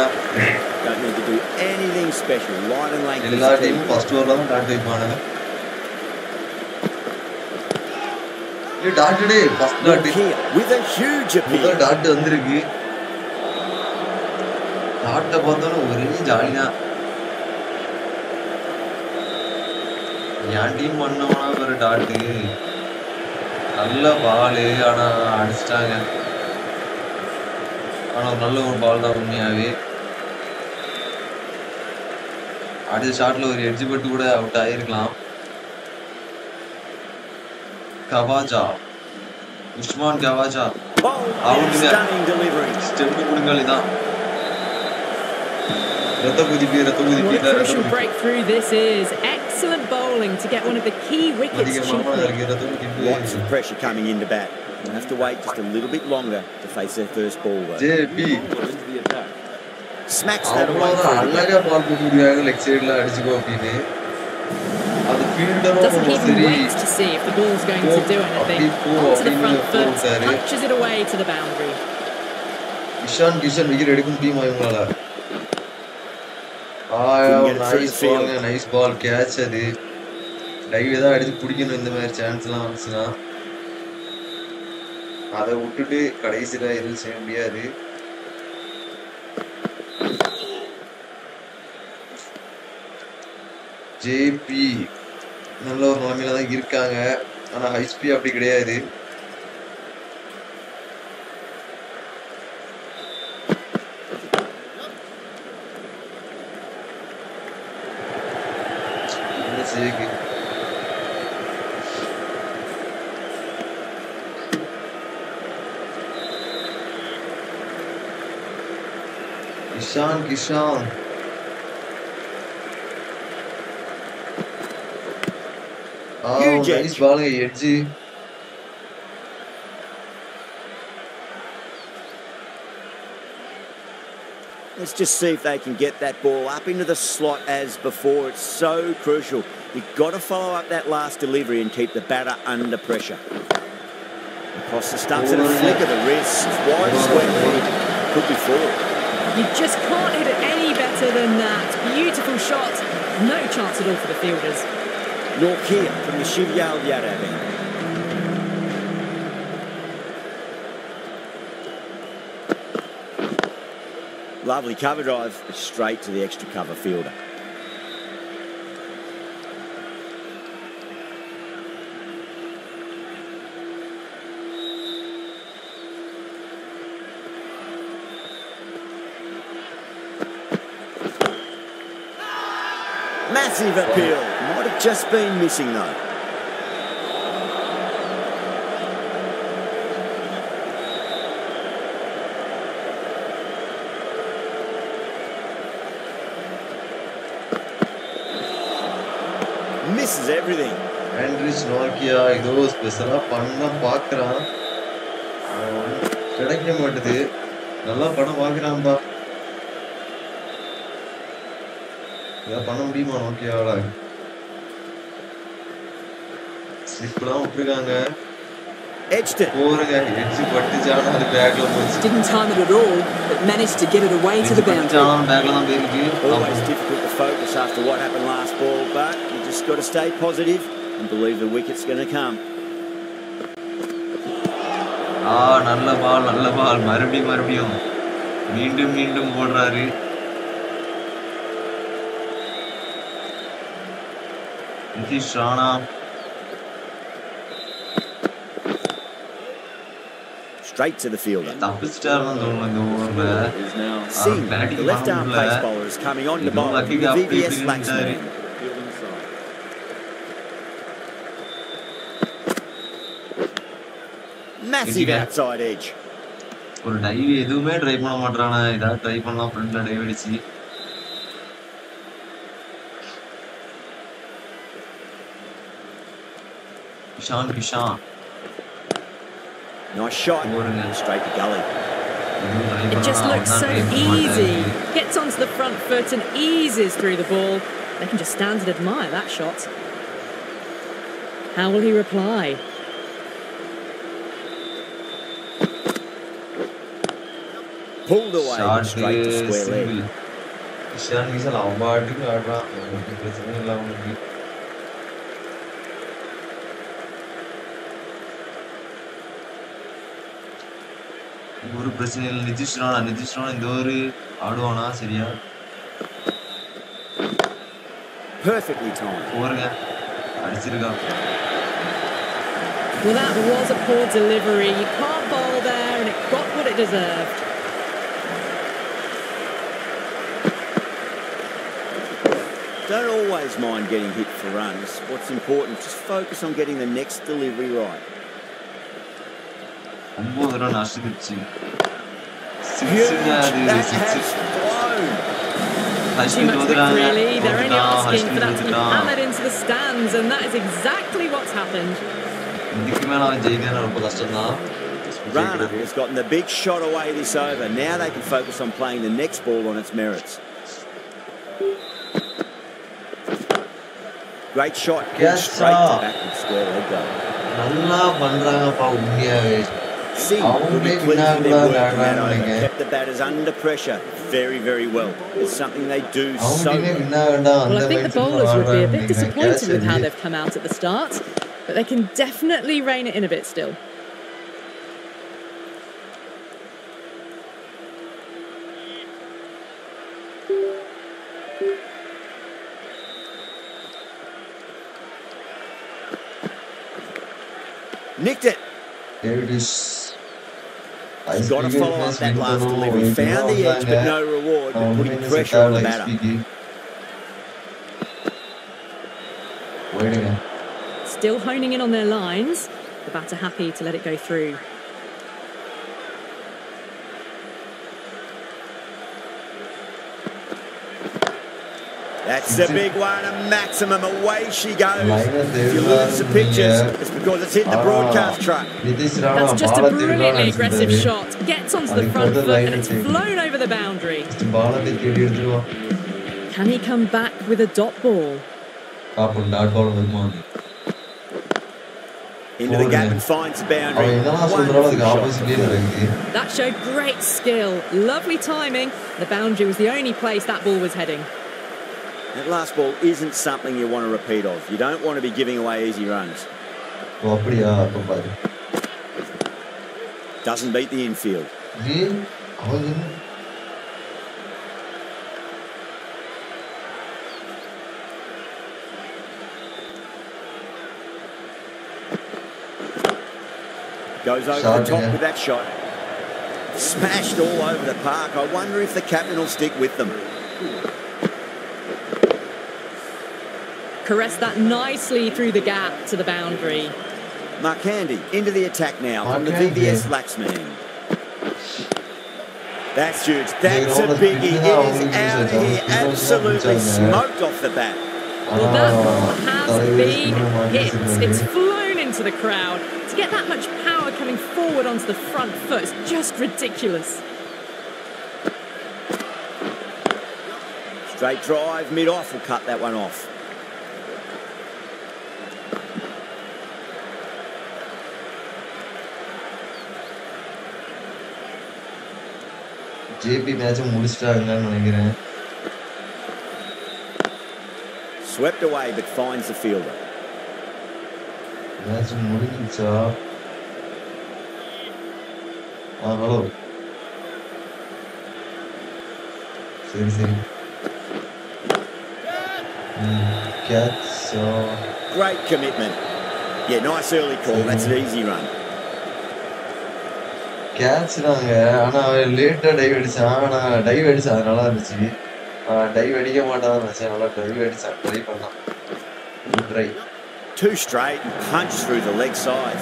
எல்லா. டீமும் ஃபர்ஸ்ட் ஓவர்ல தான் டாட் வைப்பானு ஏய் dot day first dot With a huge appeal. Dot வந்திருக்கு டாட்டை பார்த்தோன்னே ஒரே ஜாலி தான் என் டீம் பண்ணவனா ஒரு டாட்டு நல்ல பாலு ஆனா அடிச்சிட்டாங்க. ஆனா ஒரு நல்ல ஒரு பால் தான் உண்மையாவே. அடுத்த ஷாட்ல ஒரு எட்ஜ் பட்டு கூட அவுட் ஆயிருக்கலாம். Khawaja. Usman Khawaja. அவுட்டுங்க Stunning delivery. Step கொடுங்காலி தான் What a crucial breakthrough this is. Excellent bowling to get one of the key wickets cheaply. Lots of pressure coming into bat. We'll have to wait just a little bit longer to face their first ball though. JB. Smacks that away Doesn't even wait to see if the ball's going to do anything. Onto the front foot, punches it away to the boundary. Ishan Kishan wicket edukkum team. Nice the field. Ball nice ball catch அது. Live ஏதாவது அடிச்சு பிடிக்கணும் இந்த மாதிரி chance எல்லாம் வந்துச்சுன்னா. அதை விட்டுட்டு கடைசியில எதுவும் செய்ய முடியாது. ஜேபி நல்ல ஒரு நிலைமையில தான் இருக்காங்க. ஆனா ஹைஸ்பி அப்படி கிடையாது. digging. Kishan, Kishan. Aa, Yürüyecek. Nice balığı yirci. Let's just see if they can get that ball up into the slot as before. It's so crucial. You've got to follow up that last delivery and keep the batter under pressure. Across the stumps and a flick of the wrist. Wide square. Could be four. You just can't hit it any better than that. Beautiful shot. No chance at all for the fielders. Norkia from the Shivyal Yadav. Lovely cover drive, straight to the extra cover fielder. Massive appeal. Might have just been missing though. Misses everything. Anrich Nokia ஏதோ ஸ்பெஷலா பண்ண பாக்குறான் கிடைக்க மாட்டுது நல்லா படம் பாக்குறான்பா இதை பண்ண முடியுமா நோக்கியாவால ஸ்லிப்லாம் விட்டுருக்காங்க Edged it. போருங்க எட்ஜ் பட்டுச்சானா அது பேக்ல போச்சு Didn't time it at all, but managed to get it away to the boundary. பட்டுச்சானா பேக்ல தான் போயிருக்கு Always difficult to focus after what happened last ball, but you just got to stay positive and believe the wicket's going to come. ஆ நல்ல பால் நல்ல பால் மறுபடியும் மறுபடியும் மீண்டும் மீண்டும் போடுறாரு Nitish Rana. Straight to the fielder. See, the left arm pace bowler is coming on to bowl the VBS Laxman. Massive outside edge. ஒரு dive எதுவுமே try பண்ண மாட்டானா இதாக ட்ரை பண்ணலாம் ஃப்ரெண்டில் டைவ் அடிச்சு Sean Bouchon. Nice shot. Ordinary straight to gully. It just looks so easy. Gets onto the front foot and eases through the ball. They can just stand and admire that shot. How will he reply? Pulled away Shot straight to square leg. ஒரு பிரச்சனை இல்லை நிதிஷ் ராணா நிதிஷ் ராணா இந்த ஒரு ஆடுவானா சரியா Perfectly timed. போருங்க அடிச்சிருக்கான் Well, that was a poor delivery. You can't bowl there, and it got what it deserved. Don't always mind getting hit for runs. What's important, just focus on getting the next delivery right. ஒன்பது run அடிச்சிருச்சு Huge. சிக்ஸுங்க அது That six has flown. High Too speed much வந்துட்டாங்க quick, really. They're only வந்துட்டான் high asking for speed that to be வந்துட்டான் hammered into the stands, and that is exactly what's happened. இதுக்கு மேல அவன் ஜெயிக்கிறது ரொம்ப கஷ்டம் தான் Rana has gotten the big shot away this over. Now they can focus on playing the next ball on its merits. Great shot. pulled Yes, straight to sir. back and square leg goal. நல்லா பண்றாங்கப்பா உண்மையாவே See oh, no, worked no, no, kept the batters under pressure very, very well. It's something they do so well. Well, I think the bowlers would be a bit disappointed with how they've come out at the start, but they can definitely rein it in a bit still. Nicked it. There it is. He's got to follow up that last delivery. Found the edge, but no reward, but putting pressure on the batter. Still honing in on their lines. The batter happy to let it go through. That's the big one, a maximum. Away she goes. If you lose the pictures, it's because it's hit the broadcast truck. That's just a brilliantly aggressive shot. Gets onto the front foot and it's flown over the boundary. Can he come back with a dot ball? Into the gap and finds the boundary. That showed great skill. Lovely timing. The boundary was the only place that ball was heading. That last ball isn't something you want to repeat of. You don't want to be giving away easy runs. Doesn't beat the infield. Goes over Sorry, the top yeah. with that shot. Smashed all over the park. I wonder if the captain will stick with them caressed that nicely through the gap to the boundary. Mark Candy into the attack now Mark from the VVS Laxman. That's huge. That's a biggie. It is out of here. Absolutely smoked off the bat. Well, that has been hit. It's flown into the crowd. To get that much power coming forward onto the front foot is just ridiculous. Straight drive, mid-off will cut that one off. JP மேட்சை முடிச்சிட்டாங்கன்னு நினைக்கிறேன் Swept away but finds the fielder. Match முடிஞ்சிச்சா ஆ hello சரி சரி catch Great commitment. Yeah, nice early call. That's an easy run. Catch தாங்க ஆனா அவன் லேட்டா டைவ் அடிச்சான் ஆனா டைவ் அடிச்சான் அது நல்லா இருந்துச்சு டைவ் அடிக்க மாட்டான்னு நினைச்சேன் நல்லா டைவ் அடிச்சான் ட்ரை பண்ணான் try Two straight and punched through the leg side.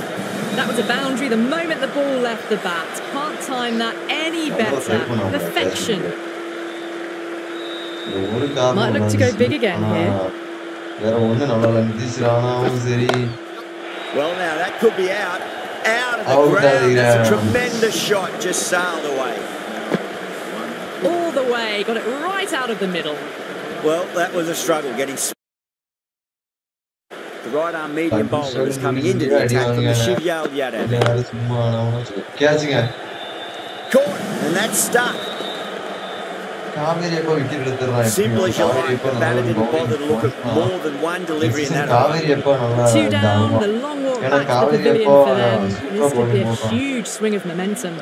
That was a boundary the moment the ball left the bat. Can't time that any better. Perfection. இந்த ஒரு காரணம் Might look to go big again ஆனா, here. வேற ஒண்ணு நல்லா இல்ல நிதிஷ் ராணாவும் சரி Well, now that could be out. out of the oh, ground. That's a tremendous shot, just sailed away. All the way, got it right out of the middle. Well, that was a struggle getting. The right arm medium bowler is coming into the attack from the Shiv Yadav. Catching it. Caught, and that's stuck. Simply Delight, Banner didn't bother to look at more than one delivery in that. Two down, the long walk back to the pavilion for them. This could be a huge swing of momentum.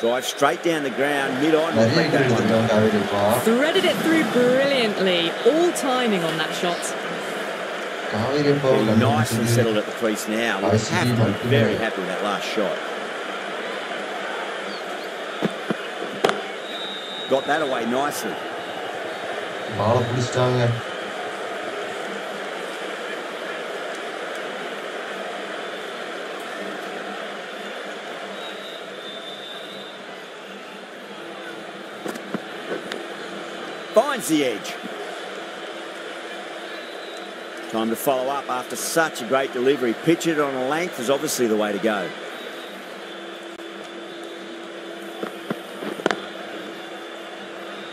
Drive straight down the ground, mid-on. Threaded it through brilliantly. All timing on that shot. Nice and settled at the crease now. We're very happy with that last shot. got that away nicely. Finds the edge. Time to follow up after such a great delivery. Pitch it on a length is obviously the way to go.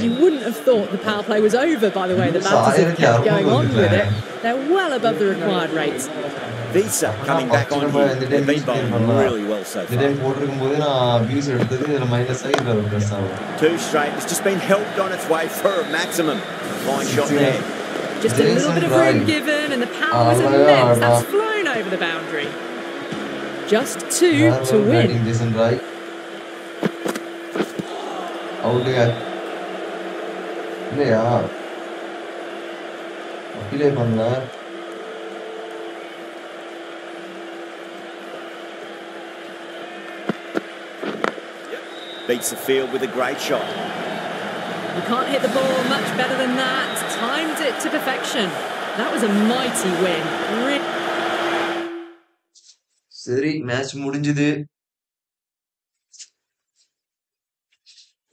You wouldn't have thought the power play was over, by the way. The Baptists have kept going on with it. They're well above the required rates. Visa coming back on here. They've bowled really well so far. Two straight. It's just been helped on its way for a maximum. Line shot there. Just a little bit of room given, and the power was immense. That's flown over the boundary. Just two to win. Batting Jason Roy அவுட்டுங்க இல்லையா அப்பீலே பண்ணல Beats the field with a great shot. You can't hit the ball much better than that. Timed it to perfection. That was a mighty win. Re- சரி match முடிஞ்சது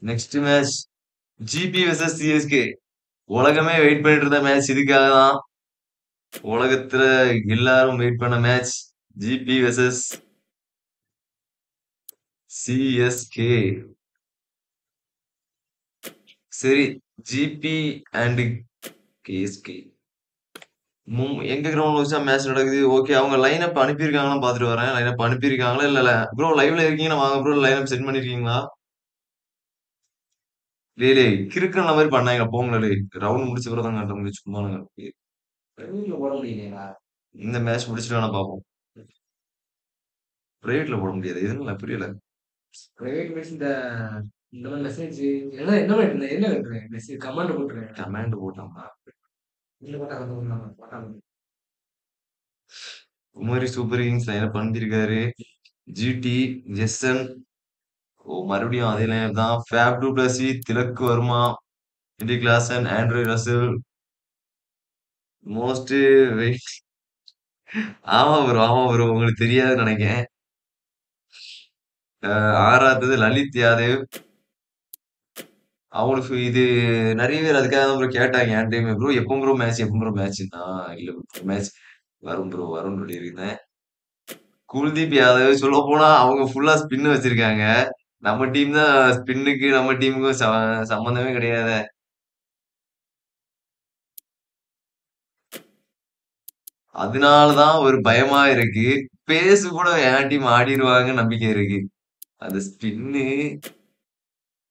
next match GP versus CSK உலகமே wait பண்ணிட்டு இருந்த match இதுக்காக தான் உலகத்துல எல்லாரும் wait பண்ண மேட்ச் ஜிபி வெர்சஸ் சிஎஸ்கே சரி ஜிபி அண்ட் கேஎஸ்கே எங்க கிரவுண்ட் வச்சா மேட்ச் நடக்குது? ஓகே அவங்க லைன் அப் அனுப்பியிருக்காங்களா பாத்துட்டு வரேன். லைன் அப் அனுப்பியிருக்காங்களா இல்ல இல்ல ப்ரோ லைவ்ல இருக்கீங்கன்னா வாங்க ப்ரோ லைன் அப் சென்ட் பண்ணிருக்கீங்களா? டேய் டேய் கிறுக்குன மாதிரி பண்ணாங்க போங்களே ரவுண்ட் முடிச்ச பிறகு தான் காட்ட முடியும் சும்மா வீட்டுல போட முடியலையா இந்த மேட்ச் முடிச்சுட்டு வேணா பாப்போம். பிரைவேட்ல போட முடியாது. எதுன்னு புரியல. பிரைவேட் மீன்ஸ் இந்த இந்த மாதிரி மெசேஜ் என்ன என்ன பண்ணுறேன் என்ன பண்ணுறேன் மெசேஜ் கமெண்ட் போட்டுறேன் கமாண்ட் போட்டாமா இல்ல போட்டா போட்டாங்க குமாரி சூப்பர் கிங்ஸ் லைன் அனுப்பியிருக்காரு ஜிடி ஜெசன் ஓ மறுபடியும் அதே லைன் தான் Faf du Plessis Tilak Varma? Indie Klaasen Andre Russell most wait ஆமா ப்ரோ ஆமா ப்ரோ உங்களுக்கு தெரியாதுன்னு நினைக்கிறேன். அஹ் ஆறாவது லலித் யாதவ். அவங்களுக்கு இது நிறைய பேர் அதுக்காக தான் ப்ரோ கேட்டாங்க என் டைம் ப்ரோ எப்போ ப்ரோ மேட்ச் எப்போ ப்ரோ மேட்ச்னா இல்ல மேட்ச் வரும் ப்ரோ வரும்னு சொல்லியிருந்தேன். குல்தீப் யாதவ் சொல்ல போனா அவங்க ஃபுல்லா ஸ்பின் வச்சிருக்காங்க. நம்ம டீம் தான் ஸ்பின்னுக்கு நம்ம டீமுக்கும் ச- சம்பந்தமே கிடையாது. அதனாலதான் ஒரு பயமா இருக்கு. பேசு கூட என் டீம் ஆடிடுவாங்க நம்பிக்கை இருக்கு. அந்த ஸ்பின்னு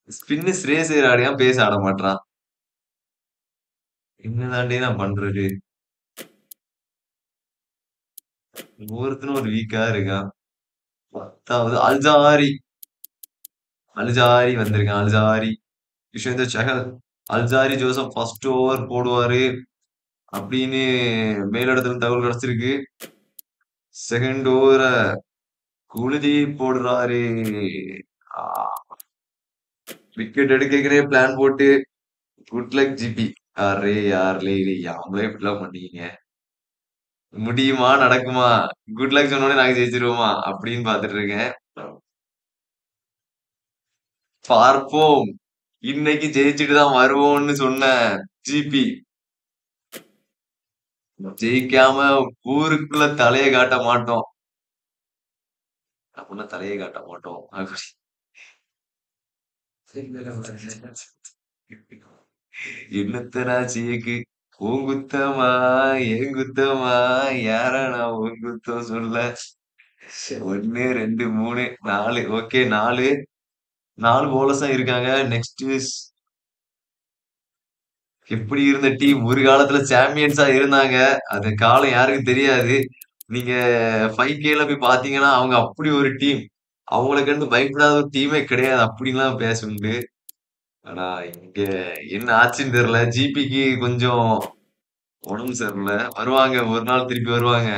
ஸ்பின்னு ஸ்ரேஸ் ஆடியா பேச ஆட மாட்டான் என்னதாண்டி நான் பண்றது? ஒவ்வொருத்தனும் ஒரு வீக்கா இருக்கான். பத்தாவது அல்ஜாரி. அல்ஜாரி வந்திருக்கான் Alzarri Yuzvendra Chahal Alzarri Joseph first over போடுவாரு அப்படின்னு மேலிடத்துல தகவல் கிடைச்சிருக்கு. செகண்ட் ஓவரை குழுதி போடுறாரு. விக்கெட் எடுக்கிறே பிளான் போட்டு குட் லக் ஜிபி அரே யார்லே இல்லை யாமலே இப்படிலாம் பண்ணீங்க முடியுமா? நடக்குமா? குட் லக் சொன்னோடனே நாங்க ஜெயிச்சிருவோமா? அப்படின்னு பாத்துட்டு இருக்கேன். பார்ப்போம். இன்னைக்கு ஜெயிச்சுட்டு தான் வருவோம்னு சொன்ன ஜிபி. ஜெயிக்காம ஊருக்குள்ள தலையை காட்ட மாட்டோம். அப்படின்னா தலையை காட்ட மாட்டோம். என்னத்தனா சீக்கு உன் குத்தமா என் குத்தமா யார நான் உன் குத்தம் சொல்ல? ஒன்னு ரெண்டு மூணு நாலு. ஓகே நாலு. நாலு போலர்ஸ் தான் இருக்காங்க. நெக்ஸ்ட் எப்படி இருந்த டீம் ஒரு காலத்துல சாம்பியன்ஸா இருந்தாங்க. அது காலம் யாருக்கும் தெரியாது. நீங்க ஃபைவ் கேல போய் பாத்தீங்கன்னா அவங்க அப்படி ஒரு டீம் அவங்களுக்கு இருந்து பயப்படாத ஒரு டீமே கிடையாது. அப்படின்லாம் பேசுண்டு ஆனா இங்க என்ன ஆச்சுன்னு தெரியல. ஜிபிக்கு கொஞ்சம் உடம்பு சரியில்லை. வருவாங்க. ஒரு நாள் திருப்பி வருவாங்க.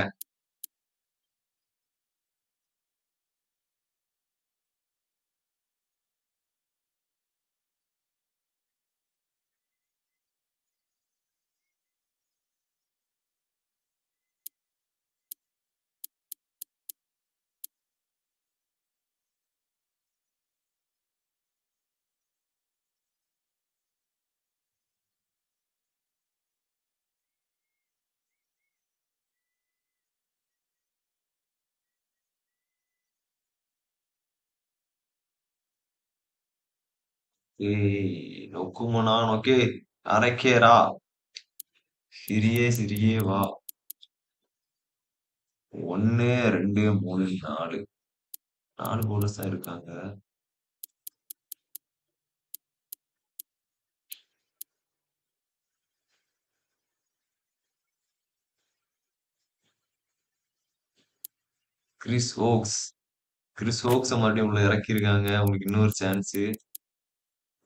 நொக்குமனா நோக்கே அரைக்கேரா சிறியே சிறியே வா. ஒன்னு ரெண்டு மூணு நாலு. நாலு போலர்ஸ் தான் இருக்காங்க. கிறிஸ் ஹோக்ஸ் கிறிஸ் ஹோக்ஸ மறுபடியும் உள்ள இறக்கியிருக்காங்க. உங்களுக்கு இன்னொரு சான்ஸ்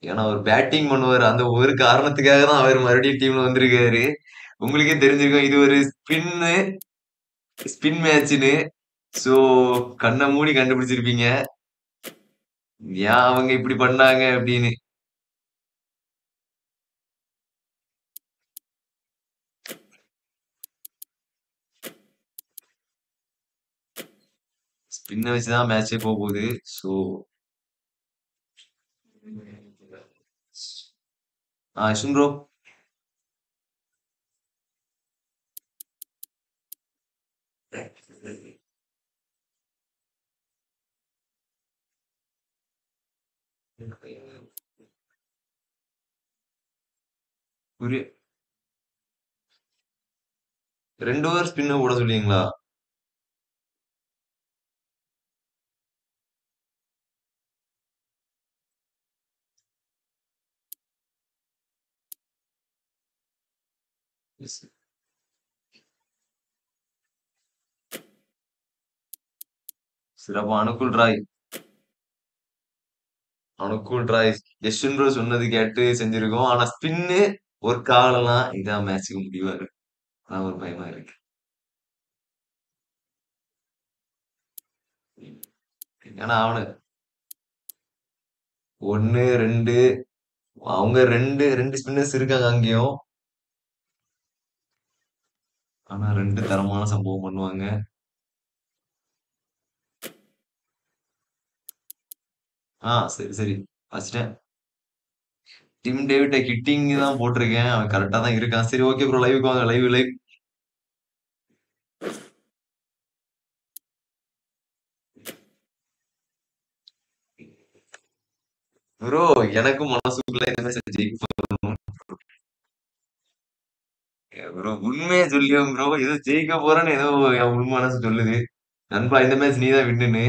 ஏன்னா அவர் பேட்டிங் பண்ணுவார். அந்த ஒரு காரணத்துக்காக தான் அவர் மறுபடியும் டீம்ல வந்திருக்காரு. உங்களுக்கே தெரிஞ்சிருக்கும் இது ஒரு ஸ்பின்னு ஸ்பின் மேட்ச்னு சோ கண்ணை மூடி கண்டுபிடிச்சிருப்பீங்க. ஏன் அவங்க இப்படி பண்ணாங்க அப்படின்னு. ஸ்பின்னை வச்சுதான் மேட்சே போக போகுது. சோ ஆ ப்ரோ புரிய ரெண்டு ஓவர் ஸ்பின்ன போட சொல்லிங்களா Yes. சிறப்பு அணுக்குள் ராய் அணுக்குள் ராய் யஷ்வந்த் ப்ரோ சொன்னது கேட்டு செஞ்சிருக்கோம். ஆனா ஸ்பின்னு ஒரு காலெல்லாம் இதான் மேட்சுக்கு முடிவா இருக்கு. அதான் ஒரு பயமா இருக்கு. ஏன்னா அவனு? ஒன்னு ரெண்டு அவங்க ரெண்டு ரெண்டு ஸ்பின்னர்ஸ் இருக்காங்க அங்கேயும். ஆனா ரெண்டு தரமான சம்பவம் பண்ணுவாங்க. ஆ சரி சரி. வச்சிட்டேன். டிம் டேவிட்ட ஹிட்டிங் தான் போட்டிருக்கேன். அவன் கரெக்டா தான் இருக்கான். சரி ஓகே ப்ரோ லைவுக்கு வாங்க. லைவ் லைவ் ப்ரோ எனக்கும் மனசுக்குள்ள என்ன மெசேஜ் ஜெயிக்க ப்ரோ உண்மையை சொல்லியும் ப்ரோ ஏதோ ஜெயிக்க போறேன்னு ஏதோ என் உண்மை மனசு சொல்லுது. நண்பா இந்த மேட்ச் நீ தான் வின்னுன்னு.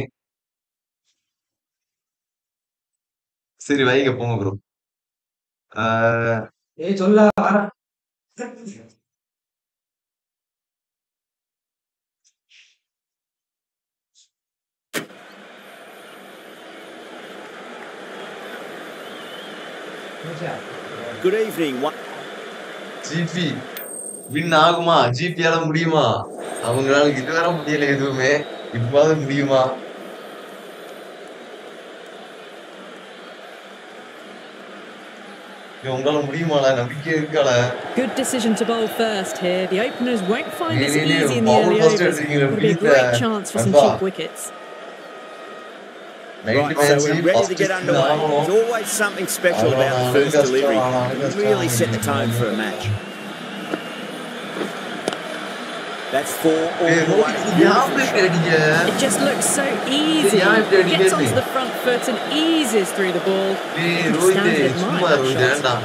சரி வைங்க போங்க ப்ரோ ஏய் சொல்ல Good evening. One. GT win ஆகுமா ஜிபியால முடியுமா அவங்களால இதுவரை முடியல எதுவுமே இப்பாவது முடியுமா இது உங்களால முடியுமாடா நம்பிக்கை இருக்கால Good decision to bowl first here. The openers won't find this Nee, nee, nee, easy in the bowl early first overs. எடுத்தீங்க, It'll be a beat great the- chance for some நண்பா. cheap wickets. Right, so we're ready to get underway. There's always something special about the first delivery. It really set the tone for a match. That's four all the way. It just looks so easy. Yeah, I'm ready, Gets ready. onto the front foot and eases through the ball. ஏய், You can Rohit stand and சும்மா admire that Rohit shot. வேண்டாம்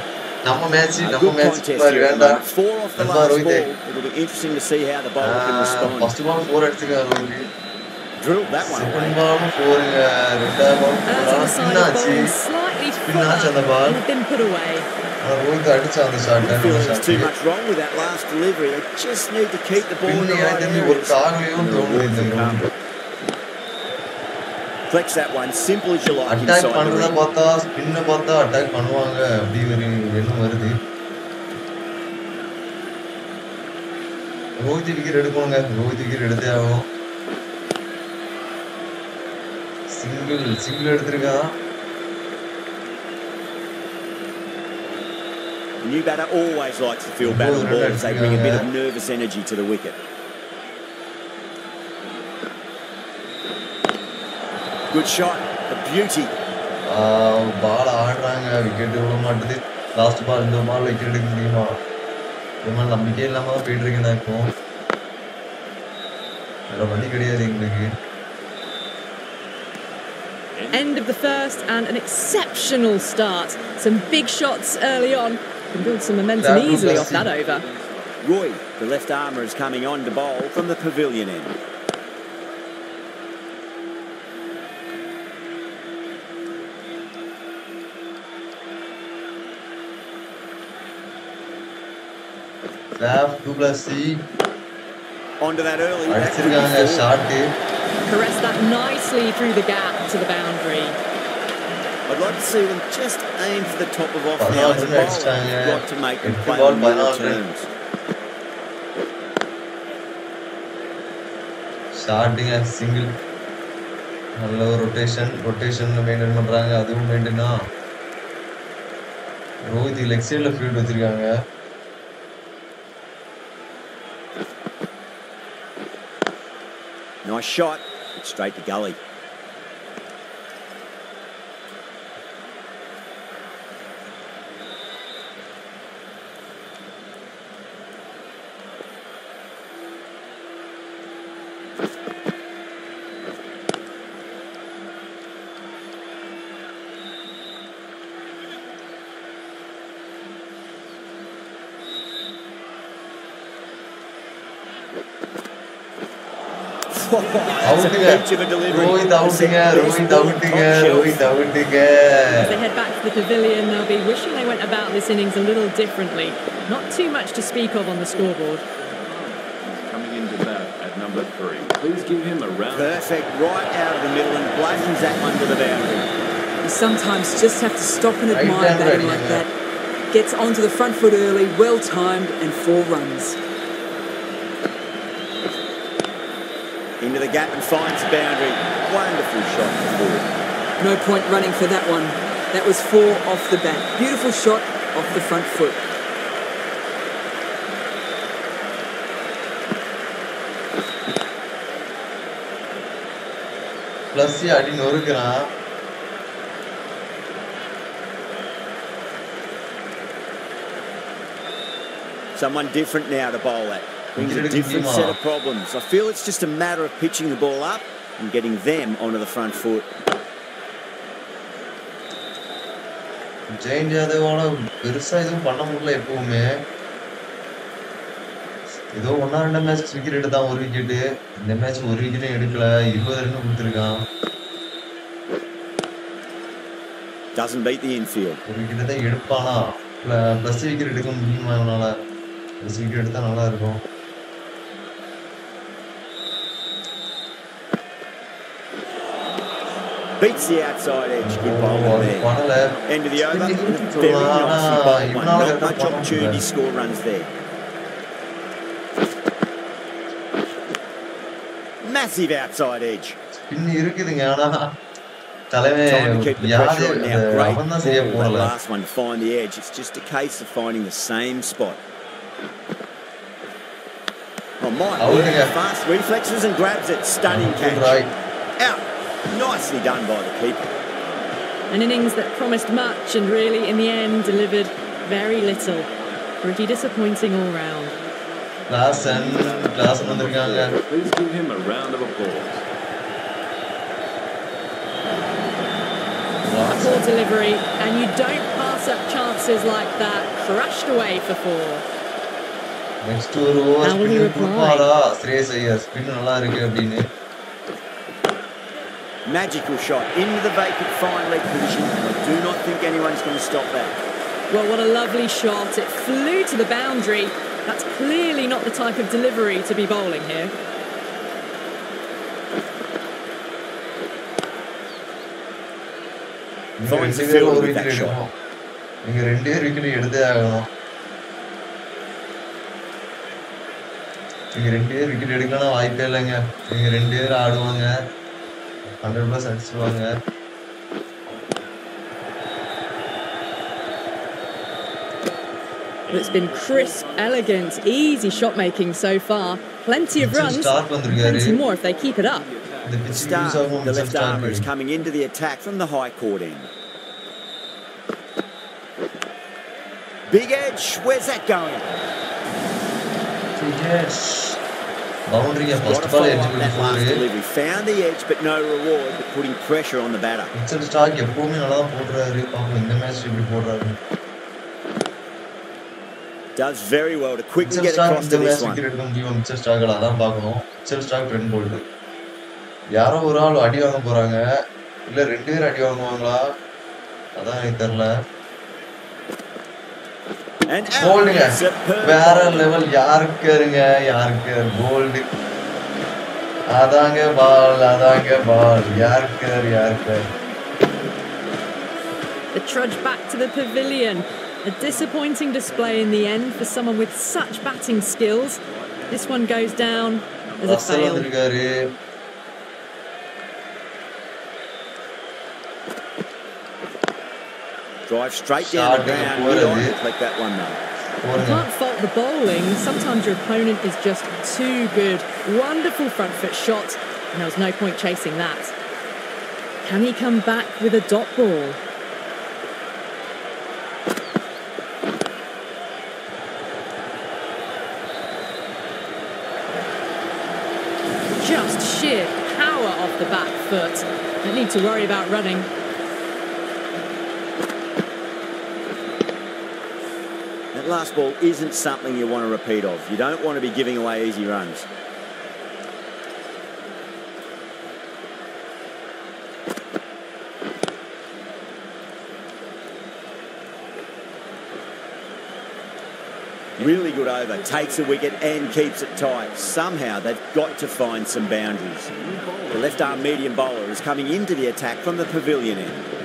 நம்ம match A நம்ம good match contest here at the வேண்டாம் moment. Four off the நண்பா last Rohit ball. It'll be interesting to see how the bowler can respond. First ball four அடிச்சுக்க Rohit Drilled that one away. Second பாலும் ஃபோருங்க ரெண்டாவது பால் As on the side of பின்னாச்சு bowling slightly பின்னாச்சு அந்த fuller ball and had been put away. அடிச்ச அந்த shot I feel there's too much wrong with that last delivery. They just need to keep the ball in பின்ன the எனக்கு right தெரிஞ்சு ஒரு. கார்லயும் தோணுது இந்த Rohit Flex that one, simple as you like பண்றத. பார்த்தா ஸ்பின்ன பார்த்தா அட்டாக் பண்ணுவாங்க அப்படி ஒரு எண்ணம் வருது. ரோஹித் விக்கெட் எடுக்கணுங்க. ரோஹித் விக்கெட் எடுத்தே ஆகணும். சிங்கிள் சிங்கிள் எடுத்திருக்கான். The new batter always likes to feel battle Oh, balls. They bring a bit of yeah. nervous energy to the wicket. Good shot, a beauty. Ball ஆடுறாங்க விக்கெட் விட மாட்டுது last ball இந்த பால் wicket எடுக்க முடியுமா இந்த மாதிரி நம்பிக்கை இல்லாம தான் போயிட்டு இருக்கேன் நான் இப்போ வேற வழி கிடையாது எங்களுக்கு End of the first and an exceptional start. Some big shots early on. can build some momentum easily off that over. Roy, the left armour is coming on to bowl from the pavilion end. Nav, Onto that early. Arthur that nicely through the gap to the boundary. I'd like to see them just aim for the top of off now. பதினாலு As a run bowler, அடிச்சிட்டாங்க you've got to make them எட்டு play ball on your பதினாலு run terms. ஸ்டார்டிங்க single நல்ல ஒரு rotation rotation maintain பண்றாங்க அதுவும் மெயின்டைனா Rohit leg சைடுல field வச்சிருக்காங்க Nice shot, but straight to gully. As they head back to the pavilion, they'll be wishing they went about this innings a little differently. Not too much to speak of on the scoreboard. Coming into bat at number three. Please give him a round. Perfect, right out of the middle and blazes that one to the boundary. You sometimes just have to stop and admire batting like that. Gets onto the front foot early, well timed, and four runs. Into the gap and finds the boundary. Wonderful shot for four. No point running for that one. That was four off the bat. Beautiful shot off the front foot. Plus அடி நொறுக்குறான் Someone different now to bowl at. Brings a different set of problems. I feel it's just a matter of pitching the ball up and getting them onto the front foot. Jain ஜாதவால பெருசா எதுவும் பண்ண முடியல எப்பவுமே. ஏதோ ஒன்னா ரெண்டு match wicket எடுத்தான் ஒரு விக்கெட்டு இந்த மேட்ச் ஒரு விக்கெட்டும் எடுக்கல. இருபது ரன் கொடுத்துருக்கான். Doesn't beat the infield. ஒரு விக்கெட் தான் எடுப்பானா? பிளஸ் விக்கெட் எடுக்க முடியுமா அவனால? பிளஸ் விக்கெட் எடுத்தா நல்லா இருக்கும். Beats the outside edge. Good ball there. End of the over. Very noisy ball one. Not much opportunity. Score runs there. Massive outside edge. Time to keep the pressure on now. Great ball. The last one to find the edge. It's just a case of finding the same spot. Oh, Mike, fast reflexes and grabs it. Stunning catch. Out. Nicely done by the keeper. An innings that promised much and really, in the end, delivered very little. Pretty disappointing all round. Klaasen Klaasen வந்திருக்காங்க Please give him a round of applause. Poor delivery, and you don't pass up chances like that. Crushed away for four. Next ஒரு over How will he spin reply? கொடுப்பாரா Shreyas Iyer spin நல்லா இருக்கு அப்படின்னு Magical shot into the vacant fine leg position. I do not think anyone's going to stop that. Well, what a lovely shot. It flew to the boundary. That's clearly not the type of delivery to be bowling here. நீங்க Finds ரெண்டு the பேரும் field ஒரு with that wicket shot. எடுக்கணும் நீங்க ரெண்டே wicket எடுத்தே ஆகணும் நீங்க ரெண்டே விக்கெட் எடுக்கலாம் வாய்ப்பே இல்லைங்க நீங்க ரெண்டு பேரும் ஆடுவாங்க hundred plus அடிச்சிருவாங்க But it's been crisp, elegant, easy shot making so far. Plenty of Mitchell runs. Stark வந்திருக்காரு. Plenty more if they keep it up. இந்த பிச்சு Stark, யூஸ் ஆகும் the மிச்சம் left Stark armour, is coming into the attack from the high court end. Big edge. Where's that going? பவுண்டரியை first ball edge up that last போட்டு delivery. Found the edge, but no reward, but putting pressure on the batter. Mitchell Starc எப்பவுமே நல்லா தான் போடுறாரு. பாப்போம் இந்த match எப்படி போடுறாரு. Does very well to quickly get across to this one. Mitchell Starc அதான் பார்க்கணும். மிச்சல் ஸ்டாக் ரெண்டு போல்டு யாரோ ஒரு ஆள் அடி வாங்க போறாங்க. இல்ல ரெண்டு பேர் அடி வாங்குவாங்களா? அதான் எனக்கு தெரியல. போல்டுங்க out. Superb. வேற லெவல் யாருக்கு இருங்க யாருக்கு போல்டு அதாங்க பால் அதாங்க பால் யாருக்கு யாருக்கு The trudge back to the pavilion. A disappointing display in the end for someone with such batting skills. This one goes down as a Russell fail. Drive straight down the ground. Good on deflect that one though. You can't fault the bowling. Sometimes your opponent is just too good. Wonderful front foot shot, and there was no point chasing that. Can he come back with a dot ball? Just sheer power off the back foot. Don't need to worry about running. Last ball isn't something you want to repeat of. You don't want to be giving away easy runs. Really good over, takes a wicket and keeps it tight. Somehow they've got to find some boundaries. The left arm medium bowler is coming into the attack from the pavilion end.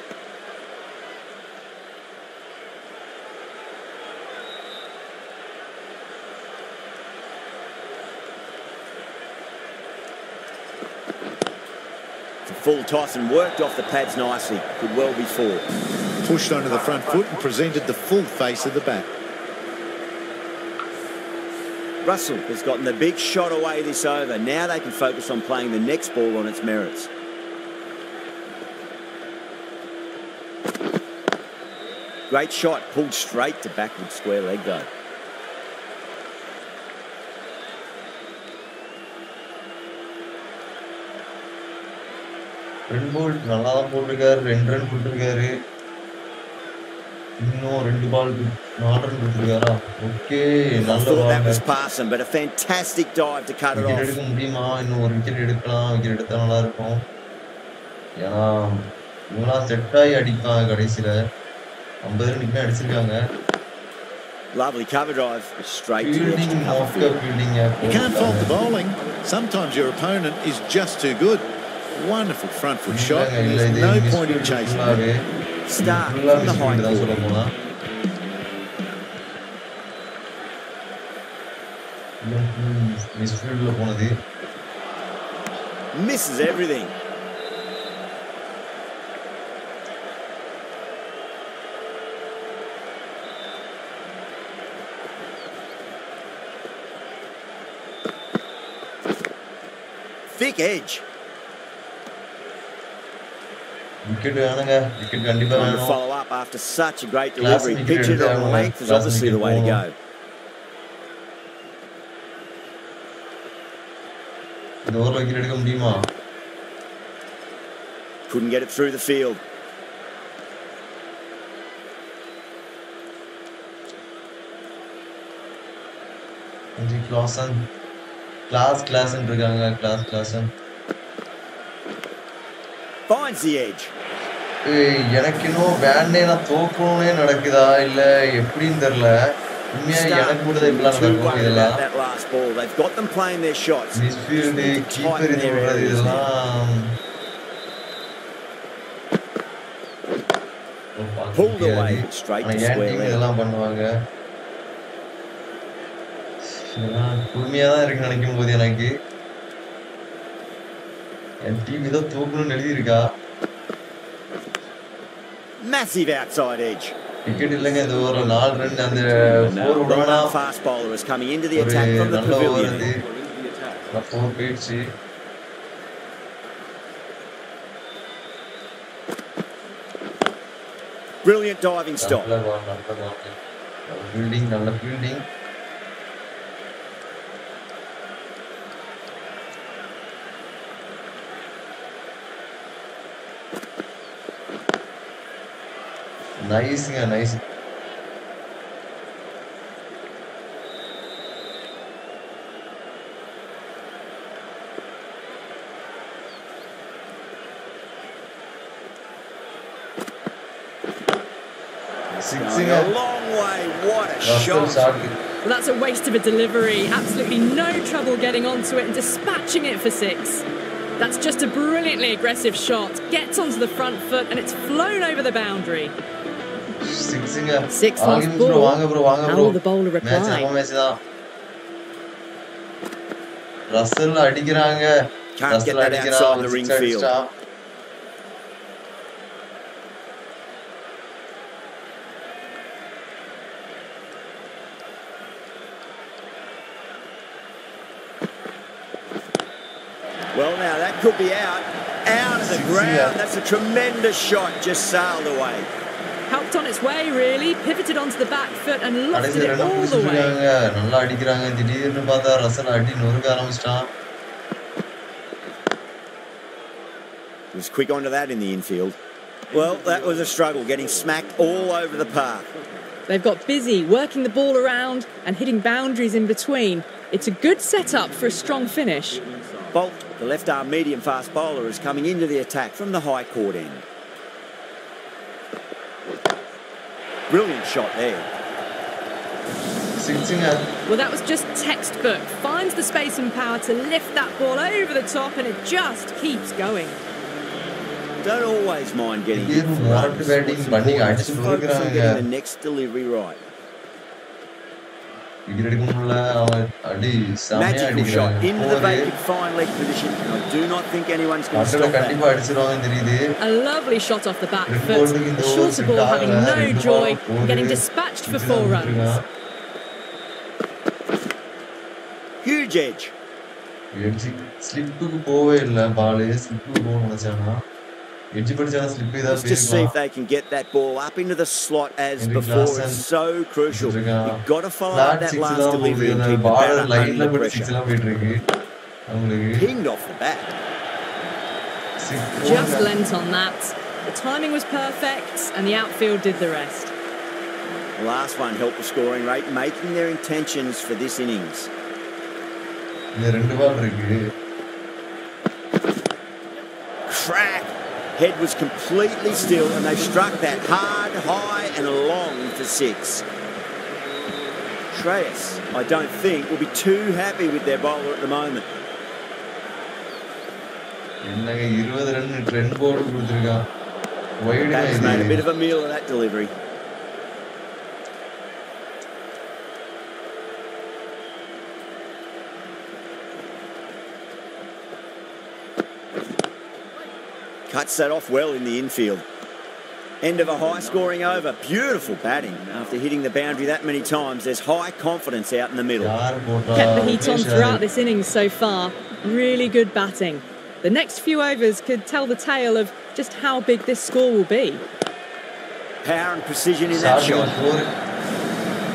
full toss and worked off the pads nicely. Could well be four. Pushed onto the front foot and presented the full face of the bat. Russell has gotten the big shot away this over. Now they can focus on playing the next ball on its merits. Great shot, pulled straight to backward square leg though. ரெண்டு போல் நல்லா தான் போட்டிருக்காரு ரெண்டு run போட்டிருக்காரு இன்னும் ரெண்டு பால் நாலு run கொடுத்துருக்காரா okay I நல்ல thought that ball was passing, but a fantastic dive to cut it wicket off. எடுக்க முடியுமா இன்னும் ஒரு விக்கெட் எடுக்கலாம் விக்கெட் எடுத்தா நல்லா இருக்கும் ஏன்னா இவங்களாம் செட் ஆகி அடிப்பாங்க கடைசியில ஐம்பது ரன்னுக்குமே அடிச்சிருக்காங்க Lovely cover drive, straight to the edge fielding to cover மொக்க field. Fielding You can't fault the bowling. Sometimes your opponent is just too good. Wonderful front foot shot, and there's no point in chasing it. Start from the high. Misses everything. Thick edge. Wicket வேணுங்க wicket கண்டிப்பா Trying to வேணும் follow up after such a great Class delivery. wicket Pitch it on எடுத்தாங்க. length is Class obviously the wicket way to go. போகணும். இந்த ஓவர்ல wicket எடுக்க முடியுமா Couldn't get it through the field. கொஞ்சி Klaasen class கிளாஸ்ன்னு இருக்காங்க class Klaasen Finds the edge. எனக்கு இன்னும் வேண்டே நான் தோக்கணும்னே நடக்குதா? இல்ல எப்படின்னு தெரியல. உண்மையா எனக்கு கூட இப்படிலாம் நடக்கும் இதெல்லாம். மிஸ்ஃபீல்டு கீப்பர் tighten இது விடுறது. இதெல்லாம். பண்ணுவாங்க? கொடுமையா தான் இருக்கு நினைக்கும் போது எனக்கு. என் டீம் ஏதோ தூக்கணும்னு எழுதியிருக்கா. Massive outside edge. விக்கெட் இல்லைங்க இந்த ஓவர்ல நாலு ரன் அந்த four Well விடனா done, fast bowler is coming into the ஒரு attack from the நல்ல ஓவர் pavilion. அது ஃபோர் போயிடுச்சு Brilliant diving stop. நல்ல ball, நல்ல ball. நல்ல ஃபீல்டிங் நல்ல fielding நைஸ்ங்க nice Going சிக்ஸுங்க a long way. What a Russell shot. Shot Well, that's a waste of a delivery. Absolutely no trouble getting onto it and dispatching it for six. That's just a brilliantly aggressive shot. Gets onto the front foot and it's flown over the boundary. சிக்ஸுங்க Six வாங்க off bro ball. வாங்க bro வாங்க How bro will the bowler match reply? நம்ம match தான் Russell அடிக்கிறாங்க Can't get Russell that அடிக்கிறான் outside அவன் the ring six field. அடிச்சிட்டான் Well, now that could be out. Out of the ground. That's a tremendous shot. Just sailed away. Helped on its way, really. Pivoted onto the back foot and lofted கடைசி it ரெண்டு all the way. பிடிச்சிருக்காங்க நல்லா அடிக்கிறாங்க திடீர்னு பார்த்தா Russell அடி நொறுக்க ஆரம்பிச்சிட்டான் He was quick onto that in the infield. Well, that was a struggle, getting smacked all over the park. They've got busy working the ball around and hitting boundaries in between. It's a good setup for a strong finish. Bolt, the left arm medium fast bowler, is coming into the attack from the high court end. Brilliant shot there. Well, that was just textbook. Finds the space and power to lift that ball over the top, and it just keeps going. Don't always mind getting hit getting the next delivery right. Wicket எடுக்க முடியல அவன் அடி செமையா Magical shot அடிக்கிறாங்க into the four vacant fine leg position. and I do not think anyone's going to அட்டல stop that. கண்டிப்பா அடிச்சிருவாங்கன்னு தெரியுது A lovely shot off the back ரெண்டு foot. bowling இந்த A over shorter ball set having ஆகல. no ரெண்டு joy ball and getting போடு. dispatched for six four தான் runs. விட்டுருக்கான். Huge edge. Edge ஸ்லிப்புக்கு போவே இல்ல பாலு ஸ்லிப்புக்கு போகணும்னு நினைச்சானா it's just see if they can get that ball up into the slot as before. It's so crucial. You've got to follow up that last delivery and keep the batter under pressure. Pinged off the bat. Just lent on that. The timing was perfect and the outfield did the rest. The last one helped the scoring rate, making their intentions for this innings. Crack! Head was completely still and they struck that hard, high and long for six. Treyas, I don't think, will be too happy with their bowler at the moment. Thanks, made a bit of a meal of that delivery. Cuts that off well in the infield. End of a high scoring over. Beautiful batting. After hitting the boundary that many times, there's high confidence out in the middle. Kept the heat on throughout this innings so far. Really good batting. The next few overs could tell the tale of just how big this score will be. Power and precision in that shot.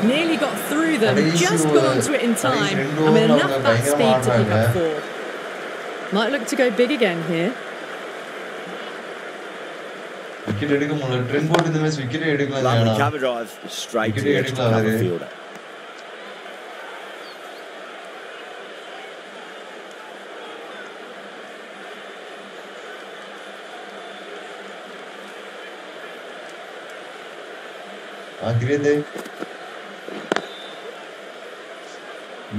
Nearly got through them, just got onto it in time, and with enough bat speed to pick up four. Might look to go big again here. Straight to விக்கெட்டே the edge to எடுக்கலாம் cover அவரு fielder. ஆகிரேதே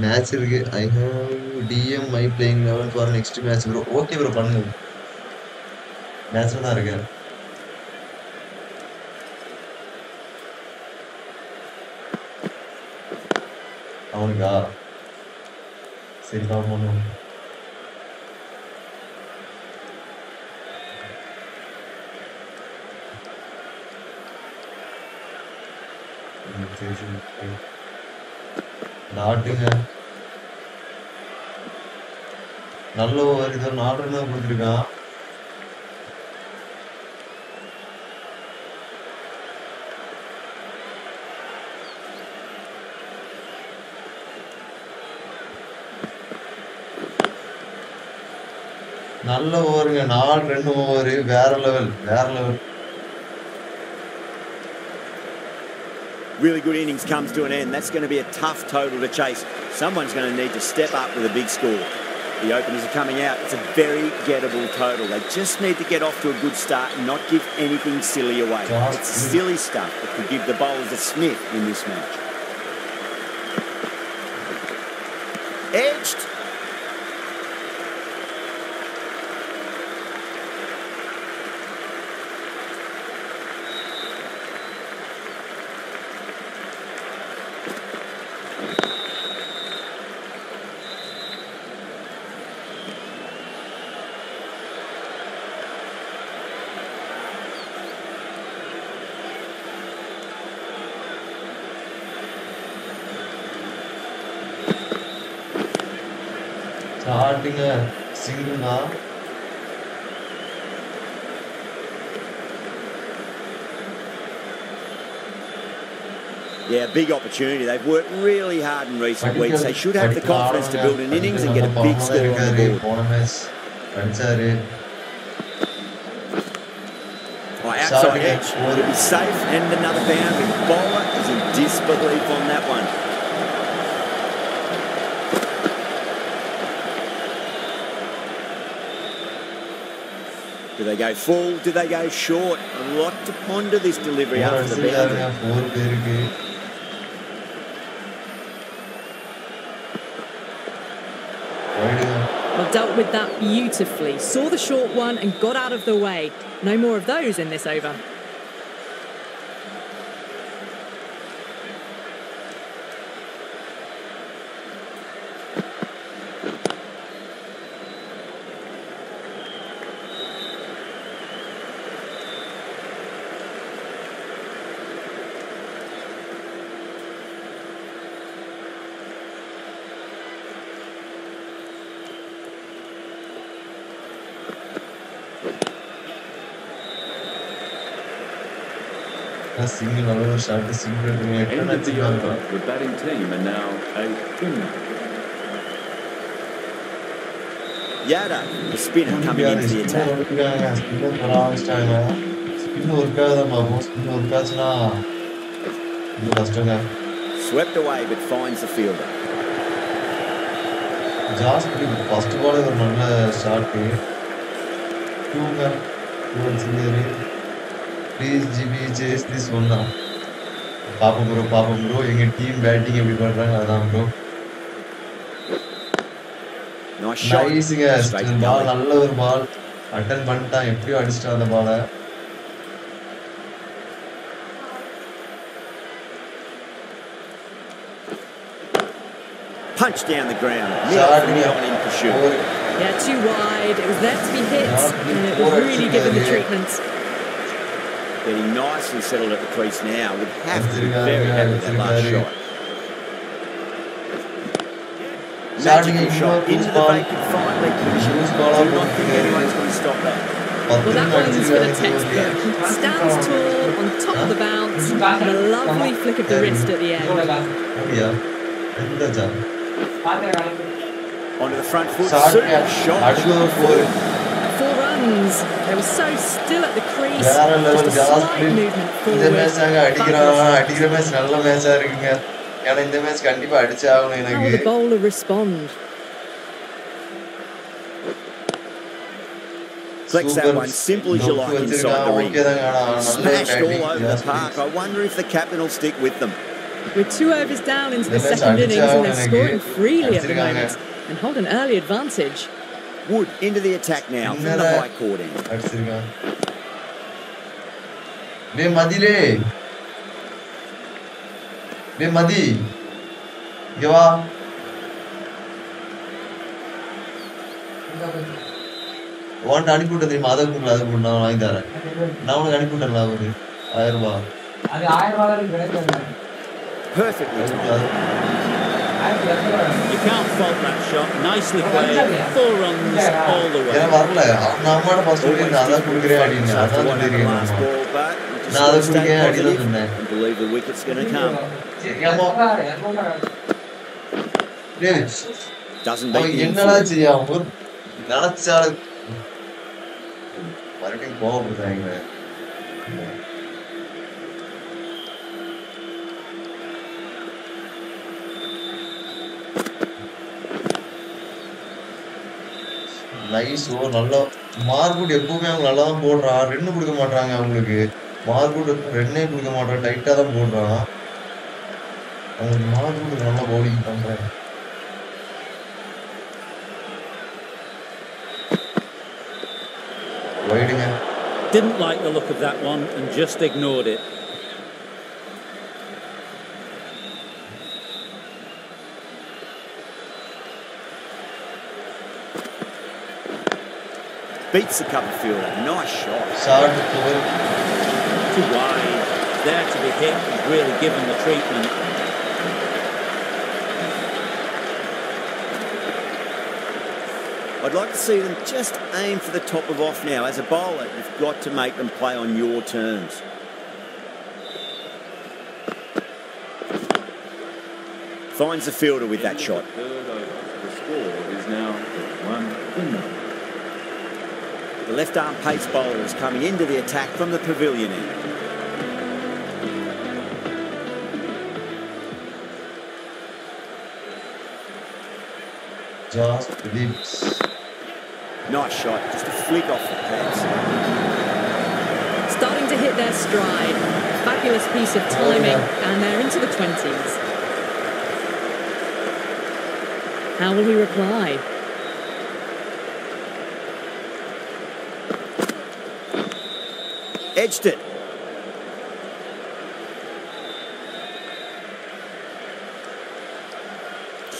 match இருக்கு I have DM my playing eleven for next match bro okay bro பண்ணுங்க மேட்ச்ல தான் இருக்கேன் அவனுக்கா சரி தான் ம், நாட்டுங்க. நல்ல ஒரு இதோ நாலு கொடுத்துருக்கான். நல்ல ஓவருங்க நாலு ரன் ஓவர் வேற லெவல் வேற level Really good innings comes to an end. That's going to be a tough total to chase. Someone's going to need to step up with a big score. The openers are coming out. It's a very gettable total. They just need to get off to a good start and not give anything silly away. It's silly stuff that could give the bowlers a sniff in this match. Edged. now. Yeah, big opportunity. They've worked really hard in recent weeks. They should have the confidence to build an innings and get a big score on the board. By outside edge, it be safe and another boundary. Bowler is in disbelief on that one. Do they go full? Do they go short? A lot to ponder this delivery after the boundary. Well, dealt with that beautifully. Saw the short one and got out of the way. No more of those in this over. Single நல்ல ஒரு shot single எடுத்துங்க எட்டு End of the run over. The batting team are now eight in. Yada, the spinner coming into the attack. Spin work ஆகுதான் பார்ப்போம் spin work ஆகுதுன்னா இது கஷ்டங்க Swept away but finds the fielder. ஜாஸ்தி first ball ஒரு நல்ல shot டூங்க two singer please GB chase this one தான் பாப்போம் bro பாப்போம் ப்ரோ எங்க டீம் பேட்டிங் எப்படி பண்றாங்க அதான் ப்ரோ Nice shot. நைஸுங்க Straight பால் gully. நல்ல ஒரு பால் அட்டன் பண்ணிட்டான் எப்படியோ அடிச்சிட்டான் அந்த பாலை Punched down the ground. Mid Shot, off the yeah. on in pursuit. Yeah, too wide. It was there to be hit, and it was really given the treatment. getting nicely settled at the crease now. Would have to be very happy with that last shot. Magical shot into the vacant five leg position. Do not think anyone's going to stop that. Well, that one's just been a textbook. Stands tall on top of the bounce, and a lovely flick of the wrist at the end. Yeah. Onto the front foot, shot Super yeah. shot. அடுத்து ஒரு four. Four runs. They were so still at the crease. வேற level Just a ஜாஸ்தி slight movement இந்த forward. Match நாங்க அடிக்கிறான் அடிக்கிற match நல்ல மேட்சா இருக்குங்க ஏன்னா இந்த மேட்ச் கண்டிப்பா அடிச்சே ஆகணும் How will the எனக்கு bowler respond? Flex that Super. one simple as you Look like inside the வச்சிருக்கான். ring. Okay தாங்க, ஆனா நல்ல Smashed all batting. over the Just park. I wonder if the captain will stick with them. We're two overs down into the இந்த match second innings, and they're அடிச்சா scoring எனக்கு freely at the அடிச்சிருக்காங்க. moment and hold an early advantage. Wood into the attack now. From the high court end. மதிலே. டே மதி. இங்க வா. உன்கிட்ட அனுப்பி விட்டேன் தெரியுமா? அதை கொடுக்கல அதை கொடு நான் வாங்கி தரேன். நான் உனக்கு அனுப்பி விட்டேன்ல ஒரு ஆயிரம் ரூபாய் அது ஆயிரம் ரூபாய் கிடைக்கும் வரல நான் அம்மாட்ட ஃபர்ஸ்ட் சொல்லியிருந்தேன் அதான் கொடுக்குறேன் அப்படின்னு அதான் சொல்லியிருக்கேன் நான் அதை கொடுக்கேன் அடி தான் சொன்னேன் and believe the wicket's going to come. டேய் Doesn't beat அவன் the என்னடா infield. செய்ய அவன் ஒரு நினைச்சால மறுபடியும் கோவப்படுறாங்க நைஸோ நல்லா மார்க்குட் எப்பவுமே அவங்க நல்லா தான் போடுறான் ரெண்டு கொடுக்க மாட்டாங்க அவங்களுக்கு. மார்க்குட் ரெண்டே கொடுக்க மாட்டான் டைட்டா தான் போடுறான் அவங்க மார்க்குட் நல்லா பவுலிங் பண்றாங்க Didn't like the look of that one and just ignored it. Beats the cover field. Nice shot. So, to Too wide. There to be hit. He's really given the treatment. I'd like to see them just aim for the top of off now. As a bowler, you've got to make them play on your terms. Finds the fielder with that shot. left-arm pace bowler is coming into the attack from the pavilion end. Just ribs. Nice shot, just a flick off the pads. Starting to hit their stride. Fabulous piece of oh, timing, and they're into the 20s. How will he reply?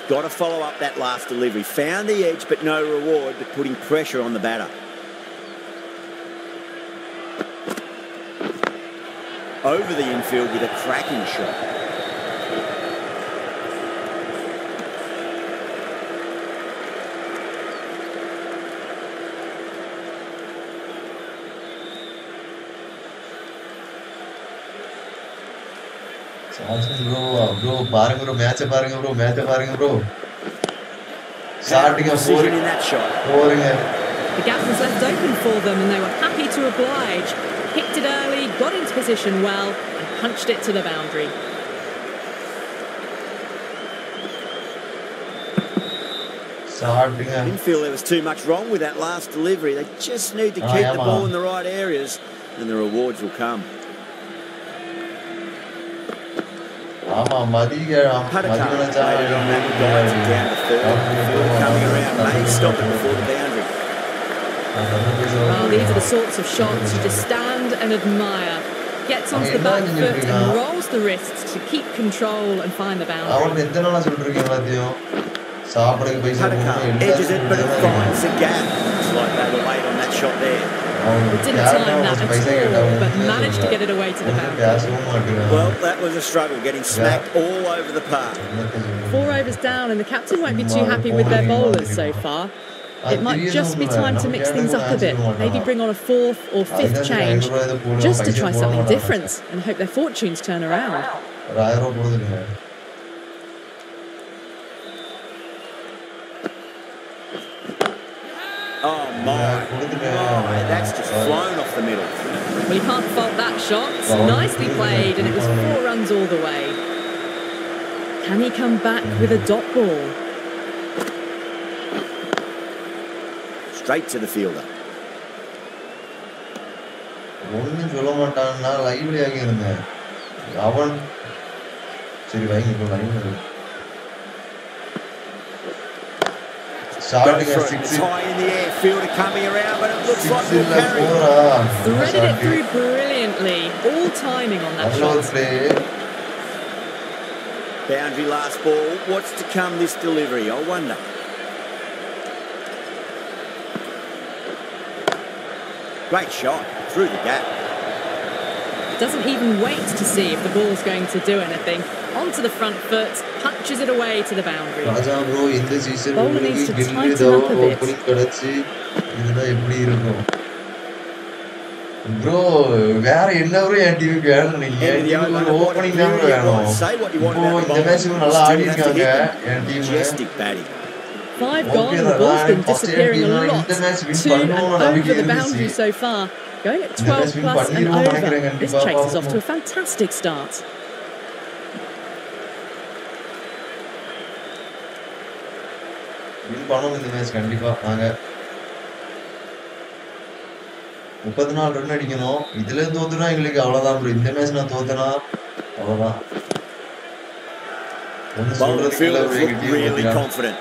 Got to follow up that last delivery. Found the edge, but no reward, but putting pressure on the batter. Over the infield with a cracking shot. Bro bro பாருங்க bro The gap was left open for them and they were happy to oblige. Picked it early, got into position well and punched it to the boundary. Starting I didn't feel there was too much wrong with that last delivery. They just need to keep the ball in the right areas and the rewards will come. ஆமா மதிய Padacar மதிய made it on that guide to down the third. Fielder coming around may stop it before the boundary. Well, these are the sorts of shots you just stand and admire. Gets onto the back foot and rolls the wrists to keep control and find the boundary. அவன் எத்தனை நாளா சொல்லிட்டு இருக்கேன் எல்லாத்தையும் சாப்பிடறதுக்கு பைசா Padacar போகணும் edges it, but it finds the gap. Looks like they were late on that shot there. Didn't tell him that at all, but managed to get it away to the boundary. Well, that was a struggle, getting smacked all over the park. Four overs down, and the captain won't be too happy with their bowlers so far. It might just be time to mix things up a bit, maybe bring on a fourth or fifth change, just to try something different and hope their fortunes turn around. my, my, that's just flown off the middle. Well, you can't fault that shot. Nicely played, and it was four runs all the way. Can he come back with a dot ball? Straight to the fielder. ஒண்ணும் சொல்ல மாட்டான் நான் லைவ்ல ஆகி இருந்தேன் அவன் சரி வைங்க இப்போ லைவ்ல Go Starting High in the air, fielder coming around, but it looks like we'll carry Threaded it through brilliantly. All timing on that shot. Boundary last ball. What's to come this delivery? I wonder. Great shot through the gap. Doesn't even wait to see if the ball's going to do anything Onto the front foot, punches it away to the boundary. Raja bro இந்த season Bowler உங்களுக்கு needs to kill tighten தவா up a bit. Opening கிடைச்சு இதுதான் எப்படி இருக்கும் bro வேற என்ன bro என் டீமுக்கு வேணும் நீங்க என் டீமுக்கு ஓப்பனிங் தான் bro வேணும் இப்போ இந்த மேட்ச்சுக்கு நல்லா ஆடி இருக்காங்க என் team Majestic batting. Five Okay, gone, the that ball's been line, first disappearing a team line, lot. இந்த match win Two and பண்ணுவோம் over நம்பிக்கை the இருந்துச்சு. boundary so far. Going at இந்த 12 match win plus and பண்ணிடுவோம் over. நினைக்கிறேன் This கண்டிப்பா chases off to a பார்ப்போம். fantastic start. பண்ணணும் இந்த மேட்ச் கண்டிப்பா நாங்க முப்பத்தி நாலு ரன் அடிக்கணும் இதுல தோத்துனா எங்களுக்கு அவ்வளவுதான் ப்ரோ இந்த மேட்ச் நான் தோத்தனா ஒண்ணு Bowler சொல்றதுக்கு இல்ல fielders bro, எங்க look team really பத்திலாம். confident.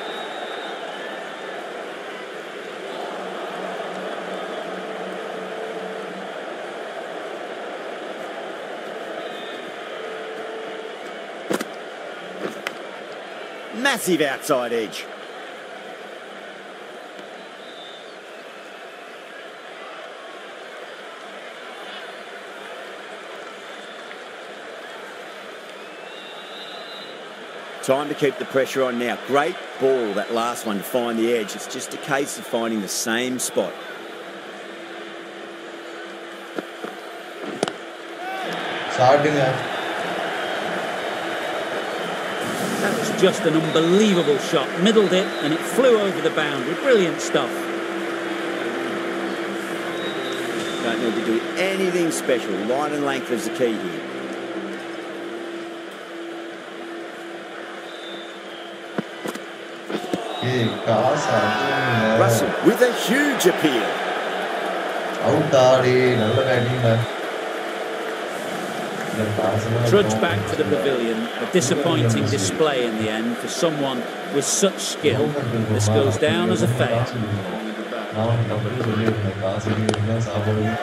Massive outside edge. Time to keep the pressure on now. Great ball, that last one, to find the edge. It's just a case of finding the same spot. Starting That was just an unbelievable shot. Middled it and it flew over the boundary. Brilliant stuff. Don't need to do anything special. Line and length is the key here. Mm, Russell with a huge appeal. Trudge back to the pavilion, a disappointing display in the end for someone with such skill. This goes down as a fail.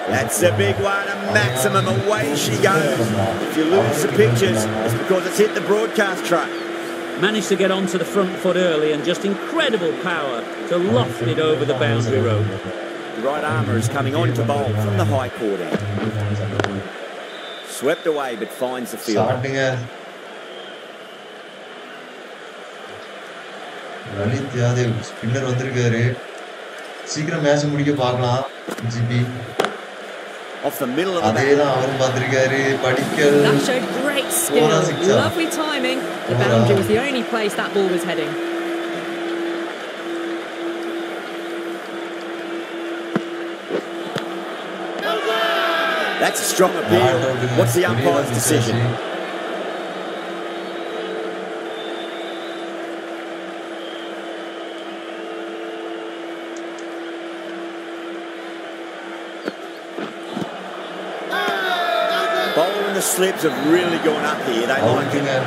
That's a big one, a maximum. Away she goes. If you lose the pictures, it's because it's hit the broadcast truck Managed to get onto the front foot early and just incredible power to loft it over the boundary rope. The right armour is coming on to bowl from the high court end. Swept away but finds the field. சாப்பிடுங்க Lalit Yadav spinner வந்திருக்காரு சீக்கிரம் match முடிக்க பார்க்கலாம் GB off the middle of the That showed great skill, lovely timing. The boundary was the only place that ball was heading. That's a strong appeal. What's the umpire's decision? slips have really gone up here. They like it.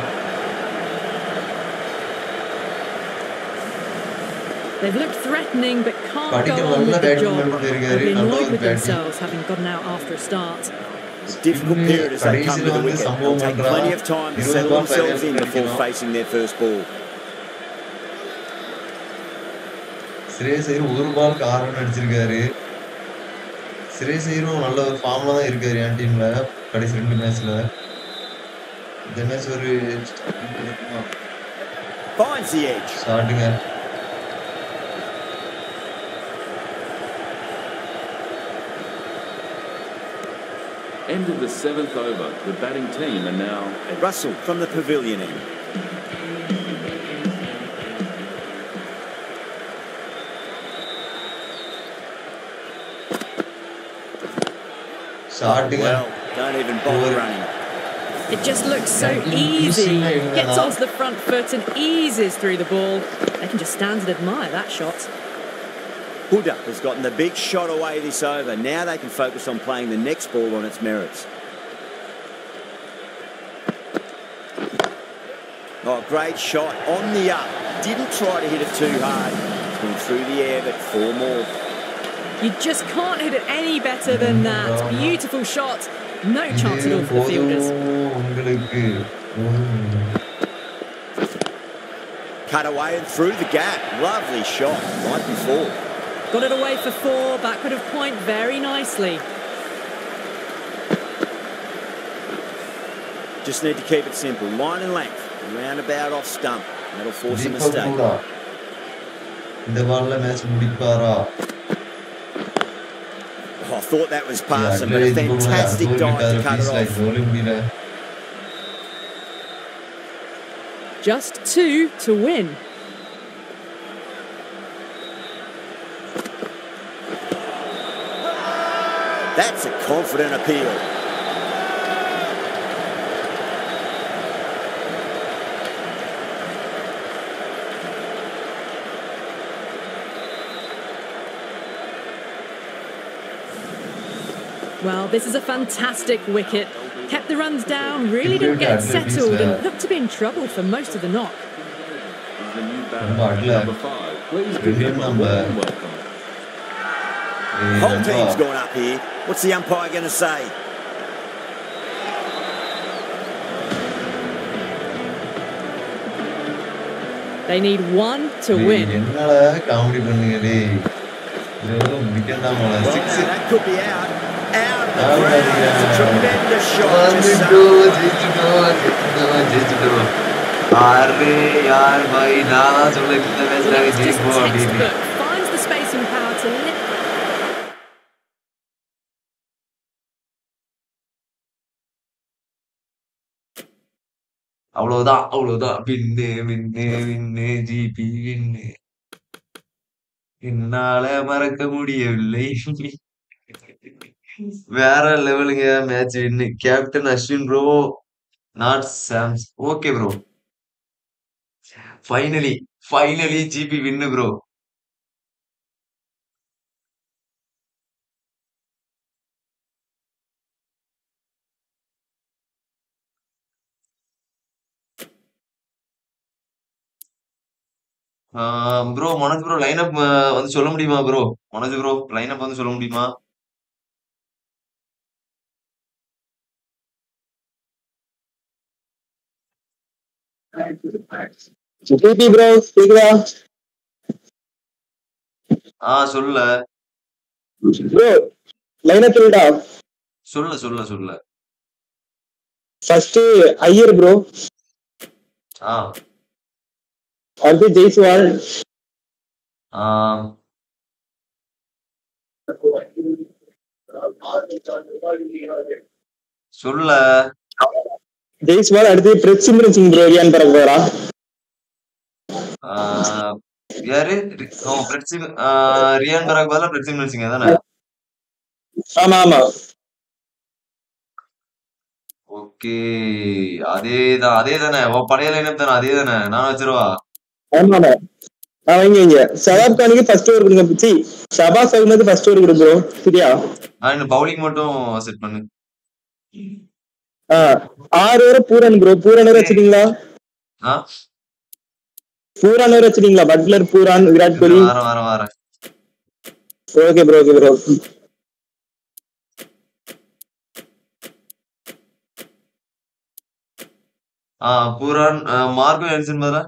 They've looked threatening but can't படிக்க go on நல்ல with the batting job. பண்ணிருக்காரு They'll be நல்ல annoyed ஒரு with batting themselves having gotten out after a start. Difficult period as they come to the கடைசியில வந்து wicket. They'll சம்பவம் take பண்றா. plenty of time to இருபது settle ball themselves final in before அடிக்கணும். facing their first ball. Shreyas Iyer ஒரு பால் ஆறு அடிச்சிருக்காரு சிரேஸ் ஐயரும் நல்ல ஒரு ஃபார்ம்ல தான் இருக்காரு என் டீம்ல கடைசி ரெண்டு மேட்ச்ல இந்த மேட்ச் ஒரு Finds the edge. ஸ்டார்ட்டுங்க End of the seventh over. The batting team are now at Russell from the pavilion end. ஸ்டார்ட்டுங்க Well, don't even bother running. It just looks so easy. Gets onto the front foot and eases through the ball. They can just stand and admire that shot. Huda has gotten the big shot away this over. Now they can focus on playing the next ball on its merits. Oh, great shot on the up. Didn't try to hit it too hard. Went through the air, but four more. You just can't hit it any better than that. Beautiful shot. No chance at all for the fielders. Mm. Cut away and through the gap. Lovely shot right before. Got it away for four. Backward of point very nicely. Just need to keep it simple. Line and length. Roundabout off stump. That'll force a mistake. Oh, I thought that was passing, but a fantastic dive to cut it off. Just two to win. That's a confident appeal. well. This is a fantastic wicket. Kept the runs down, really didn't get settled, and looked to be in trouble for most of the knock. Mark number. Whole team's going up here. What's the umpire going to say? They need one to win. என்னடா comedy பண்ணுங்க டேய் இது எவ்வளவு முடிக்கண்டாமல Well, six now that could be out. Out of the ground. It's a tremendous shot. Just வந்துட்டோம் ஜெயிச்சுட்டோம் ஜெயிச்சுட்டோம் ஜெயிச்சுட்டோம் array யார் பாய் நான் சொல்ல இந்த மேட்ச் நாங்க Just ஜெயிப்போம் அப்படின்னு textbook. Finds the space and power to lift. அவ்வளவுதான் அவ்வளவுதான் வின்னு வின்னு வின்னு ஜிபி வின்னு என்னால மறக்க முடியவில்லை. வேற லெவலுங்க match win captain Ashwin bro not Sams okay bro finally finally GT win bro bro Manoj bro line up வந்து சொல்ல முடியுமா bro Manoj bro line up வந்து சொல்ல முடியுமா? ஆ சொல்ல சொல்ல சொல்ல சொல்ல ஃபர்ஸ்ட் ஐயர் ப்ரோ ஆ. ஜெய்ஸ்வால் ஆ. சொல்ல ஜெய்ஸ்வால் அடுத்து பிரிட்சிம்ரன் சிங் ப்ரோ ரியான் பரக் போறா? யாரு? ஓ பிரெட்சிம் ரியான் பராக் பதிலா பிரெட்சிம் சிங் தானே? ஆமா ஆமா. ஓகே அதேதான் அதே தானே ஓ பழைய லைனப் தானே அதே தானே நான் வச்சிருவா. ஆமா ஆமா ஆ வைங்க வைங்க ஷபாப் கானுக்கு ஃபர்ஸ்ட் ஓவர் கொடுங்க பிச்சி. ஷபாஸ் அகமது ஃபர்ஸ்ட் ஓவர் கொடு ப்ரோ சரியா? இன்னும் பவுலிங் மட்டும் செட் பண்ணு. கொடுங்க கொடுங்க கொடுங்க ஆறு over Pooran bro Pooran over வச்சிட்டீங்களா? Pooran over வச்சிட்டீங்களா? Buttler Pooran Virat Kohli. Okay bro okay bro Pooran Marco Jansen பதிலா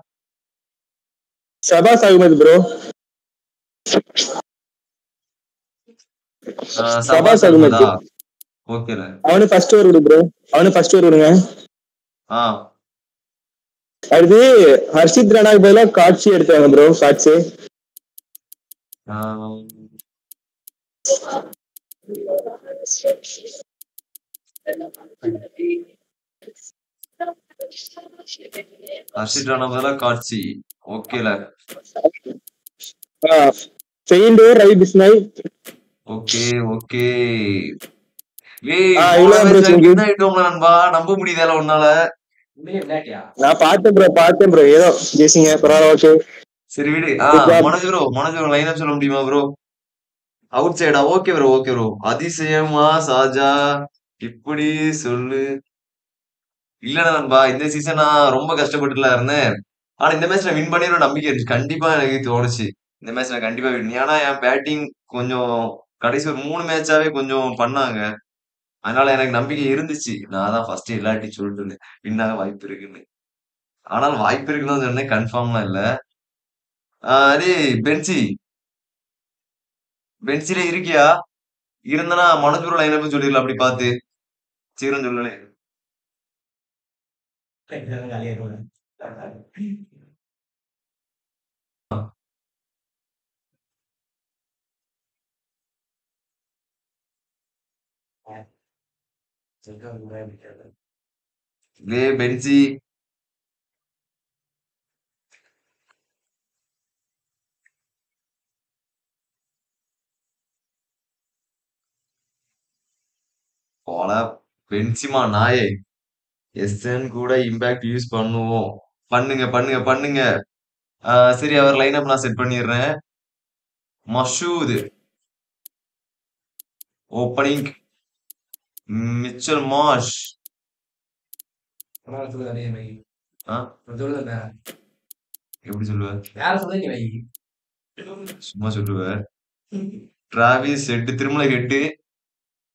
ஷபாஸ் அகமது ப்ரோ சபாஸ் அகமது ஓகேல அவனு ஃபர்ஸ்ட் ஓவர் விடு ப்ரோ அவனு ஃபர்ஸ்ட் ஓவர் விடுங்க. ஆ. அடுத்து ஹர்ஷித் ராணாக்கு பதிலாக காட்சி எடுத்தாங்க ப்ரோ காட்சி ஹர்ஷித் ராணா பதிலா காட்சி. ஓகேல second Ravi Bishnoi okay okay ஏய் ஆயிட்டோம்ல நண்பா? நம்ப முடியுதால உன்னால. நான் பார்த்தேன் ப்ரோ பார்த்தேன் ப்ரோ ஏதோ ஜெயிச்சிங்க பரவாயில்ல ஓகே சரி விடு. Manoj bro Manoj bro line சொல்ல முடியுமா ப்ரோ அவுட் சைடா ஓகே ப்ரோ ஓகே ப்ரோ அதிசயமா சாஜா இப்படி சொல்லு. இல்லடா நண்பா இந்த சீசன் நான் ரொம்ப கஷ்டப்பட்டுலாம் இருந்தேன். ஆனா இந்த மேட்ச்ல வின் பண்ணிடுற நம்பிக்கை இருந்துச்சு. கண்டிப்பா எனக்கு தோணுச்சு. இந்த மேட்ச்ல கண்டிப்பா வின் ஏன்னா என் பேட்டிங் கொஞ்சம் கடைசி ஒரு மூணு மேட்சாவே கொஞ்சம் பண்ணாங்க. அதனால எனக்கு நம்பிக்கை இருந்துச்சு. நான் தான் ஃபர்ஸ்ட் எல்லாட்டி சொல்லிட்டு இருந்தேன். வின்னாக வாய்ப்பு இருக்குன்னு. ஆனால் வாய்ப்பு இருக்குன்னு சொன்னேன். கன்ஃபார்ம்லாம் இல்ல. ஆஹ் அதே பென்சி. பென்சில இருக்கியா? இருந்தனா மனோஜ் ப்ரோ லைனப் சொல்லிடலாம் அப்படி பார்த்து. சீரம் சொல்லலே பென்சி போல பென்சிமா நாயே எஸ்என் கூட இம்பாக்ட் யூஸ் பண்ணுவோம் பண்ணுங்க பண்ணுங்க பண்ணுங்க சரி அவர் லைனப் நான் செட் பண்ணிடுறேன் மஷூது ஓப்பனிங் மிச்சல் மாஷ் பரவாயில்ல சொல்லு அதே வை ஆ சொல்லுங்க வேற எப்படி சொல்லுவ வேற சொல்லு நீ வை சும்மா சொல்லுவ டிராவிஸ் எட்டு திருமலை எட்டு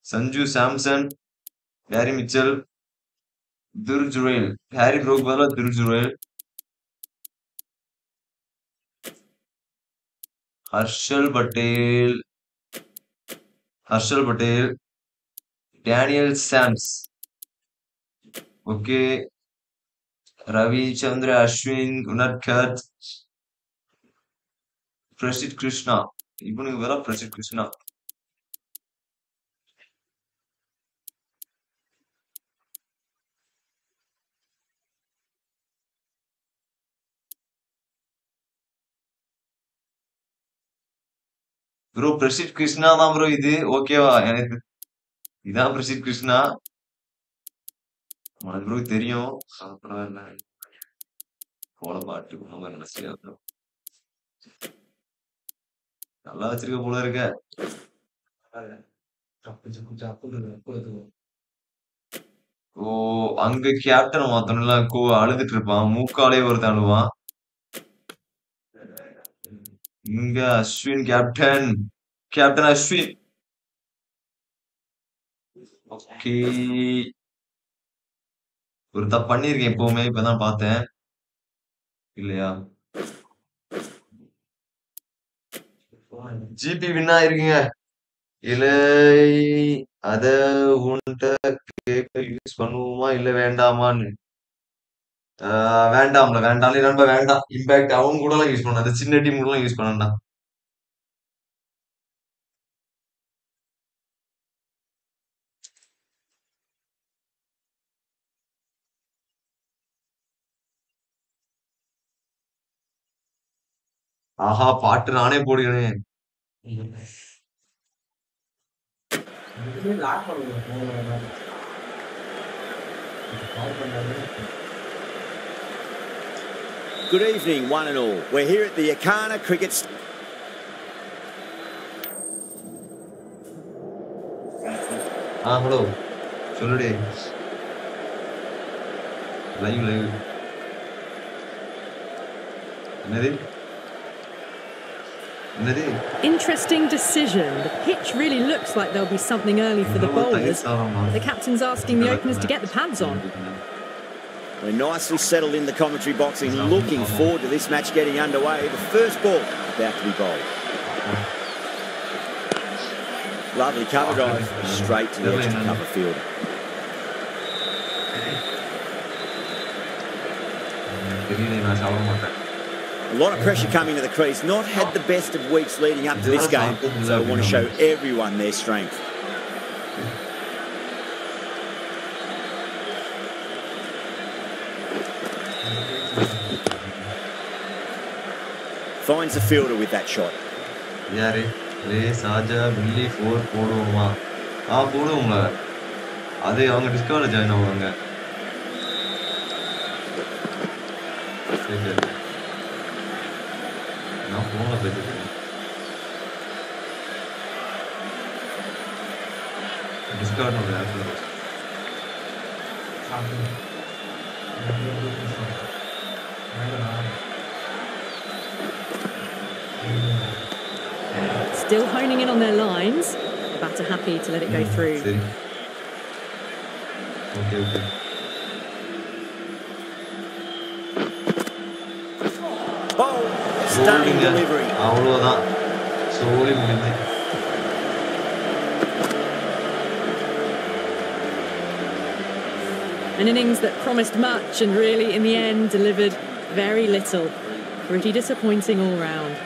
Sanju Samson Harry Mitchell Dhruv Jurel Harry Brook பதிலா துர்ஜுரேல் Harshal Patel Harshal Patel Daniel Sams okay Ravichandra Ashwin Unadkat Prasidh Krishna இவனுக்கு வேற பிரசித் கிருஷ்ணா ப்ரோ பிரசித் கிருஷ்ணா தான் ப்ரோ இது ஓகேவா எனக்கு இதான் பிரசித் கிருஷ்ணா. உனக்கு தெரியும். அப்புறம் என்ன போல பாட்டு நம்ம நினைச்சு நல்லா வச்சிருக்க போல இருக்க. ஓ அங்க கேப்டன் மாத்தணும்ல கோ அழுதுட்டு இருப்பான். மூக்காலே ஒருத்தன் அழுவான். இங்க Ashwin captain captain Ashwin. Okay ஒரு தப்பு பண்ணிருக்கேன் எப்பவுமே இப்பதான் பார்த்தேன். இல்லையா? ஜிபி வின்னா இருக்கீங்க. இல்லை அத உன்கிட்ட கேட்க யூஸ் பண்ணுவோமா இல்ல வேண்டாமான்னு? வேண்டாம்ல வேண்டாம். நம்ப வேண்டாம். இம்பாக்ட் அவங்க கூட எல்லாம் யூஸ் பண்ண அந்த சின்ன டீம் கூட யூஸ் பண்ணா ஆஹா பாட்டு நானே போடுகிறேன் லாக் பண்ணுவோம் Good evening, one and all. We're here at the Akana Cricket. St- ah hello சொல்லுடி லைவ் லைவ் என்னது and they do. Interesting decision. The pitch really looks like there'll be something early for the bowlers. The captain's asking the openers to get the pads on. We're nicely settled in the commentary box and looking forward to this match getting underway. The first ball about to be bowled. Lovely cover drive straight to the extra cover fielder. Give you A lot of pressure coming to the crease. Not had the best of weeks leading up to this game, so I want to show everyone their strength. Finds the fielder with that shot. யாரு லே சாஜா வில்லி four போடுவோமா ஆ போடுவோம்ல அது அவங்க டிஸ்கவரில் join ஆவாங்க சரி Still honing in on their lines. The batter happy to let it go through. Okay, okay. Stunning delivery. அவ்வளோதான் சோழி முடிஞ்சு An innings that promised much and really, in the end, delivered very little. Pretty disappointing all round.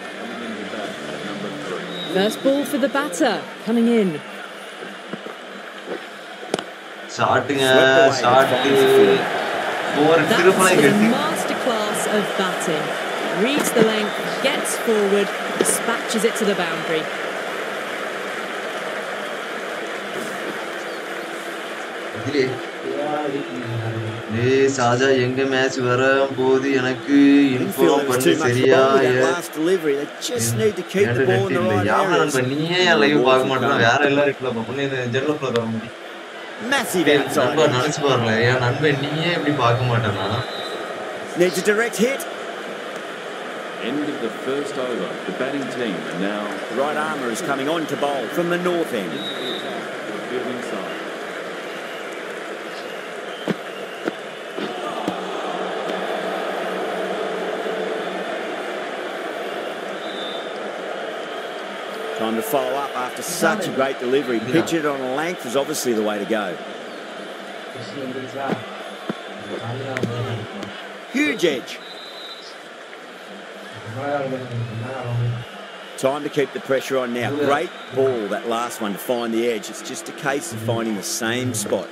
First ball for the batter, coming in. ஷாட்டுங்க shot ஒரு That திருப்பலை is a கட்டி masterclass of batting. Reads the length, gets forward, dispatches it to the boundary. இதுலே டேய் சாஜா எங்க match வர போது எனக்கு info Infield, there was பண்ணு too much for சரியா ball with that last delivery. They just need to keep the ball in the right யாரும் areas. நண்பன் நீயே என் லைவ் பார்க்க மாட்டேன் வேற எல்லாரும் இப்ப பார்ப்போம் இந்த ஜெனரல் ஃபிளவர் வர முடியும் Massive outside. நண்பன் நினைச்சு பாருல என் நண்பன் நீயே இப்படி பார்க்க மாட்டேனா Needs a direct hit. End of the first over. The batting team are now Right armour is coming on to bowl from the north end. the side. Time to follow up after such a great delivery. Pitch it on a length is obviously the way to go. Huge edge. Time to keep the pressure on now. Great ball, that last one, to find the edge. It's just a case of finding the same spot.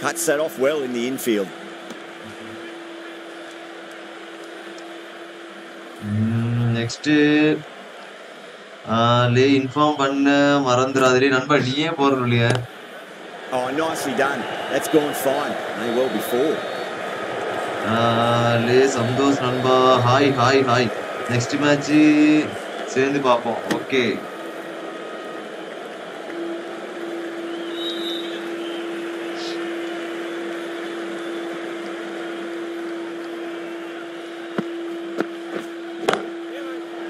Cuts that off well in the infield. Next Leh inform பண்ண மறந்துடாதே நண்பா நீயே போறது இல்லையா Oh, nicely done. That's gone fine. May well before. லே சந்தோஷ் நண்பா hi hi hi next match சேர்ந்து பார்ப்போம் okay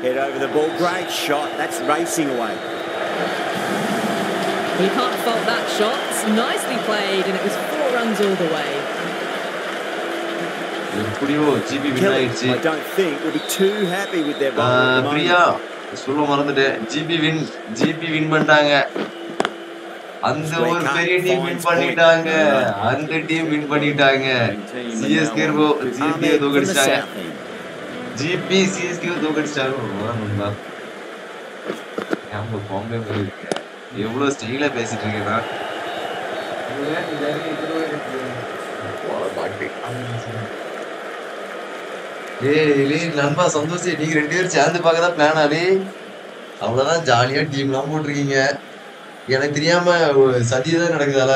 Head over the ball. Great shot. That's racing away. Well, you can't fault that shot. It's nicely played, and it was four runs all the way. எப்படியோ GB win ஆயிடுச்சு I don't think, will be too happy with their bowling at the Priya. சொல்ல மறந்துட்டேன். GB win GB win பண்ணிட்டாங்க. அந்த ஒரு பெரிய team win பண்ணிட்டாங்க. அந்த டீம் வின் பண்ணிட்டாங்க. சிஎஸ்கே சிஎஸ்கே தோக்கடிச்சிட்டாங்க. ஜிபி சிஎஸ்கே தோக்கடிச்சிட்டாங்க. நண்பா நம்ம பாம்பே மாதிரி இருக்கு. எவ்வளவு ஸ்டைலா பேசிட்டு இருக்கேன் டேய் நண்பா சந்தோஷ் நீங்க ரெண்டு பேரும் சேர்ந்து பார்க்க தான் பிளான் ஆடி அவ்வளவுதான் ஜாலியா டீம்லாம் போட்டிருக்கீங்க. எனக்கு தெரியாம சதி தான் நடக்குதால?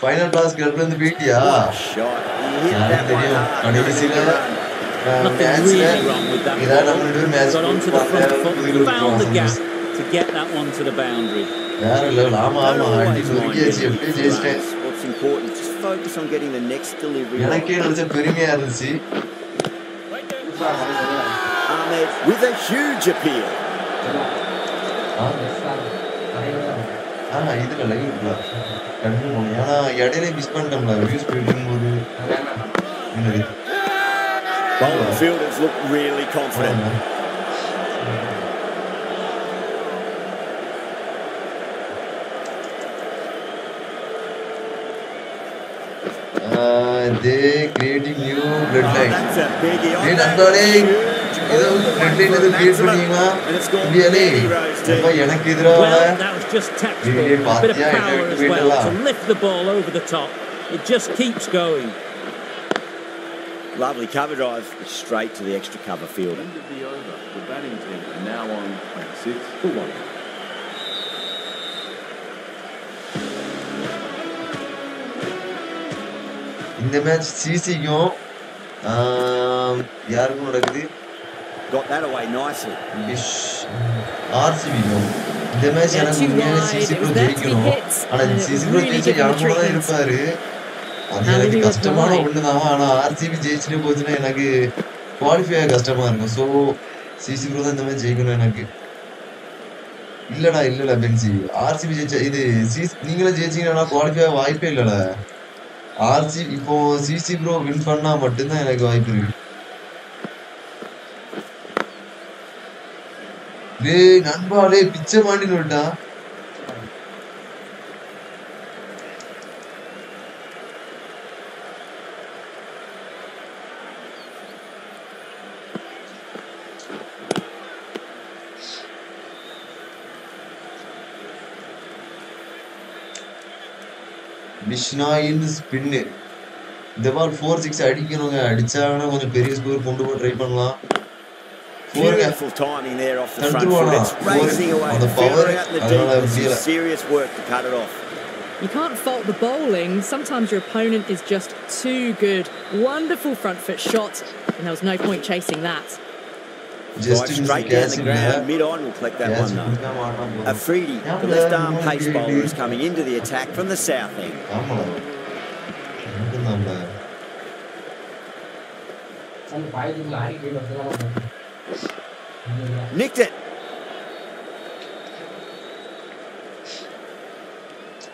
ஃபைனல் டாஸ் கிளப்ல இருந்து போயிட்டியா? தெரியும். கடைசியில இதான் ball. நம்ம ரெண்டு பேரும் match to get that one to the boundary. வேற லெவல் ஆமா ஆமா அடி நொறுக்கியாச்சு into ஜெயிச்சிட்டேன். important, just focus on getting the next delivery. எனக்கே நினைச்ச பெருமையா இருந்துச்சு Ahmed with a huge appeal. ஆனா இதுல லைவ் இருக்கலாம் கண்டினியூ பண்ணணும் ஏன்னா இடையில மிஸ் பண்ணிட்டோம்ல வியூஸ் போயிட்டு இருக்கும்போது என்னது Bowling fielders look really confident. and they creating new bloodlines. Great ಅಂದೋಳಿ ಇದು ಬ್ಲಡ್ಲೈನ್ ಇದು ಕ್ರಿಯೇಟ್ a ಇಂಡಿಯಾಲಿ ತುಂಬ ಎಣಕ್ಕೆ ಇದ್ರ ಇಲ್ಲಿ ಪಾತ್ಯ lift the ball over the top. It just keeps going. Lovely cover drive straight to the extra cover field. The batting team now on for 1 இந்த match சிசிக்கும் யாருக்கும் நடக்குது? Got that away nicely. ஆர்சிபிக்கும் இந்த match எனக்கு உண்மையான. CC bro ஜெயிக்கணும். hit, ஆனா and it CC bro ஜெயிச்சா the யாரும் தான். இருப்பாரு. அது எனக்கு கஷ்டமான wide. ஒண்ணுதான். ஆனா ஆர்சிபி ஜெயிச்சுட்டு போச்சுன்னா எனக்கு குவாலிஃபை கஷ்டமா இருக்கும். ஸோ சிசி ப்ரோ தான் இந்த மாதிரி ஜெயிக்கணும் எனக்கு. இல்லடா இல்லடா பென்சி. ஆர்சிபி ஜெயிச்சா இது சிஸ் நீங்களும் ஜெயிச்சீங்கன்னா குவாலிஃபை வாய்ப்பே இல்லடா. ஆர்சி இப்போ சிசி ப்ரோ வின் பண்ணா மட்டும்தான் எனக்கு வாய்ப்பு இருக்கு. டேய் நண்பா பிச்சை மாட்டின்னு விட்டான் பிஷ்னாயின் ஸ்பின்னு இந்த பால் ஃபோர் சிக்ஸ் அடிக்கணுங்க அடிச்சாங்கன்னா கொஞ்சம் பெரிய ஸ்கோர் கொண்டு போய் ட்ரை பண்ணலாம் ஃபோருங்க Beautiful timing there off the front foot. தந்துருவானா It's racing away. அந்த The power fielder out in the அதனால deep. This முடியல is serious work to cut it off. You can't fault the bowling. Sometimes your opponent is just too good. Wonderful front foot shot, and there was no point chasing that. Just right straight down the ground, mid on will collect that one though. Afridi, the left arm pace bowler, is coming into the attack from the south end. Nicked it.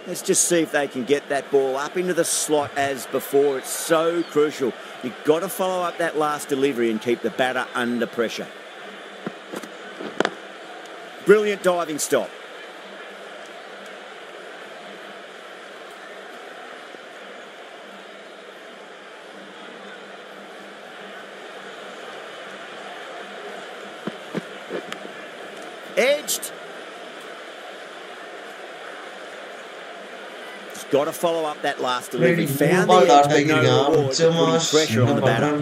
Let's just see if they can get that ball up into the slot as before. It's so crucial. You've got to follow up that last delivery and keep the batter under pressure. Brilliant diving stop. Edged. got to follow up that last delivery. Found the edge, no reward, pressure on the batter.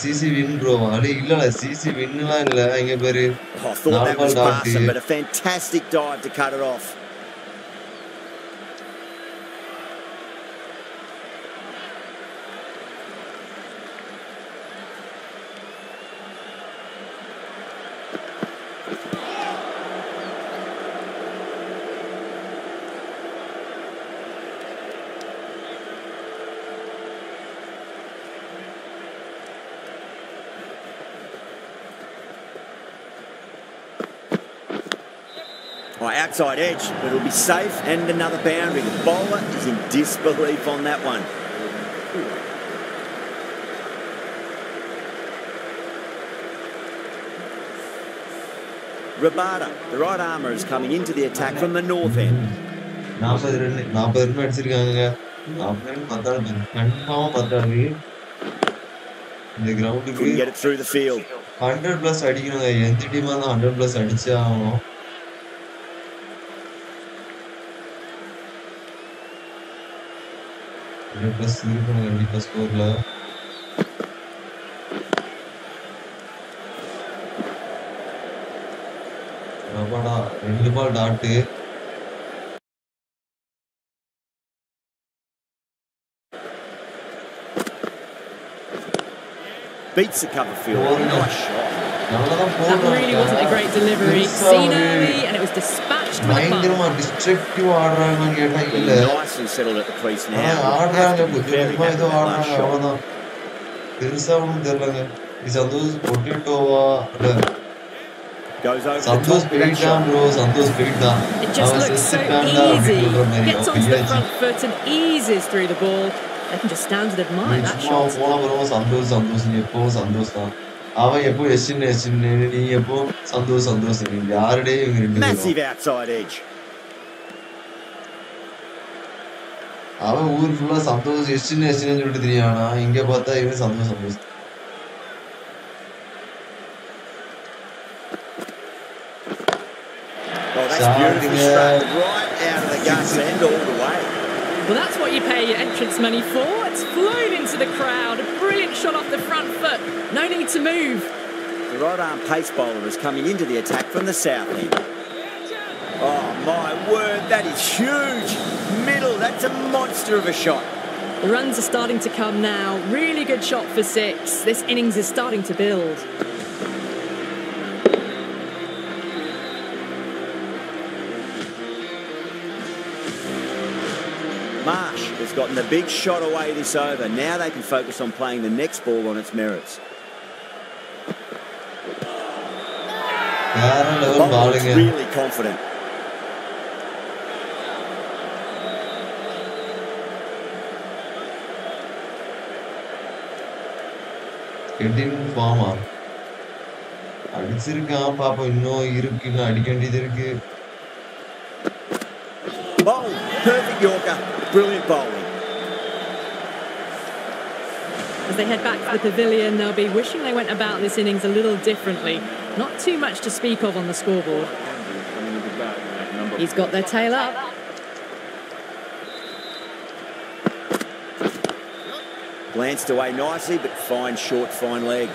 CC win bro அடே இல்லடா CC வின்னுலாம் இல்ல இங்க பேரு Oh, I thought நாலு that was ball dot passing, but a fantastic dive to cut it off. outside edge, but it'll be safe and another boundary. The bowler is in disbelief on that one. Rabada, the right armour, is coming into the attack from the north end. நாற்பது run நாற்பது run அடிச்சிருக்காங்க நாற்பது run பத்தாது கன்ஃபார்மா பத்தாது இந்த கிரவுண்டுக்கு Couldn't get it through the field. Hundred plus அடிக்கணுங்க எந்த டீமா இருந்தாலும் ஹண்ட்ரட் பிளஸ் அடிச்சே ஆகணும் ஹண்ட்ரட் பிளஸ் இருக்கணும் கண்டிப்பா ஸ்கோர்ல ரபாடா ரெண்டு ball dot Beats the cover field. Nice shot. நல்லதான் That really wasn't a great delivery. பெருசா Seen ஒரு early, and it was dispatched with a bump. பயங்கரமா டிஸ்ட்ரக்டிவ் ஆடுறாங்கன்னு கேட்டா இல்ல Nicely settled at the crease ஆனா now. ஆடுறாங்க Have to be கொஞ்சம் very கொஞ்சமா happy ஏதோ with that last ஆடுறாங்க shot. அவ்வளவுதான் பெருசா ஒண்ணும் தெரியலங்க இது சந்தோஷ் பொட்டேட்டோவா இல்ல Goes over the Santhosh top with that போயிட்டான் shot. ப்ரோ சந்தோஷ் போயிட்டான் It just அவன் looks so செத்துட்டான்டா easy. அப்படின்னு சொல்ற மாதிரி Gets அவன் onto the பெரியாச்சு front foot and eases through the ball. They can just stand and admire நீ that சும்மா shot. போன பிறகு சந்தோஷ் சந்தோஷ் நீ எப்பவும் சந்தோஷ் தான் அவன் எப்போ எஸ்டின் எஸ்டின் நீ எப்போ சந்தோஷ் சந்தோஷ் நீ யாருடே இவங்க ரெண்டு பேரும் Massive outside edge. அவன் ஊர் ஃபுல்லா சந்தோஷ் எஸ்டின் எஸ்டின் சொல்லிட்டு தெரியானா இங்க பார்த்தா இவன் Santhosh Santhosh Oh, that's beautifully Starting, struck. Right out of the guts end all the way. Well, that's what you pay your entrance money for. It's flown into the crowd. A brilliant shot off the front foot. No need to move. The right arm pace bowler is coming into the attack from the south end. Oh my word, that is huge. Middle, that's a monster of a shot. The runs are starting to come now. Really good shot for six. This innings is starting to build. gotten the big shot away this over. Now they can focus on playing the next ball on its merits. வேற level Bowler's பாலுங்க really confident. எட்டின் pharma அடிச்சிருக்கான் பாப்போம் இன்னும் இருக்கு இன்னும் அடிக்க வேண்டியது இருக்கு Oh, perfect Yorker. Brilliant bowling. As they head back to the pavilion, they'll be wishing they went about this innings a little differently. Not too much to speak of on the scoreboard. He's got their tail up. Glanced away nicely, but fine short, fine leg.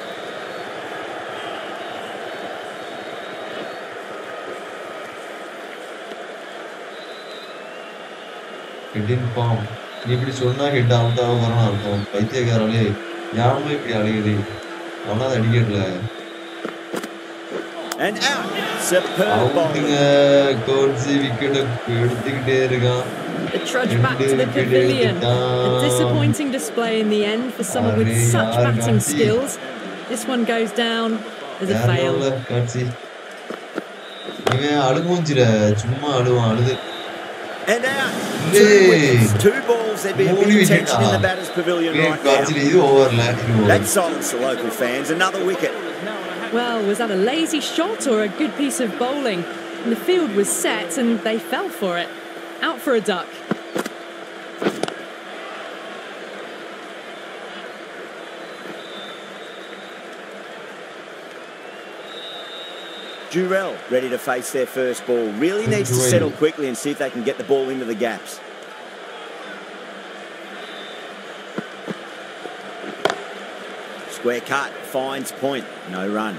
It didn't bomb. இப்படி சொன்னா head out ஆக போறான்னு அர்த்தம் பைத்தியக்காரலே யாருமே இப்படி அழுகுது அவனா அதை அடிக்கல And out. Superb bowling. அவுட்டுங்க Coetzee wicket எடுத்துக்கிட்டே இருக்கான் The trudge back to the ரெண்டு wicket pavilion. A எடுத்துட்டான். disappointing display in the end for someone with Arey, such yaar, batting Gandhi. skills. This one goes down as a வேற fail. level காட்சி இவன் அழுமூஞ்சில சும்மா அழுவான் அழுது and out. Two, two balls, there'd be a bit of tension in the batter's pavilion right now. That silenced the local fans. Another wicket. Well, was that a lazy shot or a good piece of bowling? And the field was set and they fell for it. Out for a duck. Durell ready to face their first ball. Really needs to settle quickly and see if they can get the ball into the gaps. Square cut, finds point, no run.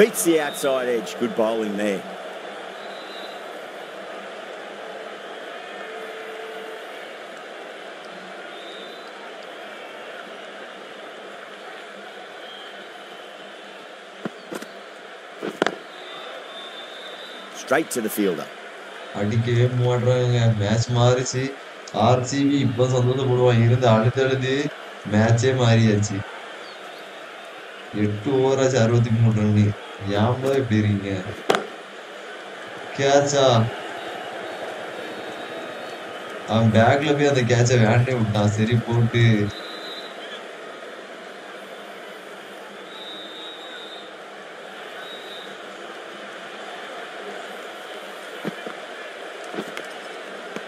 Beats the outside edge. Good bowling there. Straight to the fielder. அடிக்கவே மாட்றாங்க match மாறிச்சு RCB இப்ப போடுவாங்க இருந்து அடுத்தடுத்து மேட்சே மாறியாச்சு எட்டு ஓவராச்சு ஆச்சு அறுபத்தி மூணு ரன்னு ஏன்பா இப்படி இருக்கீங்க கேட்சா அவன் பேக்ல போய் அந்த கேட்சை வேண்டே விட்டான் சரி போட்டு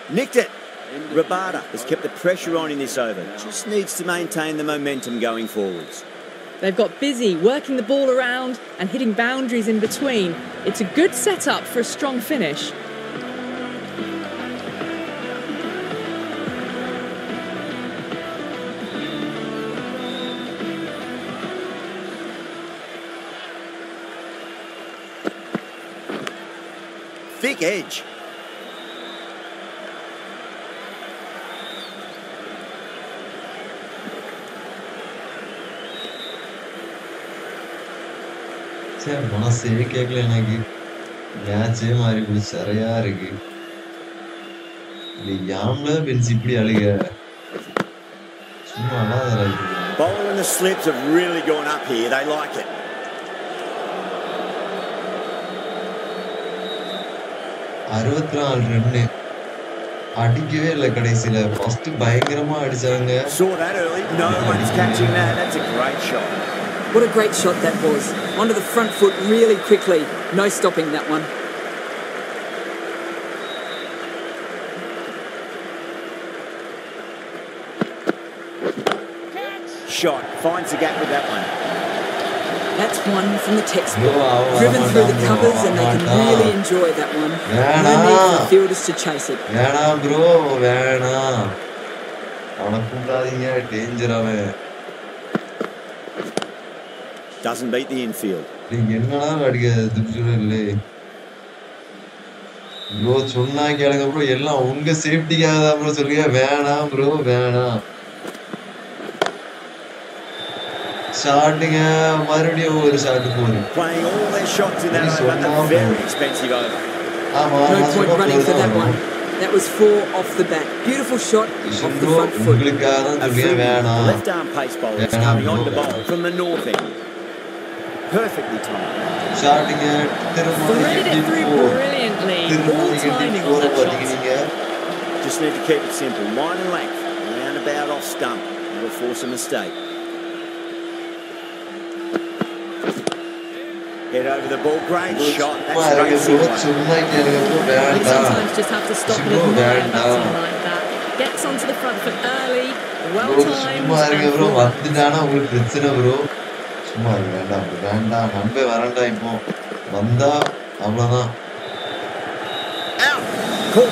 Nicked it. Rabada has kept the pressure on in this over. Just needs to maintain the momentum going forwards. They've got busy working the ball around and hitting boundaries in between. It's a good setup for a strong finish. Thick edge. சரி மனசே கேட்கல எனக்கு. மேட்சே மாறி போச்சு சரியா இருக்கு. இது யாம்ல Benz இப்படி அழுக சும்மா அழாதடா இது. Bowler and the slips have really gone up here. They like it. அறுபத்தி நாலு ரன்னு அடிக்கவே இல்லை கடைசியில. ஃபர்ஸ்ட் பயங்கரமா அடிச்சாங்க. What a great shot that was. Onto the front foot really quickly. No stopping that one. Shot. Finds the gap with that one. That's one from the textbook. Bro, அவன் Driven through the வரமாட்டான் bro, covers and they can வரமாட்டான். really enjoy that one. No வேணாம். need for the fielders to chase it. வேணாம் bro வேணாம் அவனை கூப்பிடாதீங்க danger அவன் Doesn't beat the infield. நீங்க என்னடா அடிக்காது துப்ஜுல இல்லை ப்ரோ சொன்னா கேளுங்க ப்ரோ எல்லாம் உங்க சேஃப்டிக்காக தான் ப்ரோ சொல்லுங்க வேணாம் ப்ரோ வேணாம் ஷாட்டுங்க மறுபடியும் ஒரு ஷாட்டு போகுது Playing all their shots in that Nice over. one, A Mark. very expensive over. ஆமா No நான் point சொன்ன running for போதுதான் that one. வரும். That was four off the bat. Beautiful shot off the bro front foot. உங்களுக்காக தான் A சொல்லுங்க few வேணாம் left arm pace bowlers வேணாம் coming on to bro. bowl from the north end. perfectly timed. Sharding it. Threaded through brilliantly. All timing. Just need to keep it simple. Line and length. Roundabout off stump. That'll force a mistake. Head over the ball, great Good. shot. That's well, great well, We sometimes just have to stop and admire batsmen like that. Gets onto the front foot early, well timed. சும்மா இருங்க and bro full. வந்துட்டானா உங்களுக்கு பிரச்சனை bro சும்மா இருங்க வேண்டாம் bro. வேண்டாம் நம்பே வரண்டா இப்போ வந்தா அவ்வளவுதான் Out. Cool.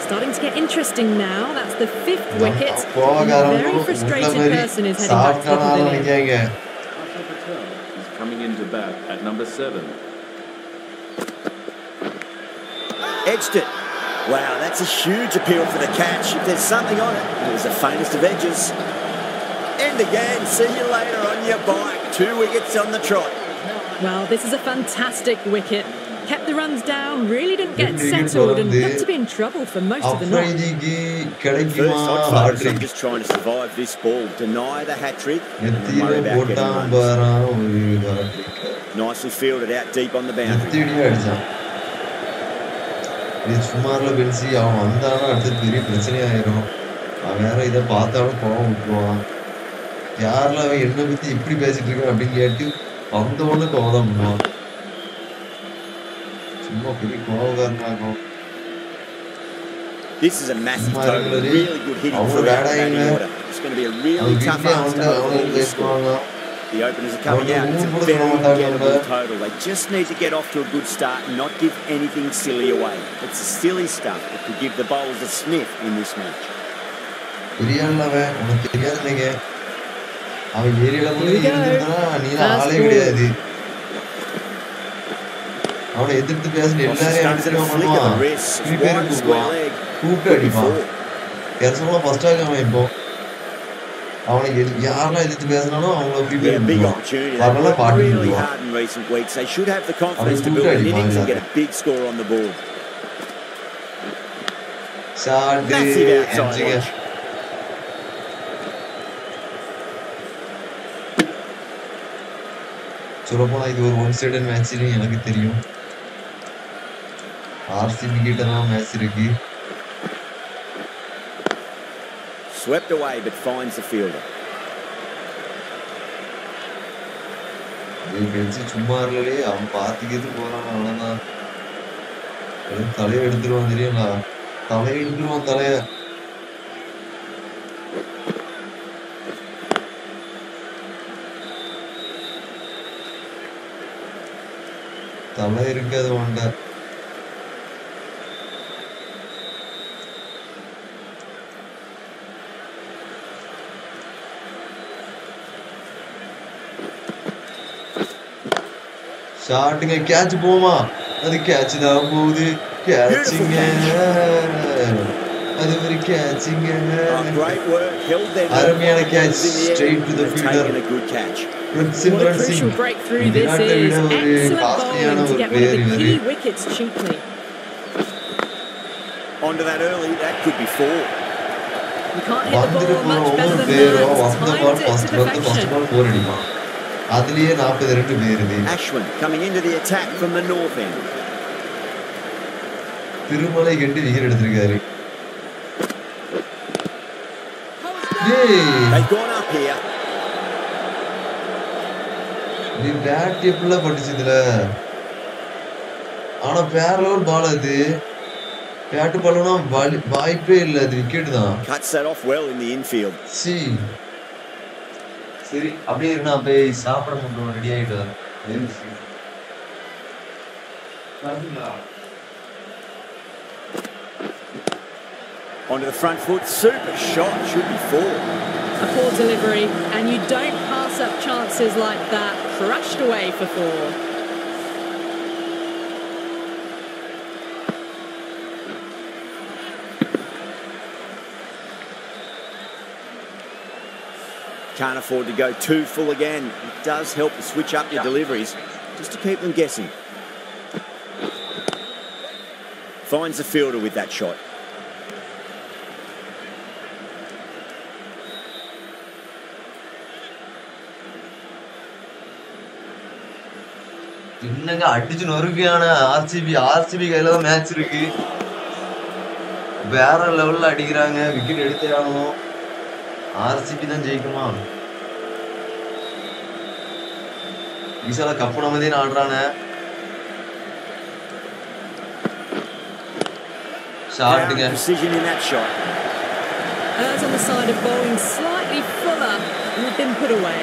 Starting to get interesting now. That's the fifth wicket. And கோவக்காரன் a very bro உள்ள frustrated மாதிரி person is heading back to the சாப்பிட்டானா pavilion. நினைக்காங்க He's coming into bat at number seven. Edged it. Wow, that's a huge appeal for the catch. If there's something on it, it was the faintest of edges. End again. See you later on your bike. Two wickets on the trot. Well, this is a fantastic wicket. Kept the runs down, really didn't get settled and looked to be in trouble for most of the night. First, I'm just trying to survive this ball, deny the hat-trick and then worry about getting runs. Nicely fielded out deep on the boundary. இது சுமார்ல பென்சி அவன் வந்தானா அடுத்து பெரிய பிரச்சனையாயிரும். அவன் வேற இதை பார்த்தாலும் கோவம் விட்டுருவான் யாரில் அவன் என்னை பத்தி இப்படி பேசிட்டு இருக்கான் அப்படின்னு கேட்டு வந்தவொன்னு கோவம் தான் பண்ணுவான். சும்மா பெரிய கோவக்காரனாகும் This is a massive total. Really good hitting அவங்க throughout the வேடாயிங்க batting order. It's going to be a really அவங்க tough வீட்லயே ask to அவன்கிட்ட overhaul அவனுக்கு this score. பேசுவாங்க The openers are coming அவனுக்கு out. It's மூணு a கூட very சொல்ல மாட்டாங்க gettable அவங்க. total. They just need to get off to a good start and not give anything silly away. It's the silly stuff that could give the bowlers a sniff in this match. பெரிய ஆள் அவன் உனக்கு தெரியாது நீங்க அவன் ஏரியால கூட Here we go. இருந்திருந்தா நீ Fast ஆளே ball. கிடையாது அவனை எதிர்த்து பேசின Cross the எல்லாரையும் stumps at a அடிச்சுட்டு flick of the பண்ணுவான் wrist. திருப்பி பேரை Wide square கூப்பிடுவான் leg. கூப்பிட்டு அடிப்பான் கேரசமா ஃபர்ஸ்ட் ஆக அவன் இப்போ அவனை எது- யாரெல்லாம் எதிர்த்து பேசினாலும் அவங்கள ஃப்ரீ Yeah, பேர் big கொடுப்பான் opportunity. They've வரலாம் worked பாட்டு really கொடுப்பான் hard in recent weeks. They should have the confidence to அவன் build an கூப்பிட்டு innings and அடிப்பான் get a big score on the board. Shot Massive outside எம்ஜிங்க edge. சொல்லப்போனா இது ஒரு ஒன் சைடன் மேட்ச்னு எனக்கு தெரியும் ஆர்சிபி கிட்ட தான் மேட்ச் இருக்கு Swept away but finds the fielder. இது பெஞ்சு சும்மா இல்லலே அவன் பார்த்துக்கிட்டு போறான் அவ்வளவுதான். வெறும் தலையை எடுத்துருவான் தெரியுங்களா? தலையை எடுத்துருவான் தலைய. தலை இருக்காது உன்ட സ്റ്റാർട്ടിങ് ക്യാച്ച് പോമാ അത് ക്യാച്ച് താ പോത് ക്യാച്ചിങ് അത് ഒരു catching അരമയാണ് catch straight to the fielder റൺസിംഗ് റൺസിംഗ് വിരാട് ഒരു ഫാസ്റ്റിയാണ് വേറി വേറി Onto that early, that could be four. You can't hit the ball much better than that. It's time to, to perfection. அதுலயே நாற்பது ரெண்டு போயிருது. திருமலை கண்டு விக்கெட் எடுத்திருக்காரு. நீ பேட் எப்படிலாம் பட்டுச்சு இதுல? ஆனா பேர லெவல் பால் அது பேட்டு பாலனா வாய்ப்பே இல்ல அது விக்கெட் தான். சி. சரி அப்படியே இருக்கு நான் போய் சாப்பிட மட்டும் ரெடி ஆயிட்டு வரேன் Onto the front foot. Super shot. Should be four. A poor delivery, and you don't pass up chances like that. Crushed away for four. Can't afford to go too full again. It does help to switch up your deliveries just to keep them guessing. Finds the fielder with that shot. என்னங்க அடிச்சு நொறுக்கியான RCB RCB கையில தான் match இருக்கு வேற லெவல்ல அடிக்கிறாங்க wicket எடுத்தே ஆகணும் ஆர்சிபி தான் ஜெயிக்குமா விசால கப்பு நமதே ஆடுறானே ஷாட்டுங்க Precision in that shot. Errs on the side of bowling slightly fuller and have been put away.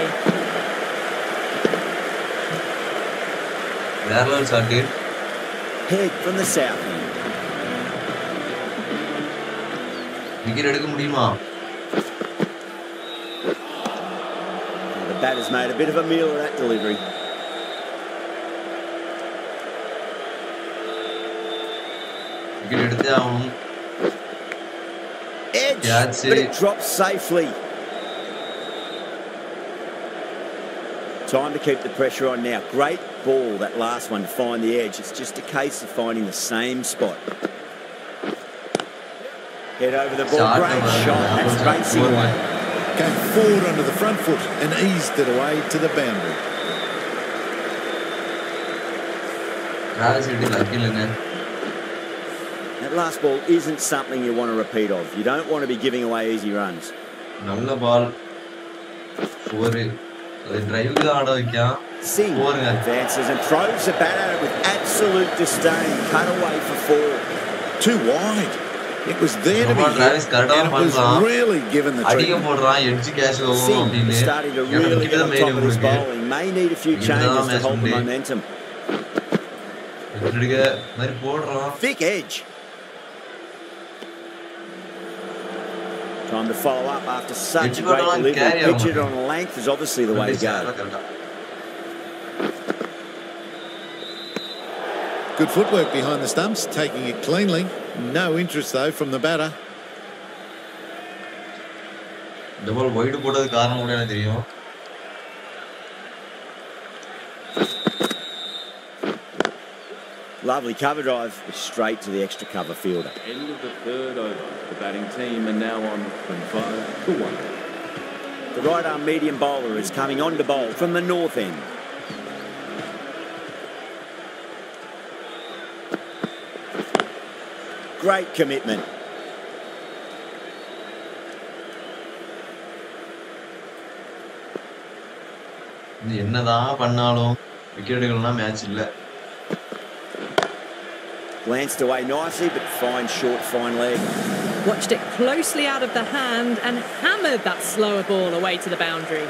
வேற level shot Head from the south end. Wicket எடுக்க முடியுமா The has made a bit of a meal of that delivery. Get it down. Edge, yeah, but it. it drops safely. Time to keep the pressure on now. Great ball, that last one, to find the edge. It's just a case of finding the same spot. Head over the ball. Great shot. That's Gracie Came forward onto the front foot and eased it away to the boundary. Travis Head luck இல்லைங்க That last ball isn't something you want to repeat of. You don't want to be giving away easy runs. நல்ல பால் ஒரு டிரைவுக்கு தான் ஆட வைக்கான் Singh போருங்க advances and throws the bat at it with absolute disdain. Cut away for four. Too wide. It was there to be hit, and it was really given the treatment. Singh starting to really get on top of his bowling. May need a few changes to hold the momentum. Thick edge. Time to follow up after such a great delivery. Pictured on length is obviously the way to go. Good footwork behind the stumps, taking it cleanly. No interest though from the batter. இந்த பால் white போட்டது காரணம் கூட எனக்கு தெரியும் Lovely cover drive straight to the extra cover fielder. End of the third over. The batting team are now on from five to one. The right arm medium bowler is coming on to bowl from the north end. Great commitment. இது என்னதான் பண்ணாலும் wicket எடுக்கலாம் match இல்ல Glanced away nicely, but fine short, fine leg. Watched it closely out of the hand and hammered that slower ball away to the boundary.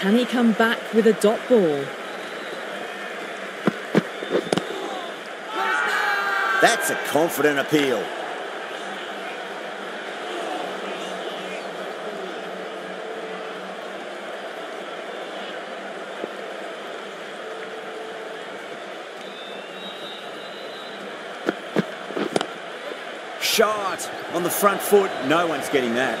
Can he come back with a dot ball? That's a confident appeal. Shot on the front foot. No one's getting that.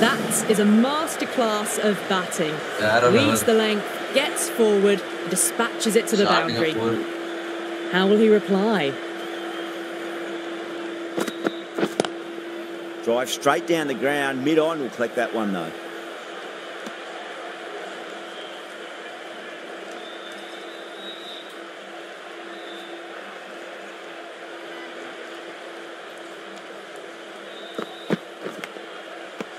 That is a masterclass of batting. Yeah, the length, gets forward, dispatches it to the boundary. How will he reply? Drive straight down the ground. Mid on will collect that one though.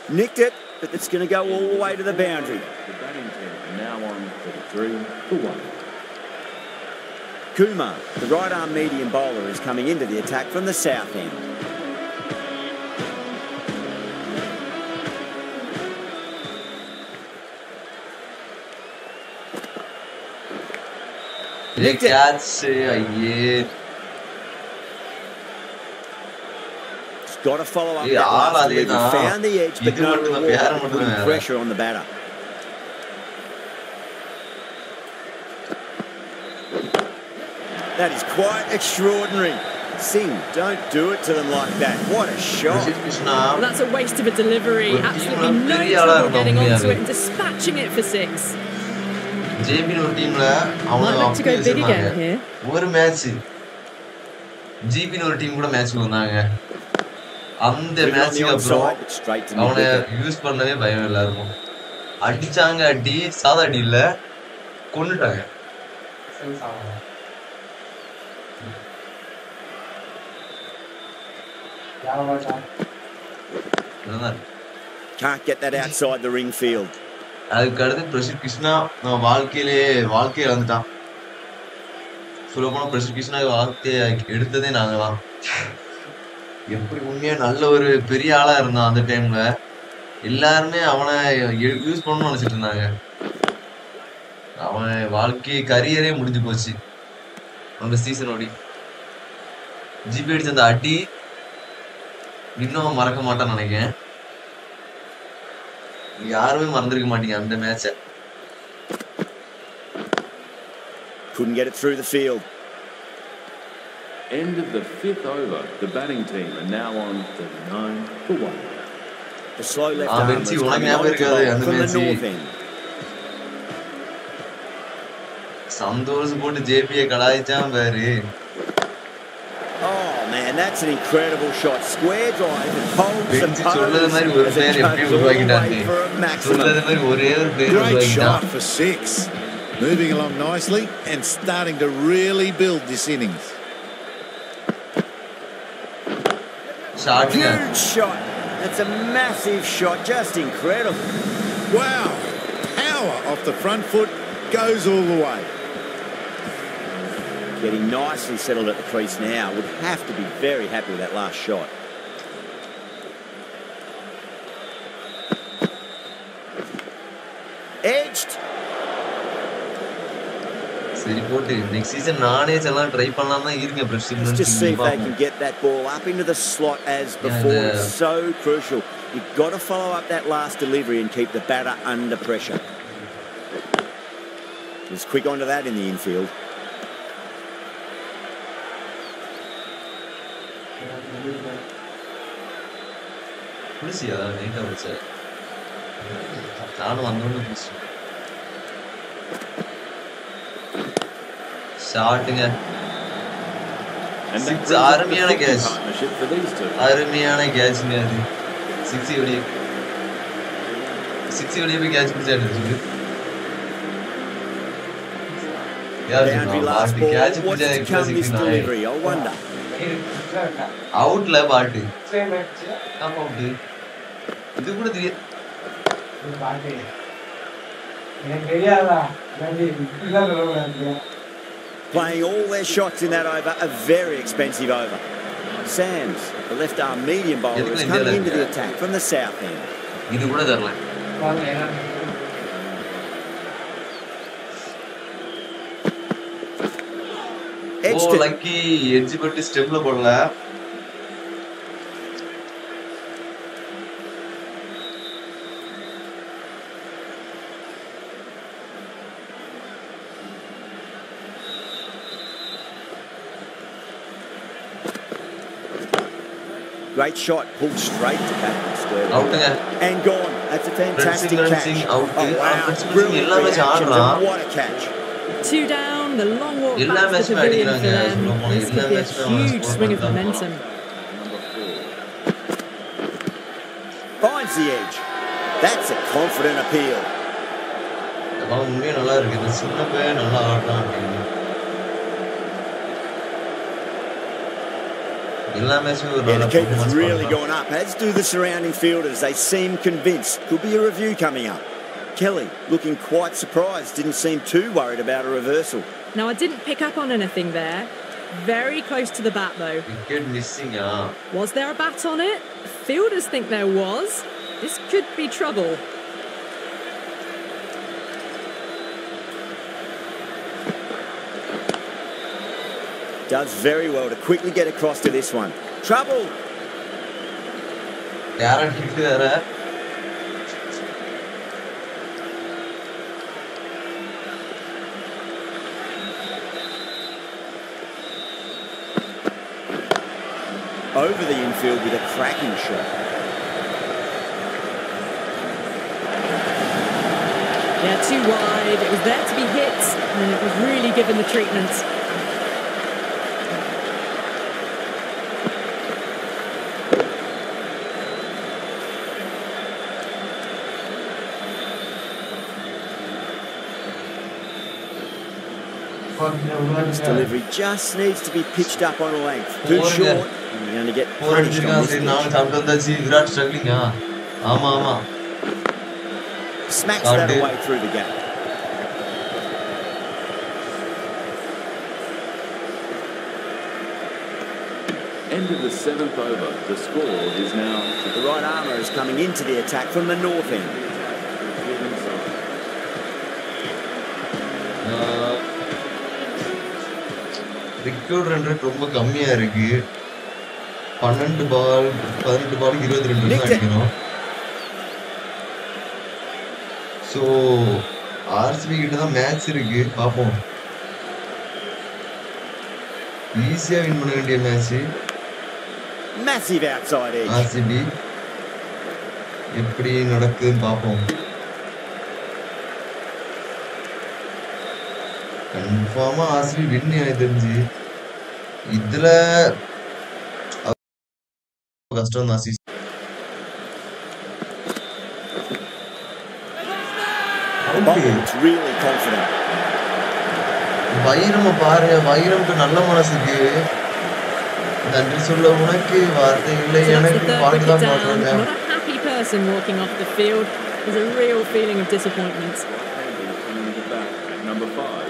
Nicked it, but it's going to go all the way to the boundary. The batting team now on for the three for one. Kumar, the right arm medium bowler, is coming into the attack from the south end. Pigliazzi ayer. Got to follow up. Yeah, he found the edge, but no reward. the pressure on the batter. That is quite extraordinary. Singh, don't do it to them like that. What a shot. Well, that's a waste of a delivery. Absolutely no trouble getting onto it and dispatching it for six. ஜேபின்னு ஒரு டீம்ல அவங்க. ஒரு match ஜிபின்னு ஒரு team கூட match வந்தாங்க அந்த மேட்ச்சுக்கு அப்புறம் அவனை. யூஸ் பண்ணவே பயம் எல்லாருக்கும் அடிச்சாங்க அடி சாதா அடி இல்ல இருக்கு. Can't get that outside the ring field. அதுக்கு அடுத்து பிரசித் கிருஷ்ணா நம்ம வாழ்க்கையிலே வாழ்க்கையை இழந்துட்டான். சொல்ல போனால் பிரசித் கிருஷ்ணா வாழ்க்கையை எடுத்ததே நாங்கள் தான் எப்படி உண்மையாக நல்ல ஒரு பெரிய ஆளாக இருந்தான் அந்த டைமில் எல்லாருமே அவனை யூஸ் பண்ணணும்னு நினச்சிட்டு இருந்தாங்க. அவன் வாழ்க்கை கரியரே முடிஞ்சு போச்சு. அந்த சீசன் ஓடி. ஜிபி அடிச்ச அந்த அடி இன்னும் அவன் மறக்க மாட்டான்னு நினைக்கிறேன். யாருமே மறந்துருக்க மாட்டீங்க அந்த மேட்சை Couldn't get it through the field. End of the fifth over. The batting team are now on 39 for one. The slow left Ah, arm is உனக்கு coming to அந்த from the north end. Santhosh போட்டு ஜேபியை கலாய்ச்சான் பாரு Oh man, that's an incredible shot. Square drive holds and poses as it goes all the way for a maximum. Great shot for six. Moving along nicely and starting to really build this innings. Huge shot. That's a massive shot. Just incredible. Wow. Power off the front foot goes all the way. Getting nicely settled at the crease now. Would have to be very happy with that last shot. Edged. சரி போட்டு next season நானே செல்லாம் try பண்ணலாம் தான் இருக்கேன் Let's just see if they can பிரஸ்டின் get that ball up into the slot as before. the- It's so crucial. You've got to follow up that last delivery and keep the batter under pressure. Was quick onto that in the infield. What is the other? I think that was it. Darla Nurmans. ഷാട്ടിങ് six അരുമയാണ് catch അരുമയാണ് ക്യാച്ചിന് അത് six ഇവിടെ six ഇവിടെ പോയി catch പിടിച്ചായിരുന്നു Yeah, yeah, last ball. What's come this delivery? I wonder. அவுட்ல பாட்டு ஆமா அவுட் இது கூட தெரியாது எனக்கு தெரியாதா இப்படிதான் சொல்லுவாங்க Playing all their shots in that over, a very expensive over. Sams, the left arm medium bowler, is எதுக்கு coming இந்தியால into the இருக்கு? attack from the south end. O Edged it. Lucky edge பட்டு ஸ்டெப்ல போடல Great shot, pulled straight to Patrick Sterling. அவுட்டுங்க And gone. That's a fantastic Prince catch. Singh out. Oh, wow. Prince Singh Brilliant எல்லா match reaction ஆடுறான். and what a catch. Two down, the long walk எல்லா back to the match-உம் pavilion for அடிக்கிறாங்க. them. சொல்ல போனா This எல்லா could be a match-உம் அவன் huge score swing of பண்ணிட்டு தான் momentum. Finds the edge. That's a confident appeal. அவன் உண்மையா நல்லா இருக்கு இந்த சின்ன பையன் நல்லா ஆடுறான் அப்படின்னு எல்லா மேட்சும் ஒரு Yeah, நல்ல the keeper's performance really பண்றான். gone up, as do the surrounding fielders. They seem convinced. Could be a review coming up. Kelly, looking quite surprised, didn't seem too worried about a reversal. Now, I didn't pick up on anything there. Very close to the bat, though. Good missing arm. Was there a bat on it? Fielders think there was. This could be trouble. Does very well to quickly get across to this one. Trouble! Yeah, I don't think that. Over the infield with a cracking shot. Yeah, too wide. It was there to be hit, and it was really given the treatment. Delivery just needs to be pitched up on length. Too short, you're going to get punished on this pitch. Smacks that away through the gap. End of the seventh over. The score is now... The right armour is coming into the attack from the north end. Recovered run rate ரொம்ப கம்மியா இருக்கு. பன்னெண்டு பால் பதினெட்டு பால் இருபத்தி ரெண்டு run அடிக்கணும். So RCB கிட்ட தான் மேட்ச் இருக்கு. பார்ப்போம். ஈஸியா வின் பண்ண வேண்டிய மேட்ச் edge. ஆர்சிபி எப்படி நடக்குதுன்னு பார்ப்போம். கன்ஃபார்மா ஆர்சிபி வின் எனக்கு தெரிஞ்சு இதுல கஷ்டம் தான் confident. வைரம பாரு வைரம்க்கு நல்ல மனசுக்கு நன்றி சொல்ல உனக்கு வார்த்தை இல்லை எனக்கு பாட்டு தான். பாடுறாங்க person walking off the field. There's a real feeling of disappointment. number five.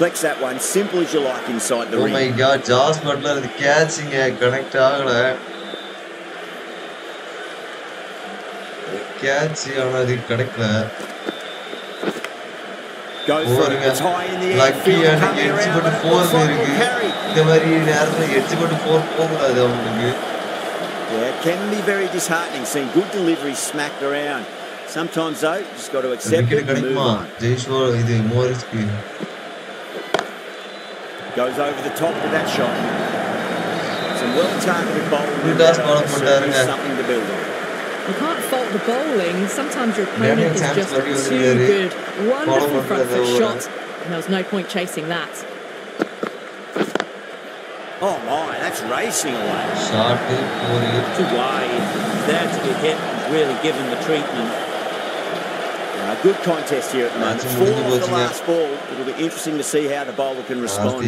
Flex that one, simple as you like inside the O ring. My god Jos Buttler இது கேட்சிங்க கனெக்ட் ஆகல கேட்ச் ஆனா அது கிடைக்கல Goes for it. போருங்க It's high in the air. Lucky Field அன்னைக்கு coming edge around, போட்டு but it four looks like போயிருக்கு will carry. இந்த மாதிரி நேரத்துல எட்ஜ் போட்டு ஃபோர் போகக்கூடாது அவங்களுக்கு Yeah, it can be very disheartening seeing good deliveries smacked around. Sometimes though, you just got to accept wicket it and move கிடைக்குமா on. Goes over the top with that shot. Some well-targeted bowling. Who does bowling Something to build on. You can't fault the bowling. Sometimes your opponent is just too good. Wonderful front foot shot. And there was no point chasing that. Oh my, that's racing away. Sharpie, Too wide. There to be hit and really given the treatment good contest here at the moment. Four the last ball. It'll be interesting to see how the bowler can respond.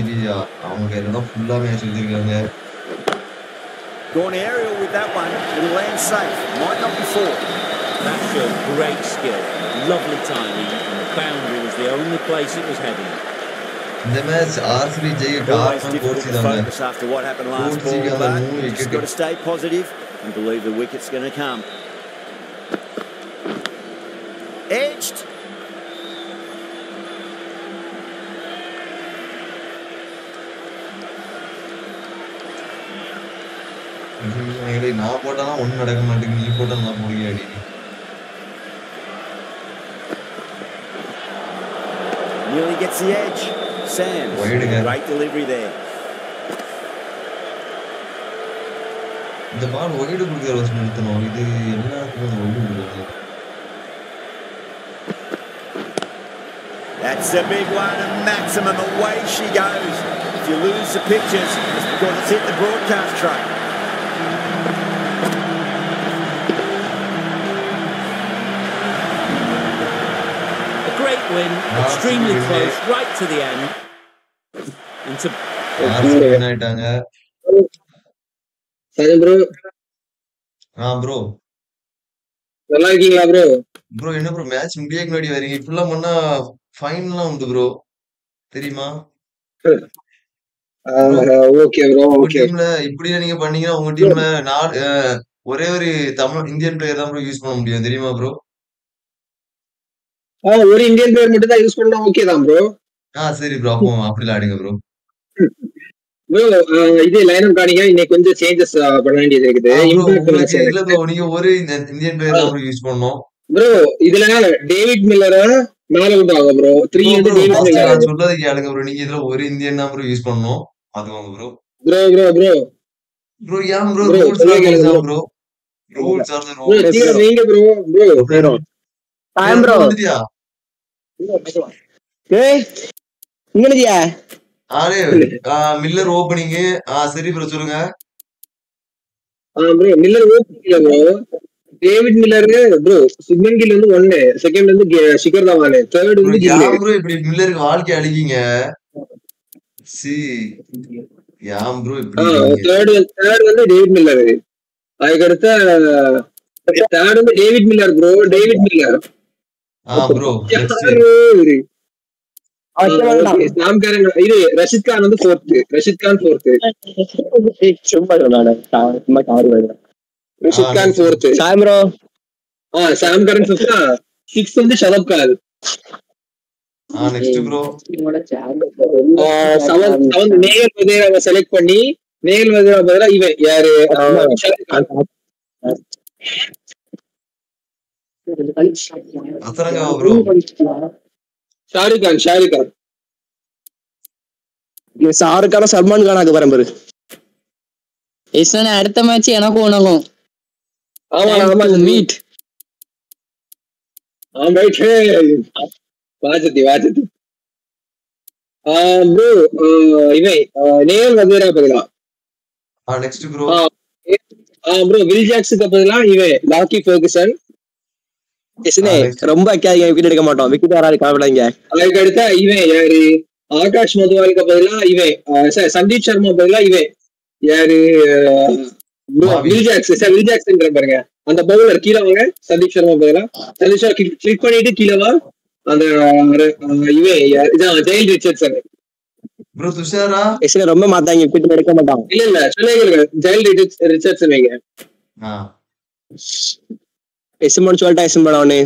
Gone aerial with that one. It'll land safe. Might not be four. That showed great skill. Lovely timing. And the boundary was the only place it was heading. Demez ağır bir ceyi kağıtın Focus After what happened last ball, but just got to stay positive and believe the wicket's going to come. Edged. நான் போட்டாலும் ஒண்ணும் நடக்க மாட்டேங்குது நீ போட்டா நல்லா அடி Nearly gets the edge. Again. Great delivery there. இந்த பால் ஒயிடு கொடுக்குற வச்சு நிறுத்தணும் இது எல்லாத்துக்கும் ஒயிடு கொடுக்குறது That's a big one, and maximum away she goes. If you lose the pictures, it's because it's hit the broadcast track. A great win, extremely close, right to the end. And to RC win ஆயிட்டாங்க சரி bro ஆ bro நல்லா இருக்கீங்களா bro bro என்ன bro match முடியக்கு முன்னாடி வரீங்க இப்படிலாம் பண்ணா ஃபைன்லாம் உண்டு ப்ரோ தெரியுமா? ஓகே ப்ரோ ஓகே டீம்ல இப்படியே நீங்க பண்ணீங்கன்னா உங்க டீம்ல நாலு அஹ், ஒரே ஒரு தமிழ் இந்தியன் பிளேயர் தான் ப்ரோ யூஸ் பண்ண முடியும். தெரியுமா ப்ரோ ஆ ஒரு இந்தியன் பிளேயர் மட்டும் தான் யூஸ் பண்ணா ஓகே தான் ப்ரோ ஆ சரி ப்ரோ அப்போ அப்படிலாம் ஆடுங்க ப்ரோ ப்ரோ இது லைனம் காணிங்க இன்னைக்கு கொஞ்சம் சேஞ்சஸ் பண்ண வேண்டியது இருக்குது. இல்ல ப்ரோ நீங்க ஒரு இந்த- இந்தியன் பிளேயர் தான் யூஸ் பண்ணணும். ப்ரோ இதுல டேவிட் மில்லர வாங்க ப்ரோ த்ரீ சொல்றதை கேளுங்க ப்ரோ நீங்க இதுல ஒரு இந்தியன் தான் ப்ரோ யூஸ் பண்ணணும். பாத்துக்கோங்க bro bro bro bro bro ஏன் ப்ரோ ப்ரோ ரூல்ஸ் சொல்ல ஆர் கேளுங்க rules bro bro rules are the bro rules சீக்கிரம் வைங்க ப்ரோ ப்ரோ சாயம் ப்ரோ வந்துட்டியா ஏய் இங்கனதியா ஆரே மில்லர் ஓப்பனிங் ஆ சரி ப்ரோ சொல்லுங்க. ஆ bro Miller ஓப்பனிங்ல bro David Miller bro Shubman Gill வந்து ஒன்னு செகண்ட் வந்து சிகர் தவான் தேர்ட் வந்து ப்ரோ இப்படி மில்லருக்கு வாழ்க்கை அழிக்கீங்க? சி ஏன் ப்ரோ இப்படி தேர்ட் தேர்ட் வந்து டேவிட் மில்லர் அதுக்கு அடுத்த தேர்ட் வந்து David Miller bro David Miller ஆ ப்ரோ இது ரஷித் கான் வந்து ஃபோர்த் ரஷித் கான் ஃபோர்த் சும்மா ரஷித் கான் ஃபோர்த் சாயம் ப்ரோ. ஆ சாம் கரன் சிக்ஸ்த் வந்து ஷதப் கான். ஆ next bro seven seven Nehal வதேராவை select பண்ணி வதேரா பதிலா இவன் யாரு? ஷாருக் கான். ஷாருக் கான் ஷாருக் கான். சல்மான் கான் ஆக பாரு. இசன அடுத்த மேட்ச் எனக்கும் உனக்கும். ஆமா ஆமா மீட் ஆம் ரைட் வாஜதி வாஜதி ப்ரோ இவன் நேயல் வதேரா பதிலா? ஆ நெக்ஸ்ட் ப்ரோ ப்ரோ வில் ஜாக்ஸுக்கு பதிலா இவன் லாக்கி ஃபெர்குசன் எஸ்னே ரொம்ப வைக்காதீங்க விக்கெட் எடுக்க மாட்டோம். விக்கெட் வராது கவலைங்க அதுக்கு அடுத்த இவன் யாரு? ஆகாஷ் மதுவாலுக்கு பதிலா இவன் சந்தீப் சர்மா பதிலா இவன் யாரு? வில் ஜாக்ஸ் சார் வில் ஜாக்ஸ்ன்ற பாருங்க. அந்த பவுலர் கீழே வாங்க. சந்தீப் சர்மா பதிலா. சந்தீப் சர்மா கிளிக் பண்ணிட்டு கீழே வா. அந்த இவன்? இதான் ஜெயில் ரிச்சர்ட்சன் ப்ரோ துஷாரா? ரொம்ப மாத்தாங்க. விக்கெட் எடுக்க மாட்டான் இல்ல இல்ல சொல்லுங்க ஜெயில் ரிச்சர்ட்ஸ் ரிச்சர்ட்சன் வைங்க ஆ. எஸ்எம் சொல்லிட்டா எஸ்எம் படம் அவனு.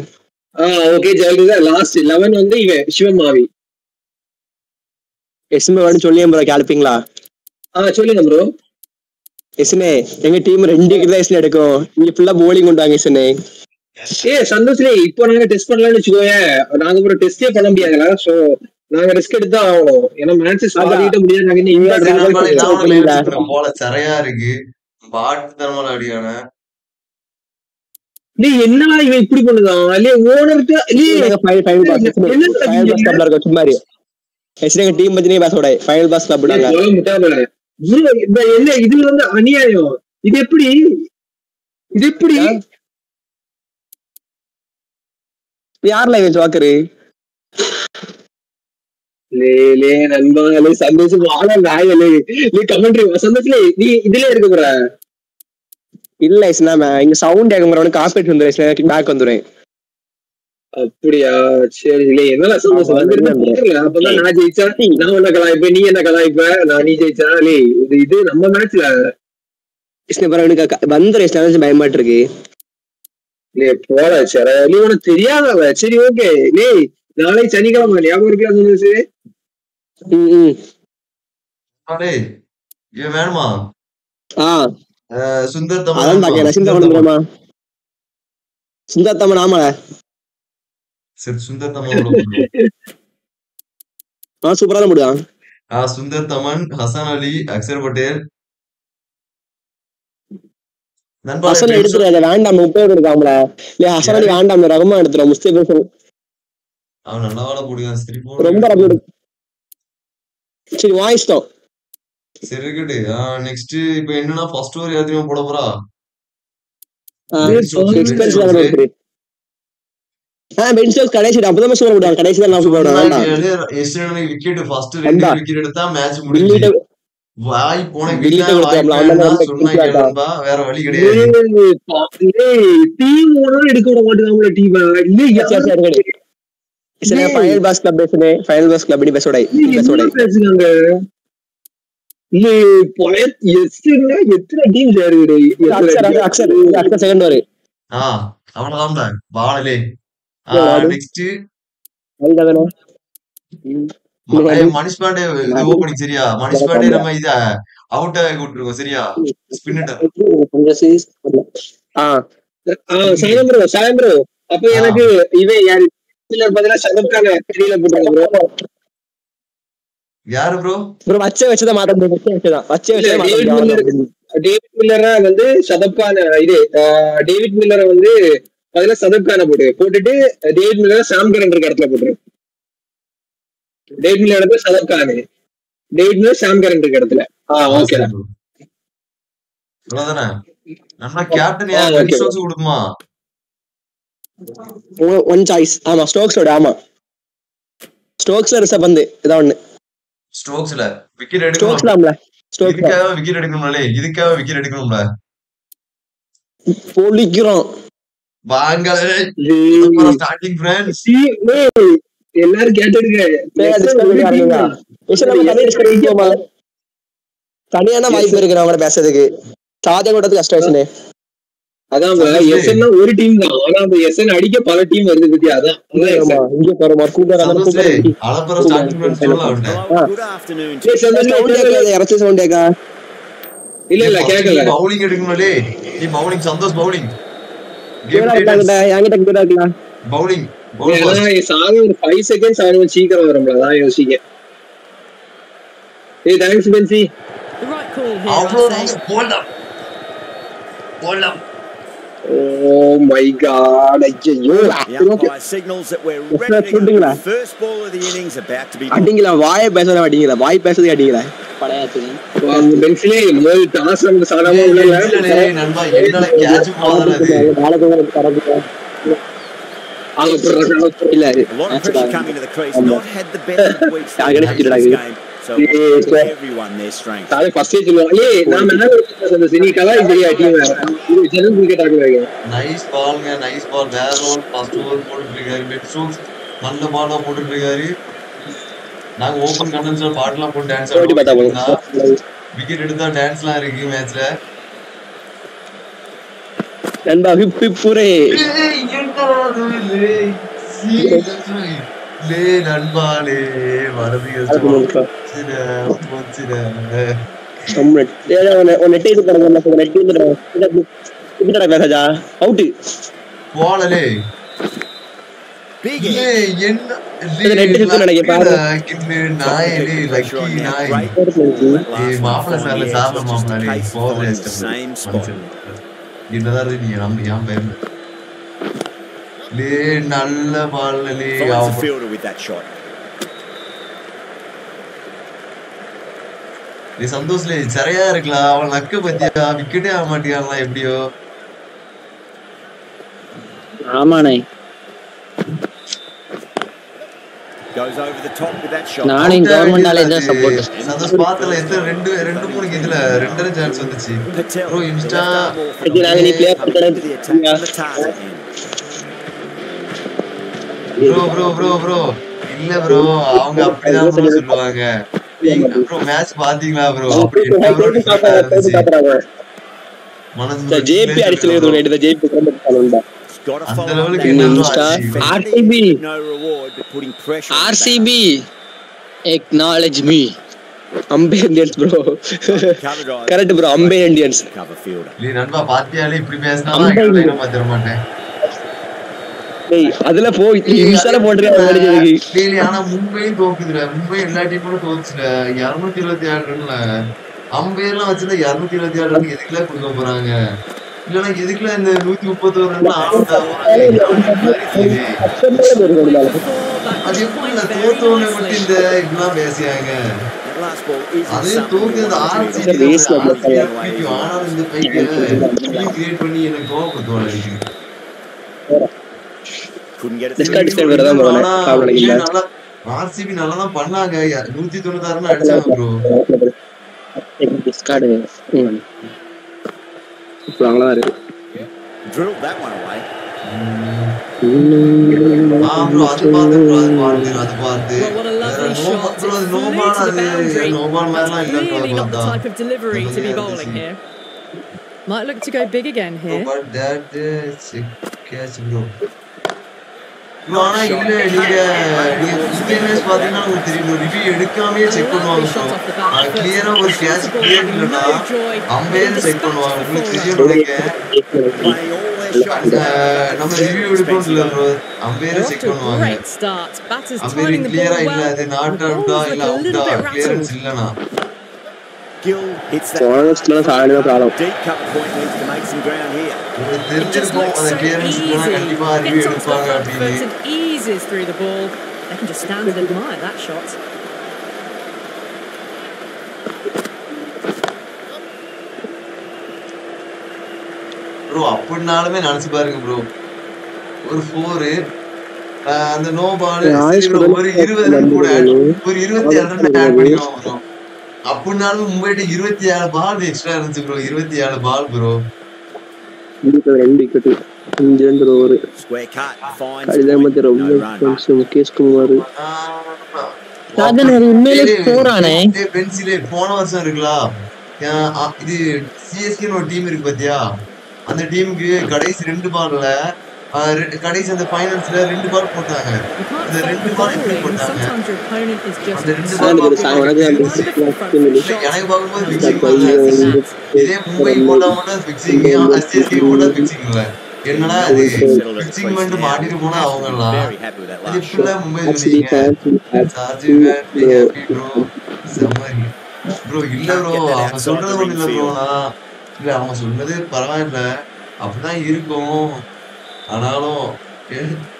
ஆஹ் ஓகே ஜெயில் லாஸ்ட் லெவன் வந்து இவன் சிவமாவி. எஸ்எம் வேணும் சொல்லி ப்ரோ கேள்ப்பீங்களா? ஆஹ் சொல்லுங்க ப்ரோ எஸ்னே எங்க டீம் ரெண்டு விக்கெட் தான் எஸ்னே எடுக்கும் நீங்க ஃபுல்லா போலிங் கொண்டாங்க எஸ்னே ஏ சந்தோஷ்லே இப்போ நாங்க டெஸ்ட் பண்ணலாம்னு வச்சுக்கோயேன் நாங்க ஒரு டெஸ்டே பண்ண முடியாதுல சோ நாங்க ரிஸ்க் எடுத்து தான் ஆகணும் ஏன்னா மேட்ச் சாப்பிட்டு முடியாது நாங்க இன்னும் இங்கிலாந்து போல சரையா இருக்கு பாட்டு தரமான அடியான டேய் என்னடா இவன் இப்படி பண்ணுதான் இல்லையே பாஸ் இருக்க சும்மா எஸ்னே டீம் பத்தி நீ பேச ஃபைனல் பாஸ் கிளப் என்ன இது வந்து அநியாயம். இது எப்படி? இது எப்படி? யார்ல இவன் ஜோக்கரு லே லே நண்பா லே சந்தோஷம். வாழ நாயலே. நீ கமெண்ட்ரி சந்தோஷ்லே நீ இதுல இருக்க போற. இல்ல எஸ்னா இங்க சவுண்ட் கேட்க போறவனு காப்பீட் வந்துடும் பேக் வந்துடும் அப்படியா? சரி இல்ல என்னடா சந்தோஷம். அப்பதான் நான் ஜெயிச்சா நான் உன்ன கலாய்ப்பேன் நீ என்ன கலாய்ப்ப நான் நீ ஜெயிச்சா லே இது இது நம்ம மேட்ச்ல பயமாட்டு இருக்கு. லே போல சரி நீ உனக்கு தெரியாதவ சரி ஓகே. லே நாளை சனிக்கிழமை ஞாபகம் இருக்கா சந்தோஷ் ம் ம். டேய் இவன் வேணுமா? சுந்தர் தமிழ் அதான் வேணுமா? பாக்கேன் சுந்தர் தமிழ். ஆமால சரி சுந்தர் தமன் சூப்பரா தான் முடியும் ஆ சுந்தர் தமன் ஹசன் அலி அக்சர் பட்டேல். ஹசன் பென்சோ எடுத்துரு வேண்டாம் முப்பது இருக்காமல இல்ல ஹசன் அலி வேண்டாம் ரகமா எடுத்துரும் முஸ்தபில் அவன் நல்லா போடுவான் சரி ரொம்ப போடு ரகம் சரி வாய்ஸ் தான். சரி இருக்கட்டு. நெக்ஸ்ட் இப்போ என்னன்னா ஃபர்ஸ்ட் ஓவர் யார் தெரியுமா போட போறா? ஆ பென்சோஸ் கடைசி அப்பதான் சூப்பர் விடுவாங்க கடைசி தான் நான் வேண்டாம் எஸ்டர்டே விக்கெட் ஃபர்ஸ்ட் ரெண்டு விக்கெட் எடுத்தா மேட்ச் முடிஞ்சு வாய் போன வேற வழி கிடையாது டீம் ஓனர் எடுக்க விட டீம் இல்ல ஃபைனல் பாஸ் கிளப் பேசுனே ஃபைனல் பாஸ் கிளப் பேசோடை பேசோடை என்ன பேசுறாங்க இல்ல எஸ்னா எத்தனை டீம் சேருது அக்சர் அக்சர் அக்சர் செகண்ட் வரு ஆ அவ்வளவுதான் நெக்ஸ்ட் மணிஷ் பாண்டே இது ஓப்பனிங் சரியா? மணிஷ் பாண்டே நம்ம இத அவுட் ஆகி விட்டுருக்கோம் சரியா? ஸ்பின்னர் ஆ சாயம் ப்ரோ சாயம் ப்ரோ அப்ப எனக்கு இவன் யாரு? இல்ல பதிலா சதப் கான வெளியில போட்டாங்க ப்ரோ யாரு ப்ரோ ப்ரோ வச்ச வச்சத மாத்த முடியும் வச்ச வச்சதான் வச்ச வச்சத மாத்த டேவிட் மில்லர் வந்து சதப் கான இது டேவிட் மில்லரை வந்து பதிலா சதப் கான போட்டு போட்டுட்டு டேவிட் மில்லரை சாம் கரன் இருக்க இடத்துல போட்டுரு டேவிட் மில்லர் இடத்துல சதப் கானு டேவிட் மில்லர் சாம் கரன் இருக்க இடத்துல. ஆ ஓகே அவ்வளவுதானே? நம்ம கேப்டன் ஆ யார் ஓகே பென் ஸ்டோக்ஸ் கொடுக்குமா ஒன் சாய்ஸ் ஆமா ஸ்டோக்ஸோட ஆமா. ஸ்டோக்ஸ்ல ரிசப் வந்து இதான் ஒண்ணு. ஸ்டோக்ஸ்ல விக்கெட் எடுக்கணும். ஸ்டோக்ஸ்லாம்ல ஸ்டோக்ஸ் இதுக்காக விக்கெட் எடுக்கணும்ல இதுக்காக விக்கெட் எடுக்கணும்ல? பொழிக்கிறோம் வாங்க ஸ்டார்டிங் ஃப்ரெண்ட்ஸ் எல்லாரும் பண்ணிக்கோமா தனியான வாய்ப்பு இருக்கு கூட பேசுறதுக்கு. சாதம் கூடது கஷ்டம் அதான் எஸ்என் ஒரு டீம் தான். ஆனா அந்த எஸ்என் அடிக்க பல டீம் வருது பத்தி அதான். இங்க சவுண்ட் கேட்காது இறச்சி சவுண்ட் கேட்கா. இல்ல இல்ல கேட்கல. பவுலிங் எடுக்கணும்லே நீ பவுலிங் சந்தோஷ் பவுலிங் கேடா இருக்காங்கடா என்கிட்ட கேடா இருக்கலாம் பவுலிங் ஃபைவ் செகண்ட்ஸ் ஆகும் சீக்கிரம் வரும்ல அதான் யோசிக்க. ஏய் தேங்க்ஸ் பென்சி right call oh my god ஐயோ The umpire signals that we're ready to go. சொல்றீங்களா? First ball of the innings about to be அடிங்களா வாயை பேசுறத அடிங்களா வாய் பென்சிலே முதல் டாஸ் இல்ல A lot of pressure coming to the crease. Not had the best of weeks Yeah, in I gotta this figure it out. game. So Yeah, to yeah. everyone their strength. அது ஃபர்ஸ்டே சொல்லுவாங்க ஏய் நான் என்ன அந்த cine கலா இப்படியா team இது general cricket ஆகுறாங்க நைஸ் பால்ங்க நைஸ் பால் வேற ஓவர் ஃபர்ஸ்ட் ஓவர் போட்டுட்டு இருக்காரு பெட் ஸ்டோக்ஸ் நல்ல பாலா போட்டுட்டு இருக்காரு நாங்க ஓபன் கண்டன்ஸ்ல பாட்டுலாம் போட்டு டான்ஸ் போட்டி பார்த்தா போதும் விக்கெட் எடுத்தா டான்ஸ்லாம் இருக்கு மேட்ச்ல நண்பா ஹிப் ஹிப் பூரே லே நண்பாலே வரது நெட்டை இது பண்ணுங்க Same spot. என்னதான் நீ நம்ம ஏன் பேர் லே நல்ல பால் லே Finds the அவன் fielder with that shot. நீ சந்தோஷ்ல சரியா இருக்கலாம். அவன் நக்க பத்தியா? விக்கெட்டே ஆக மாட்டியான்லாம் எப்படியோ? ஆமாண்ணே. நானும் ஆகிடுச்சு. தான் சப்போர்ட் சந்தோஷ் பார்த்தல எத்தனை ரெண்டு ரெண்டு மூணு இதுல ரெண்டரை சான்ஸ் வந்துச்சு. ப்ரோ இன்ஸ்டா நீ player comes into the attack from the target end. Bro bro bro bro இல்ல ப்ரோ அவங்க அப்படிதான் ப்ரோ சொல்லுவாங்க. ப்ரோ மேட்ச் பாத்தீங்களா ப்ரோ அப்படி என்ன ப்ரோ இருந்துச்சு? மனசு ஜேபி அடிச்சு ஜேபி It's got to அந்த லெவலுக்கு என்ன the ஆர்சிபி எக்னாலஜ் மீ அம்பே இந்தியன்ஸ் ப்ரோ கரெக்ட் ப்ரோ அம்பே இந்தியன்ஸ். நீ நண்பா பாத்தியாலே இப்படி பேசினா நான் பாத்திர மாட்டேன். அதுல போய் இன்ஸ்டால டேய், ஆனா மும்பையும் தோக்குதுல மும்பை எல்லா டீமும் தோச்சுல இருநூத்தி இருபத்தி ஆறு ரன்ல அம்பையெல்லாம் வச்சிருந்தா இருநூத்தி இருபத்தி ஆறு ரன் எதுக்குலாம் கொடுக்க போறாங்க? இல்லைன்னா எதுக்குள்ள இந்த நூத்தி முப்பத்தோரு ரன் ஆனோம் அது எப்படி இந்த தோத்தவனை மட்டும் இந்த இப்படிலாம் பேசியாங்க அதையும் தோத்து அந்த ஆர்சி ஆனாலும் இந்த பைக்கு கிரியேட் பண்ணி எனக்கு கோவப்படுத்துவாங்க ஆர்சிபி நல்லா தான் பண்ணாங்க நூத்தி தொண்ணூத்தாறுன்னு அடிச்சாங்க ப்ரோ டிஸ்கார்டு இப்போ அங்கெல்லாம் இருக்கு Drilled that one away. a Clearly not the type of delivery to be bowling here. Might look to go big again here. But that is catch bro ஆனா இல்ல நீங்க மேட்ச் பாத்தீங்கன்னா உங்களுக்கு தெரியும். ரிவ்யூ எடுக்காமயே செக் பண்ணுவாங்க கிளியரா ஒரு கேட்ச் கிளியர் இல்லனா அம்பையர் செக் பண்ணுவாங்க. உங்களுக்கு தெரியும் நம்ம ரிவ்யூ எடுப்போம் இல்ல ப்ரோ. அம்பையர் செக் பண்ணுவாங்க. அம்பையர் கிளியரா இல்ல. அது நாட் அவுட்டா இல்ல அவுட்டா கிளியரன்ஸ் இல்லனா Gill hits that. போன வருஷத்துல சாயணும் problem Deep cover point needs to make some ground here. உங்களுக்கு It just தெரிஞ்சிருக்கும் looks அந்த so கிளியரன்ஸ் இல்லனா easy. கண்டிப்பா ரிவ்யூ Gets onto the எடுப்பாங்க front அப்படின்னு foot and eases through the ball. They can just stand and admire that shot. Bro அப்படினாலுமே நினைச்சு பாருங்க bro ஒரு ஃபோரு அந்த நோ பால் ஆயுஷ் ஒரு இருபது ரன் கூட add- ஒரு இருபத்தி ஏழு ரன் ஆட் பண்ணிடுவாங்க ப்ரோ அப்படினாலும் மும்பைட்ட இருபத்தி ஏழு பால் எக்ஸ்ட்ரா இருந்துச்சு ப்ரோ இருபத்தி ஏழு பால் ப்ரோ ரெண்டு ஓவர் கடிதம். மத்திய ரொம்ப முகேஷ் குமார். பென்சிலே போன வருஷம் இருக்குல்ல? இது சிஎஸ்கேன்னு ஒரு டீம் இருக்கு பாத்தியா? அந்த டீமுக்கு கடைசி ரெண்டு பால்ல கடைசி அந்த ஃபைனல்ஸ்ல ரெண்டு பால் போட்டாங்க. அந்த ரெண்டு பால் எப்படி. போட்டாங்க. அந்த ரெண்டு பால் எனக்கு பார்க்கும்போது ஃபிக்ஸிங் இதே மும்பை போட்டா மட்டும் ஃபிக்ஸிங் சிஎஸ்கே போட்டா ஃபிக்ஸிங் இல்ல என்னடா இது? ஃபிக்ஸிங் பண்ணிட்டு மாட்டிட்டு போனா அவங்க எல்லாம் அது shot. மும்பை சொன்னீங்க சார்ஜ் ப்ரோ ப்ரோ இல்ல ப்ரோ அவங்க சொல்றது ஒண்ணு இல்ல ப்ரோ நான் இல்ல அவங்க சொன்னது பரவாயில்ல. அப்படிதான் இருக்கும். ஆனாலும்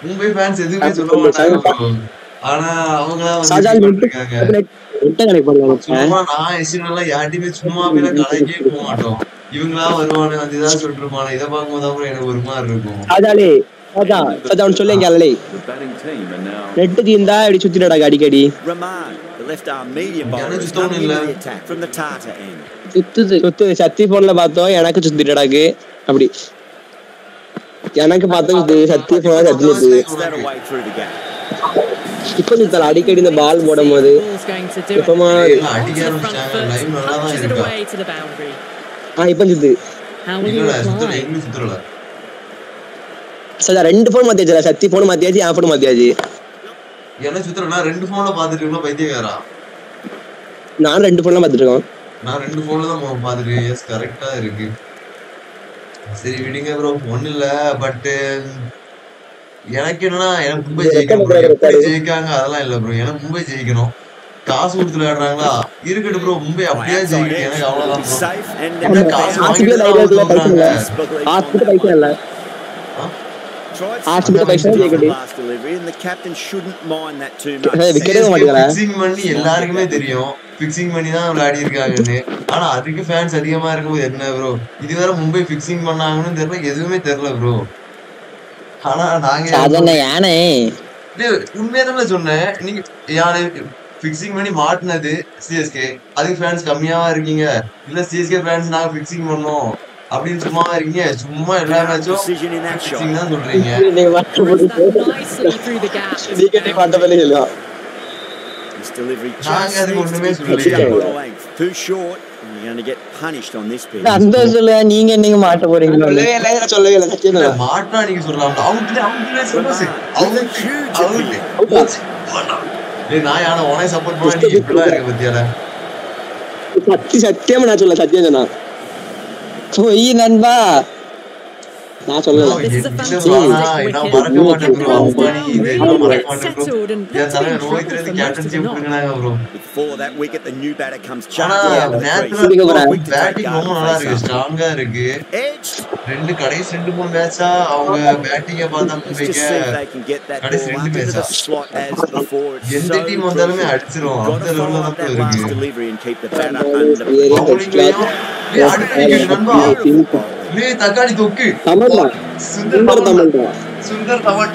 மும்பை ஃபேன்ஸ் எதுவுமே சொல்ல மாட்டாங்க. ஆனா அவங்க சும்மா நான் யார்ட்டையுமே சும்மா கலைக்கே போக மாட்டோம். இவங்களா வருவானு வந்து ஏதாவது சொல்லிட்டு இருப்பானு இதை பார்க்கும்போது அப்புறம் எனக்கு ஒரு மாதிரி இருக்கும். அவன் சொல்லேங்க அல்லே are now நெட்டு தீந்தா இப்படி சுத்திடா அடிக்கடி. End. சுத்துது சுத்து போன்ல பார்த்தோம் எனக்கு சுத்திட்டடாக்கு அப்படி எனக்கு பார்த்தா சுத்து சத்தி போன சத்தி சுத்து Gets that away through the gap. இப்ப சுத்தல அடிக்கடி இந்த பால் போடும் போது. இப்பமா. ஆ இப்ப சுத்து சார் ரெண்டு போன் மாத்தியாச்சு சத்தி போன் மாத்தியாச்சு என் போன் மாத்தியாச்சு. என்ன சுத்தலனா ரெண்டு போன்ல பாத்துட்டு பைத்தியக்காரா? நான் ரெண்டு போன்ல பாத்துட்டு இருக்கோம் நான் ரெண்டு போன்ல தான் பாத்துட்டு எஸ் கரெக்டா இருக்கு. சரி விடுங்க ப்ரோ ஒண்ணு இல்ல பட் எனக்கு என்னன்னா எனக்கு மும்பை ஜெயிக்கணும் ப்ரோ எப்படி ஜெயிக்காங்க அதெல்லாம் இல்ல ப்ரோ எனக்கு மும்பை ஜெயிக்கணும். காசு கொடுத்து விளையாடுறாங்களா? இருக்கட்டும் ப்ரோ மும்பை அப்படியே ஜெயிக்கணும். எனக்கு அவ்வளவுதான் காசு வாங்கிட்டு எல்லாருக்குமே தெரியும். பிக்சிங் பண்ணி தான் விளையாடி இருக்காங்கன்னு. ஆனா அதுக்கு ஃபேன்ஸ் அதிகமா இருக்கும்போது என்ன ப்ரோ இது வேற மும்பை பிக்சிங் பண்ணாங்கன்னு தெரியல எதுவுமே தெரியல ப்ரோ ஆனா நாங்க யானை. உண்மையா சொன்னேன். நீங்க யாரு பிக்சிங் பண்ணி மாட்டினது சிஎஸ்கே அதுக்கு ஃபேன்ஸ் கம்மியாவா இருக்கீங்க? இல்ல சிஎஸ்கே ஃபேன்ஸ் நாங்க பிக்சிங் பண்ணோம். அப்படின்னு சும்மா இருக்கீங்க. சும்மா எல்லா மேட்சும் தான் சொல்றீங்க. நீங்க நாங்க அதுக்கு ஒண்ணுமே சொல்லலையே. அந்த சொல்ல நீங்க என்னங்க மாட்ட போறீங்களோ? சொல்லவே இல்ல. இல்ல. சத்தியம் நீங்க சொல்லலாம். நான் யானை உனே சப்போர்ட் பண்ணா இப்படிலாம் இருக்க பத்தியாடா. சத்தி சத்தியமா நான் சொல்ல சத்தியம் சொன்னா. 所以呢，吧。நான் மறக்க மாட்டேன் bro. wicket. அம்பானி இது Really எல்லாம் மறக்க gets மாட்டேன் bro. settled and N that's been தலைவன் trouble Rohit for Reddy most of captaincy the knock. கொடுங்கனாங்க bro. Before that wicket, the new batter comes ஆனா charging out of the நேத்துல crease. bro. Quick to take batting guard ரொம்ப and நல்லா face இருக்கு up. ஸ்ட்ராங்கா இருக்கு Edged. ரெண்டு கடைசி ரெண்டு மூணு மேட்சா அவங்க பேட்டிங்க பார்த்தா Let's வைக்க just see if they can get that கடைசி ball ரெண்டு up into மேட்சா the slot as before. It's எந்த so டீம் வந்தாலுமே crucial. அடிச்சிரும் Got அந்த to follow லெவல்ல up தான் that last இருக்கு delivery and keep the batter under பவுலிங்லயும் ஏய் அடுத்த விக்கெட் நண்பா ஏய் தக்காளி தொக்கு தமிழ்டா சுந்தர் சுந்தர் தவன் தமிழ்டா சுந்தர் தவன்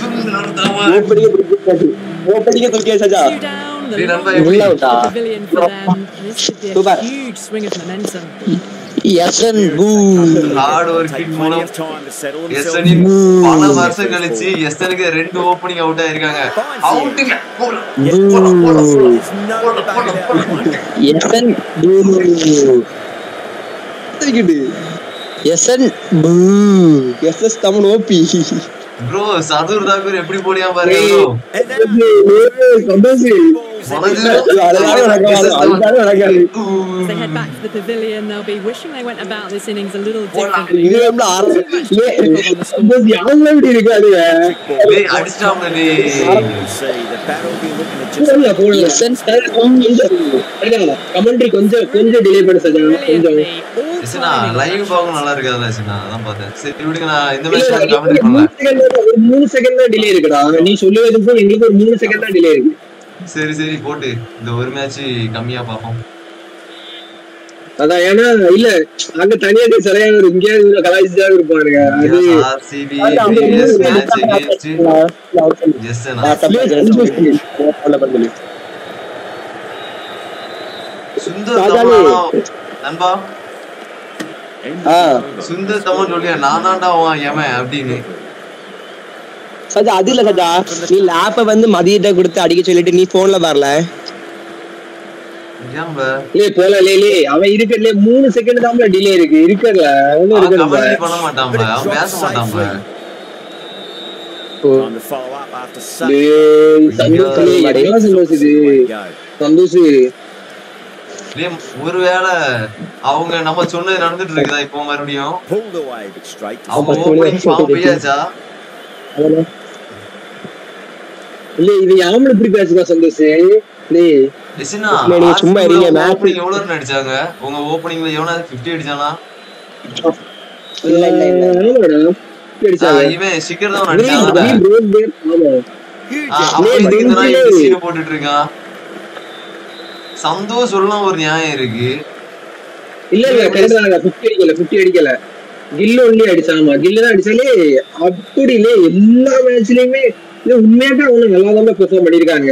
சுந்தர் தவன் ஓப்படிக்க பிடிக்காது ஓப்படிக்க தூக்கி Saja Two down, the Three long run by way Ulla to விட்டா. the pavilion for them. This should be a Super. huge swing of momentum. SN பூ ஹார்ட் Take ஒர்க்கிங் plenty மூலம் of time to settle themselves. எஸ்எனின் பல வருஷம் கழிச்சு எஸ்எனுக்கு ரெண்டு opening out ஆயிருக்காங்க அவுட்டுங்க போல போல போல There's no debate about that one. SN wicket SN பூ. S S Tamil OP bro Shardul Thakur எப்படி போடியா பாருங்க they head back to the pavilion, they'll be wishing they went about this innings a little differently. Commentary கொஞ்சம் கொஞ்சம் delay பண்ண சஜா கொஞ்சம். Live பார்க்க நல்லா அதான் பார்த்தேன். சரி விடுங்க நான் இந்த கமெண்ட் பண்ணல. செகண்ட் தான் டிலே இருக்குடா. நீ சொல்லுவதுக்கும் எங்களுக்கு ஒரு மூணு செகண்ட் தான் டிலே இருக்கு. சரி சரி போட்டு. இந்த ஒரு மேட்ச் கம்மியா பார்ப்போம். அதான் ஏன்னா இல்ல அங்க தனியா சரியான ஒரு இங்கேயாவது கலாய்ச்சிதான் இருப்பானுங்க அது ஆர்சிபி மேட்ச் அகைன்ஸ்ட் சுந்தர் நண்பா. தமிழ் சொல்லியா நானாண்டா அவன் எவன் அப்படின்னு. சஜா அது இல்ல சஜா. நீ லேப்ப வந்து மதியிட்ட கொடுத்து அடிக்க சொல்லிட்டு நீ போன்ல வரல. இல்ல போல லே அவன் இருக்கல மூணு செகண்ட் தான் டிலே இருக்கு. இருக்கல ஒண்ணும் பண்ண மாட்டான்ல. அவன் பேச டேய், சந்தோஷ் ஒருவேளை அவங்க நம்ம சொன்னது நடந்துட்டு இருக்குதா இப்போ மறுபடியும்? அவங்க மணி ஓப்பனிங் வரைக்கும் ஃபார்ம் பெய்யாச்சா அவன- இல்ல இது யாமல இப்படி பேசுவா சந்தோஷ்? டேய் சும்மா இருங்க, எவ்வளவு ரன் அடிச்சாங்க? உங்க ஓப்பனிங்ல எவனாவது 50 அடிச்சானா? இல்ல இல்ல இல்ல. ஆமாடா இப்படி ஆ, அடிச்சாங்க? இவன் சிக்கர் தான் அடிச்சான். போட்டுட்டு இருக்கான். சந்தோஷ் சொல்லலாம் ஒரு நியாயம் இருக்கு. இல்ல இல்ல கரெக்டா பிப்டி அடிக்கல பிப்டி அடிக்கல. கில்லு ஒன்லி அடிச்சாமா கில்லு தான் அடிச்சாலே அப்படி இல்ல எல்லா மேட்ச்லயுமே உண்மையாட்டா அவங்க நல்லா தான் பெர்ஃபார்ம் பண்ணிருக்காங்க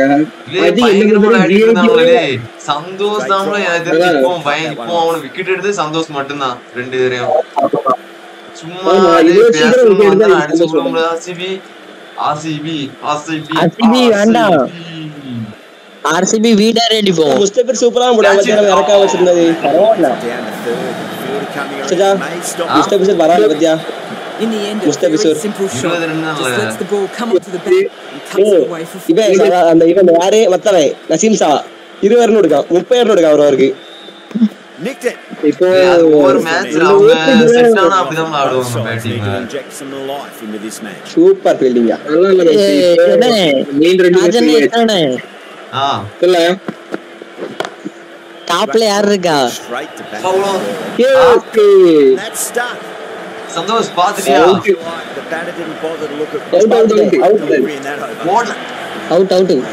சந்தோஷ் தான். இப்போ பயம் இப்போ அவனை விக்கெட் எடுத்து சந்தோஷ் மட்டும்தான் ரெண்டு பேரையும். சும்மா அடிச்சு வேண்டாம். ஆர்சிபி வீடாரே அடிப்போம் முஸ்தபிர் சூப்பரா இறக்கா வச்சிருந்தது. பரவாயில்ல. முஸ்தபிர் பரவாயில்ல பத்தியா? In the end, a Mustafi very simple shot. Just lets the ball come onto the bat and cuts it away for இவன் அந்த இவன் யாரு மத்தவன் நசீம் சா இருபது ரன் எடுக்கான் முப்பது ரன் எடுக்கான் ஒரு அவருக்கு. இப்போ ஒவ்வொரு மேட்ச்ல அவங்க செட் ஆனா தான் அப்படிதான் need பேட்டிங் to. சூப்பர் ஃபீல்டிங்கா? மெயின் ரெண்டு ஆ இல்ல டாப்ல யார் இருக்கா to. அவ்வளோ stuck. சந்தோஷ் பாத்துட்டியா the batter didn't bother to look at Out, out, out, out.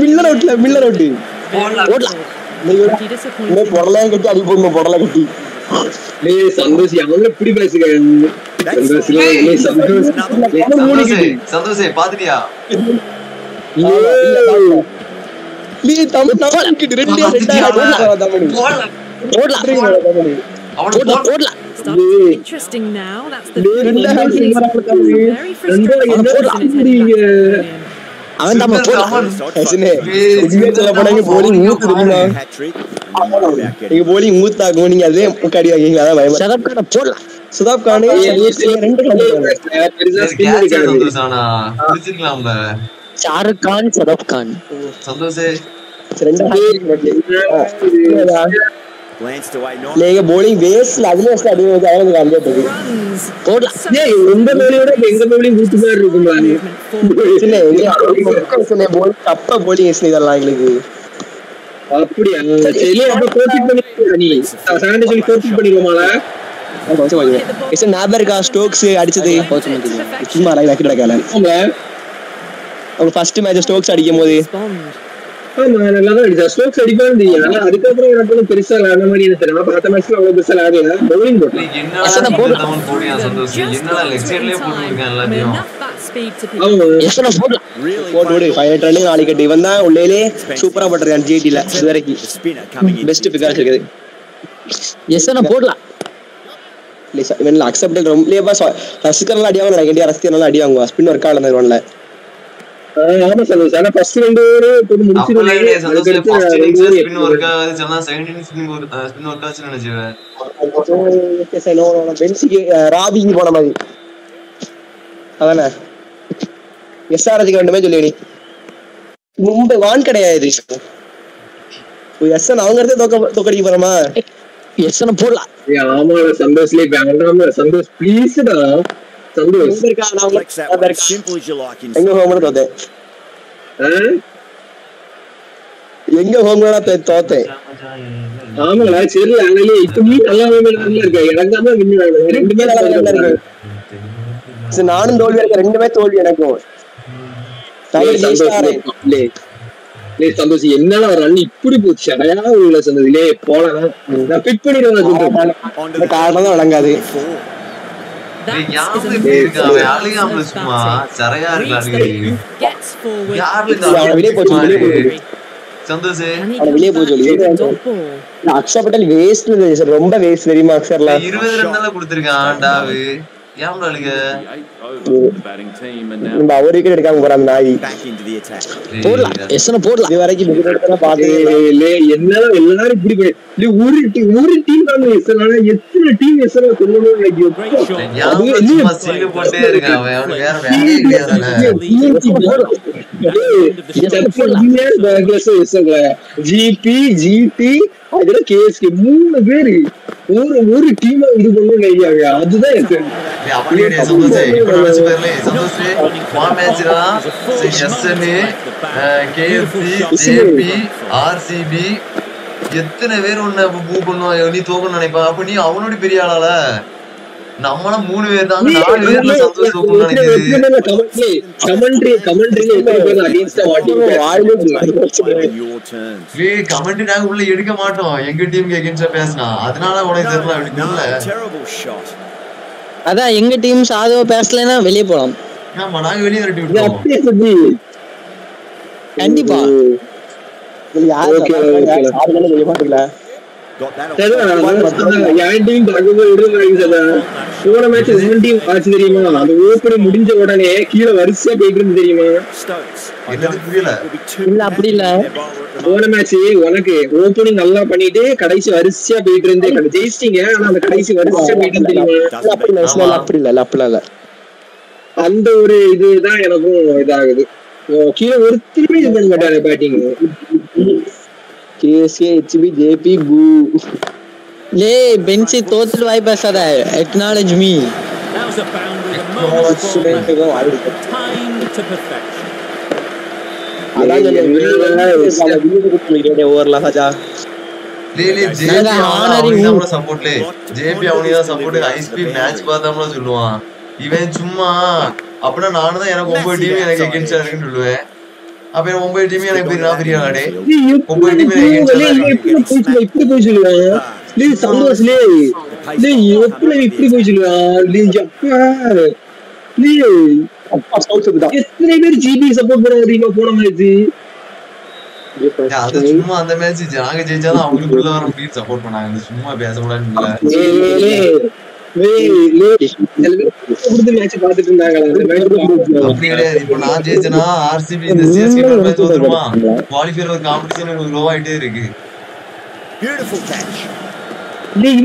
Miller அவுட்ல Miller out கட்டி அடி போடணும் பொடலை கட்டி. டேய் சந்தோஷ் அவங்க இப்படி பேசுங்க சந்தோஷ் டேய், சந்தோஷ். சந்தோஷே பாத்துட்டியா. நீ தமிழ் தமிழ் ரெண்டு ரெண்டா தமிழ் போடல ஓடலாம் Tamil to get interesting now. That's the Very frustrating. அவன் தான் சொல்ல தெரியுமா நீங்க நீங்க அதே முக்காடி வாங்கிங்களா அதான் பயமா சதப் கான போடலாம் கானு ரெண்டு ஷாருக் கான் சதப் கான் சந்தோஷே ரெண்டு Glanced away இல்ல எங்க bowling waste ல அதுல waste அடி வந்து அவங்க காலியாட்டது போடலாம். ஏய் உங்க மேலையோட எங்க மேலையும் கூட்டு மாதிரி இருக்குமா இல்ல எங்க சில bowling தப்பா bowling வேஸ்ட் இதெல்லாம் எங்களுக்கு. அப்படியா? சரி. அப்ப கோச்சிங் பண்ணி நீ? சாண்டே சொல்லி ஞாபகம் இருக்கா ஸ்டோக்ஸ் அடிச்சது. சும்மா லக்கி கிடக்கல அவங்க ஃபர்ஸ்ட் மேட்ச் ஸ்டோக்ஸ் அடிக்கும் போது ஆமா நல்லா தான் அடிச்சா ஸ்ட்ரோக்ஸ் அடிப்பான்னு தெரியும் அதுக்கப்புறம் எனக்கு ஒன்றும் பெருசா விளையாட மாதிரி எனக்கு தெரியும்? பார்த்த மேட்ச்ல அவ்வளவு பெருசா விளையாடல பவுலிங் போட்டேன். எல்லாத்தையும்? போட்டு நாளைக்கு கட்டு இவன் தான் உள்ளே சூப்பரா போட்டிருக்கான் ஜிடில இது வரைக்கும். பெஸ்ட் பிக்கா வச்சிருக்குது எஸ் போடலாம் இவன் அக்செப்டட் ரொம்ப ரசிகர்லாம் அடி வாங்க இந்தியா ரசிகர்லாம் அடி வாங்குவா. ஸ்பின் ஒர்க் ஆகல ஆமா சந்தோஷ். ஆனா ஃபர்ஸ்ட் ரெண்டு போட்டு அப்பெல்லாம் இல்லையே சந்தோஷ். ஃபர்ஸ்ட் இன்னிங்ஸ் முடிச்சிருந்தேன் ஸ்பின் ஒர்க் ஆகாது. சொன்னா second innings spin work spin work ஆச்சுன்னு நினைச்சேன் பென்சிக்கு ராபிக்கு போன மாதிரி. அதானே? எஸ்ஆர்ஜிக்கு ரெண்டுமே சொல்லி நீ மும்பை வான் கிடையாது எஸ்என் அவங்க இடத்துல தோக்க தோக்கடிக்க போறோமா? எஸ்என் போடலாம். ஆமாடா சந்தோஷ்லயே சந்தோஷ் ப்ளீஸ்டா எங்க ஹோம் தோத்தேன் எங்க ஹோம் தோத்தேன் சரி அதனால இப்ப நீ நல்லா நல்லா இருக்க எனக்கு தான் வின் ரெண்டுமே நல்லா இருக்கு சரி, நானும் தோல்வி இருக்கேன் ரெண்டுமே தோல்வி எனக்கும் சந்தோஷ் என்னடா ரன் இப்படி போச்சு அடையா உள்ள சந்தோஷ் லே போலாம் நான் பிக் பண்ணிடுவேன் இந்த காரணம் தான் வழங்காது சும்மா சரையா இருக்கா அழுகு. யாரு வெளியே போச்சு வெளியே? போச்சு. சந்தோஷ். வெளியே போய் சொல்லி அக்ஷர் பட்டேல் வேஸ்ட் ரொம்ப வேஸ்ட் தெரியுமா அக்ஷர்லாம்? இருபது ரன் தானே கொடுத்திருக்கான் டாவு நம்ம விக்கெட் எடுக்காம போறான் அந்த நாய். போடலாம் போடலாம் இது வரைக்கும் விக்கெட் எடுத்தா பாத்து எல்லாரும் இப்படி போய் லே ஒரு ஒரு டீம் தான் எஸ்எல் ஆனா எத்தனை டீம் எஸ்எல் சொல்லணும் எனக்கு எப்பா. அது ஏன் என்ன சும்மா சீடு போட்டே இருக்கான் வேற கிடையாதுல்ல ஜிபி ஜிடி அதுல கேஎஸ்கே மூணு பேரு ஒரு ஒரு டீம் இது பண்ணணும் நினைக்காங்க அதுதான் எனக்கு டேய், அப்படி கிடையாது சந்தோஷ் இப்ப நினைச்சு பாருலே சந்தோஷ் ஒன் மேட்ச்னா எஸ்என் கேஎஃப்சி ஜேபி ஆர்சிபி எத்தனை பேர் உன்னை மூவ் பண்ணுவான் நீ தோக்கணும்னு நினைப்பான் அப்ப நீ அவனோட பெரிய ஆளால. நம்மளாம் மூணு பேர் தாங்க நாலு பேர்ல சந்தோஷ் தோக்கணும்னு நினைக்குது கமெண்ட்ரி கமெண்ட்ரி எத்தனை பேர் அகேன்ஸ்டா Your turn. டேய் கமெண்ட் நாங்க உள்ள எடுக்க மாட்டோம் எங்க டீமுக்கு எகென்ஸ்டா பேசினா அதனால உனக்கு தெரியல அப்படி தெரியல. அதான் எங்க டீம் சாதுவா பேசலைன்னா வெளியே போலாம் ஆமா நாங்க வெளியே விரட்டி விட்டோம் கண்டிப்பா யாரு Okay, okay. போன team ஆச்சு தெரியுமா? அந்த ஓப்பனிங் முடிஞ்ச உடனே கீழே வரிசையா போயிட்டு இருந்து தெரியுமா? இல்ல அப்படி இல்ல. போன மேட்ச் உனக்கு ஓப்பனிங் நல்லா பண்ணிட்டு கடைசி வரிசையா போயிட்டு இருந்து ஜெயிச்சிட்டீங்க ஆனா அந்த கடைசி வரிசையா போயிட்டு இருந்து தெரியுமா? அப்படி இல்ல அப்படி இல்ல அந்த ஒரு இதுதான் எனக்கும் இதாகுது. கீழே ஒருத்தருமே இது பண்ண பேட்டிங் கேசிஏ ஹெச்பி ஜேபி பூ லே பென்சி தோத்துட்டு வாய் பேசாத acknowledge me That was a boundary. The moment ball timed to perfection. அதான் சொல்லுவேன் ஓவர்லாம் சாச்சா டேய் டேய், JP நாங்க அவன் honorary அவனுக்கு who? தான் சப்போர்ட்ல ஜேபி அவனுக்கு தான் சப்போர்ட் ஐஸ்பி மேட்ச் பார்த்தாமல சொல்லுவான் இவன் சும்மா அப்படின்னா நானும் தான் எனக்கு ஒன்பது டீம் எனக்கு எகென்ஸ்டா இருக்குன்னு சொல்லுவேன் அப்ப ஒன்பது டீம் எனக்கு பெரிய ஒன்பது டீம் இருக்கு? இப்படி போய் சொல்லுவான் டேய் சந்தோஷ்லே டேய் எப்படி இப்படி போய் சொல்லுவான் டேய் அப்பா டேய் எத்தனை பேர் ஜிபி சப்போர்ட் தெரியுமா? போன மேட்ச் அது சும்மா அந்த மேட்ச் நாங்க ஜெயிச்சாதான் அவங்களுக்குள்ள வர சப்போர்ட் பண்ணாங்க. சும்மா பேசக்கூடாதுன்னு இல்ல. நான் ஆர்சிபி இந்த சிஎஸ்கே மேட்ச் வந்துருமா குவாலிஃபயர் ஒரு காம்படிஷன் உங்களுக்கு லோ ஆயிட்டே இருக்கு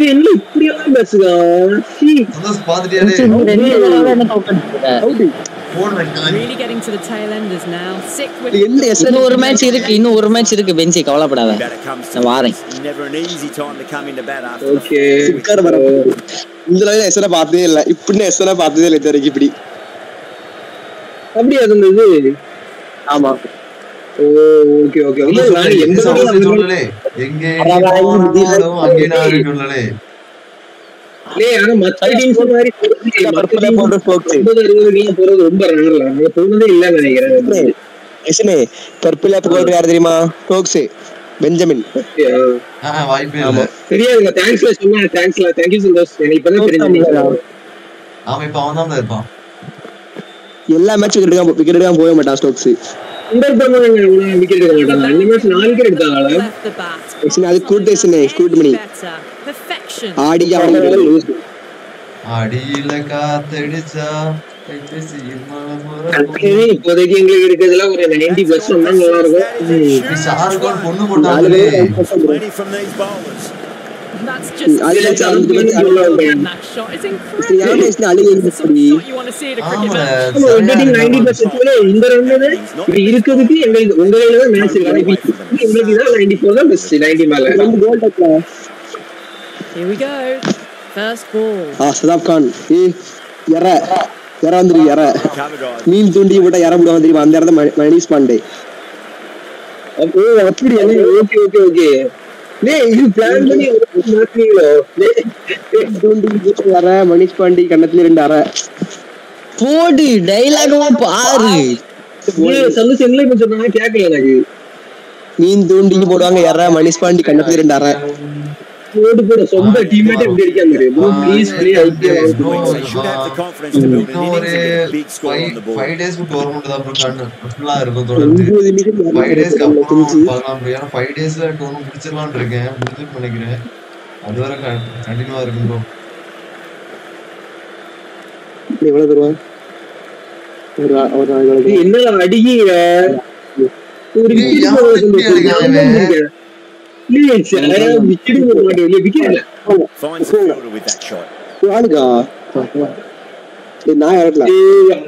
என்ன இப்படி எல்லாம் பேசுறான் பாத்துட்டியா டேய்? ரெண்டு தடவை என்ன தோக்கடிச்சிருக்க Really getting to the tail enders now. Sick with இன்னும் ஒரு மேட்ச் இருக்கு இன்னும் ஒரு மேட்ச் இருக்கு பென்சி கவலைப்படாத. நான் வாரேன். Never an easy time to come into bat after okay இந்த லைன் எஸ்என பார்த்ததே இல்ல. இப்படி எஸ்என பார்த்ததே இல்லை இது வரைக்கும் இப்படி. அப்படியா இருந்தது ஆமா. ஓ ஓகே ஓகே எங்கே நான் டேய் ஆனா மத்த டீம்ஸ் மாதிரி மத்த டீம் ஐம்பது போறது பர்பிள் கோல்ட் யார் தெரியுமா? டோக்ஸ் பெஞ்சமின். தெரியாதுங்க. தேங்க்ஸ்ல சொன்னா தேங்க்ஸ்ல தேங்க்யூ சந்தோஷ். எனக்கு இப்பதான் தெரிஞ்சது. அவன் இப்ப அவன் தான் இருப்பான். எல்லா மேட்ச் விக்கெட் விக்கெட் எடுக்காம போக மாட்டான் ஸ்டோக்ஸ் சுந்தர் பண்ணுவாங்க விக்கெட் எடுக்க மாட்டாங்க. ரெண்டு மேட்ச் நாலு விக்கெட் எடுத்தாங்க அது கூட்டு எஸ்எனே கூட்டு மணி. Better. Perfection. ஆடி ஆடி அடியில காத்தடிச்சா இப்போதைக்கு எங்களுக்கு இருக்கிறதுல ஒரு நைன்டி பிளஸ் வந்தா நல்லா இருக்கும் ஷாருக்கான் பொண்ணு போட்டாங்களே. That's just அதுல இந்த இப்படி இருக்கிறதுக்கு எங்களுக்கு உங்க கையில தான் எங்களுக்கு தான் நைன்டி ஃபோர் தான் பெஸ்ட் நைன்டி மேல Here we go. First ball. ஆ சதாப் கான். ஏ எற. எற வந்துரு எற. மீன் தூண்டி போட்டா எற விடுவாங்க தெரியுமா அந்த இடத்த மணிஷ் பாண்டே. ஓ அப்படி okay okay okay. Manish Pandey கண்ணத்துல ரெண்டு அற. போடு டைலாகவும் பாரு. என்ன இப்ப சொன்னாங்க கேட்கல எனக்கு. மீன் தூண்டிக்கு போடுவாங்க எற மணிஷ் பாண்டி கண்ணத்துல ரெண்டு போடு போட சொந்த டீம்மேட் எப்படி அடிக்காம ப்ரோ ப்ளீஸ் ப்ளே ஐபிஎல் ஒரு டேஸ் டோர்னமெண்ட் தான் ப்ரோ கண்ணு ஃபுல்லா இருக்கும் தொடர்ந்து. ஃபைவ் டேஸ்க்கு அப்புறம் பார்க்கலாம் ப்ரோ ஏன்னா ஃபைவ் டேஸ்ல டோர்னமெண்ட் முடிச்சிடலாம்னு இருக்கேன். முடிச்சுட்டு நினைக்கிறேன். அது வரை கண்டினியூவா இருக்கும் ப்ரோ எவ்வளவு? என்ன அடிக்கீங்க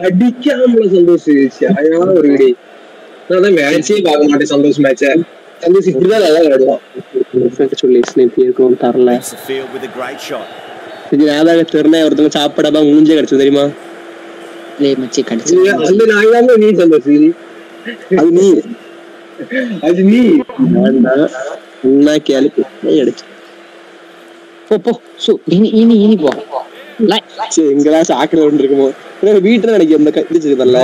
அடிக்காமல சந்தோஷ் சாயா ஒரு விடி. நான் மேட்சே பார்க்க மாட்டேன் சந்தோஷ் மேட்ச. சந்தோஷ் இப்படிதான் நல்லா விளையாடுவான் சொல்லி ஸ்னேப் இருக்கும் தரல. ஞாபகம் ஒருத்தவங்க சாப்பிடாம மூஞ்சே கிடைச்சது தெரியுமா? லே மச்சி கடிச்சு அந்த நாய் தான் நீ சந்தோஷ். அது நீ. அது நீ. നന്നാക്കിയാൽ പിന്നെ അടിച്ചു പോ പോ സു ഇനി ഇനി ഇനി പോ ചെങ്കിളാശ് ആക്രമിക്കൊണ്ടിരിക്കുമ്പോ വീട്ടിലാണെങ്കിൽ എന്തൊക്കെ ഇത് ചെയ്തല്ലേ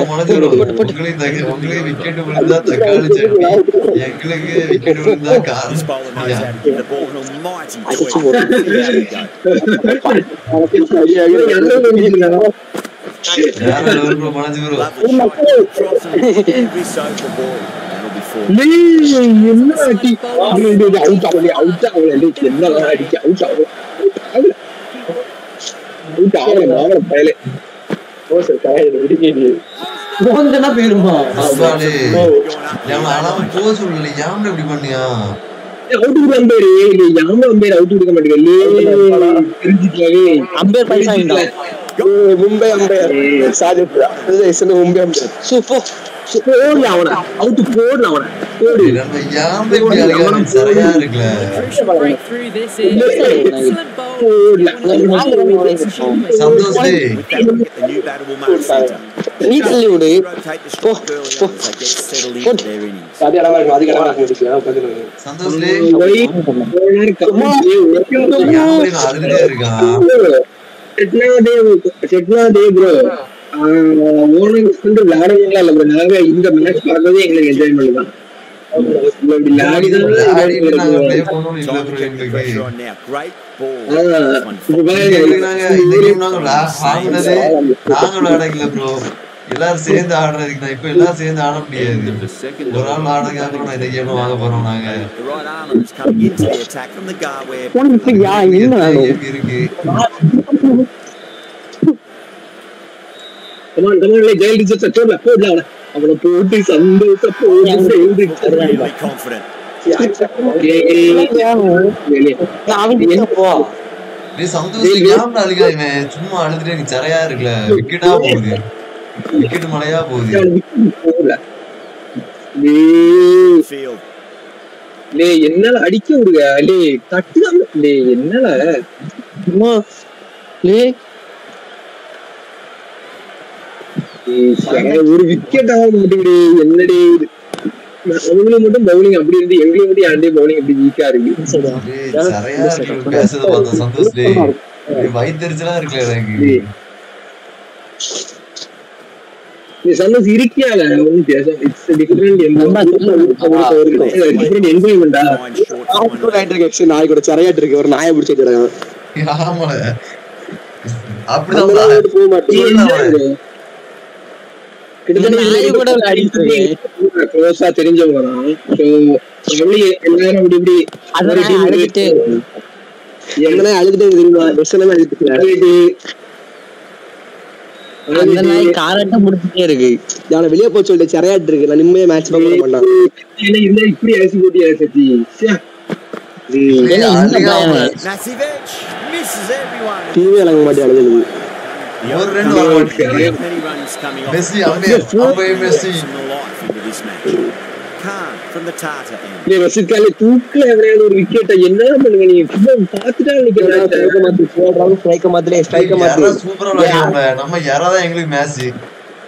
പ്രമാണിച്ചു அடிச்சு four. என்ன அடி அவுட் ஆகல அவுட் ஆகல. என்ன அடிக்க? அவுட் ஆகல. அவுட் ஆகல. மாவள பயலே. போந்தனா போயிருமா? அப்பாடே. எவன் அழாம போக சொல்லல. ஏன் இப்படி பண்ணியா? அவுட் அம்பேர் அம்பேர் விடுக்க மாட்டேங்க அம்பேர் பைசா Mumbai umpire Sajid SN Mumbai umpire சு போ போடு அவன அவுட் போடு அவன போடு. சந்தோஷ் டே ப்ரோ ஓனர்ஸ் வந்து விளையாடுவீங்களா? இல்ல நாங்க இந்த மேட்ச் பார்க்கறதே எங்களுக்கு என்ஜாய்மெண்ட் தான். எல்லாரும் சேர்ந்து ஆடுறதுக்கு இப்ப எல்லாரும் சேர்ந்து ஆட முடியாது. ஒரு ஆள் ஆடுறதுக்கு அப்புறம் நான் இந்த கேம் வாங்க போறோம் நாங்க. The right arm is coming into the attack from the guard where உனக்கு யா என்ன வேணும் கேம் இருக்கு கமான் கமான் இல்லை ஜெயல் ரிசர்ச் போடல போடல அவன அவனை போட்டு சந்தோஷ போட்டு ஜெயல் ரிசர்ச் really confident. போ நீ சந்தோஷ் ஏன் அழுகாம சும்மா அழுதுட்டு எனக்கு சரியா இருக்குல்ல விக்கெட்டா போகுது விக்கெட் மழையா போகுது. டேய் என்னால அடிக்க விடுங்க டேய் தட்டுதான் டேய் என்னால லே டேய், சரி, ஒரு விக்கெட் ஆக மாட்டேங்குது. என்னடி இது? அவங்களுக்கு மட்டும் பவுலிங் அப்படி இருந்து எங்களுக்கு மட்டும் யாருடைய பவுலிங் அப்படி வீக்கா இருக்கு? சந்தோஷ் நீ இருக்கியால ஒன்னும் பேச இட்ஸ் டிஃபரெண்ட் டிஃபரெண்ட் என்ஜாய்மெண்டா நாய் கூட சரையாட்டு இருக்கு ஒரு நாயை பிடிச்சிட்டு இருக்காங்க அந்த அப்படிதான் போக நாய் கூட விளையாடிட்டு இருக்கு க்ளோஸா தெரிஞ்சவங்க அந்த நாய் காரட்டை முடிச்சுட்டே இருக்கு. நான் வெளியே போய் சொல்லிட்டு சரையாட்டு இருக்கு. நான் நிம்மதியா மேட்ச் பார்க்க மாட்டான். என்ன இருந்தா இப்படி அரிசி போட்டியா சத்தி edge. Misses everyone. டிவி விளங்க மாட்டேன் அழுது ஒரு ரெண்டு வர மாட்டேங்குது Many runs coming off. Messi umpire umpire Messi Some the life into this match. Khan from the Tata end. டேய், ரஷீத் காலே தூக்கல எவனையாவது ஒரு விக்கெட்டை என்ன பண்ணுங்க நீங்க சும்மா பாத்துட்டா நிக்கிறேன் ஸ்ட்ரைக்க மாத்திலே டேய், ஸ்ட்ரைக்க யாரா மாத்தி சூப்பரா விளையாடுறாங்க நம்ம யாரா தான் எங்களுக்கு மேட்ச்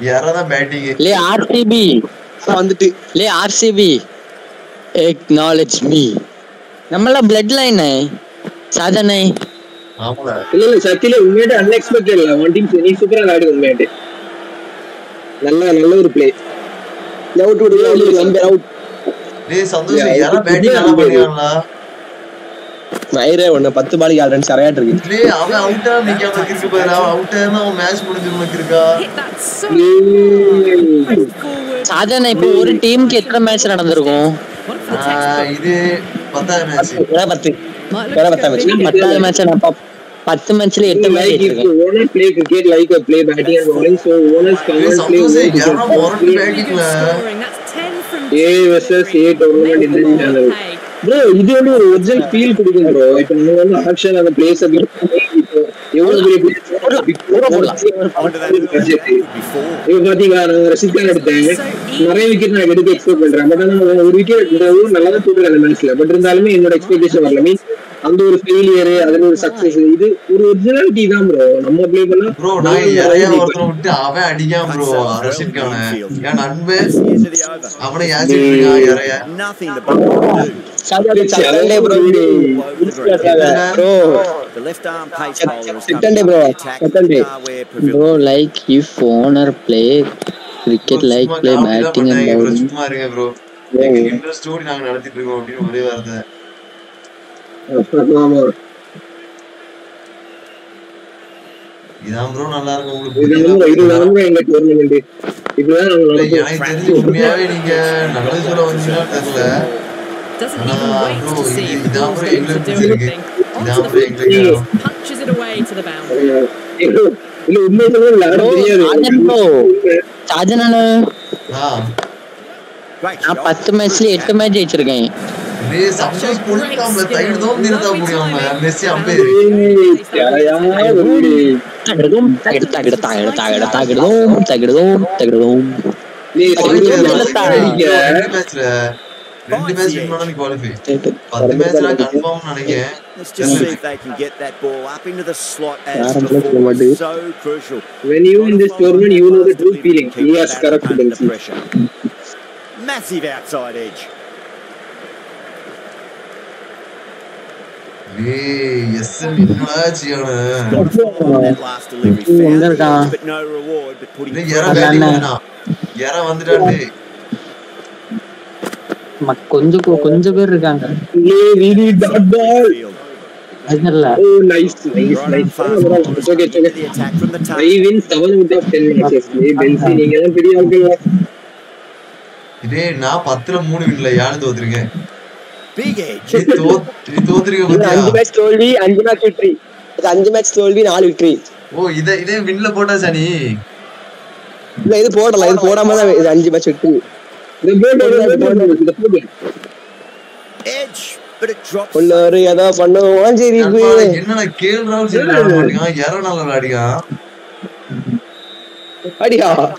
யாரா தான் பேட்டிங் லே ஆர்சிபி வந்துட்டு லே ஆர்சிபி எக்னாலஜ் மீ நம்மளாம் பிளட் லைன் சாதனை ஆமால இல்ல இல்ல சத்தியில உண்மையாட்டு அன்எக்ஸ்பெக்டட் இல்ல. ஒன் டீம் நீ சூப்பரா விளையாடு உண்மையாட்டு நல்ல நல்ல ஒரு பிளே அவுட் விடுங்க அவுட் அவுட் டேய் சந்தோஷ் யாரா பேட்டிங் நல்லா பண்ணிருக்காங்களா வயிறே ஒண்ணு பத்து பாலுக்கு ஆறு ரன் சரையாட்டு இருக்கு. டேய் அவன் அவுட்டா நிக்காம இருக்கு பாரு அவன் அவுட் ஆனா அவன் மேட்ச் முடிஞ்சிரும் இருக்கா? Hit that so forward. சாதனை இப்போ ஒரு டீமுக்கு எத்தனை மேட்ச் நடந்திருக்கும். இது பத்தாவது மேட்ச் பத்து. Big மேட்ச் பத்தாவது மேட்ச் நான் பா- பத்து மேட்ச்ல எட்டு மேட்ச் like if ஜெயிச்சிருக்கேன் you wanna play cricket like a play batting and bowling, so owners come டேய் and play சந்தோஷ் over யாரா cricket. மொரட்டு Really பேட்டிங்ல good scoring. That's 10 from A 10 versus three. A tournament in Make this them channel. all pay. Bro இது வந்து ஒரு original feel கொடுக்கும் bro இப்போ நம்ம வந்து ஆக்ஷன் அந்த பிளேஸ் பாத்தீங்களா நான் ரஷித் கான் எடுத்தேன். நிறைய விக்கெட் நான் எடுக்க எக்ஸ்பெக்ட் பண்றேன். பட் ஆனா அவன் ஒரு விக்கெட் நல்லா தான் தூக்குறேன் அந்த மேட்ச்ல பட் இருந்தாலுமே என்னோட எக்ஸ்பெக்டேஷன் வரல. மீன்ஸ் அந்த ஒரு ஃபெயிலியர் அதுல ஒரு சக்சஸ் இது ஒரு ஒரிஜினாலிட்டி தான் ப்ரோ நம்ம ப்ளே பண்ணா ப்ரோ நான் யாரையா ஒருத்தனை விட்டு அவன் அடிக்காம ப்ரோ ரஷித் கான என். அவனை bro The left arm pace bowler is day, coming bro. attack Second day. Darware Pavilion. Bro like if owner play cricket like சும்மா bro. இருங்க ப்ரோ எங்க இன்ட்ரெஸ்ட் ஸ்டோரி நாங்க நடத்திட்டு இருக்கோம் அப்படின்னு ஒரே வார்த்தை. இதான் ப்ரோ நல்லா இருக்கும் உங்களுக்கு இதுதான்? இதுதான் எங்க டோர்னமெண்ட் நடக்கும் எனக்கு தெரிஞ்சு உண்மையாவே நீங்க நல்லது சொல்ல வந்தீங்கன்னா தெரியல. Doesn't ஆனா even wait bro to see இது if the இதான் ball's ப்ரோ going to எங்களுக்கு do பிடிச்சிருக்கு anything. இதான் Onto ப்ரோ the எங்களுக்கு field, punches it away to the boundary. இல்ல உண்மை சொல்ல விளையாட தெரியாது ப்ரோ சாதனால ஆ நான் பத்து மேட்ச்ல எட்டு மேட்ச் ஜெயிச்சிருக்கேன் டேய் சப்போஸ் கொல்லிட்டாம தயிர் தான் நிறுத்த முடியாம மெஸ்ஸி அம்பேர் தகிடுதும் தகிடு தகிடு தகிடு தகிடு தகிடுதும் தகிடுதும் தகிடுதும் ரெண்டு மேட்ச்ல ரெண்டு மேட்ச் வின் பண்ணா நீ குவாலிஃபை பத்து மேட்ச்ல கன்ஃபார்ம் நினைக்கிறேன் Let's just see if they can get that ball up into the slot as யாரும் பேச before. மாட்டேங்குது. So crucial. when you in this tournament you know the true feeling Keep he has the correct barrel under potential pressure. Massive outside edge. டேய் S என்னடா செய்யணும் That last delivery found it, but no reward. But putting டேய் யாரா batting பண்ணா யாரா வந்துட்டான் டேய் ம- கொஞ்சம் கொஞ்சம் பேர் இருக்காங்க. yeah really dot ball field. அதல்ல nice nice. Nice it's okay it's okay. The attack from the I tail. win 7 out of 10 matches. hey Bency நீங்க தான் பெரிய ஆட்கள். டேய் நான் பத்துல மூணு வின்ல யாரு தோத்துருக்கேன். அஞ்சு மேட்ச் தோல்வி அஞ்சு மேட்ச் விக்டரி அஞ்சு மேட்ச் தோல்வி நாலு விக்டரி ஓ இத இதே வின்ல போட்டா சனி. இல்ல இது போடல இது போடாம தான் இது அஞ்சு மேட்ச் விக்டரி உள்ளாரு ஏதோ பண்ணுவோம் சரி என்னடா கேள் ராகுல் சரி விளையாடிக்கான் அடியா பப்பள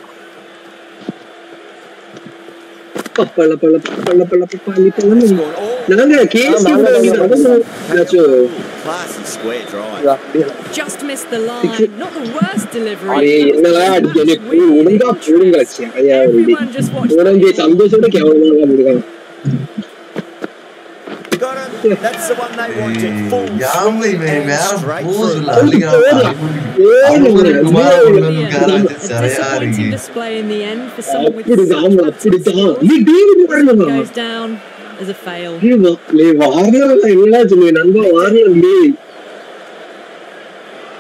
பல பப்பள பல பப்பாளி பழம் நாங்க கேசி Classy square drive. Just missed the line. Not the worst delivery. அரே என்னடா அடிக்கடி ஒழுங்கா போடுங்க That's the one they wanted. Full யாருமே இவன் வேற straight போஸ் through. இல்ல அள்ளிக்கிறான் குமார காராச்சு சரியா இருக்கு Disappointing display in the end for someone with அப்படிதான் அப்படிதான் நீ டேவிட் பாருங்க goes down as a fail. Leh Warner என்ன சொல்லுவேன் நண்பா வார்னர் லே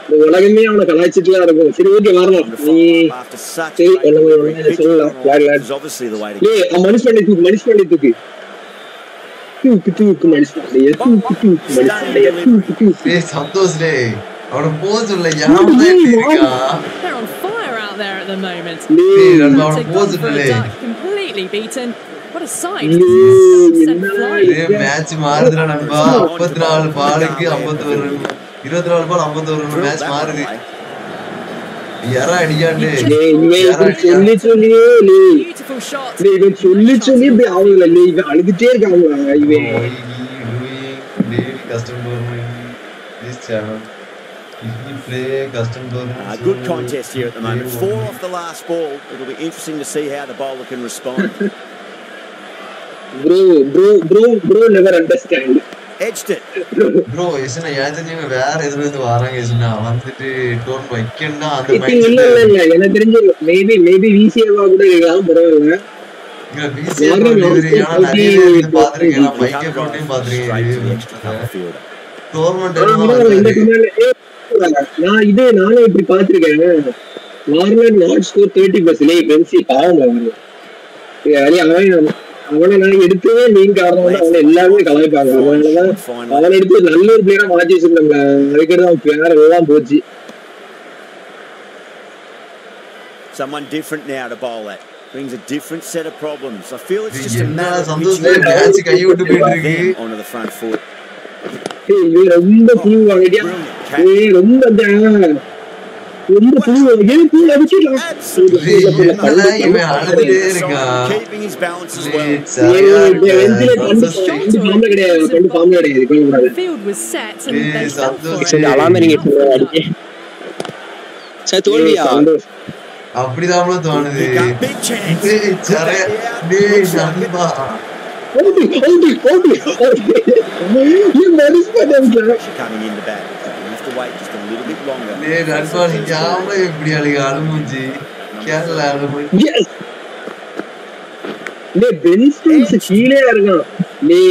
இந்த உலகமே அவனை கலாய்ச்சிட்டுலாம் இருக்கும் சரி ஓகே வார்னர் நீ After such சரி great ஒண்ணு delivery, ஒண்ணு சொல்லலாம் விளையாடு விளையாடு is obviously the way to லே அவன் மனுஷ் பண்ணி தூக்கு மனுஷ் பண்ணி தூக்கு சந்தோஷ் டேய் அவன போஸ் இல்ல யாருமே இருக்கா They're on fire out there at the moment. டேய் நண்பா To அவன go போஸ் for a இல்ல duck, completely beaten. What a sight. என்ன டேய் மேட்ச் மாறுதுடா நண்பா 54 பாலுக்கு 51 ரன் 24 பால் 51 ரன் மேட்ச் மாறுது சொல்லி சொல்லியே லே லே இவன் சொல்லி சொல்லி இப்படி ஆகுதுல லே இவன் அழுதுட்டே இருக்காங்க இவன் daily custom tournament this channel if we play custom tournament A good contest here at the moment. Four off the last ball. It'll be interesting to see how the bowler can respond. Bro bro bro bro never understand Edged it. Bro எஸ்னா ஏன் வேற எதுல இருந்து வராங்க எஸ்னா வந்துட்டு டோர்ன் வைக்கணும்னா அந்த இல்ல mind இல்ல இல்ல எனக்கு தெரிஞ்சு மேபி மேபி விசிஏவா கூட இருக்கலாம் பரவாயில்ல நான் இது நானே இப்படி பாத்திருக்கேன் Warner not score thirty plus லே பென்சி பாவம் அவரு அவன் நான் எடுத்ததே மெயின் காரணம் வந்து அவனை எல்லாருமே கலாய்ப்பாங்க. அதனாலதான் அவனை எடுத்து நல்ல ஒரு பிளேயரா மாத்தி வச்சிருந்தாங்க. அதுக்கடுத்து அவன் பேர் எல்லாம் போச்சு. Someone different now to bowl at. Brings a different set of problems. I feel it's just a matter of which onto the front foot. ரொம்ப ரொம்ப தோல்வியா? சந்தோஷ் அப்படிதான் தோணுது. டேய் சரியா டேய் நண்பா. just a little bit longer. டேய் நண்பா நீ யாம இப்படி அழுக அழுமுஞ்சி கேரள அழுமுஞ்சி yes டே பென் ஸ்டோக்ஸ் கீழே இருக்கான் டே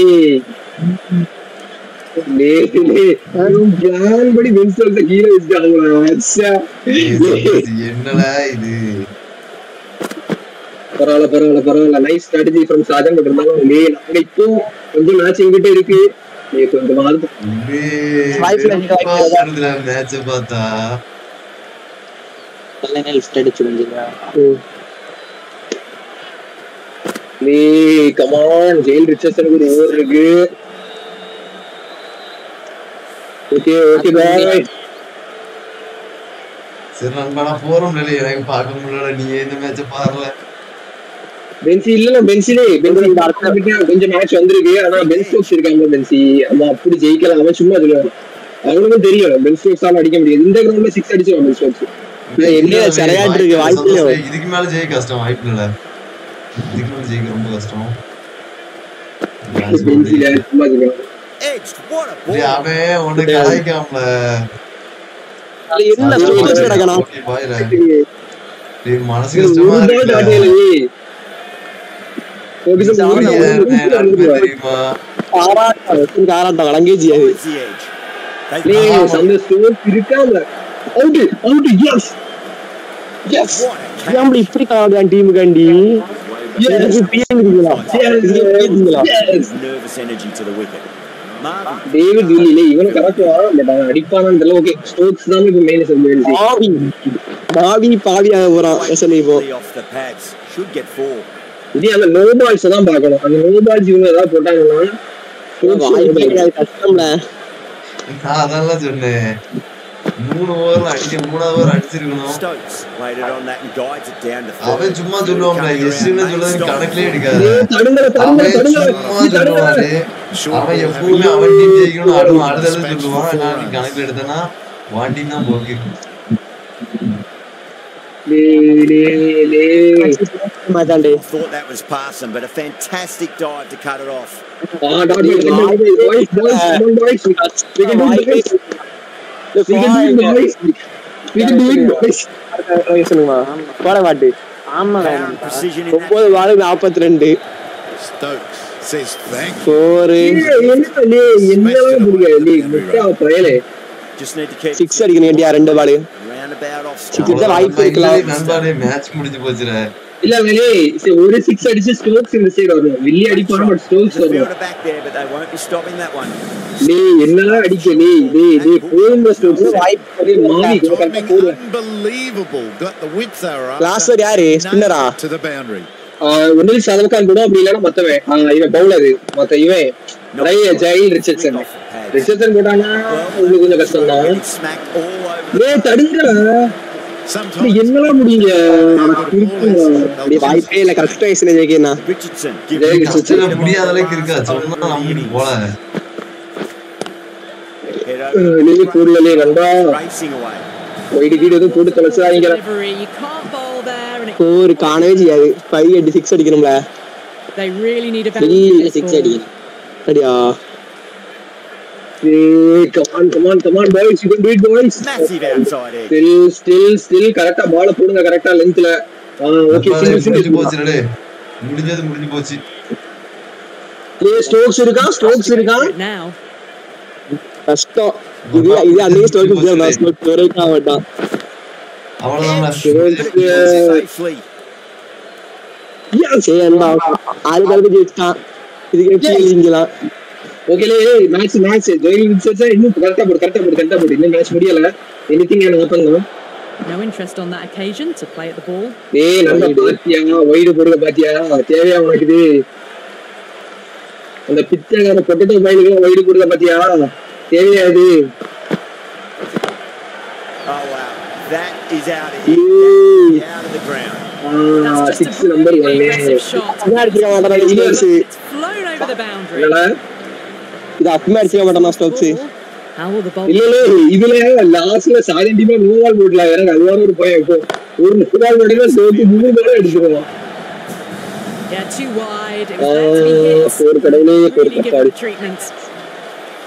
டே டே இவன் பிளான் படி பென் ஸ்டோக்ஸ் கீழே வச்சிட்டாங்களா அச்சா என்னடா இது பரவாயில்ல பரவாயில்ல பரவாயில்ல nice strategy from Sajan but இருந்தாலும் டே நாங்க இப்போ கொஞ்சம் மேட்ச் எங்கிட்ட இருக்கு கொஞ்சம் மேட்ச் பார்த்தா. லிஃப்ட் அடிச்சு நீ கமான் ஜெயில் ரிச்சர்சனுக்கு ஒரு ஓவர் இருக்கு. ஓகே ஓகே பாய் சரி நண்பா நான் போறோம் நிலை எனக்கு பார்க்க முடியல நீ இந்த மேட்ச பாருல பென்சி இல்ல பென்சிலே பென்சி இந்த அடுத்த கொஞ்சம் மேட்ச் வந்திருக்கு. ஆனா பென் ஸ்டோக்ஸ் இருக்காங்க பென்சி அவன் அப்படி ஜெயிக்கலாம் அவன் சும்மா சொல்லுவான் அவனுக்கும் தெரியும். பென் ஸ்டோக்ஸால அடிக்க முடியாது. இந்த கிரவுண்ட்ல சிக்ஸ் அடிச்சிருவான் பென் ஸ்டோக்ஸ் என்ன சரியாட்டு இருக்கு வாய்ப்பு இல்ல. இதுக்கு மேல ஜெயிக்க கஷ்டம். வாய்ப்பு இல்ல. இதுக்கு மேல ஜெயிக்க ரொம்ப கஷ்டம். பென்சில சும்மா. அவன் கலாய்க்காமல. என்ன? ஸ்டோக்ஸ் நடக்கணும். மனசு கஷ்டமா இருக்கு a ஏன் இப்படி காணுதான் டீம் காண்டி டேவிட் வில்லில கரெக்டுவான் பட் அவன் அடிப்பானான்னு தெரியல ஓகே ஸ்டோக்ஸ் தான் இப்போ மெயின் செல்வேன் பாவி பாவி பாவியாக போறான் எஸ்எல் இப்போ. Should get four. இது அந்த நோ பால்ஸ் தான் பார்க்கணும். அந்த நோ பால்ஸ் இவங்க ஏதாவது போட்டாங்கன்னா கஷ்டம்ல. அதெல்லாம் சொன்னேன். மூணு ஓவர் அடிக்க மூணாவது ஓவர் அடிச்சிருக்கணும். Stokes waited on that and guides it down to அவன். சும்மா சொல்லுவான்ல எஸ்ன்னு சொல்றது கணக்கிலே எடுக்காது. அவன். சும்மா. சொல்லுவான் அவன் எப்பவுமே அவன் டீம் ஜெயிக்கணும் ஆடுவான் அடுத்தது சொல்லுவான். நான் கணக்குல எடுத்தேன்னா டீம் தான் போக்கு லே, லே, லே. மாட்டாண்டே I thought that was passing, but a fantastic dive to cut it off. Ah, dot, dot, dot, dot, boys. We can do it. We can do it. We can do it, boys. போட மாட்டு ஆமா. ஒன்பது பாலு நாற்பத்தி ரெண்டு. Score ஏய், என்ன லே, six அடிக்கணும் ரெண்டு பாலு வாய்ப்பு இருக்கலாம். போச்சுல இல்ல ஒரு சிக்ஸ் அடிச்சு ஸ்டோக்ஸ் இந்த சைடு வரும் பட் ஸ்டோக்ஸ் வரும் one. லே என்னலாம் அடிக்க? லே லே லே போதும் ஸ்டோக்ஸ் வாய்ப்பு மாவி கரெக்டா Timing போடுவேன் unbelievable. Got the width they were Last after. one யாரு? The boundary. ஒன்னில் சதவக்கான் கூட அப்படி இல்லைன்னா மத்தவன். இவன் பவுலர் மத்த இவன் ஜெயில் ரிச்சர்ட்சன் போட்டானா? உங்களுக்கு கொஞ்சம் கஷ்டம் தான். டேய் தடுங்கடா முடியுங்க? அப்படி வாய்ப்பே இல்ல. கரெக்டா வயசுல ஜெயிக்கா Richardson. ஜெயில் ரிச்சர்ட்சன் கஷ்டம் முடியாத அளவுக்கு இருக்கா? சொன்னா போல. கூடலே கண்டா. ஒயிட் கீடு எதுவும் போட்டு தொலைச்சாங்க ஸ்கோர் காணவே செய்யாது. ஃபைவ் எட்டு சிக்ஸ் அடிக்கணும்ல. They really need you Massive outside edge. கரெக்டா பால போடுங்க கரெக்டா லென்த்ல ஓகே நண்பாடே சிங்கிள் முடிஞ்சு சிங்கிள் போச்சுல டேய் முடிஞ்சது முடிஞ்சு போச்சு. ஸ்டோக்ஸ் இருக்கா? ஸ்டோக்ஸ் இருக்கா? கஷ்டம். இது இது அன்னைக்கு ஸ்டோர் ஸ்டோரே மாட்டான் அவ்வளவுதான் Safely. சரி அண்ணா ஆறு காலத்து ஜெயிச்சிட்டான். இதுக்கு எப்படி ஓகேலே மேட்ச் மேட்ச் ஜெயில் ரிச்சர்ட்சன் இன்னும் கரெக்டா போடு கரெக்டா போடு கரெக்டா போடு. இன்னும் மேட்ச் முடியல. Anything can happen no interest on that occasion to play at the ball. ஏய் நம்ம பாத்தியா? ஒயிடு போடுங்க பாத்தியா? தேவையா உனக்கு இது? அந்த பிச்சைக்கார பொட்டேட்டோ பைலுக்கு ஒயிடு போடுங்க பாத்தியா? தேவையா இது? Oh wow. That is out of here. Out of the ground. Six number ஒன்னு Aggressive shot. அடிச்சிருக்க மாட்டான் Stokes It's flown over the boundary. இது அப்பமே அடிச்சிருக்க மாட்டான் ஸ்டோக்ஸ்? இல்ல இல்ல இதுல லாஸ்ட்ல மூணு பால் போடலாம் எனக்கு அது வேற ஒரு பயம் இப்போ ஒரு முப்பது சேர்த்து மூணு. ஒரு ஒரு.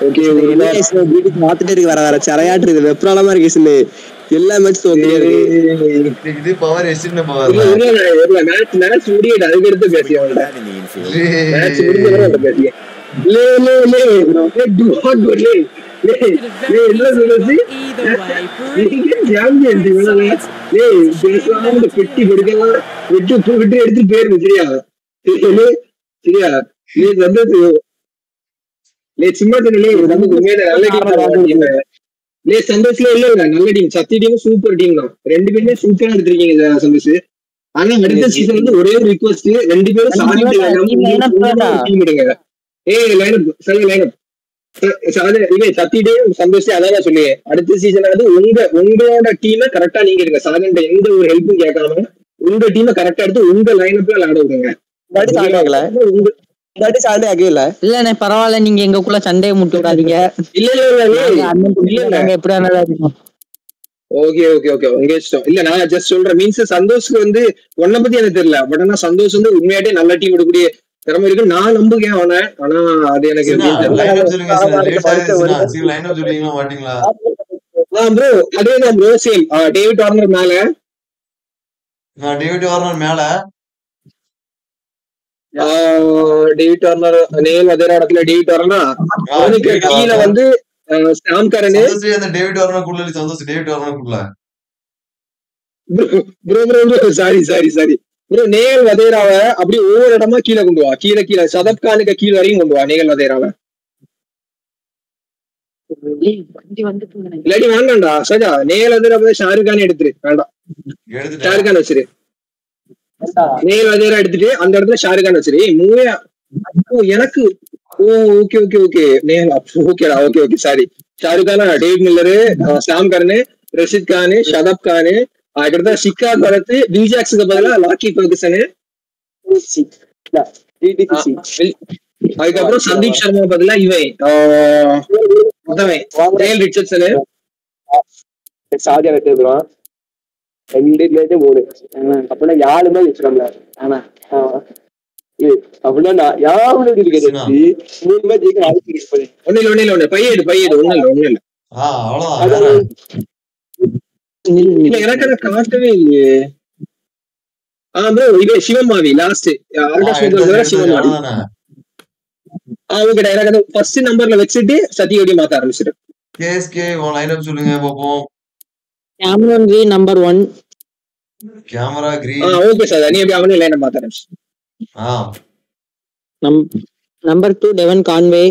ஓகே வீட்டுக்கு இருக்கு வர வர சரையாட்டு வெப்ராலமா இருக்கு சின்ன எல்லா மேட்ச் தோக்கிட்டே இருக்கு இது பவர் எஸ்ன்னு இல்ல பவர் இல்ல இல்ல மேட்ச் மேட்ச் முடியல அதுக்கு எடுத்து பேசியா. மேட்ச் முடிஞ்ச வரை அந்த பேசியா லே லே லே டு ஹாட் டு லே லே லே என்ன சொல்றது Either way, brilliant. நீங்க சாம்பியன் இவ்வளவு லே பேசாம இந்த பெட்டி கொடுக்கலாம் விட்டு விட்டு எடுத்து போயிரு சரியா சரியா லே சந்தோஷ் லே சும்மா சொன்னே நமக்கு உண்மையில நல்ல டீம் லே சந்தோஷ்ல இல்ல இல்ல. நல்ல டீம் சத்தி டீம் சூப்பர் டீம் தான். ரெண்டு பேருமே சூப்பரா எடுத்திருக்கீங்க சந்தோஷ். ஆனா அடுத்த சீசன் வந்து ஒரே ஒரு ரிக்வஸ்ட் ரெண்டு பேரும் டீம் எடுங்க. ஏய் லைனப் சரி லைனப் இல்ல சத்திடே சந்தோஷ் அதான் சொல்லி அடுத்த சீசன் வந்து உங்க உங்களோட டீமை கரெக்டா நீங்க இருங்க சாதன்ட்ட எந்த ஒரு ஹெல்ப்பும் கேட்காம உங்க டீமை கரெக்டா எடுத்து உங்க லைனப்ல விளையாட விடுங்க. உங்க இல்லாட்டி சாண்டே ஆகல இல்லண்ணே பரவாயில்ல நீங்க எங்கக்குள்ள சண்டையை முட்டு விடாதீங்க. இல்ல இல்ல இல்ல எப்படி இருக்கோம். ஓகே ஓகே ஓகே உங்க இஷ்டம். இல்ல நான் ஜஸ்ட் சொல்றேன். மீன்ஸ் சந்தோஷ்க்கு வந்து உன்னை பத்தி எனக்கு தெரியல. பட் ஆனா சந்தோஷ் வந்து உண்மையாட்டே நல்ல டீம் எடுக்கக்கூடிய திறமை இருக்கு. நான் நம்புகிறேன் அவனை. ஆனா அது எனக்கு சொல்லுவீங்களா மாட்டீங்களா? ப்ரோ சேம் டேவிட் வார்னர் மேல. டேவிட் வார்னர் மேல? டேவிட் வார்னர் நேல் அதே இடத்துல டேவிட் வார்னா அவனுக்கு கீழே. வந்து சாம் கரனு அந்த டேவிட் வார்னர் குள்ள சந்தோஷ் டேவிட் வார்னர் குள்ள. Bro bro bro sorry sorry sorry bro நேல் வதேராவ அப்படி ஒவ்வொரு இடமா கீழே கொண்டு வா. கீழே கீழே. சதப் கானுக்கு கீழே வரையும் கொண்டு வா நேல் வதேராவ. இல்லாட்டி வேண்டாம்டா சஜா. நேல் வதேரா ஷாருக் கான் எடுத்துரு. வேண்டாம். ஷாருக் கான் வச்சிரு. நேல் வதேரா எடுத்துட்டு அந்த இடத்துல ஷாருக் கான் வச்சிரு. மூவே ஓ, எனக்கு. ஓ ஓகே ஓகே ஓகே. நேம் ஓகேடா okay okay sorry. Shahrukh Khan David Miller slam கர்னு ரஷித் கானு ஷதப் கானு அதுக்கடுத்த ஷிக்கார் பரத் வில் ஜாக்ஸுக்கு பதிலா லாக்கி பர்கசனு அதுக்கப்புறம் சந்தீப் சர்மா பதிலா இவன் டேல் ரிச்சர்ட்சனு சாதியா எடுத்துருக்கான் ரெண்டு மூணு. அப்படின்னா யாரு மேட்ச் வச்சிருக்காங்க ஆனா அப்படின்னா நான் யாரு இருக்கிறது மூணு ஒண்ணு இல்ல ஒண்ணு இல்ல ஒண்ணு பையடு பையடு ஒண்ணு இல்ல ஒண்ணு இல்ல ஆ அவ்வளவுதான் வேற. இல்ல எனக்கு அதை காட்டவே இல்லையே. ஆ ப்ரோ இது சிவமாவி லாஸ்ட் ஆ, சிவமாவி. ஆ அந்த ஃபர்ஸ்ட் நம்பர்ல வச்சுட்டு சத்தியோடி மாத்த ஆரம்பிச்சிரு. KSK உன் லைனப் சொல்லுங்க பாப்போம் Cameron Green number one Cameron ஆ கிரீன் ஓகே சார் நீ எப்படி அவனே லைனை மாத்த ஆரம்பிச்சு. ஆ. நம் number two Devon Conway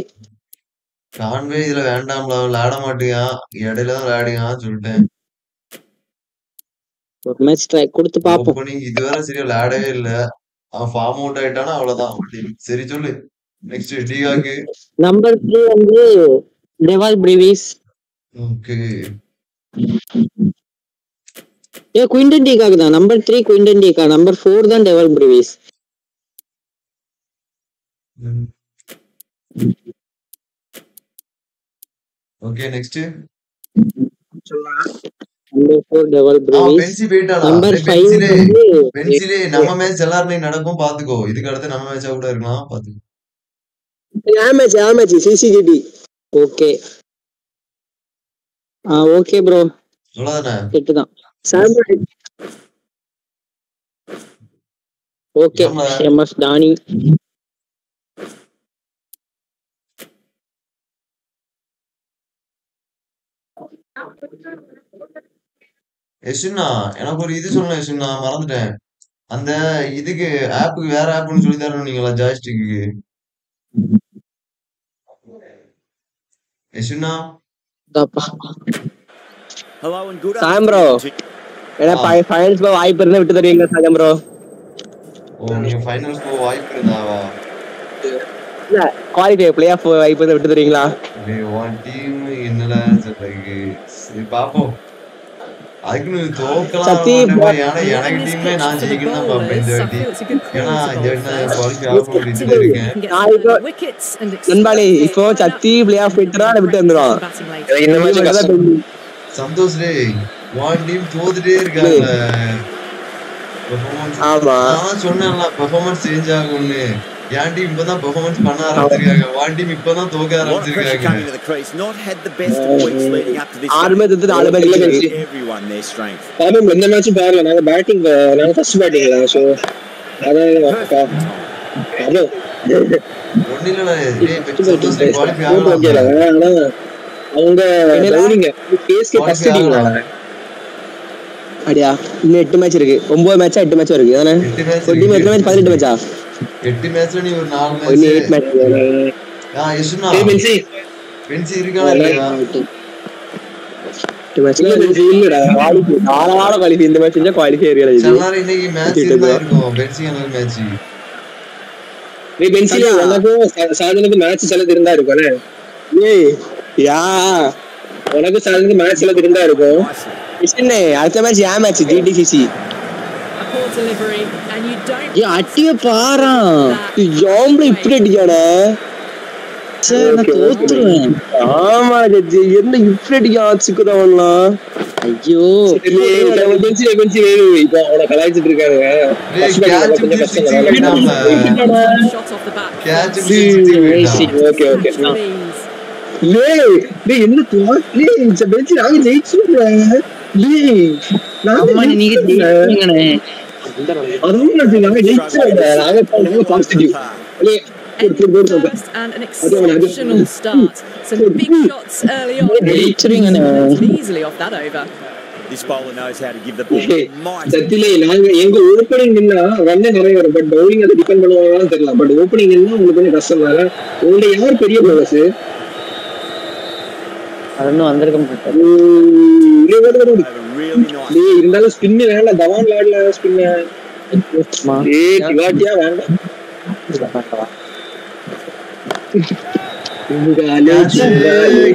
Conway இதுல வேண்டாம்ல விளையாட மாட்டியான் இடையில தான் விளையாடியான் சொல்லிட்டேன். ஒரு மேட்ச் ட்ரை கொடுத்து பார்ப்போம். ஓப்பனிங் இதுவரை சரியா விளையாடவே இல்ல. அவன் ஃபார்ம் அவுட் ஆயிட்டானா அவ்வளவுதான். சரி சொல்லு. Next de Kock. Number three வந்து டெவால் பிரிவிஸ் ஓகே ஏ குயின்டன் டிகாக் தான். Number three Quinton de Kock number four தான் Dewald Brevis okay next number நம்ம மேட்ச் எல்லாருமே நடக்கும் பாத்துக்கோ இதுக்கு அடுத்து நம்ம மேட்சா கூட இருக்கலாம் பாத்துக்கோ மேட்ச் ஏன் மேட்ச் சிசிஜிடி ஓகே ஆ ஓகே ப்ரோ சொல்லாதானே செட்டு தான் ஓகே எம்எஸ் டானி யசுண்ணா எனக்கு ஒரு இது சொல்லணும் யசுண்ணா மறந்துட்டேன். அந்த இதுக்கு ஆப்புக்கு வேற ஆப்னு சொல்லி தரணும் நீங்களா ஜாய்ஸ்டிக்கு good சாயம் ப்ரோ. ஏன்னா ஃபைனல்ஸ் வாய்ப்பு இருந்தா விட்டு தருவீங்களா சாயம் ப்ரோ ஓ நீங்க ஃபைனல்ஸ் போக வாய்ப்பு இருந்தாவா? இல்ல குவாலிஃபை பிளே ஆஃப் வாய்ப்பு இருந்தா விட்டு தருவீங்களா? டேய் உன் டீம் என்னடா சொல்றீங்க சரி பாப்போம். அதுக்குன்னு தோக்கலாம் சத்தி, மாட்டேன் ஆனா எனக்கு டீமே நான் ஜெயிக்கணும் தான் பார்ப்பேன் இந்த வாட்டி ஏன்னா இந்த வாட்டி நான் குவாலிஃபை ஆக முடிச்சுட்டு இருக்கேன் நான் இப்போ நண்பாளி இப்போ சத்தி பிளே ஆஃப் போயிட்டுறா விட்டு வந்துருவான். இந்த கஷ்டம். சந்தோஷ் டேய் உன் டீம் தோத்துட்டே இருக்காங்க ஆமா. நான் சொன்னேன்ல பெர்ஃபார்மன்ஸ் சேஞ்ச் ஆகும்னு. என் டீம் இப்பதான் பெர்ஃபார்மன்ஸ் பண்ண ஆரம்பிச்சிருக்காங்க? டீம் இப்பதான் தோக்க ஆரம்பிச்சிருக்காங்க. coming to the crease. Not had the best of weeks leading up to this. ஆறு game. மேட்ச் எடுத்து நாலு இல்ல, மேட்சும் பாருங்க நாங்க பேட்டிங் நாங்க ஃபர்ஸ்ட் சோ அதான் ஒண்ணு குவாலிஃபை ஓகே ஆகலாம் ஆனா அவங்க பவுலிங்க கேஸ்கே ஃபர்ஸ்ட். அப்படியா இன்னும் எட்டு மேட்ச் இருக்கு. ஒன்பது மேட்சா எட்டு மேட்ச் இருக்கு. அதானே? எட்டு மேட்ச் ஒரு டீம் எத்தனை மேட்ச் பதினெட்டு மேட்சா எட்டு மேட்ச்ல நீ ஒரு நாலு எயிட் மேட்ச் ஆ யசுனா? பென்சி பென்சி இருக்கானா இல்லையா? எட்டு மேட்ச்ல இல்லடா. குவாலிஃபை நாலால குவாலிஃபை இந்த மேட்ச் செஞ்சா குவாலிஃபை ஏரியா சில நேரம் இன்னைக்கு மேட்ச் இருந்தா இருக்கும்? பென்சி எனக்கு மேட்ச் நீ பென்சில உனக்கும் சா- சாதனுக்கு மேட்ச் சில இருந்தா இருக்கும்ல? ஏய் யா. உனக்கும் சாதனுக்கு மேட்ச் சில இருந்தா இருக்கும். அடுத்த மேட்ச் ஏன் match GTCC Poor delivery, and you don't. ஏ அட்டிய பாரா. ஜாம்பள இப்படி அடிக்கானே சே நான் தோத்துருவேன். ஆமா ஜட்ஜி என்ன இப்படி அடிக்கான் சிக்குதவன்லாம் ஐயோ. பென்சி பென்சி இப்போ அவனை கலாய்ச்சிட்டு கொஞ்சம் போயிட்டான் ஓகே ஓகே. டேய் என்ன டேய் இந்த பென்சி நாங்க ஜெயிச்சிருக்கோம் டேய் நாங்க நீங்க and an exceptional start. Some big shots early on. ஜெயிச்சிருங்கண்ணே Easily off that over. This bowler knows how to give the ball. might. சத்திலே நாங்க எங்க ஓப்பனிங் நின்னா ரன்னே நிறைய வரும். பட் பவுலிங் அதை டிபெண்ட் பண்ணுவாங்கன்னு தெரியல. பட் ஓப்பனிங் நின்னா உங்களுக்கு கொஞ்சம் கஷ்டம். தானே உங்களுடைய யார் பெரிய பவுலர்ஸ் அது இன்னும் வந்திருக்க மாட்டேன் Really nice. டேய் இருந்தாலும் ஸ்பின் வேண்டாம் தவான் விளையாடல ஸ்பின் ஏய் திவாட்டியா வேண்டாம்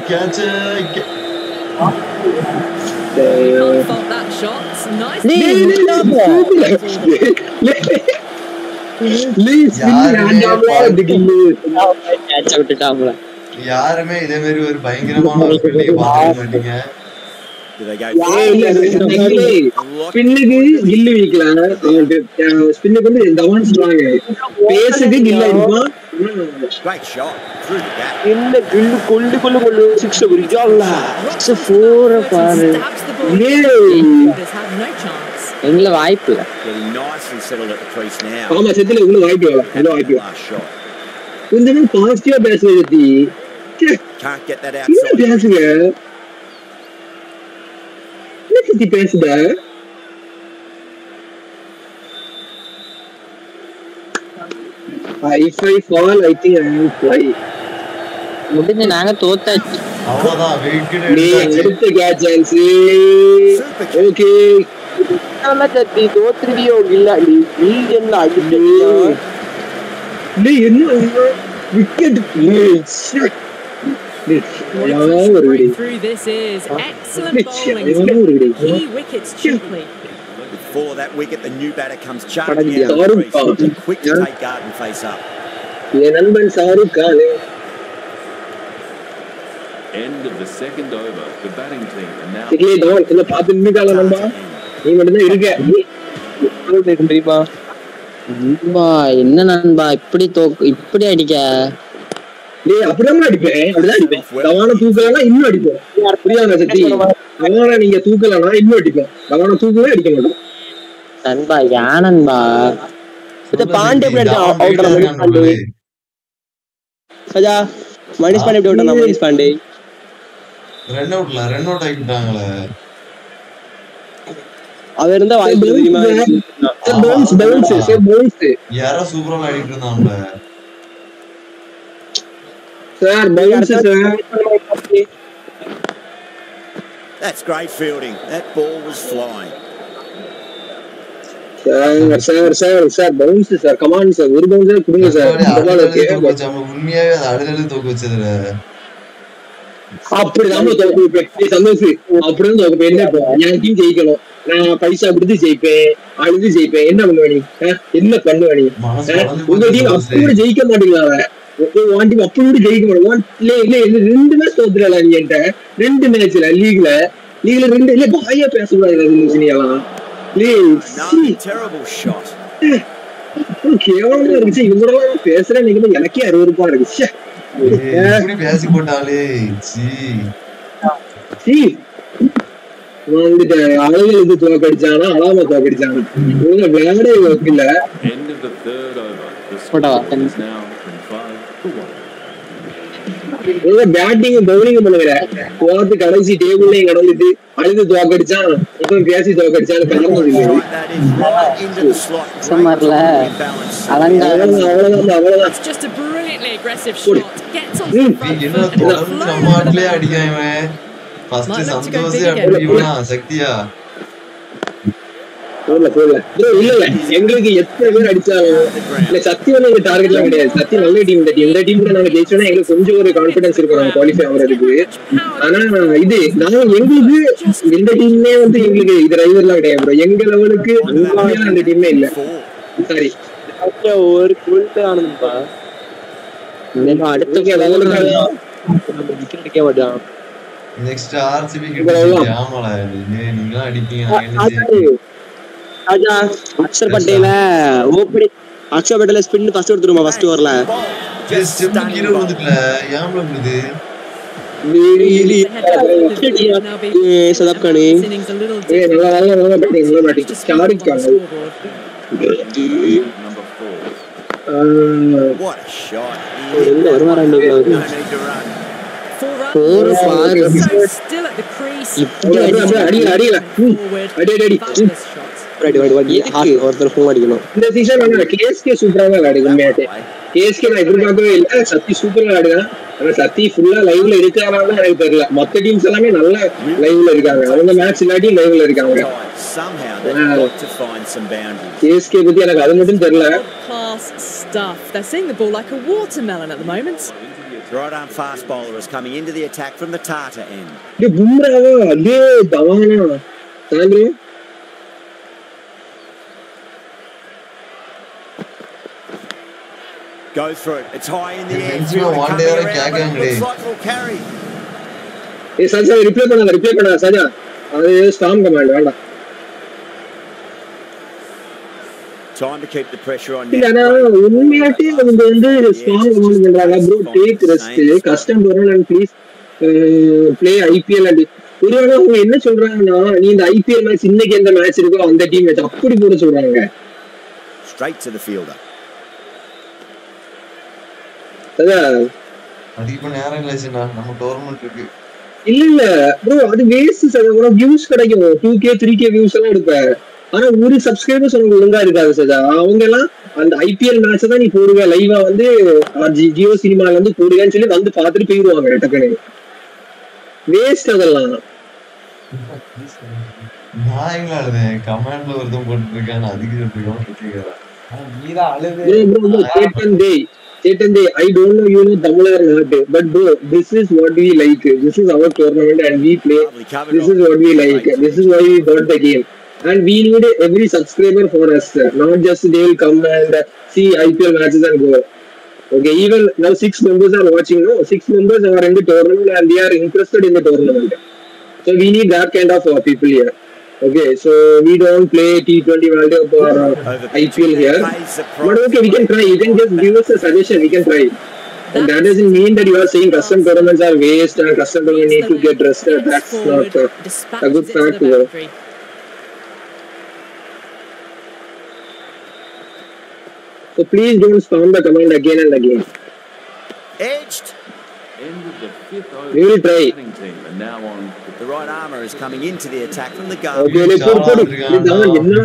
Can't fault that shot. Nice. விட்டுட்டாங்களா யாருமே இதே மாதிரி ஒரு பயங்கரமான ஒரு பிள்ளைங்க பார்க்க மாட்டீங்க? ஸ்பின்னுக்கு கில்லு வைக்கலாம் ஸ்பின்னுக்கு வந்து தவான் கில்ல கில்லு கொள்ளு கொள்ளு கொள்ளு சிக்ஸ் குறிச்சால ஃபோர பாரு. எங்கள வாய்ப்பு. ஆமா செத்துல இவ்வளவு வாய்ப்பு இவ்வளவு வாய்ப்பு. கொஞ்சமே பாசிட்டிவா பேசுறது Can't get that என்ன outside. பேசுங்க என்ன பத்தி பேசுத if I fall I think I will fly முடிஞ்சு நாங்க தோத்தாச்சு அவ்வளவுதான் வெயிட் நீ அடுத்த கேட்ச் ஓகே சத்தி தோத்துருவியோ இல்ல நீ நீ என்ன அடிச்சியா நீ என்ன wicket A breakthrough this is. Excellent bowling. Key wickets cheaply. Before that wicket, the new batter comes charging out of the. Quick to take guard and face up. என் நண்பன் Shahrukh Khan End of the second over. The batting team are now. இல்லையே தவன் கொஞ்சம் பார்த்து நின்றுக்கால நண்பா நீ மட்டும்தான் இருக்க தெரியுமா நண்பா என்ன நண்பா இப்படி தோக்கு இப்படி அடிக்க டேய் அப்படிதான் அடிப்பேன். அப்படிதான் அடிப்பேன். தவான தூக்கலன்னா இன்னும் அடிப்பேன். புரியாத சக்தி? தவான நீங்க தூக்கலன்னா இன்னும் அடிப்பேன். தவான தூக்கவே அடிக்க மாட்டோம் நண்பா ஏன் நண்பா இந்த பாண்டே எப்படி அடிச்சான் அவுட் மணிஷ் பாண்டே. சஜா மணிஷ் பாண்டே எப்படி விட்டான் மணிஷ் பாண்டே? ரன் அவுட்ல ரன் அவுட் ஆகிட்டாங்களே அவர் இருந்தா வாய்ப்பு இல்லை தெரியுமா பவுன்ஸ் பவுன்ஸ் சார் பவுன்ஸ் யாரோ சூப்பரா ஆடிட்டு இருந்தாங்க sir bounce sir That's great fielding. That ball was flying. Sir sir sir sir bounce sir come on sir ஒரு பவுன்ஸ் கொடுங்க சார் உண்மையாவே அது அடுத்தது தூக்கு வச்சதுல அப்படிதான் தோக்கு வைப்பேன் சந்தோஷ் அப்படிதான் தோக்கு என்ன என் டீம் ஜெயிக்கணும் நான் பைசா கொடுத்து ஜெயிப்பேன் அழுது ஜெயிப்பேன் என்ன பண்ணுவ நீ ஆ? என்ன பண்ணுவ நீ ஆ? உங்க டீம் அப்படி ஜெயிக்க உன் டீம் அப்படி கூட ஜெயிக்க மாட்டேன் இல்ல இல்ல இல்ல ரெண்டு மேட்ச் தோத்துறல நீ என்கிட்ட. ரெண்டு மேட்ச்ல லீக்ல லீக்ல ரெண்டு இல்ல பாயா பேசக்கூடாது shot. கேவலமா இருந்துச்சு. இவங்க எல்லாம் பேசுறேன் நீங்க எனக்கே அருவருப்பா இருக்கு. பேசி போட்டாலே சீ. சீ. வந்துட்டு அழகுக்கு தோக்கடிச்சானா அலாம தோக்கடிச்சானா. விளையாடே இல்ல பேட்டிங் பவுலிங் பண்ணுகிற போறது கடைசி டேபிள்லயும் கடந்துட்டு அழுது தோக்கடிச்சான் இப்ப பேசி தோக்கடிச்சான்னு அவ்வளவுதான் அவ்வளவுதான் சக்தியா. போடல போடல இல்ல இல்ல எங்களுக்கு எத்தனை பேர் அடிச்சாலும் இல்ல சத்தி வந்து எங்க டார்கெட்லாம் கிடையாது. சத்தி நல்ல டீம் இந்த டீம் இந்த டீம் கூட நாங்க ஜெயிச்சோம்னா எங்களுக்கு கொஞ்சம் ஒரு கான்பிடன்ஸ் இருக்கும் நாங்க குவாலிஃபை ஆகுறதுக்கு. ஆனா இது நாங்க எங்களுக்கு எந்த டீம்மே வந்து எங்களுக்கு இது ரைவர்லாம் கிடையாது bro. எங்க லெவலுக்கு அந்த டீமே இல்ல. சாரி ஒரு குவில்ட் ஆனதுப்பா. அடுத்த விக்கெட் மாட்டான் நெக்ஸ்ட் ஆர்சிபி கிட்ட ஆமால நீங்களாம் அடிப்பீங்க ராஜா அக்ஷர் பட்டேல ஓப்பனிங் அக்ஷர் பட்டேல ஸ்பின் ஃபர்ஸ்ட் எடுத்துருமா ஃபர்ஸ்ட் ஓவர்ல சதப் கானி. அடி அடி அடி. அடி, அடி, அடி. ஹார்ட் ஒருத்தர் ஃபோன் அடிக்கணும் இந்த சீசன் வந்து கேஎஸ்கே சூப்பரா தான் விளையாடு உண்மையாட்டு கேஎஸ்கே நான் எதிர்பார்க்கவே இல்லை சத்தி சூப்பரா விளையாடுதான் ஆனா சத்தி ஃபுல்லா லைவ்ல இருக்காரான்னு எனக்கு தெரியல மத்த டீம்ஸ் எல்லாமே நல்ல லைவ்ல இருக்காங்க அவங்க மேட்ச் இல்லாட்டி லைவ்ல இருக்காங்க Somehow they've got to find some boundaries. KSK பத்தி எனக்கு அது மட்டும் தெரியல Class stuff. They're seeing the ball like a watermelon at the moment. The right arm fast bowler is coming into the attack from the Tata end. Go through it. It's high in the air. one coming day வரை around, but it looks like it'll carry. ஏய் Saja reply பண்ணாத reply பண்ணாத சஜா அது ஸ்டாம் command வேண்டாம் Time to keep the pressure on. ஆனா உண்மையாட்டே அவங்க வந்து ஸ்ட்ராங் கமாண்ட் பண்றாங்க ப்ரோ டேக் ரெஸ்ட் கஸ்டம் வரணும் and please play IPL and ஒருவேளை அவங்க என்ன சொல்றாங்கன்னா நீ இந்த ஐபிஎல் மேட்ச் இன்னைக்கு எந்த மேட்ச் இருக்கோ அந்த டீம் மேட்ச் அப்படி போட சொல்றாங்க Straight to the fielder. அதான். அதுக்கு இப்ப நேரம் இல்லை சின்ன நம்ம டோர்னமெண்ட் இருக்கு. இல்ல இல்ல. ப்ரோ அது வேஸ்ட் சார் உனக்கு வியூஸ் கிடைக்கும். Two K three K views எல்லாம் எடுப்ப ஆனா ஒரு சப்ஸ்கிரைபர்ஸ் உனக்கு ஒழுங்கா இருக்காது சார் அவங்க எல்லாம் அந்த ஐபிஎல் மேட்ச் தான் நீ போடுவ. லைவா வந்து ஜியோ சினிமால வந்து போடுவேன்னு சொல்லி வந்து பார்த்துட்டு போயிடுவாங்க டக்குனு வேஸ்ட் அதெல்லாம். நான் எங்க அழுதேன்? கமெண்ட்ல ஒருத்தன் போட்டுட்டு இருக்கான். அதுக்கு சொல்லிருக்கோம் கேட்கிறேன் நீதான் அழுது. Chetan, I don't know you know Tamil or not, but bro, this is what we like. This is our tournament and we play. This is what we like. This is why we got the game. And we need every subscriber for us, not just they will come and see IPL matches and go. Okay, even now six members are watching, no? Six members are in the tournament and they are interested in the tournament. So we need that kind of uh, people here okay so we don't play T20 World Cup or uh, IPL here but okay we can try you can just give us a suggestion we can try And that doesn't mean that you are saying custom tournaments are waste and custom tournaments need to get rested. That's not uh, a good fact. bro. So please don't spam the command again and again. Edged. End of the fifth. We will try. The right armour is coming into the attack from the it. என்ன?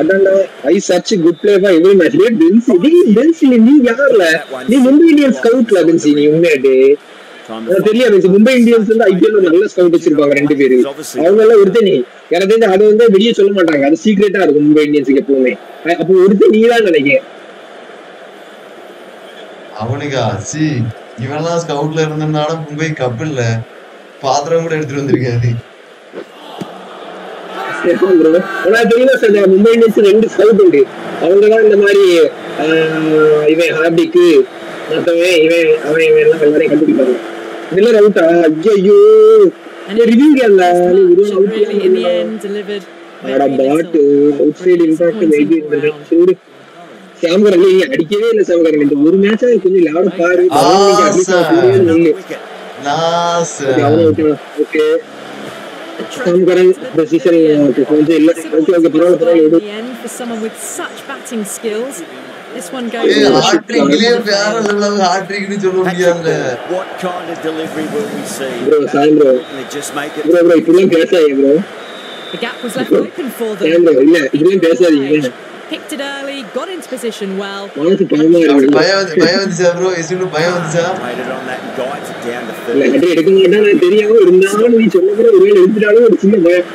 அதான்டா I search good play for every match டே பென்சி டே பென்சி நீ யார்ல? நீ Mumbai Indians ஸ்கவுட்ல Bency நீ உண்மையாட்டே எனக்கு தெரியாது பென்சி மும்பை இந்தியன்ஸ் வந்து ஐபிஎல் நல்ல ஸ்கவுட் வச்சிருப்பாங்க ரெண்டு பேரு. அவங்க எல்லாம் ஒருத்தன் நீ. எனக்கு தெரிஞ்சு அதை வந்து வெளியே சொல்ல மாட்டாங்க. அது சீக்ரெட்டா இருக்கும் மும்பை இந்தியன்ஸுக்கு எப்பவுமே. அப்போ ஒருத்தன் நீ தான் நினைக்கிறேன். அவனுக்கா? சி. இவன்லாம் ஸ்கவுட்ல இருந்தனால மும்பை கப் இல்ல. பாத்திரம் கூட எடுத்துட்டு சார் மும்பை இந்தியன்ஸ் ரெண்டு ஸ்கவுட் உண்டு. அவங்க தான் இந்த மாதிரி இவன் ஹார்டிக்கு மத்தவன் இவன் அவன் இவன் எல்லாம் எல்லாரையும் கண்டுபிடிப்பாங்க. மில்லர் அவுட்டா ஐயோ ரிவ்யூ கேள்ல அவுட் இம்பாக்ட் சூடு சாம்கரன் நீ அடிக்கவே இல்ல சாம்கரன் இந்த ஒரு மேட்ச் கொஞ்சம் விளையாட பாரு. ஓகே சாம்கரன் பொசிஷன் கொஞ்சம் இல்ல. ஓகே ஓகே பரவாயில்ல பரவாயில்ல In the end, for someone with such batting skills, this one goes. ஏய் ஹாட்ரிக்லயே வேற லெவல் ஹாட்ரிக்னு சொல்ல முடியாதுல What kind of delivery will we see? Bro Sam bro Can they just make it? Bro bro இப்படிலாம் பேசாதீங்க bro The gap was left open for them. Sam bro இல்ல இப்படிலாம் பேசாதீங்க. picked it early, got into position well.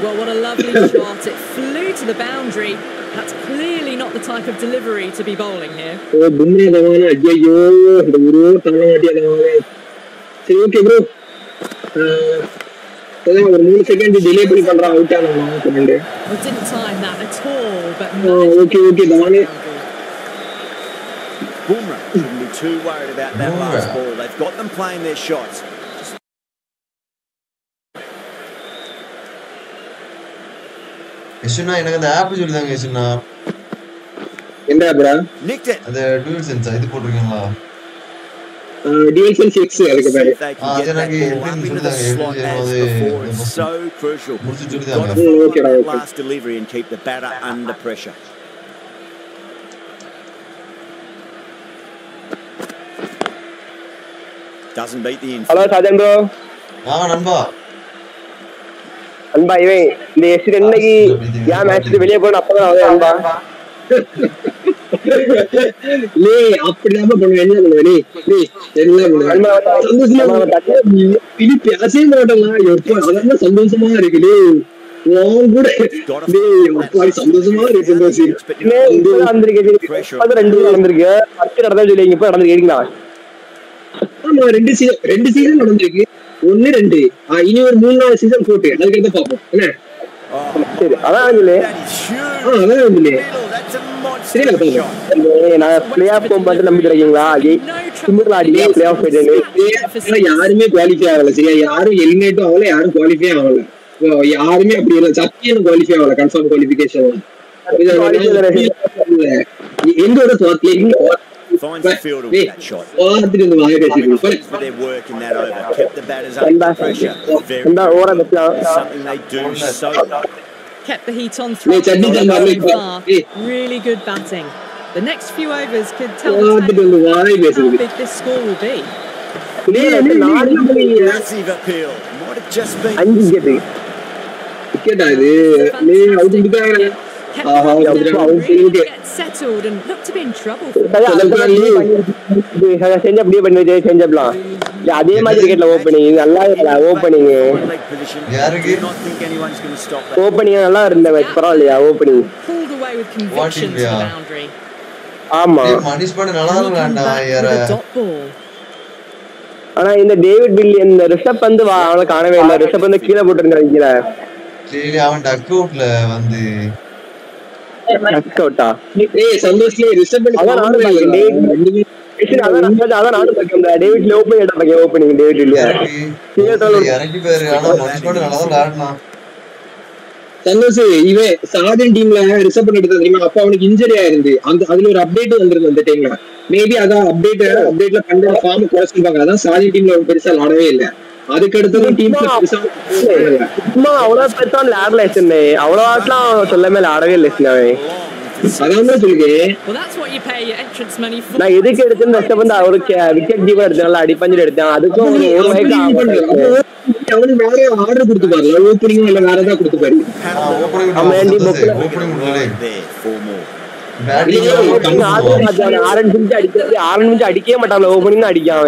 well, what a lovely shot. It flew to the boundary. That's clearly not the type of delivery to be bowling here. Oh, அதான் ஒரு மூணு second delay பண்ணி பண்றான் out ஆனோம் comment Well, didn't time that at all, but okay okay தவானே Boomer shouldn't be too worried about that last ball. They've got them playing their shots. யசுனா எனக்கு அந்த app சொல்லிதாங்க யசுனா என்ன ப்ரா Nicked it. அந்த DualSense இது போட்டிருக்கீங்களா TL sense X அதுக்கு பேரு They Ah, can get then that again, ball up even into the சொல்லிதாங்க, slot எப்படி as செய்யணும் before. அது It's so crucial. முடிச்சு Got சொல்லிதாங்க to follow okay, that okay. last delivery and keep the batter under pressure. Doesn't beat the hello infield. Sajan bro ஆ நண்பா அன்பா இவன் இந்த S என்னைக்கு ஏன் மேட்ச் வெளியே போன அப்பதான் அவன் பண்ணுவேன். என்ன பண்ணுவேன்? நீ நீ எல்லாம் பண்ணுவேன்? சந்தோஷமா நீ இனி பேசவே எப்போ சந்தோஷமா இருக்கு. உன் கூட அப்பாடி சந்தோஷமா இருக்கு ரெண்டு நடந்திருக்கு. ஃபர்ஸ்ட் நடந்தா சொல்லி இப்ப நடந்திருக்கீங்களா ஆமா ரெண்டு சீசன் ரெண்டு சீசன் நடந்திருக்கு. ஒண்ணு ரெண்டு. இனி ஒரு மூணு நாலு சீசன் போட்டு அதுக்கடுத்து பாப்போம் என்ன? சரி அதான் சரி நான் நான் பிளே ஆஃப் போகும் பார்த்து நம்பி கிடைக்கீங்களா சிம்பிள் ஆடியா பிளே ஆஃப் போயிட்டு ஆனா யாருமே குவாலிஃபை ஆகல சரியா யாரும் எலிமினேட்டும் ஆகல யாரும் குவாலிஃபை ஆகல யாருமே அப்படி இல்லை சத்தியம் குவாலிஃபை ஆகல கன்ஃபார்ம் குவாலிஃபிகேஷன் எங்களோட finds the fielder with that shot. For their work in that over, kept the batters under pressure. Very something they do so well. Kept the heat on through far. Really good batting. The next few overs could tell us how big this score will be. Yeah, yeah, yeah. Massive appeal. Might have just been. செஞ்ச அப்படியே பண்ணி செஞ்சப்பலாம் அதே மாதிரி opening நல்லா இருக்கல opening Leg position. Do not think anyone's going to stop that. Opening நல்லா இருந்த match பரவாயில்லையா ஓப்பனிங். ஆமா மனிஷ் பாட்டு நல்லா யார. ஆனா இந்த டேவிட் பில்லி இந்த ரிஷப் வந்து வா அவளை காணவே இல்லை ரிஷப் வந்து கீழே போட்டுருந்தாங்க கீழே சரி அவன் டக் அவுட்ல வந்து அவுட்டா ஏய் சந்தோஷ்ல ரிஷப் அதான் நானும் சரி, அதான் நானும் opening டேவிட் இல்லையா? இறங்கி ஆனா நல்லா தான் விளையாடினான் சந்தோஷ் இவன் சாதன் டீம்ல ரிசர்வ் பண்ணி எடுத்தா தெரியுமா? அப்ப அவனுக்கு இன்ஜரி ஆயிருந்து. அந்த அதுல ஒரு அப்டேட் வந்திருந்து அந்த டைம்ல மேபி அதான் அப்டேட் அப்டேட்ல பண்ற ஃபார்ம் குறைச்சிருப்பாங்க அதான் சாதன் டீம்ல அவன் பெருசா விளாடவே இல்ல. அவ்வளவு பெருசா விளையாடல எஸ்என்னு. அவ்வளவு ஆட்டலாம் சொல்லவே இல்லை, ஆடவே இல்லை for. நான் எதுக்கு எடுத்தேன்னு வந்து அவருக்கு விக்கெட் கீப்பர் எடுத்தேன். நல்லா அடிப்பஞ்சில் எடுத்தேன். அதுக்கும் ஒரு ஒரு வயசு ஆகும். அவனு வேற ஆர்டர் கொடுத்து பாரு ஓப்பனிங் இல்ல வேற ஏதாவது கொடுத்து பாரு அவன் ஏன்டி அடிக்கவே மாட்டான். ஓப்பனிங் தான் அடிக்கான்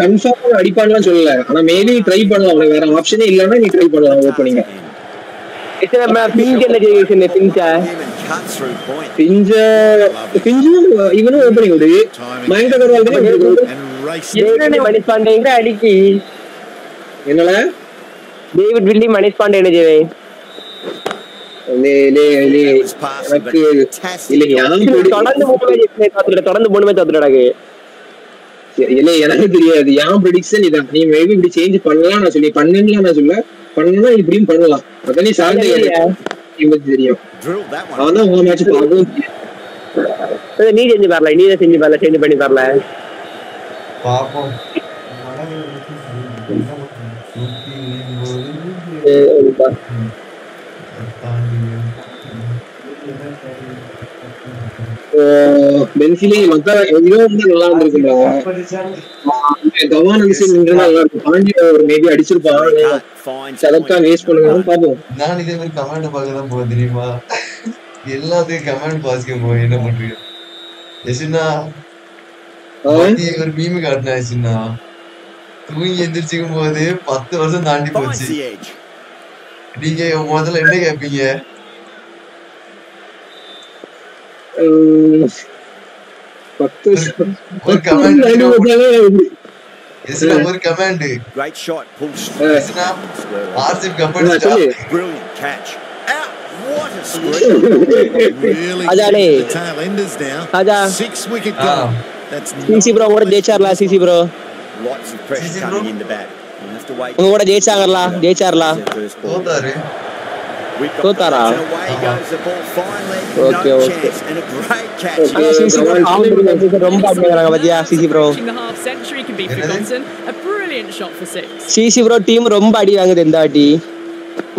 கன்ஃபார்ம் அடிப்பான்லாம் சொல்லல. ஆனா மேபி ட்ரை பண்ணலாம். வேற ஆப்ஷனே இல்லன்னா நீ ட்ரை பண்ணலாம் பிஞ்சும் இவனும் ஓப்பனிங் விடு மயங்க டேவிட் மணிஷ் பாண்டே அடிக்கி? என்னல? டேவிட் வில்லி மணிஷ் பாண்டே என்ன செய்வேன் லே லே லே எனக்கு இல்ல யாரும் தொடர்ந்து மூணு மேட்ச் தோத்துட்டாங்க இல்ல எனக்கு தெரியாது. என் ப்ரெடிக்ஷன் இதான்? நீ மேபி இப்படி சேஞ்ச் பண்ணலாம் நான் சொல்லி பண்ணலாம் நான் சொல்ல பண்ணலாம் இப்படியும் பண்ணலாம். அதான் நீ சார்ந்த தெரியும். அவன் உங்க மேட்ச் பார்க்கவும் நீ செஞ்சு வரல நீ தான் செஞ்சு வரல சேஞ்ச் பண்ணி வரல பாப்போம் பென்சிலி மத்த இதுவும் வந்து நல்லா இருந்திருக்கும்டா தவான் வந்து நின்றா நல்லா இருக்கும். பாண்டி ஒரு மேபி அடிச்சிருப்பான் சதக்கா வேஸ்ட் பண்ணுங்க பாப்போம் நான் இதே மாதிரி கமெண்ட் பார்க்க தான் போக தெரியுமா? எல்லாத்தையும் கமெண்ட் பாசிக்க போய் என்ன பண்றீங்க யசுனா ஒரு மீம் காட்டினா யசுனா தூங்கி எந்திரிச்சுக்கும் போது பத்து வருஷம் தாண்டி போச்சு. நீங்க முதல்ல என்ன கேட்பீங்க फक्त फक्त लाईन उभा इसने ओवर कमांड है ग्रेट शॉट पुल इसने आरसीब कंपनी का brilliant catch What a screen! really the tail enders now. Aja. Six wicket gone. That's CC bro, what a JCharla CC bro. Lots of pressure coming in the bat. You have to wait. What a JCharla JCharla. First ball. தோத்தாரு We've got தோத்தாரா and away goes the ball finally. Okay, no okay. chance and a great catch. ஆனா CC bro ரொம்ப அப்படிங்கிறாங்க பாத்தியா CC bro Reaching the half century can be forgotten. A brilliant shot for six. CC bro team ரொம்ப அடி வாங்குது இந்த வாட்டி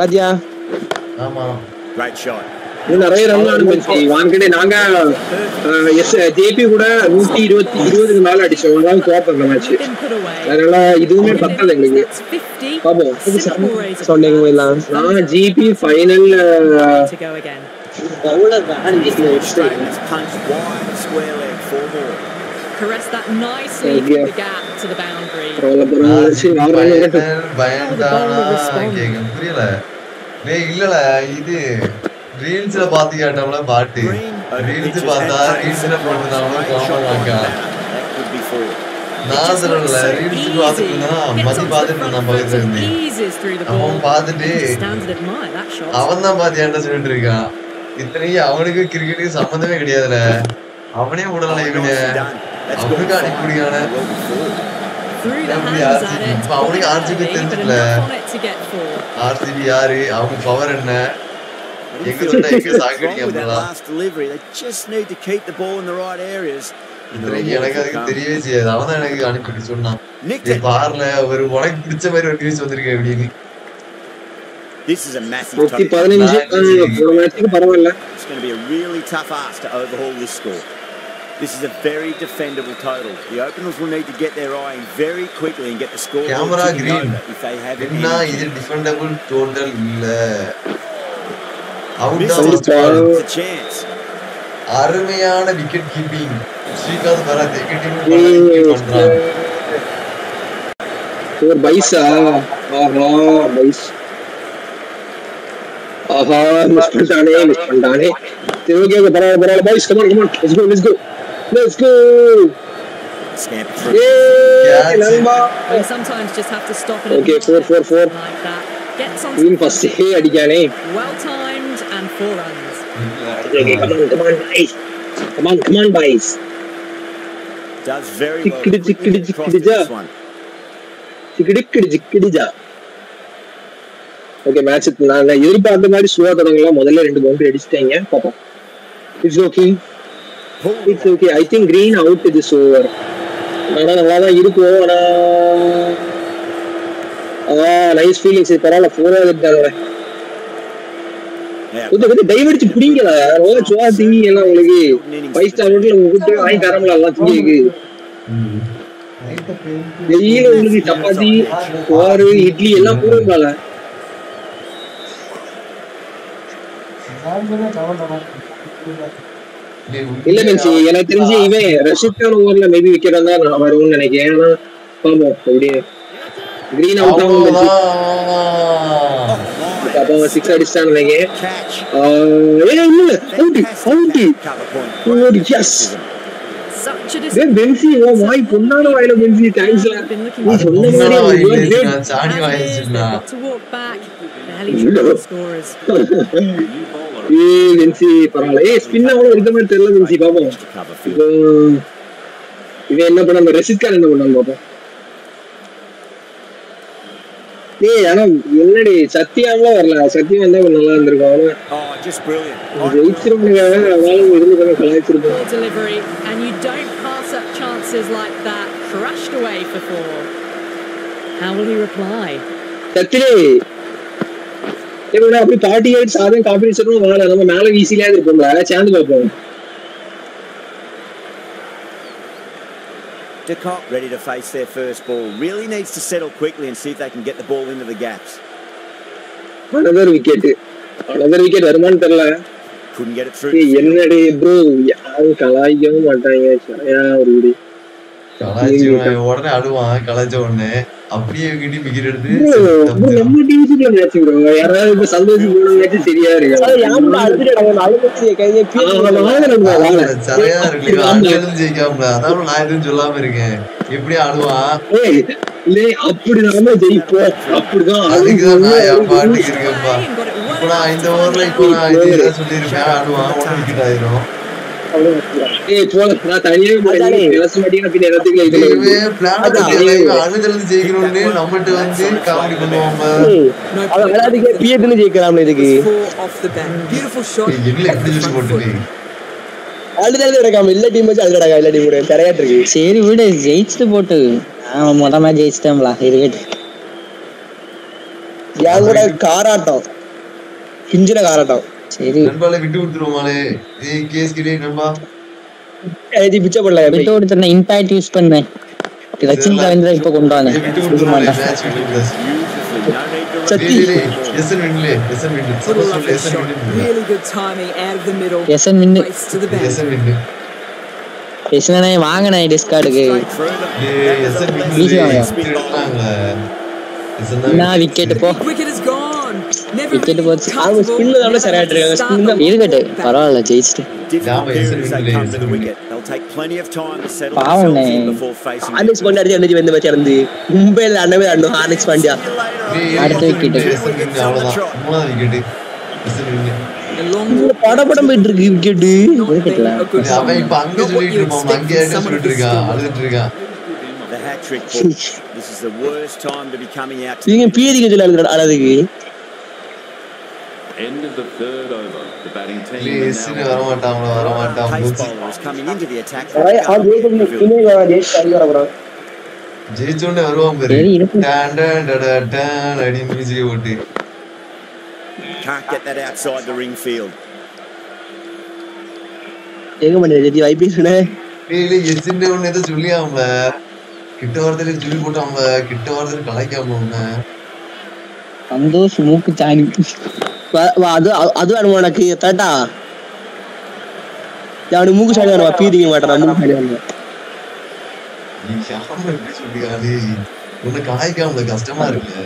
பாத்தியா ஆமா Great shot. இன்னும் நிறைய ரன் ஆரம்பிச்சு. வாங்கிட்டே நாங்க எஸ் ஜேபி கூட நூத்தி இருபத்தி இருபதுக்கு மேல அடிச்சோம் அதான் தோப்போம் இந்த மேட்ச். அதனால இதுவுமே பத்தாது எங்களுக்கு. That's 50. பாப்போம். சொன்னீங்க நான் GB final that nicely Yeah. through the gap to the boundary. பயந்தானா கேட்க புரியல. டேய் இல்லல இது ரீல்ஸ்ல பாத்து கேட்டோம்ல பாட்டு ரீல்ஸ் பார்த்தா ரீல்ஸ்ல be four. நான் சொல்லல ரீல்ஸ் பார்த்துட்டு இருந்தா மதி பார்த்துட்டு இருந்தான் பக்கத்துல இருந்து. அவன் பார்த்துட்டு. அவன் தான் பாத்து என்கிட்ட சொல்லிட்டு இருக்கான் இத்தனைக்கு அவனுக்கு கிரிக்கெட்டுக்கு சம்மந்தமே கிடையாதுல அவனே விடல இவனு அவனுக்கு. இப்ப அவனுக்கு But தெரிஞ்சுக்கல. ஆர்சிபி யாரு அவங்க பவர் என்ன எங்க Feel சொன்னா எங்க wrong சாக்கடிக்க with that அப்படிலாம் last delivery. They just need to keep the ball in the right areas. இத்தனைக்கு எனக்கு அதுக்கு தெரியவே செய்யாது அவன் தான் எனக்கு அனுப்பிட்டு சொன்னான் டேய் பாருல ஒரு உனக்கு பிடிச்ச மாதிரி ஒரு நியூஸ் வந்திருக்கு அப்படின்னு This is a massive நூத்தி touch. பதினஞ்சு ஆ, போன மேட்சுக்கு பரவாயில்ல It's going to be a really tough ask to overhaul this score. This is a very defendable total. The openers will need to get their eye in very quickly and get the score Cameron green if they have it. என்ன இது அருமையான wicket keeping Srikanth Bharat wicket பண்றான் ஒரு பைஸா ஆஹா byes ஆஹா miss பண்ணிட்டானே miss பண்ணிட்டானே சரி okay okay பரவாயில்ல பரவாயில்ல பைஸ் come on come on let's go let's go let's go Scamper ஏய் நண்பா You sometimes just have to stop and okay 4 4 4 like that. Gets on இவன் ஃபர்ஸ்ட் ஹே அடிக்கானே well timed and four runs. Okay come on come on byes come on come on byes Does very well. this one. Okay match நான் நான் எதிர்பார்த்த மாதிரி ஸ்லோவா தொடங்கலாம் முதல்ல ரெண்டு பவுண்டரி அடிச்சிட்டாங்க. பாப்போம் it's okay it's okay I think Green out this over ஆனா நல்லா தான் இருக்கும். ஆனா ஆ நைஸ் ஃபீலிங்ஸ் பரவாயில்ல. ஃபோர் எடுத்தாங்க கொஞ்சம் கொஞ்சம் டைவ் அடிச்சு பிடிங்கல. சுவா திங்கி எல்லாம் உங்களுக்கு ஃபைவ் ஸ்டார் ஹோட்டல் உங்க கூட்டு வாங்கி தரமில்ல எல்லாம் திங்கிக்கு வெயில உங்களுக்கு சப்பாத்தி சோறு இட்லி எல்லாம் போடுவாங்கல இல்ல பென்சி எனக்கு தெரிஞ்சு இவன் ரஷித் கான் ஓவர்ல மேபி விக்கெட் வந்தா நான் வரும்னு நினைக்கிறேன். ஆனா பாப்போம் அப்படியே கிரீன் அவுட் ஆகும் அப்போ சிக்ஸ் அடிச்சிட்டான்னு நினைக்கிறேன் ஏய், இல்ல out out yes Such a டேய் பென்சி ஓ வாய் பொண்ணான வாயில பென்சி தேங்க்ஸ் நீ சொன்ன மாதிரி ஒரு. ஏய் பென்சி பரவாயில்ல. ஏய் ஸ்பின் அவ்வளவு இருக்க மாதிரி தெரியல பென்சி பாப்போம். இவன் என்ன பண்ணாம ரஷித் கான் என்ன பண்ணாம பாப்போம். ஏய் ஆனா என்னடி சத்தியாமலாம் வரல சத்தியம் வந்தா கொஞ்சம் நல்லா இருந்திருக்கும் ஆனா Oh. ஜெயிச்சிருவானுங்க அதனால இருந்து கொஞ்சம் கலாய்ச்சிருப்போம் Poor delivery, and you don't pass up chances like that. Crushed away for four. How will he reply? சத்திரே ஏய் அப்படி பார்ட்டி ஆயிட்டு சாதம் காப்பி வாழ நம்ம மேல வீசிலே இருப்போம்ல சேர்ந்து பார்ப்போம் De Kock ready to face their first ball. Really needs to settle quickly and see if they can get the ball into the gaps. Another wicket. Another wicket. Arman Terla. Couldn't get it through. Hey, bro. Yeah, I'm Kalai. I'm கலாய்ச்சி உடனே அழுவான் கலாய்ச்ச உடனே. அப்படியே wicket wicket எடுத்து நம்ம டீமுக்குள்ள match bro யாராவது இப்ப சந்தோஷ் போன சரியா இருக்கு? சரியா இருக்கு அழுதும் ஜெயிக்காமல அதான் நான் எதுவும் சொல்லாம இருக்கேன். எப்படி அழுவான். அப்படி நாம ஜெயிப்போம். அப்படிதான் அதுக்குதான் நான் என் பாட்டுக்கு இருக்கேன்ப்பா. இப்ப நான் இந்த ஓவர்ல இப்ப நான் இது சொல்லியிருப்பேன். அழுவான். ஒன்னு விக்கெட் ஆயிரும். ஜெயிக்கலாம்ல இதுக்கு. Off the bat. Beautiful shot. எங்களை எப்படி ஜூஸ் போட்டு அழுது அழுது கிடக்காம எல்லா டீம் வச்சு அழுது கிடக்கா எல்லா டீம் கூட திரையாட்டு இருக்கு சரி விடு ஜெயிச்சுட்டு போட்டு. நான் மொத மேட்ச் ஜெயிச்சிட்டேன்ல இருக்கட்டு என் கூட காராட்டம். கிஞ்சின காராட்டம். சரி நண்பால விட்டு கொடுத்துருவோமாலே ஏய் கேஸ் நண்பா பிச்சை பண்ணல விட்டு கொடுத்துருந்தேன் இம்பாக்ட் யூஸ் பண்ணேன் ரச்சின் ரவீந்திரா இப்ப கொண்டு வாங்க விட்டு சத்தி SN வின்லே SN SN Really good timing out of the middle. SN. SN டிஸ்கார்டுக்கு ஏய் எஸ்என் எஸ்என் நான் விக்கெட் போ விக்கெட் போச்சு அவங்க ஸ்பின் தான் சரியாட்டு இருக்காங்க ஸ்பின் தான் இருக்கட்டும் பரவாயில்ல ஜெயிச்சிட்டு. Different periods they come to the wicket. They'll take plenty of time to settle பாவம் themselves in நே. before facing ஹார்னிக்ஸ் பாண்டியா அடிச்சு வந்து மேட்ச் இறந்து மும்பையில் அண்ணவே ஆடணும் ஹார்னிக்ஸ் பாண்டியா அடுத்த விக்கெட் விக்கெட் படப்படம் போயிட்டு இருக்கு விக்கெட்டு இருக்கட்ல அவன் இப்ப அங்க சொல்லிட்டு இருப்பான் அங்கே என்ன சொல்லிட்டு இருக்கான். அழுதுட்டு இருக்கான். The hat trick. ball. This is the worst time to be coming out. நீங்க பீதிக்க சொல்லி அழகுக்கு. End of the third over. The batting team are please now வர மாட்டான் வர மாட்டான் Pace bowler is coming into the attack. ஜெயிச்சோடனே வருவான் பாரு சரி, இருக்கும். டான் டான் டடா டான் அப்படின்னு மியூசிக் போட்டு Can't get that outside the ring field. எங்க பண்ணி ஐபிஎஸ் டேய் எசின்ன ஒண்ணு ஏதோ சொல்லியாம்ல கிட்ட வரதுல சொல்லி போட்டாம்ல கிட்ட வரதுல கலாய்க்காம உன்னை சந்தோஷ் மூக்கு சாணி அது அது வேணுமா எனக்கு தட்டா அவனுக்கு மூக்கு சாடி வேணுமா பீதிக்க மாட்டான் மூக்கு சாடி வேணுமா கலாய்க்காமல கஷ்டமா இருக்கு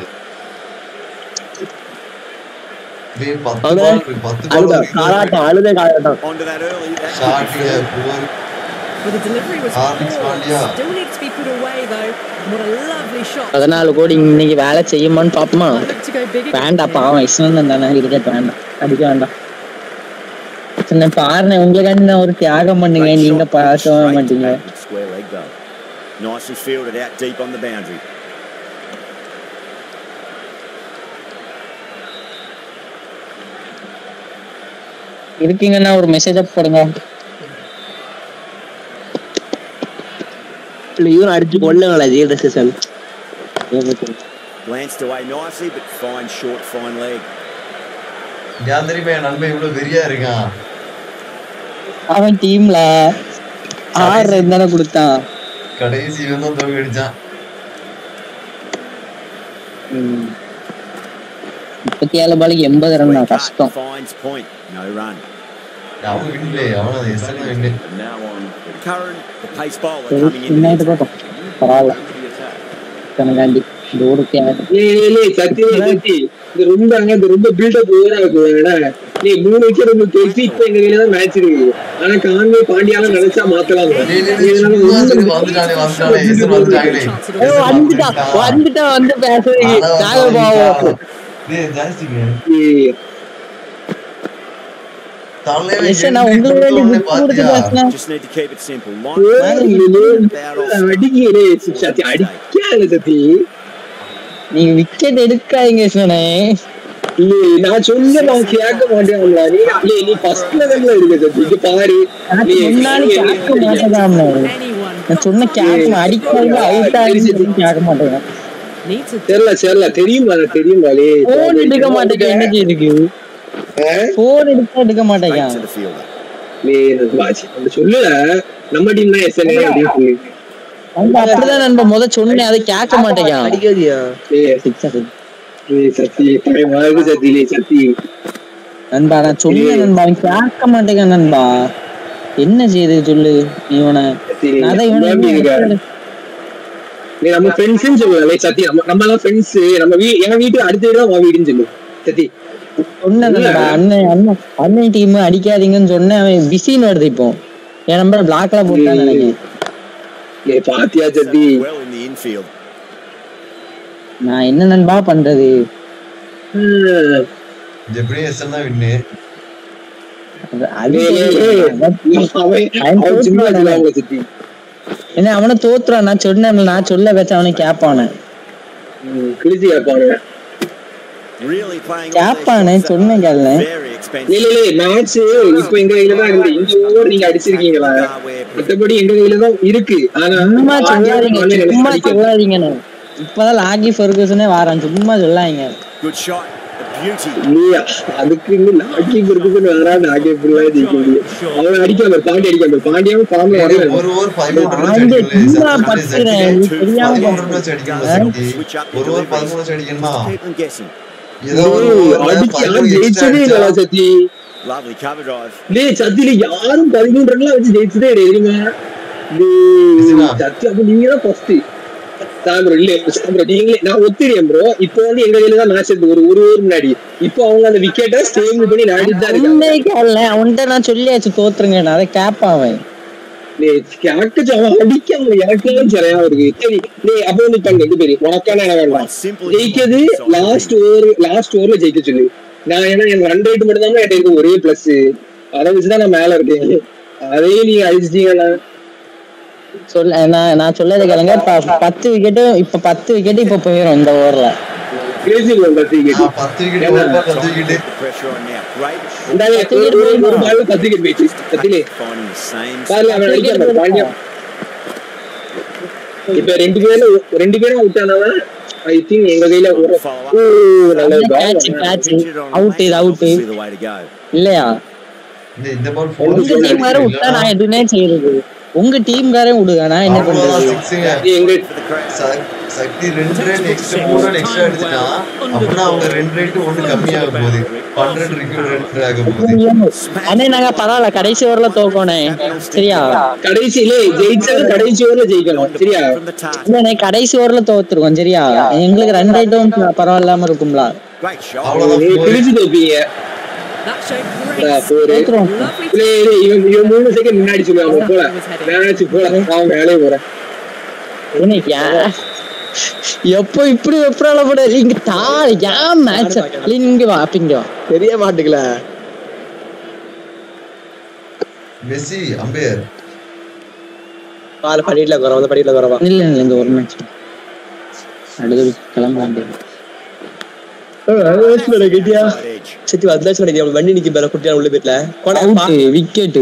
But the delivery was Hardik poor. Pandya. Still needs to be put away though. பதினாலு கோடி இன்னைக்கு வேலை செய்யுமான்னு பாப்போமா. வேண்டாம் பாவம் இஸ்வந்தன் தானே கிரிக்கெட் வேண்டாம். அடிக்க வேண்டாம். சின்ன பாருங்க உங்களுக்காண்டி நான் ஒரு தியாகம் பண்ணுங்க. நீங்க பார்க்கவே மாட்டீங்க. Nicely fielded out deep on the boundary. இருக்கீங்கன்னா ஒரு மெசேஜ் போடுங்க. இல்ல இவன் அடிச்சு கொள்ளுங்களா Jayalalithaa season Glanced away nicely, but fine short, fine leg. ஏன் தெரியுமா என் நண்பன் இவ்வளவு வெறியா இருக்கான் அவன் டீம்ல ஆறு ரன் தானே கொடுத்தான் கடைசி இவன் தான் அடிச்சான். முப்பத்தி ஏழு பாலுக்கு எண்பது ரன் கஷ்டம். அவன் வின்லே அவன் எஸ்என் வின்னு பின்னாடி பார்க்கும் பரவாயில்ல. கனகாண்டி இந்த ஊருக்கு இது ரொம்ப அங்க ரொம்ப பில்டப் ஓவரா இருக்கு நீ மூணு விக்கெட் உங்களுக்கு தெரிஞ்சு இப்ப எங்க கையில தான் மேட்ச் இருக்கு. ஆனா கான்வே பாண்டியாலாம் நினைச்சா மாத்தலாம். வந்துட்டான் வந்துட்டான் வந்து பேசுறீங்க. நாங்க விக்கெட் எடுக்காதீங்க சொன்னே நான் சொல்ல நான் கேட்க மாட்டேன்ல நீ நீ ஃபர்ஸ்ட் லெவல்ல இருக்க சத்தி இங்க பாரு. நீ முன்னாடி கேட்க Anyone. நான் சொன்ன கேட்க அடிக்காத அவுட் ஆகி கேட்க to தெரியல தெரியல. தெரியும் தெரியும் போன் எடுக்க மாட்டேங்க என்ன எடுக்க மாட்டேங்க. நீ அந்த சொல்லுல. நம்ம டீம் தான் எஸ்என் அப்படின்னு சொல்லி. அந்த அப்படிதான் நண்பா முத சொன்னேன் அதை கேட்க மாட்டேங்க அடிக்காதியா நண்பா நான் சொன்னேன் நண்பா அவன் கேட்க மாட்டேங்க நண்பா. என்ன செய்யுது சொல்லு இவனை சத்தி, நான் தான் நீ எப்படி இருக்க? இவனை நீ நம்ம ஃப்ரெண்ட்ஸ்னு சொல்லல சத்தி நம்ம நம்ம எல்லாம் ஃப்ரெண்ட்ஸ் நம்ம வீ எங்க வீட்டுக்கு அடுத்த வீடு தான் உன் வீடுன்னு சொல்லு. சத்தி அண்ணன் டீம் அடிக்காதீங்கன்னு சொன்னேன். அவன் பிஸின்னு வருது இப்போ. என் நம்பர் பிளாக்ல நினைக்கிறேன். பாத்தியா infield. நான் என்ன நண்பா பண்றது? என்ன அவனை தோத்துறான். நான் சொன்னேன் நான் சொல்ல வச்ச அவனை கேட்பானே ம், கிழிச்சு கேட்பானு இல்ல இல்ல மேட்ச் இப்ப எங்க கையில தான் இருக்கு இந்த ஓவர் நீங்க அடிச்சிருக்கீங்களா? மத்தபடி எங்க கையில தான் இருக்கு. சும்மா சொல்லாதீங்க சும்மா சொல்லாதீங்கண்ணே இப்பதான் லாகி ஃபெர்கூசனே வாரான் சும்மா சொல்லாதீங்க. அதுக்கு இன்னும் நாக்கி பொறுப்புன்னு வரா நாக்கி இப்படிலாம் ஜெயிக்க முடியும் அவன் அடிக்காம பாண்டி அடிக்காம பாண்டியாவும் ஒரு ஒரு. பதிமூணு அடிக்கணுமா? யாரும் பதிமூணு ரன்லாம் வச்சு ஜெயிச்சதே நிஜமா? சத்தி அப்ப நீங்க தான் ஃபர்ஸ்ட் இல்ல சாம்பிரோ நீங்களே நான் ஒத்துறேன் ப்ரோ. இப்போ வந்து எங்க கையில தான் மேட்ச் இருக்கு ஒரு ஒரு முன்னாடி. இப்போ அவங்க அந்த விக்கெட்டை சேவ் பண்ணி நாடிட்டு தான் இருக்காங்க. நான் சொல்லியாச்சு தோத்துருங்க நான் அதை கேப்பான் அவன் எனக்கு அடிக்காம எனக்கெல்லாம் சரியா இருக்கு சரி நீ அப்ப வந்து பண்ணு இது பெரிய உனக்கான என்ன வேண்டாம் ஜெயிக்கிறது லாஸ்ட் ஓவர் லாஸ்ட் ஓவர்ல ஜெயிக்க சொல்லு நான் ஏன்னா எனக்கு ரன் ரேட் மட்டும் தான் என்கிட்ட இருக்க ஒரே பிளஸ் அதை வச்சுதான் நான் மேல இருக்கேன் அதையும் நீங்க அழிச்சிட்டீங்கன்னா சொல்ல நான் நான் சொல்லதை கேளுங்க பத்து விக்கெட்டும் இப்ப பத்து விக்கெட் இப்ப போயிடும் இந்த ஓவர்ல கிரேசி ஒரு பால் போயிடுச்சு அவன் பாண்டியா இப்ப ரெண்டு பேரும் ரெண்டு பேரும் அவுட் ஆனவன் ஐ திங்க் எங்க கையில ஒரு ஓ நல்ல அவுட் இது அவுட். இல்லையா? இந்த இந்த பால் உங்க டீம் வேற விட்டா நான் எதுவுமே செய்யறது. உங்க டீம் வேற விடுங்க நான் என்ன பண்றது? எங்க சக்தி ரெண்டு ரன் எக்ஸ்ட்ரா மூணு ரன் எக்ஸ்ட்ரா அடிச்சுட்டான் அப்படின்னா அவங்க ரெண்டு ரேட்டு ஒண்ணு கம்மியாக போகுது பன்னெண்டு ரெண்டு ரெண்டு ஆக போகுது அண்ணே நாங்க பரவாயில்ல கடைசி ஓவர்ல தோக்கோனே சரியா? கடைசியிலே ஜெயிச்சாலும் கடைசி ஓவர்ல ஜெயிக்கணும். சரியா? இல்லண்ணே கடைசி ஓவர்ல தோத்துருக்கோம். சரியா? எங்களுக்கு ரன் ரேட்டும் பரவாயில்லாம இருக்கும்ல. பிரிச்சு தோப்பீங்க மூணு செகண்ட் முன்னாடி சொல்லுவாங்க போல மேட்ச் போல வேலையை போறேன். எப்போ இப்படி வெப்பரால போட இங்க தா ஏன் மேட்ச் இங்க வா அப்ப இங்க வா. தெரிய மாட்டுக்கல. Messi umpire. பால் படியில குறவா அந்த படியில குறவா. இல்ல இல்ல இந்த ஒரு மேட்ச் அடுத்து கிளம்பலாம் கேட்டியா. சத்தி வந்தாச்சு வண்டி நிக்க பேர குட்டியா உள்ள போயிட்டல. Out wicket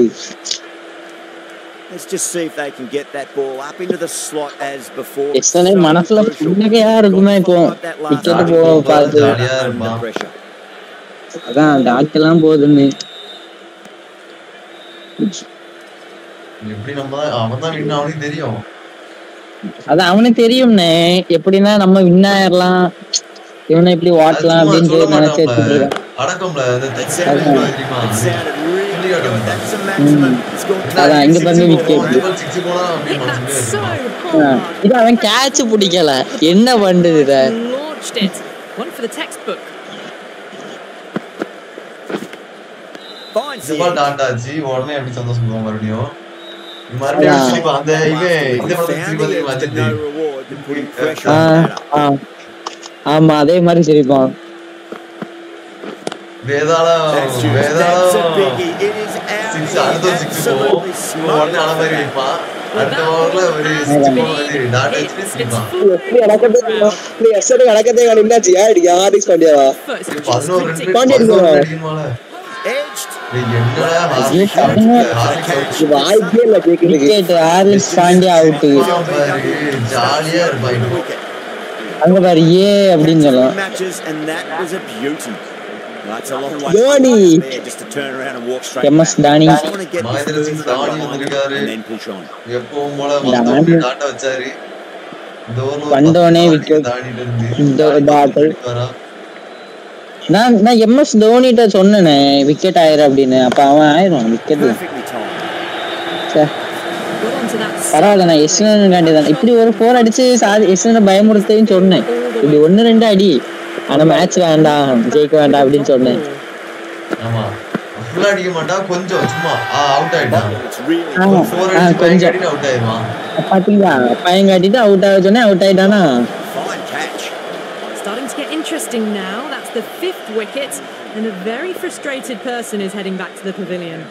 Let's just see if they can get that ball up into the slot as before. SLI மனசுல புன்னகையா இருக்குமே இப்போ விக்கெட் போ பார்த்து. அதான் டாக்கெல்லாம் போகுதுன்னு வின் அவனுக்கு தெரியும்னே. எப்படின்னா நம்ம வின் ஆயிரலாம். இவனை இப்படி ஓட்டலாம் அப்படின்னு சொல்ல நினைச்சு அதான் இங்க பாருங்க விக்கெட். இது அவன் கேட்ச் பிடிக்கல. என்ன பண்ணுது இத. One for the textbook. Finds உடனே எப்படி மறுபடியும்? மறுபடியும். அந்த இந்த படத்துல. ஆ. ஆமா அதே மாதிரி சிரிப்பான். வேதாளம் வேதாளம். biggie. It is out. Six He அடுத்த ஒரு சிக்ஸ் போகும் absolutely இவன் உடனே smoked ஆன மாதிரி that. இருப்பான் அடுத்த ஓவர்ல ஒரு சிக்ஸ் போன மாதிரி டாட் அடிச்சுட்டு சிரிப்பான் எப்படி நடக்கதே நீ எஸ்எட் நடக்கதே காணும் என்னாச்சு யார் யாரிஸ் பாண்டியாவா பதினோரு ரன் பாண்டியன் பதினோரு போவா? Run அடிக்கணுமால Edged. டேய், என்னடா ஹார்லிக்ஸ் ஹார்லிக்ஸ் அவுட் வாய்ப்பே இல்ல கேக்குறதுக்கு விக்கெட் ஹார்லிக்ஸ் பாண்டியா அவுட் ஜாலியா இருப்பான் இப்போ அங்க பாரு ஏ அப்படின்னு சொல்லலாம் தானி சிங் run தானி டாட் வரா நான் நான் எம்எஸ் தோனிட்ட சொன்னேனே விக்கெட் ஆயிரும் அப்படின்னு. அப்ப அவன் ஆயிரும் விக்கெட் பரவாயில்ல நான் எஸ்என் காண்டி தான் இப்படி ஒரு ஃபோர் அடிச்சு சாதி எஸ்என் பயமுறுத்தையும் சொன்னேன். இப்படி ஒண்ணு ரெண்டு அடி. ஆனா மேட்ச் வேண்டாம் ஜெயிக்க வேண்டாம் அப்படின்னு சொன்னேன். ஆமா. ஃபுல்லா அடிக்க மாட்டான் கொஞ்சம் சும்மா அவுட் ஆயிட்டான் ஃபோர் அடிச்சு கொஞ்சம். அவுட் ஆயிடுவான் பாத்தீங்களா? பையன் காட்டிட்டு அவுட் ஆக சொன்னேன் அவுட் ஆயிட்டானா. Starting to get interesting now. That's the fifth wicket, and a very frustrated person is heading back to the pavilion.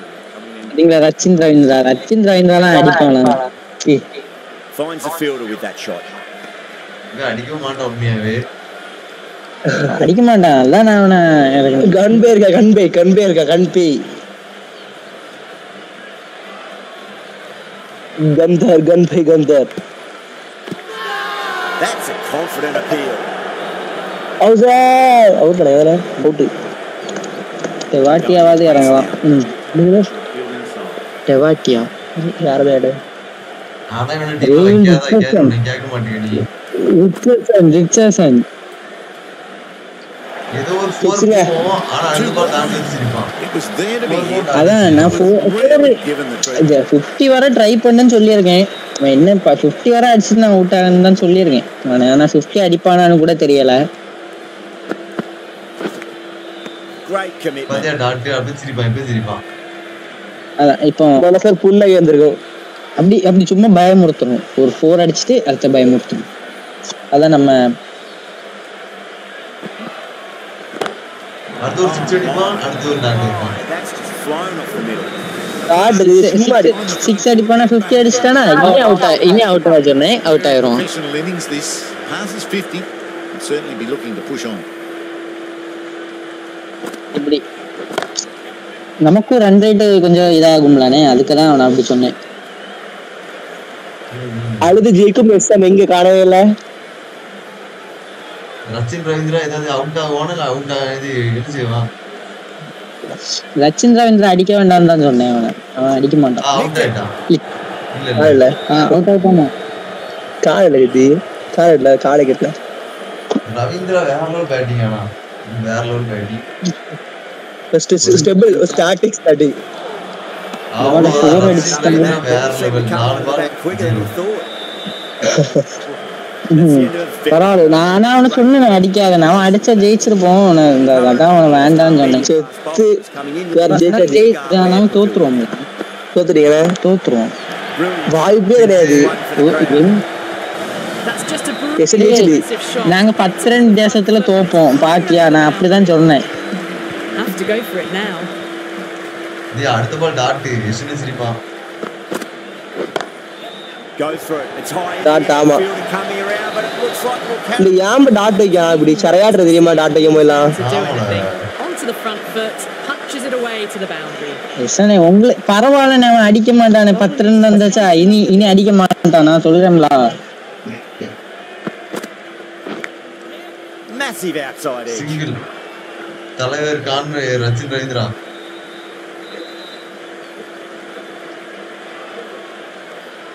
பாத்தீங்களா Rachin Ravindra Rachin ரவீந்திராலாம் அடிப்பாங்களா Finds the fielder with that shot. அடிக்க மாட்டான் உண்மையாவே. அடிக்க மாட்டான் அதான் நான் அவனை எனக்கு கன் பே இருக்கா கன் பே கன் பே இருக்கா கன் பே கந்தர் கன் பே Kandar That's a confident appeal. Out out கிடையாது அவுட் டெவாட்டியாவது இறங்கலாம் ம் டெவாட்டியா யார் பேடு நான் தான் இவனை டீம்ல வைக்காத வைக்காத கேட்க மாட்டேங்க நீ ரிச்சர்சன் ரிச்சர்சன் அதான் நான். ஃபிஃப்டி வர ட்ரை பண்ணுன்னு சொல்லியிருக்கேன். அவன் என்ன இப்போ ஃபிஃப்டி வர அடிச்சுட்டு நான் அவுட் ஆகணும்னு தான் சொல்லியிருக்கேன். நான் ஆனால் ஃபிஃப்டி அடிப்பானான்னு கூட தெரியல. அதான் இப்போ சார் அப்படி அப்படி சும்மா பயமுறுத்தணும். ஒரு ஃபோர் அடிச்சுட்டு அடுத்த பயமுறுத்தணும். அதான் நம்ம அடுத்து ஒரு சிக்ஸ் அடிப்பான் அடுத்து ஒரு டாட் அடிப்பான். சிக்ஸ் அடிப்பானா ஃபிஃப்டி அடிச்சிட்டானா இனி அவுட் இனி அவுட் ஆக சொன்னேன் அவுட் ஆயிரும் Professional innings this. Passes 50. Will certainly be looking to push on. இப்படி நமக்கும் ரன் ரேட் கொஞ்சம் இதாகும்லானே அதுக்கு தான் நான் அப்படி சொன்னேன் அழுது ஜெயிக்கும் எஸ்எம் எங்க காணவே இல்ல ரச்சின் ரவீந்திரா ஏதாவது அவுட் ஆகுவானா இல்ல அவுட் ஆகுது என்ன செய்வான்? லட்சன் ரவீந்திரா அடிக்க வேண்டாம்னு தான் சொன்னேன் அவனை. அவன் அடிக்க மாட்டான். அவுட் ஆயிட்டான் இல்ல. இல்ல அவுட் ஆயிட்டானா கால இல்ல கத்தி கால இல்ல காலை கட்டல. ரவீந்திரா வேற லெவல் பேட்டிங் ஆனா. வேற level batting first stable starting starting அவனோட ரச்சின் அடிச்சிட்டாங்க. வேற லெவல் நாலு பால் பரவாயில்ல. நான் ஆனா அவனை சொன்னேன் அடிக்காத. அவன் அடிச்சா ஜெயிச்சிருப்போம். நான் அதான் அவன் வேண்டாம்னு சொன்னேன். செத்து ஜெயிச்சானாலும் தோத்துருவோம். தோத்துட்டீங்களா? தோத்துருவோம். வாய்ப்பே கிடையாது. நாங்க பத்து ரன் வித்தியாசத்துல தோப்போம். பாத்தியா? நான் அப்படிதான் சொன்னேன். அடுத்த பால் டாட் எஸ்னு சிரிப்பான் Go for it. It's high in Dot, the ஆமா. outfield and coming around, but it looks like we'll இந்த ஏன் டாட் இப்படி சரையாடுற தெரியுமா டாட் வைக்கும் போதெல்லாம் பரவாயில்ல அவன் அடிக்க மாட்டானே. பத்து ரன் இருந்தாச்சா இனி இனி அடிக்க மாட்டான்? நான் சொல்றேன்ல massive outside edge. சிங்கிள் தலைவர் கான் ரச்சின் ரவீந்திரா.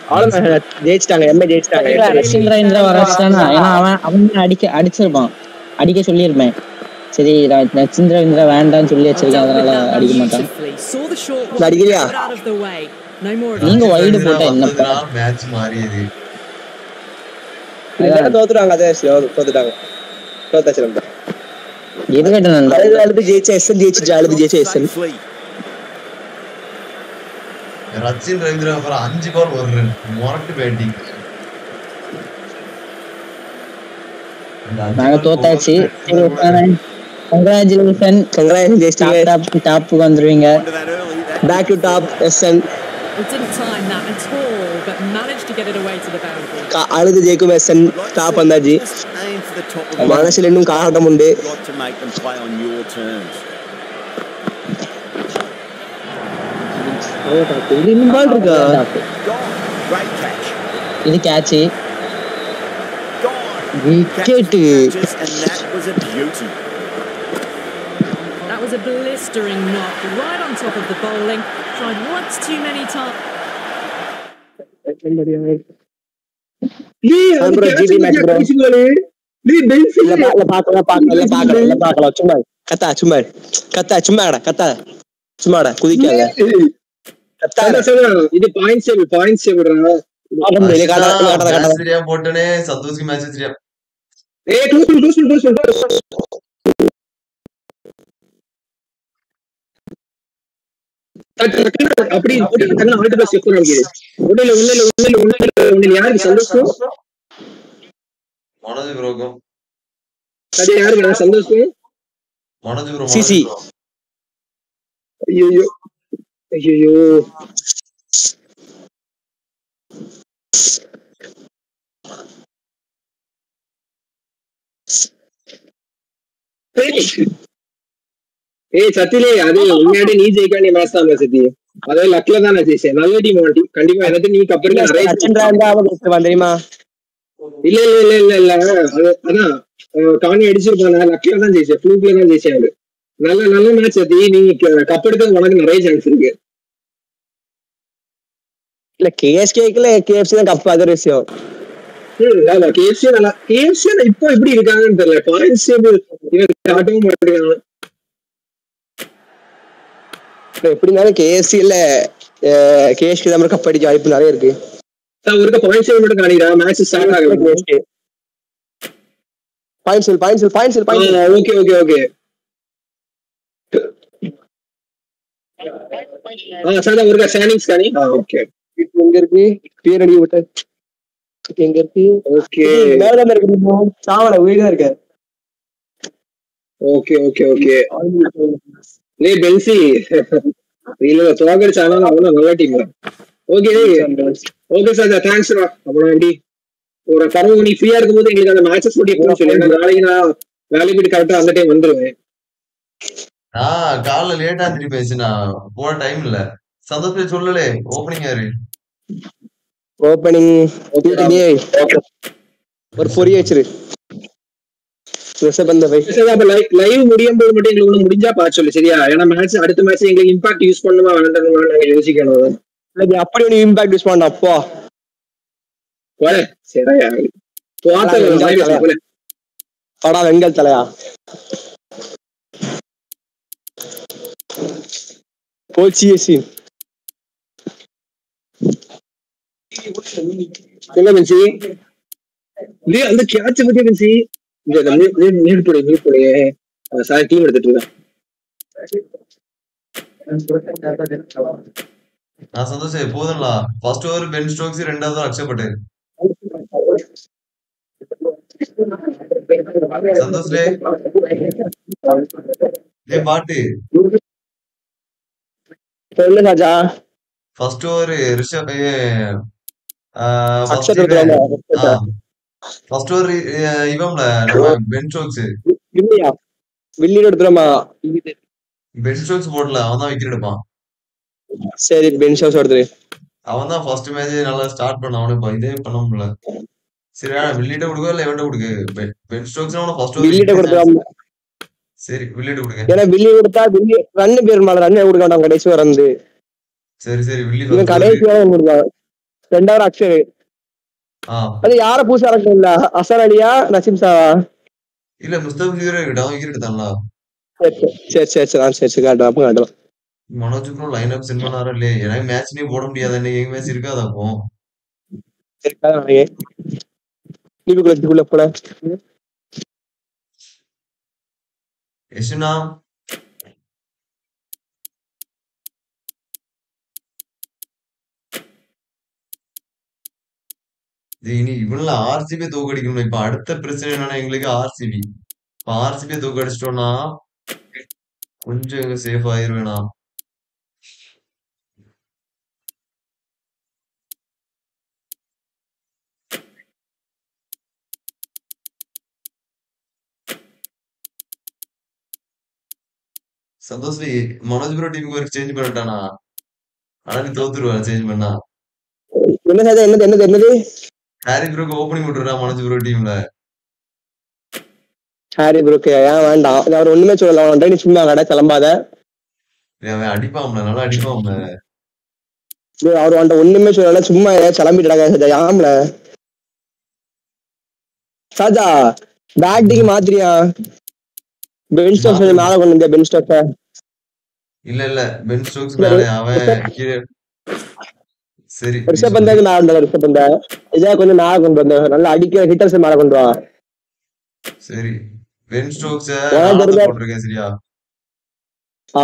அவ்வளவுதான் ஜெயிச்சிட்டாங்க எம்ஏ ஜெயிச்சிட்டாங்க. ரஷின் ரவீந்திரா வரச்சிட்டானா ஏன்னா அவன் அவன் அடிக்க அடிச்சிருப்பான். அடிக்க சொல்லியிருப்பேன். சரி ரச்சின் ரவீந்திரா வேண்டாம்னு சொல்லி வச்சிருக்கேன் அதனால அடிக்க மாட்டான். அடிக்கலையா நீங்க wide போட்டா என்னப்பா? மேட்ச் மாறியது. தோத்துட்டாங்க? அதே தோத்துட்டாங்க. தோத்தாச்சு நம்ம அழுது அழுது ஜெயிச்ச எஸ்என் ஜெயிச்சிச்சு அழுது ஜெயிச்ச எஸ்என் ரச்சின் ரவீந்திரா அப்புறம் அஞ்சு பால் ஒரு ரன் மொரட்டு பேட்டிங் நாங்க தோத்தாச்சு. கங்க்ராச்சுலேஷன் டாப்புக்கு வந்துருவீங்க To that early. That back to top SN We didn't time that at all, but managed to get it away to the boundary. அழுது ஜெயிக்கும் எஸ்என் டாப் வந்தாச்சு மனசுல இன்னும் காட்டம் உண்டு இது catch Gone. Wicket Catches, and that was a beauty. That was a blistering knock right on top of the bowling. Tried once too many times. டேய், அது அப்புறம் catch GT match bro. catch goal. டேய், pencil. இல்ல பா- இல்ல பாக்கலாம் பாக்கலாம் இல்ல பாக்கலாம் இல்ல பாக்கலாம் சும்மா இரு. கத்தா சும்மா இரு. கத்தா சும்மாடா கத்தா சும்மாடா குதிக்காத கத்தா அதான் சொல்றேன், இது பாயிண்ட்ஸ் டேபிள் பாயிண்ட்ஸ் டேபிள் போட்டனே ஏய் க்ளோஸ் பண்ணு க்ளோஸ் பண்ணு க்ளோஸ் பண்ணு டக்கு, டக்குனு அப்படி பிளஸ் ஒண்ணுல ஒண்ணுல யாருக்கு சந்தோஷம்? மனோஜ் ப்ரோக்கும் அது யாருக்கு சந்தோஷம் மனோஜ் ப்ரோ சிசி. ஐயோ. ஐயோ ஏய். சத்திலே அது உண்மையாடி நீ ஜெயிக்க வேண்டிய மேட்ச் தான் சத்தி அதாவது லக்ல தான் ஜெயிச்சேன். நல்ல டீம் வாண்டி கண்டிப்பா எனக்கு நீ நிறைய சச்சின் ராண்டாவது ஜெயிச்சிருவான் தெரியுமா? இல்ல இல்ல இல்ல இல்ல இல்ல. அது அதான் காணி அடிச்சிருப்பாங்க லக்ல தான் ஜெயிச்சேன். ஃப்ளூக்ல தான் ஜெயிச்சேன் அவரு. நல்ல நல்ல மேட்ச் சத்தி நீ கப் எடுக்க உனக்கு நிறைய சான்ஸ் இருக்கு. இல்ல கேஎஸ்கேக்குல கேஎஃப்சி தான் கப் அது விஷயம். ஆமா கேஎஃப்சி நல்லா கேஎஃப்சி இப்போ எப்படி இருக்காங்கன்னு தெரியல. பாயிண்ட்ஸ் காட்டவும் மாட்டேங்கிறாங்க இல்ல, எப்படி இருந்தாலும் கேஎஸ்சி இல்ல கேஎஸ்கே தான் கப் அடிக்க வாய்ப்பு நிறைய இருக்கு. சார் ஒருக்க பாயிண்ட் சேவ் மட்டும் காணிக்கிறா மேட்ச் ஸ்டார்ட் ஆகுது பாயிண்ட் செல் பாயிண்ட் செல் பாயிண்ட் செல் point okay okay okay sir ஒருக்க ஸ்டாண்டிங்ஸ் காணி ஆ ஓகே எங்க இருக்கு? பேர் அடி விட்டு எங்க இருக்கு? ஓகே இருக்கு சாவல உயிரா இருக்க. ஓகே ஓகே ஓகே பென்சி. இல்ல தோக்கடிச்சாலும் அவ்வளவு நல்ல team okay okay sir thanks அப்புறம் எப்படி? ஒரு பரவ நீ ஃப்ரீயா இருக்கும்போது எங்களுக்கு அந்த மேட்சஸ் போட்டு எப்போ சொல்லி. நாளைக்கு நான் வேலைக்கு கரெக்டா அந்த டைம் வந்துருவேன். நான் காலைல லேட்டா திருப்பி பேசு நான் போன டைம் இல்ல சந்தோஷ் போய் சொல்லலே ஓப்பனிங் யாரு? ஓப்பனிங் ஒரு பொரிய வச்சிரு. லைவ் முடியும் போது மட்டும் எங்களுக்கு முடிஞ்சா பார்த்து சொல்லு சரியா? ஏன்னா மேட்ச் அடுத்த மேட்ச் எங்களுக்கு இம்பாக்ட் யூஸ் பண்ணுமா வேண்டாமா நாங்க யோசிக்கணும். இல்ல அப்படி ஒன்று இம்பாக்ட் யூஸ் பண்ண அப்பா போல. சரியா? படா வெங்கல் தலையா? போச்சியசி என்ன பென்சி டேய் அந்த கேட்ச் பத்தி பென்சி இந்த நீட் போடு நீட் போடு சார் டீம் எடுத்துட்டு நான் சந்தோஷம் போதும்ல ஃபர்ஸ்ட் ஓவர் பென் ஸ்டோக்ஸ் ரெண்டாவது பண்ணு சந்தோஷ் டே டே பாட்டு. சொல்லு ராஜா. First over Rishabh? First over இவன்ல Ben Stokes இல்லையா வில்லியோட எடுத்துலாமா பென் ஸ்டோக்ஸ் போடல அவன் தான் விக்கெட் எடுப்பான். சரி பென் ஷாஸ் எடுத்துரு அவன் தான் ஃபர்ஸ்ட் மேட்ச் நல்லா ஸ்டார்ட் பண்ண அவனு இப்ப இதே பண்ண முடியல. சரி வில்லிட்ட கொடுக்க இல்ல இவன்ட்ட கொடுக்கு? பென் ஸ்டோக்ஸ் அவன ஃபர்ஸ்ட் வில்லிட்ட கொடுத்துலாம் சரி வில்லிட்ட கொடுங்க. ஏன்னா வில்லி கொடுத்தா வில்லி ரன் பேர் மேல ரன் கொடுக்க மாட்டான் கடைசி வர வந்து சரி சரி வில்லி கடைசி. வர கொடுத்தான் ரெண்டாவது அக்ஷர். அது யார புதுசா இறக்கம் இல்ல அசர் அலியா நசீம் சாவா? இல்ல முஸ்தபிஜுரே இருக்கட்டும் அவன் விக்கெட் எடுத்தான்ல சரி சரி சரி சரி சரி காட்டுறேன் அப்போ காட்டுறேன் Manoj bro line up sent பண்ணாரா இல்லையே? எனக்கு மேட்ச்லயே போட முடியாது எங்க மேட்ச் இருக்காது அப்போ? நீக்குள்ள இதுக்குள்ள போல யசுனா இது இனி இவனுல ஆர்சிபி தோக்கடிக்கணும் இப்ப அடுத்த பிரச்சனை என்னன்னா எங்களுக்கு ஆர்சிபி இப்ப ஆர்சிபி தோக்கடிச்சிட்டோம்னா கொஞ்சம் சேஃப் ஆயிருவேனா சந்தோஷ் நீ மனோஜ் ப்ரோ டீமுக்கு ஒரு சேஞ்ச் பண்ணிட்டானா? ஆனா நீ தோத்துருவ சேஞ்ச் பண்ணா. என்ன சார் என்னது என்னது என்னது? ஹாரி ப்ரோக்கு ஓப்பனிங் விட்டுறா மனோஜ் ப்ரோ டீம்ல ஹாரி ப்ரூக் ஏன் வேண்டாம். அவர் ஒண்ணுமே சொல்லல. அவன் நீ சும்மா கடை கிளம்பாத. அவன் அடிப்பான்ல நல்லா அடிப்பான்ல. டேய், அவர் அவன்கிட்ட ஒண்ணுமே சொல்லல. சும்மா ஏதாவது கிளம்பிட்டு சாஜா ஆம்ல சாஜா பேட்டிங் மாத்திரியா? பென் ஸ்டோக்ஸ் மேல கொண்டு வந்தியா? பென் ஸ்டோக்ஸ இல்ல இல்ல. பென் ஸ்டோக்ஸ் மேல. அவன் கீழே சரி ரிஷப் சொல்லு பந்தா மேல கொண்டு ரிஷப் பந்தா இதே கொஞ்சம் மேல கொண்டு வந்த நல்லா அடிக்கிற ஹிட்டர்ஸ் மேல கொண்டு வா. சரி. பென் ஸ்டோக்ஸ போட்டிருக்கேன் சரியா? ஆ.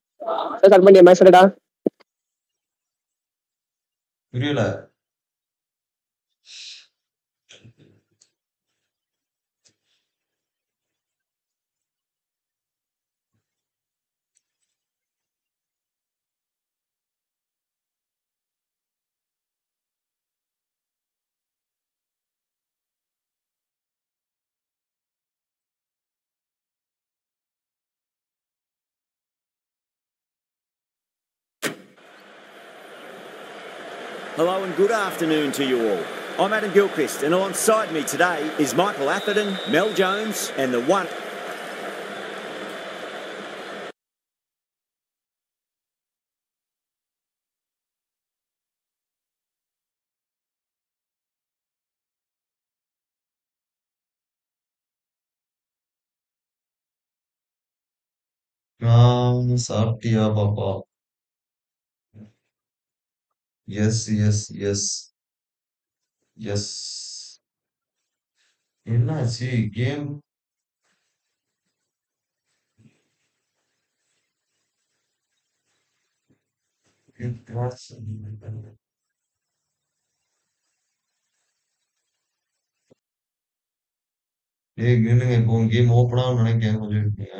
சொன்னா ஸ்டார்ட் பண்ணியா மேட்ச் ஸ்டார்டா புரியல Hello and good afternoon to you all. I'm Adam Gilchrist, and alongside me today is Michael Atherton, Mel Jones, and the one. Um, saap diya. S yes yes S என்னாச்சு game ஏய் நின்னுங்க இப்போ game open ஆகும் நினைக்கிறேன் கொஞ்சம் இருக்கீங்க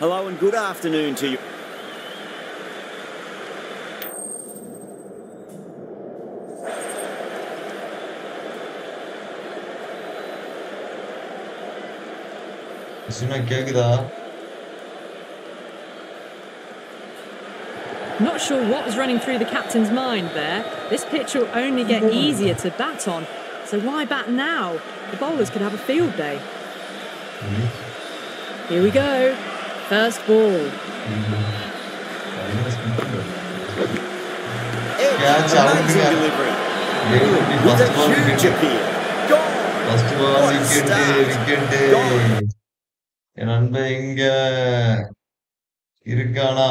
Hello and good afternoon to you. Not sure what was running through the captain's mind there. This pitch will only get easier to bat on, so why bat now? The bowlers could have a field day. Here we go. First ball. Catch அவுட்டுங்க first ball wicket first ball wicket wicket என் நண்பன் இங்க இருக்கானா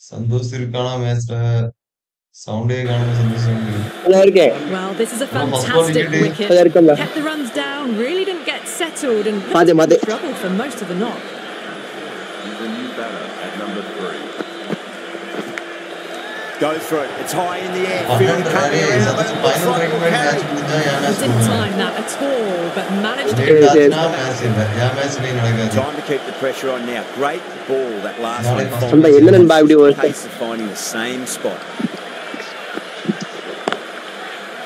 சந்தோஷ் இருக்கானா மேட்ச்ல சவுண்டே காணாம சந்தோஷ் நல்லா இருக்கேன் Well, this is a No, first ball fantastic wicket. wicket. நல்லா இருக்கேன்ல Kept the runs down, really didn't get settled and Hadi hadi. trouble for most of the knock. The new at number three. Go through. It's high in the air. Feeling coming around. He didn't time that at all, but managed to. Time to keep the pressure on now. Great ball that last one. Pace of finding the same spot.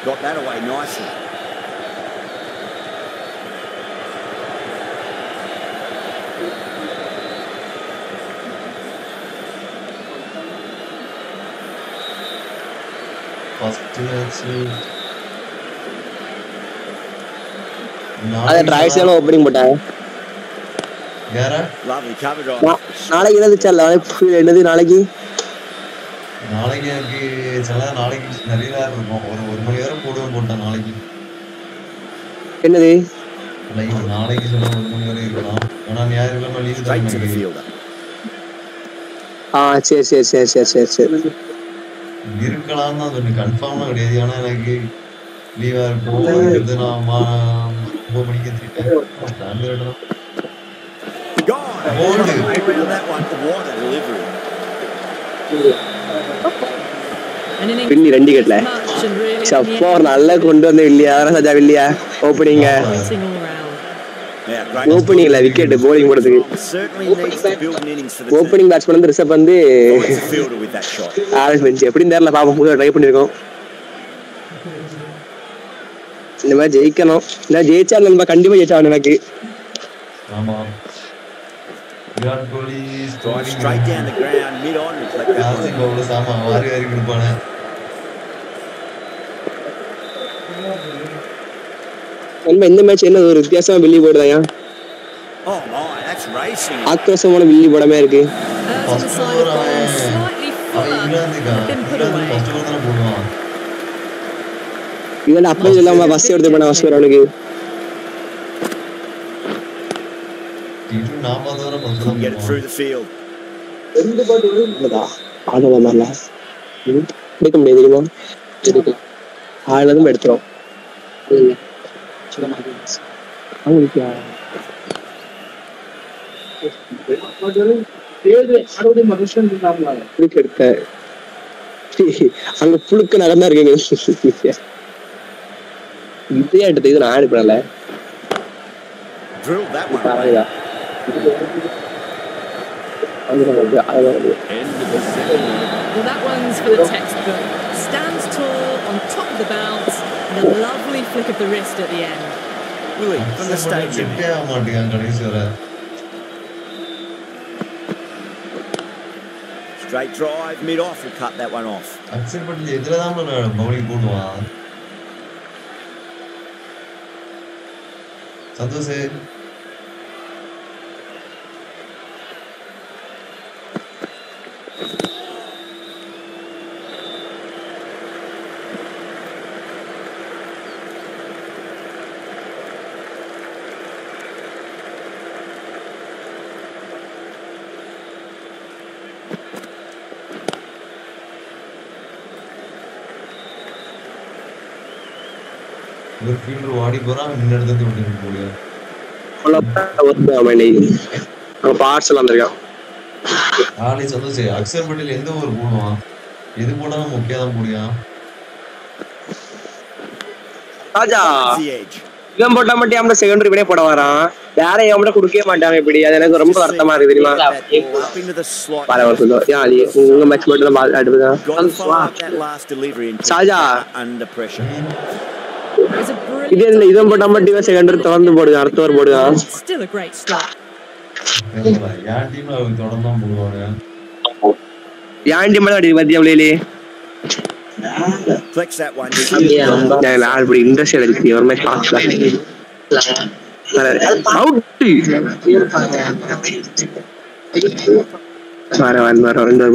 Got that away nicely. அத போட்டாங்க. யாரா? Lovely cover drive. நா- நாளைக்கு என்னது sir நாளைக்கு என்னது நாளைக்கு? நாளைக்கு எனக்கு சில நாளைக்கு நிறைய நேரம் இருக்கும். ஒரு ஒரு மணி நேரம் போடுவேன் போட்டேன் நாளைக்கு. என்னது? நாளைக்கு சில ஒரு மணி இருக்கலாம். ஏன்னா ஞாயிற்றுக்கிழமை லீவு. ஆ சரி சரி சரி சரி சரி சரி. இருக்கலாம்னு தான் சொன்னேன் கன்ஃபார்ம்லாம் கிடையாது. ஏன்னா எனக்கு லீவா இருக்கும் நான் மா- மணிக்கு பின்னி ரெண்டு கட்டல. ஒரு நல்லா கொண்டு வந்து இல்லையா சஜா இல்லையா ஓப்பனிங்க hitting all round. Now, great. ஓப்பனிங்ல விக்கெட் bowling போடுறதுக்கு. ஓப்பனிங் பேட்ஸ்மேன் வந்து ரிஷப் வந்து. ஆரஞ்ச் பெஞ்ச் எப்படின்னு தெரியல பாப்போம் புதுசாக ட்ரை பண்ணிருக்கோம் இந்த மாதிரி ஜெயிக்கணும். இந்த ஜெயிச்சா நம்ம கண்டிப்பா ஜெயிச்சாகணும் எனக்கு. ஆமா. Virat Kohli on, and collect that நாசிக் one. பவுலர்ஸ் ஆமா வாரி வாரி கொடுப்பானே. நண்பா இந்த மேட்ச் என்ன ஒரு வித்தியாசமா வில்லி போடுதாயா Oh. ஆக்ரோஷமான வில்லி போடமே இருக்கு. தானே போடுவான் இவன் அப்பவே இல்லாம ஃபர்ஸ்ட் எடுத்து பண்ண ஃபர்ஸ்ட் அவனுக்கு. தான் Get it through the field. ஆடுவா மாதிரில எடுக்க முடியாது தெரியுமா ஆடுனதும் எடுத்துரும் அவங்களுக்கு புழுக்கு எடுத்த அங்க புழுக்கு நகர்ந்தா இருக்குங்க இதே எடுத்து இது நான் அனுப்பினல Drilled that one. பரவாயில்ல Well, that one's for the textbook. and a lovely flick of the wrist at the end. Willie, from the stadium. செட்டே ஆக மாட்டேங்கான் கடைசி வரை Straight drive, mid off, will cut that one off. அக்சல் Patel எதிர தான் bowling போடுவான் சந்தோஷ் முன்ன இடத்துல விட்டு போடுங்க அங்க பார்சல் வந்திருக்கான். ஆளி சந்தோஷ் அக்சர் பட்டேல் எந்த ஊர் போடுவான் எது போட்டாலும் முக்கியம் தான் போடுவான் ராஜா இவன் போட்டா மட்டும் அவன் செகண்டரி இப்படியே போட வரான். வேற எவன் கொடுக்கவே மாட்டாங்க இப்படி. அது எனக்கு ரொம்ப வருத்தமா இருக்கு தெரியுமா. பரவாயில்ல உங்க மேட்ச் மட்டும் தான் அடுப்புதான் இது இல்ல இவன் போட்டா மட்டும் இவன் செகண்டரி திறந்து போடுங்க அடுத்த ஓவர் போடுங்க. என் டீம்ல அவங்க தொடர்ந்து போடுவாங்க? ஏன் டீம் அடி பத்தியா உள்ளே Flex that one.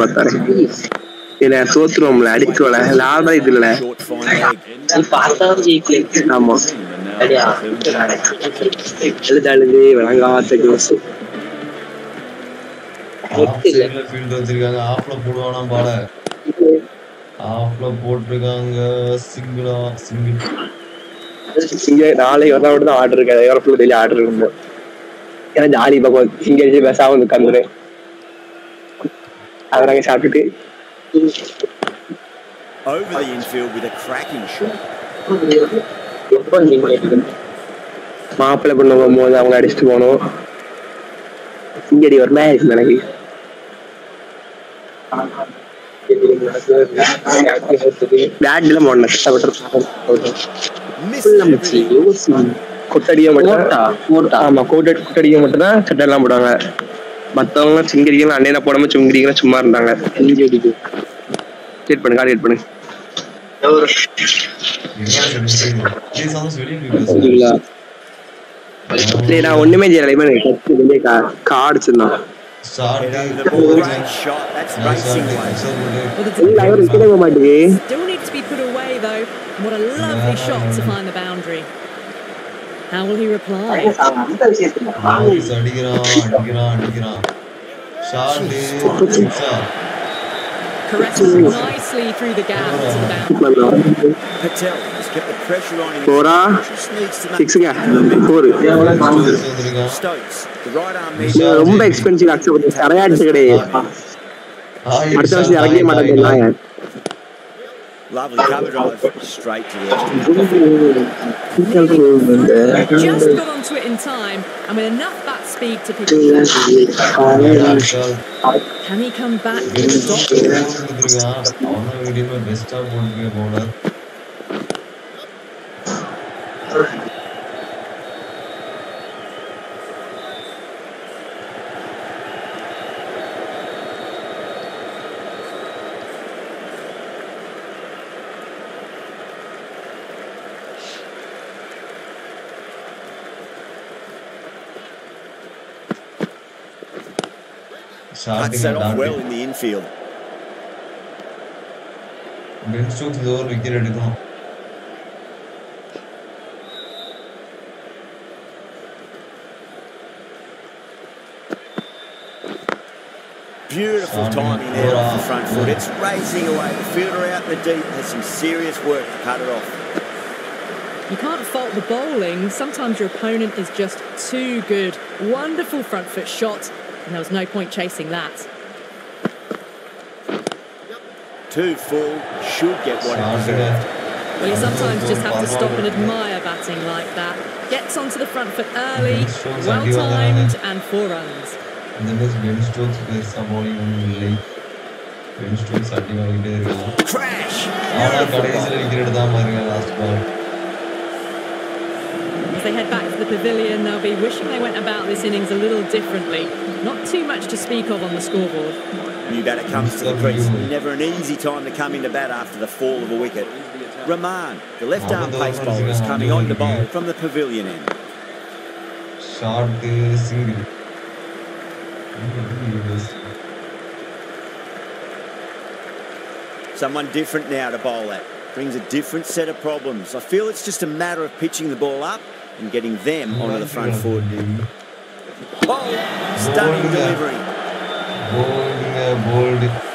பத்தாரு இல்ல தோத்துருவோம்ல அடிக்கல. லாபம் இது இல்ல ஆமா எழுது அழுது விளங்காத்த இங்க நாளைக்கு வந்தா மட்டும் ஆர்டர் இருக்காது. எவ்வளவு டெய்லி ஆர்டர் இருக்கு. ஏன்னா ஜாலி பக்கம். இங்க அடிச்சு பேசாம வந்து உட்காந்துரு. அதை நாங்க சாப்பிட்டுட்டு Over the infield with a cracking shot. மாப்பிள்ளை பொண்ணு போகும்போது அவங்க அடிச்சுட்டு போகணும் இங்கடி ஒரு மேரேஜ் எனக்கு பேட்ல போடணும் கஷ்டப்பட்டு கொட்டடிக்க மட்டும் ஆமா கோட்டை கொட்டடிக்க மட்டும் தான் சட்டெல்லாம் போடுவாங்க. மத்தவங்க சிங்கடிகள் அண்ணையில போடாம சுங்கடிகள் சும்மா இருந்தாங்க. கேட் பண்ணு கால் நான் ஒண்ணுமே செய்யல. இவன் கார்டு வச்சிருந்தான். மாட்டேங்குது. How will he reply? Office அடிக்கிறான் அடிக்கிறான் அடிக்கிறான் ஷாட் சிக்ஸா Caresses it nicely through the gap to the boundary. Patel has kept the pressure on him. Bora Just needs to make சிக்ஸுங்க four Stokes. The right arm இது measure. ரொம்ப expensive accept கிடையாது கிடையாது அடுத்த வருஷம் இறங்கவே மாட்டேன் Lovely cover drive. Straight to the Just got onto it in time and with enough bat speed to pick it up. Can he come back to the dot? So set off well in the infield. Beautiful timing there off the front foot. It's racing away. The fielder out in the deep has some serious work to cut it off. You can't fault the bowling. Sometimes your opponent is just too good. Wonderful front foot shot and there was no point chasing that. Two full, should get one out. Well, you sometimes just have to stop and admire batting like that. Gets onto the front foot early, well timed, and four runs. Crash! Beautiful as they head back to the pavilion, they'll be wishing they went about this innings a little differently. Not too much to speak of on the scoreboard. New batter comes to the crease. Never an easy time to come into bat after the fall of a wicket. Rahman, the left arm pace bowler, is coming on to bowl from the pavilion end. Someone different now to bowl at. Brings a different set of problems. I feel it's just a matter of pitching the ball up and getting them onto the front foot. Oh, stunning delivery. Bold, bold.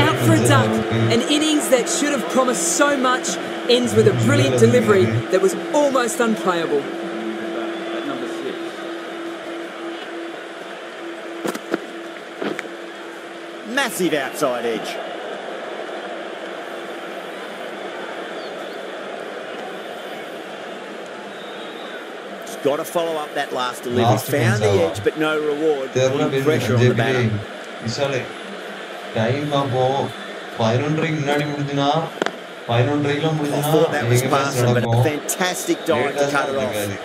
Out for a duck. An innings that should have promised so much ends with a brilliant delivery that was almost unplayable. Massive outside edge. got to follow up that last delivery. Last Found the defense, edge, but no reward. தெரியல Putting pressure on the batter. விஷாலே time அப்போ பதினொன்றரைக்கு முன்னாடி முடிஞ்சுனா பதினொன்றரைக்குலாம் முடிஞ்சுனா thought that was எங்க match passing, but a நடக்கும் fantastic dive to லேட்டா cut it off. நடக்காது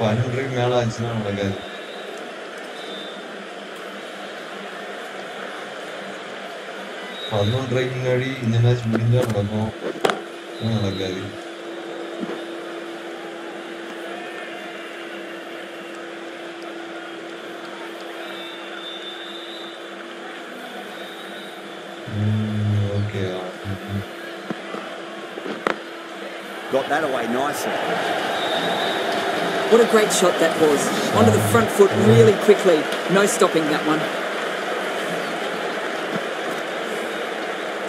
பதினொன்றரைக்கு மேல ஆச்சுன்னா நடக்காது பதினொன்றரைக்கு முன்னாடி இந்த மேட்ச் முடிஞ்சா நடக்கும் இல்லைன்னா நடக்காது Got that away nicely. What a great shot that was. Onto the front foot really quickly. No stopping that one.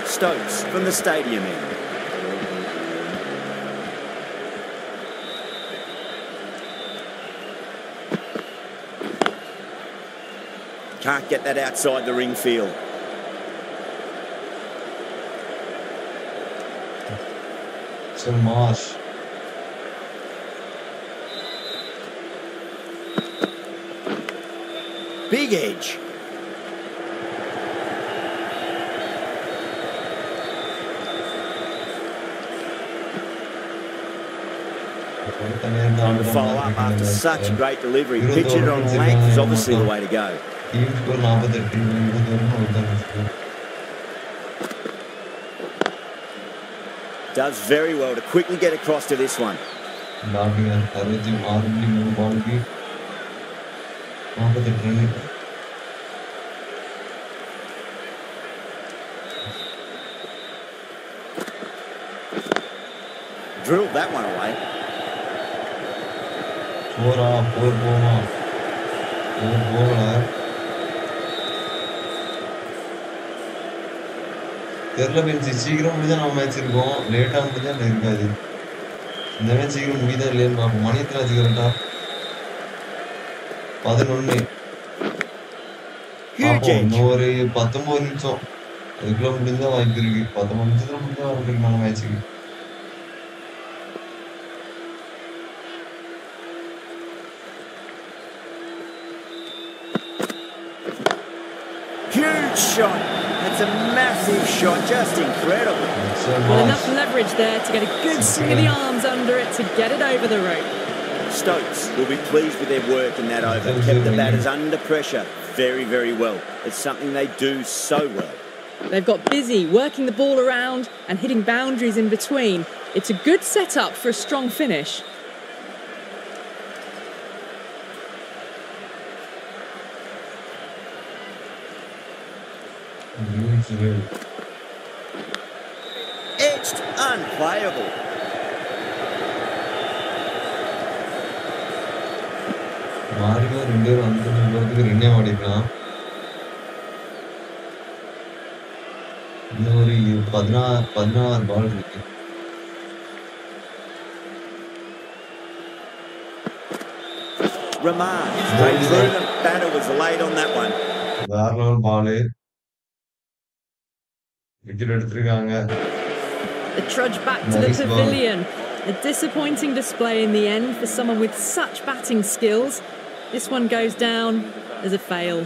Stokes from the stadium end. Can't get that outside the ring field. So Marsh. Big edge. Time to follow up after such a great delivery. Pitch it on length is obviously the way to go. Does very well to quickly get across to this one. Drilled that one away. Four off, four, four off. Four, four, தெரில பெஞ்சு. சீக்கிரம் முடிஞ்சா நம்ம match இருக்கும் லேட்டா முடிஞ்சா இருக்காது. இந்த match சீக்கிரம் முடியுதா இல்லையான்னு பார்ப்போம். மணி எத்தனை ஆச்சு கரெக்டா பார்ப்போம். இன்னும் ஒரு பத்தொன்பது நிமிஷம். அதுக்குள்ள முடிஞ்சா வாய்ப்பு இருக்கு. பத்தொன்பது நிமிஷத்துல முடிஞ்சா வாய்ப்பு இருக்கு நம்ம மேட்சுக்கு Huge shot. Massive shot. Just incredible. Well, enough leverage there to get a good swing of the arms under it to get it over the rope. Stokes will be pleased with their work in that over. Kept the batters under pressure very, very well. It's something they do so well. They've got busy working the ball around and hitting boundaries in between. It's a good setup for a strong finish. Edged, unplayable. மாறினா ரெண்டு பேரும் அந்த போகிறதுக்கு ரெண்டே மாடிக்கலாம் இன்னும் ஒரு இரு- பதினாறு பால் இருக்கு Ramon, them. Batter was late on that one. வேற ball விக்கெட் எடுத்திருக்காங்க The trudge back to Nice the ball. pavilion. A disappointing display in the end for someone with such batting skills. This one goes down as a fail.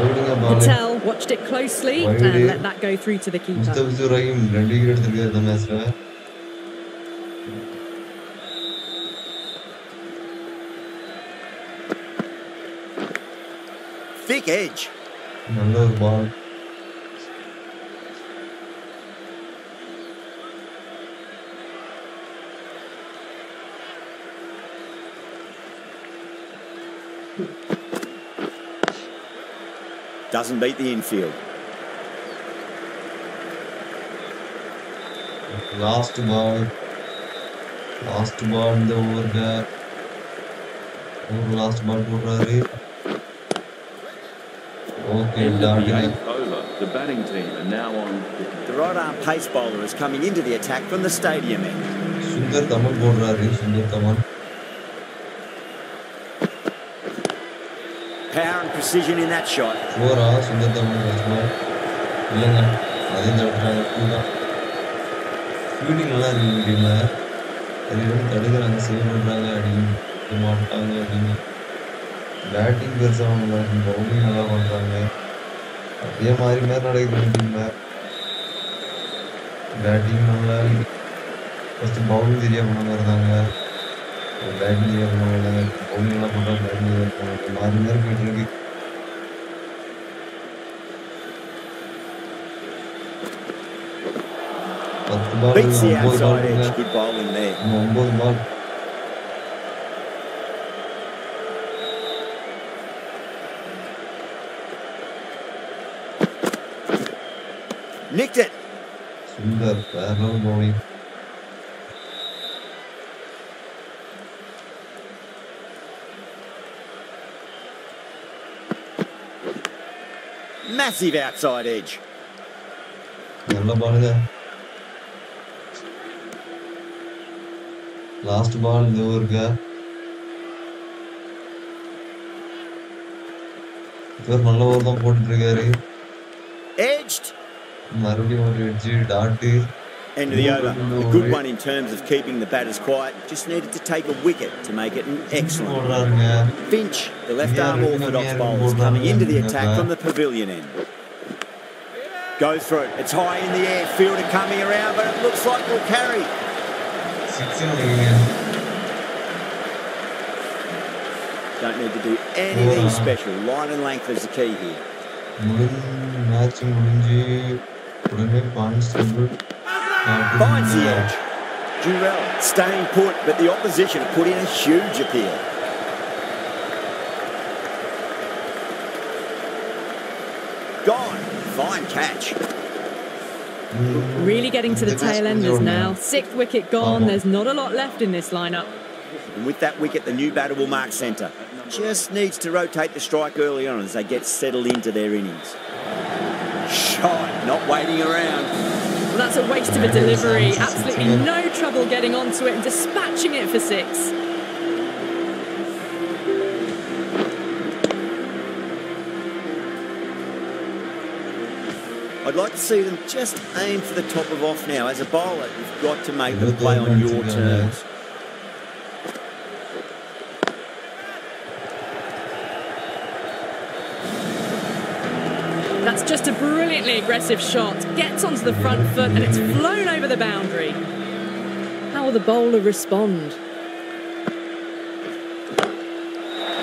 ஓடுங்க Balu Patel watched it closely Wide and it. let that go through to the keeper. big edge. Another ball. Doesn't beat the infield. Last ball. Last ball in the over there. Over last ball to Rari of the டாட்டுங்க eighth over. The batting team are now on. The right arm pace bowler is coming into the attack from the stadium end. Sundar Thaman போடுறாரு Sundar Thaman Power and precision in that shot. ஃபோரா Sundar Thaman first ball இல்லைங்க அதையும் தடுக்கிறாங்க two தான் fielding நல்லா இருக்கு இந்த டீம்ல அது வந்து தடுக்கிறாங்க சேவ் பண்றாங்க அடிக்க மாட்டாங்க அப்படின்னு பேட்டிங் பெருசாக நல்லா இருக்கு பவுலிங் நல்லா பண்றாங்க அப்படியே மாறி மாறி நடக்குது இந்த டீம்ல பேட்டிங் நல்லா ஃபர்ஸ்ட் பவுலிங் சரியா பண்ணாம இருந்தாங்க பேட்டிங் சரியா பண்ணாம இருந்தாங்க பவுலிங் நல்லா பண்றாங்க பேட்டிங் சரியா பண்ணாங்க மாறி மாறி போயிட்டு இருக்கு பத்து பால் Beats the ஒன்பது பால் outside இருக்குங்க edge. Good bowling there. இன்னும் ஒன்பது பால் Nicked it. சுந்தர் வேற level bowling Massive outside edge. நல்ல பாலுங்க லாஸ்ட் பால் இந்த ஓவருக்கு இவர் நல்ல ஓவர் தான் போட்டுட்டு இருக்காரு Edged. and over. a good one in terms of keeping the batters quiet, just needed to take a wicket to make it an excellent one. Finch, the left arm orthodox bowler, coming into the attack from the pavilion end. Go through, it's high in the air, fielder coming around, but it looks like we'll carry. Don't need to do anything special. Line and length is the key here. Finds the edge. Durrell staying put, but the opposition put in a huge appeal. Gone. Fine catch. Really getting to the tail enders now. Sixth wicket gone. There's not a lot left in this lineup. And with that wicket, the new batter will mark centre. Just needs to rotate the strike early on as they get settled into their innings. Shot, not waiting around. Well, that's a waste of a delivery. Absolutely no trouble getting onto it and dispatching it for six. I'd like to see them just aim for the top of off now. As a bowler, you've got to make them play on your terms. Just a brilliantly aggressive shot. Gets onto the front foot and it's flown over the boundary. How will the bowler respond?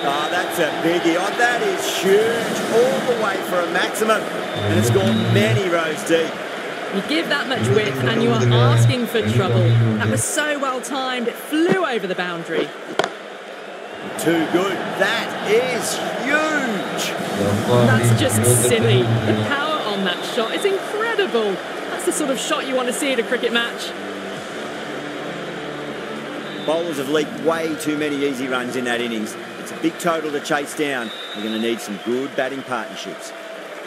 Ah, that's a biggie. Oh, that is huge. All the way for a maximum. And it's gone many rows deep. You give that much width and you are asking for trouble. That was so well timed, it flew over the boundary. Too good. That is huge. That's just silly. The power on that shot is incredible. That's the sort of shot you want to see at a cricket match. Bowlers have leaked way too many easy runs in that innings. It's a big total to chase down. We're going to need some good batting partnerships.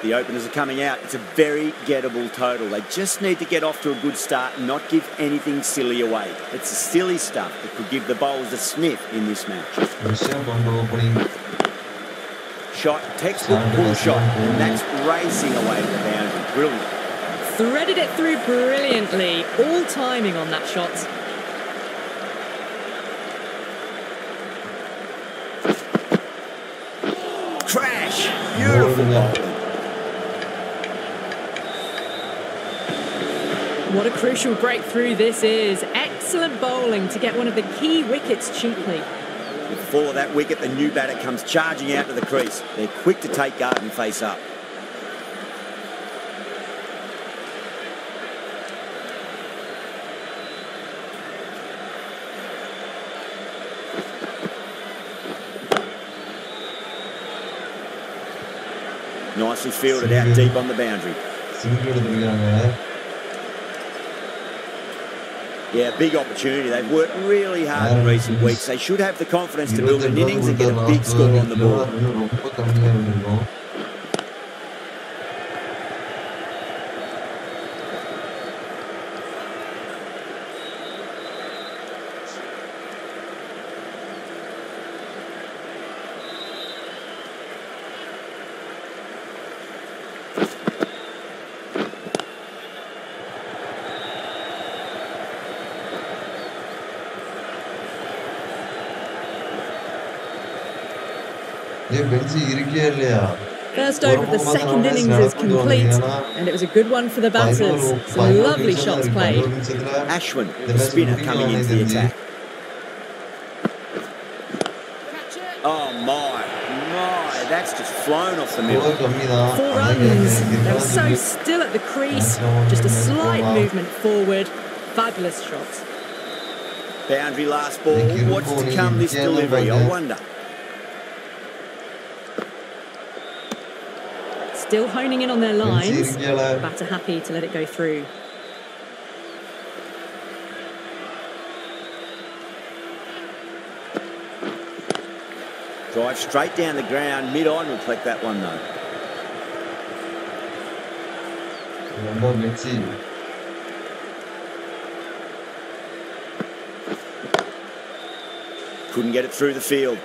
The openers are coming out. It's a very gettable total. They just need to get off to a good start and not give anything silly away. It's the silly stuff that could give the bowlers a sniff in this match. Shot, textbook pull shot, and that's racing away to the boundary. Brilliant. Threaded it through brilliantly. All timing on that shot. Crash! Beautiful What a crucial breakthrough this is. Excellent bowling to get one of the key wickets cheaply. With the fall of that wicket, the new batter comes charging out to the crease. They're quick to take guard and face up. Nicely fielded out deep on the boundary. Yeah, big opportunity. They've worked really hard in recent weeks. They should have the confidence to build an innings and get a big score on the board. First over of the second innings is complete, and it was a good one for the batters. Some lovely shots played. Ashwin, the spinner, coming into the attack. Oh my, my, that's just flown off the middle. Four runs. They were so still at the crease. Just a slight movement forward. Fabulous shots. Boundary last ball. What's to come this delivery? I wonder. Still honing in on their lines. Batter happy to let it go through. Drive straight down the ground. Mid-on will collect that one though. Couldn't get it through the field.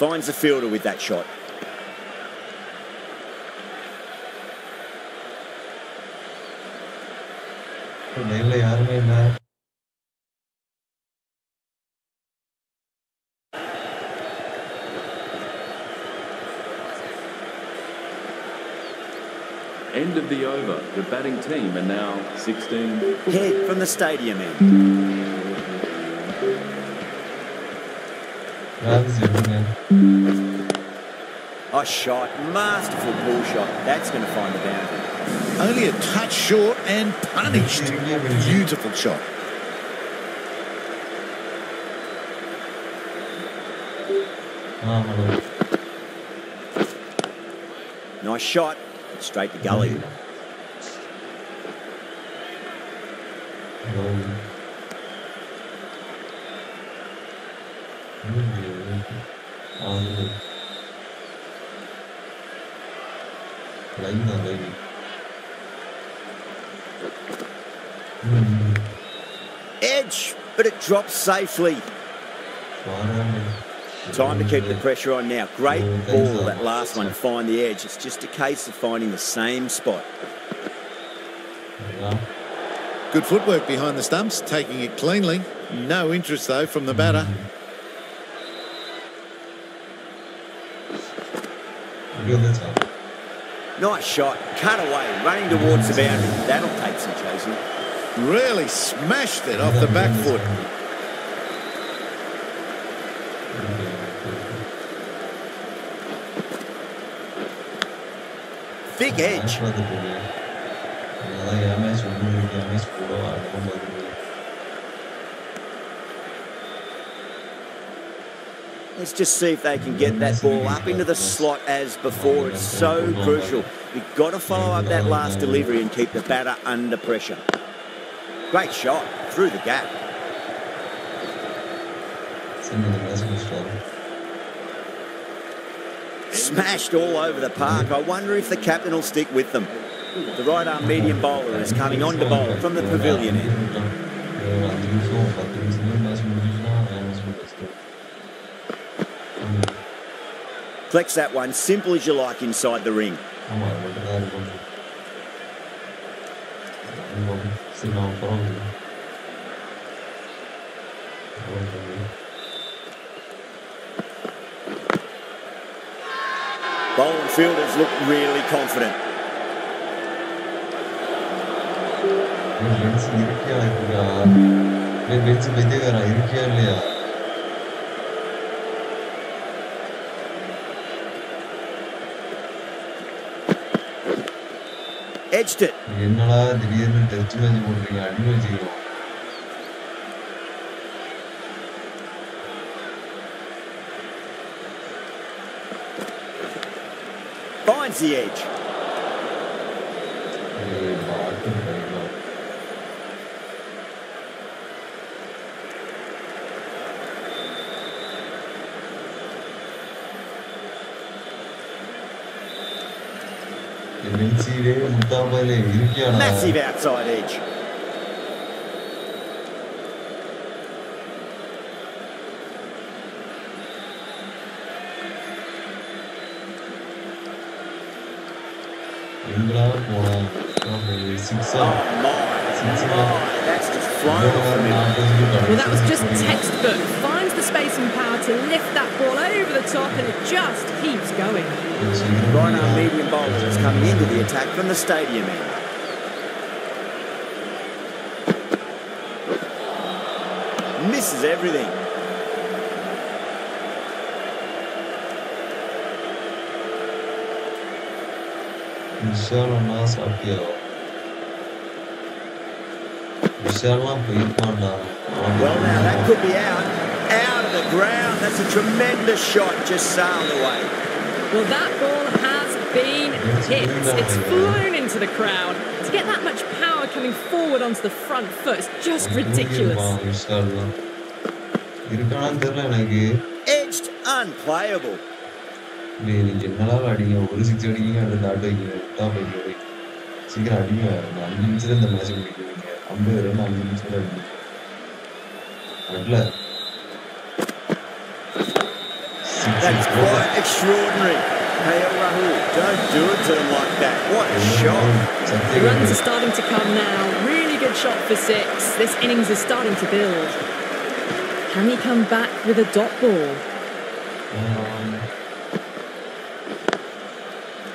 finds the fielder with that shot. End of the over. The batting team are now 16. Head from the stadium end. That's it, a shot, masterful pull shot. That's going to find the boundary. Only a touch short and punished. Beautiful shot. Oh, nice shot. Straight to gully. Drops safely. Time to keep the pressure on now. Great ball, that last one, to find the edge. It's just a case of finding the same spot. Good footwork behind the stumps, taking it cleanly. No interest, though, from the batter. Nice shot, cut away, running towards the boundary. That'll take some chasing. Really smashed it off the back foot. big edge. Let's just see if they can get that ball up into the slot as before. It's so crucial. You've got to follow up that last delivery and keep the batter under pressure. Great shot through the gap. smashed all over the park. I wonder if the captain will stick with them. The right arm medium bowler is coming on to bowl from the pavilion end. Flex that one simple as you like inside the ring. இருக்கியா இருக்குடா Benz பைத்தியக்காரா இருக்கியா இல்லையா Edged it. என்னடா திடீர்னு test match போடுறீங்க அடி வச்சுக்கிறோம் Finds the edge. Brenzile Mutabele Hürgen. Massive outside edge. Imran Mora from the six oh, oh, That's just flying. Well, that was just textbook. Finds the space and power to lift that ball over looks and it just keeps going. Right arm medium bowler is coming into the attack from the stadium end. Misses everything. Sharma Well now that could be out Out of the ground. That's a tremendous shot. Just sailed away. Well, that ball has been hit. It's flown into the crowd. To get that much power coming forward onto the front foot is just ridiculous. விஷால்லாம் இருக்கானான்னு தெரியல எனக்கு Edged unplayable. டேய் நீங்க என்னடா அடிங்க ஒரு six அடிக்கீங்க அடுத்த dot வைக்கீங்க விட்டா போய்க்கு சீக்கிரம் அடிங்க இந்த அஞ்சு நிமிஷத்துல இந்த மேட்ச் முடிக்கிறீங்க ஐம்பது ரன் அஞ்சு நிமிஷத்துல அடிங்க அட்ல That's quite extraordinary. Hey, Rahul, don't do it to them like that. What a shot. The runs are starting to come now. Really good shot for six. This innings is starting to build. Can he come back with a dot ball?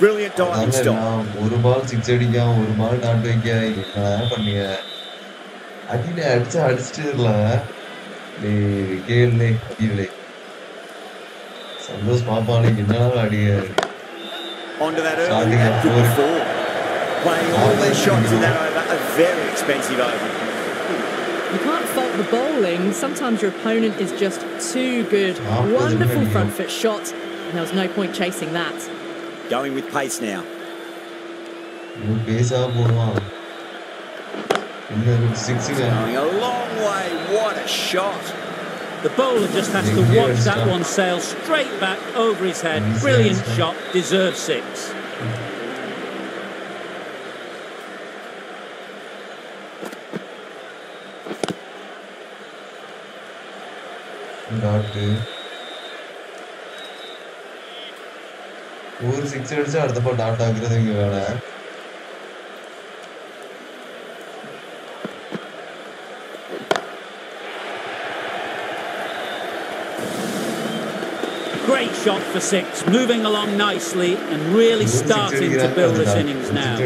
Brilliant diving அதாங்க stop. நான் ஒரு பால் six அடிக்காம ஒரு பால் dot வைக்க என்ன பண்ணீங்க அடியில அடிச்சா அடிச்சுட்டு இருக்கலாம் டேய் கேளு அடியிலே சந்தோஷ் பாப்பாலே என்னடா அடிய Onto that early. Starting That at could be four. four. Playing all their shots in that over. A very expensive over. You can't fault the bowling. Sometimes your opponent is just too good. Ah, Wonderful doesn't front foot shot. And there was no point chasing that. Going with pace now. இவன் பேசா போடுவான் இன்னொரு சிக்ஸுங்க Going a long way. What a shot. The bowler just has to watch that one sail straight back over his head. Brilliant shot, deserves six. Dot ஒரு six அடிச்சா அடுத்த ball dot ஆகுறது இங்க வேலை Great shot for six, moving along nicely and really starting to build his innings now.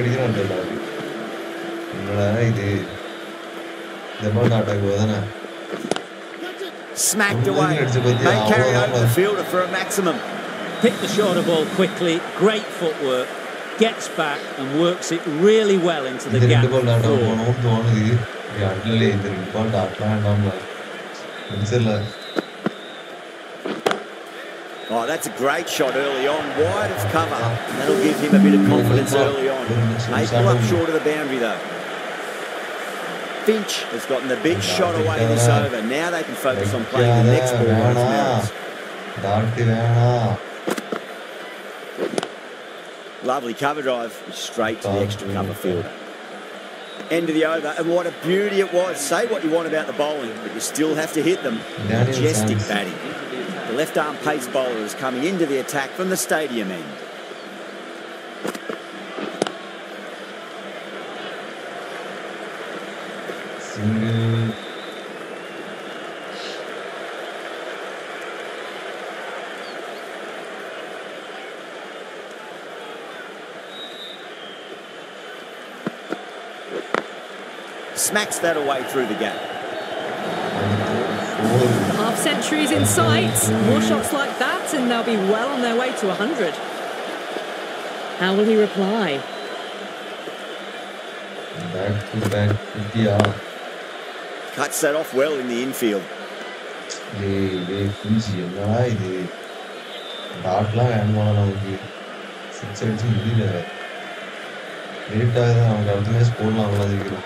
Smacked away. May carry over the fielder for a maximum. Picked the shorter ball quickly, great footwork, gets back and works it really well into the gap. Four. Oh, that's a great shot early on, wide of cover. That'll give him a bit of confidence early on. They pull up short of the boundary though. Finch has gotten the big shot away this over. Now they can focus on playing the next ball. Lovely cover drive, straight to the extra cover field. End of the over, and what a beauty it was. Say what you want about the bowling, but you still have to hit them. Majestic batting. The left arm pace bowler is coming into the attack from the stadium end. Smacks that away through the gap Half centuries in sight. More shots like that, and they'll be well on their way to 100. How will he reply? Back to back ஃபிஃப்டியா Cuts that off well in the infield. டேய் டேய் குஞ்சு என்னடா இது டாட்லாம் வேணுமாடா நமக்கு six அடிச்சு முடியல late ஆகுது அவனுக்கு அடுத்த மேட்ச் போடலாம் அவ்வளோ சீக்கிரம்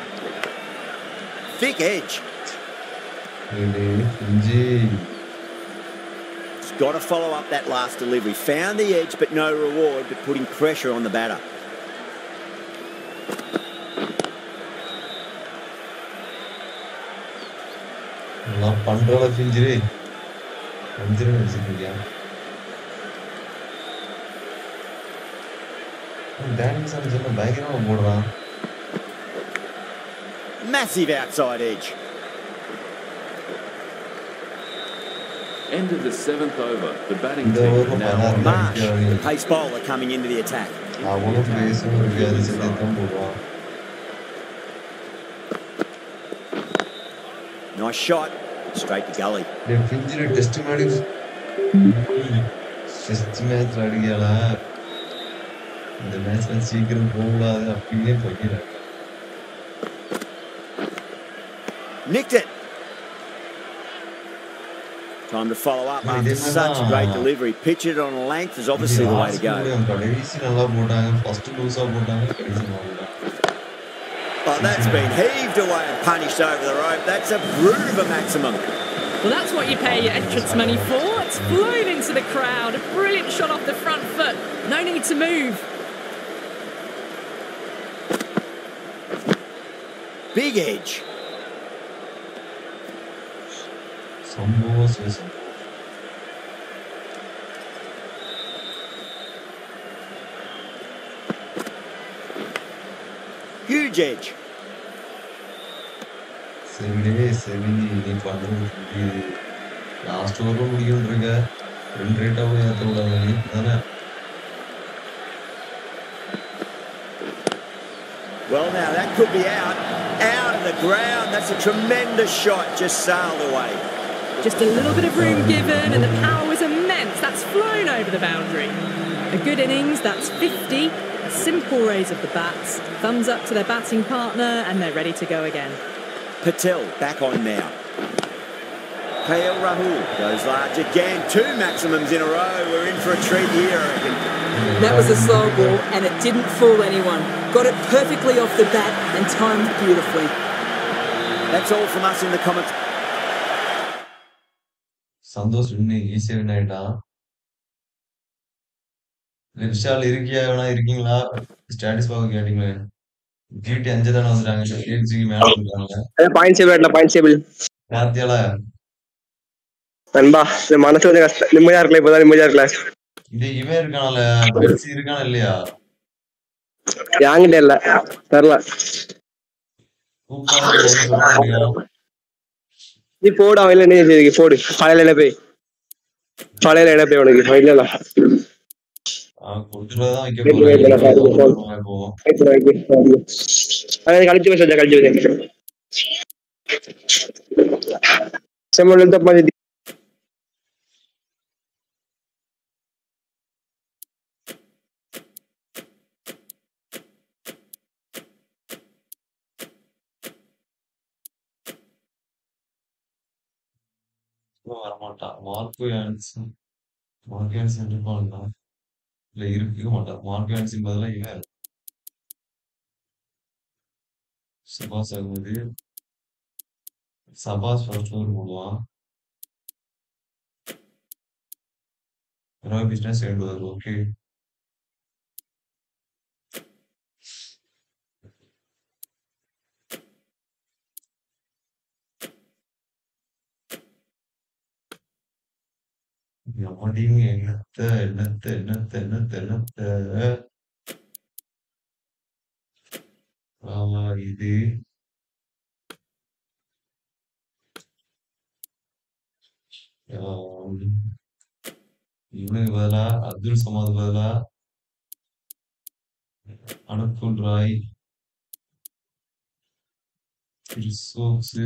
Thick edge. டேய் டேய் குஞ்சு He's got to follow up that last delivery. Found the edge, but no reward, but putting pressure on the batter. எல்லாம் பண்றால பிஞ்சிரு அஞ்சு வச்சுருக்கியா டேனிசன் சொன்ன பயங்கரமா போடுறான் Massive outside edge. End of the seventh over. The batting இந்த team ஓவரும் are now on Marsh, the pace bowler coming into the attack. அவனும் பேசும் இருக்காது சரி தான் போடுவான் Nice shot. Straight to gully. டேய் பிஞ்சிரு டெஸ்ட் மேடி டெஸ்ட் மேட்ச்ல அடிக்கலா இந்த மேட்ச்ல சீக்கிரம் போகக்கூடாது அப்படியே போய்க்கிறாங்க Nicked it. Time to follow up after such a great delivery. Pitch it on length is obviously the way to go. Oh, that's been heaved away and punished over the rope. That's a brute of a maximum. Well, that's what you pay your entrance money for. It's blown into the crowd. A brilliant shot off the front foot. No need to move. Big edge. சம்பவ சேஷம் Huge edge. சரிடே சரி நீ பண்றது புரியுது last ஓவரும் முடியும் இருக்க ரெண்டு ரேட்டாவும் ஏற்ற விடாத நீ தானே Well, now that could be out. Out of the ground. That's a tremendous shot. Just sailed away. Just a little bit of room given, and the power was immense. That's flown over the boundary. A good innings, that's 50. A simple raise of the bats. Thumbs up to their batting partner, and they're ready to go again. Patel back on now. KL Rahul goes large again. Two maximums in a row. We're in for a treat here, I reckon. That was a slow ball and it didn't fool anyone. Got it perfectly off the bat and timed beautifully. That's all from us in the comments. Win ஆயிட்டான் இல்ல விஷால் இருக்கியா? வேணா இருக்கீங்களா? ஸ்டாட்டிஸ் பார்க்க கேட்டீங்களே. GT அஞ்சு தானே வந்துட்டாங்க. ஏஜிக்கு மேல வந்துட்டாங்க பாயிண்ட் டேபிள் பாயிண்ட் டேபிள் பாத்தியால நண்பா மனசு கொஞ்சம் கஷ்டம். நிம்மதியா இருக்கல இப்பதான் நிம்மதியா இருக்கல. இது இவன் இருக்கானல பெருசு இருக்கானா இல்லையா? யாங்கிட்ட இல்ல தரல. நீ போடு அவன் இல்ல நீ போடு. பழையில போய்? பழைய இடத்தை உனக்கு? இல்ல கொடுத்துட்டுதான் வைக்க Wait, wait, wait, wait, wait. போறேன் இப்போ அது கழிச்சு பேச கழிச்சு பேச செம்மல் தப்பா வரமாட்டான் மார்க்கோ யான்சன் மார்க்கோ யான்சன் இருப்பான்டா இல்ல இருக்க மாட்டான் மார்க்கோ யான்சன் பதிலா இவன் இருப்பான். சுபாஷ் அகமது சபாஸ் ஃபர்ஸ்ட் ஓவர் போடுவான் ராய் பிஸ்னஸ் செகண்ட் ஓவர் ஓகே எவனையும் என்னத்த என்னத்த என்னத்த என்னத்த என்னத்த இது இவனுக்கு பதிலா அப்துல் சமாத் பதிலா அனுப்புல் ராய் கிறிஸ்டோப்ஸு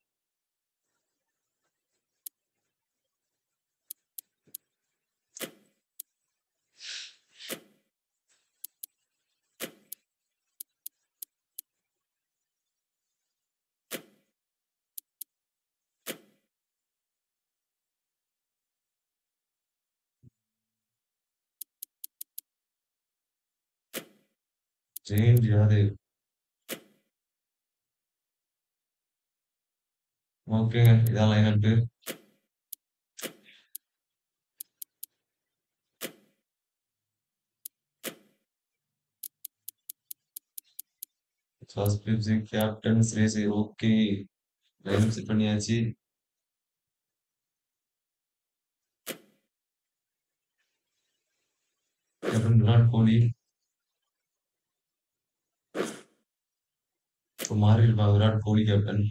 ஜெயின் யாதவ் ஓகேங்க இதான் லைன் அப்பு first pips captain ஸ்ரேசி okay line set பண்ணியாச்சு கேப்டன் விராட் கோலி இப்போ மாறி இருப்பான் விராட் கோலி கேப்டன்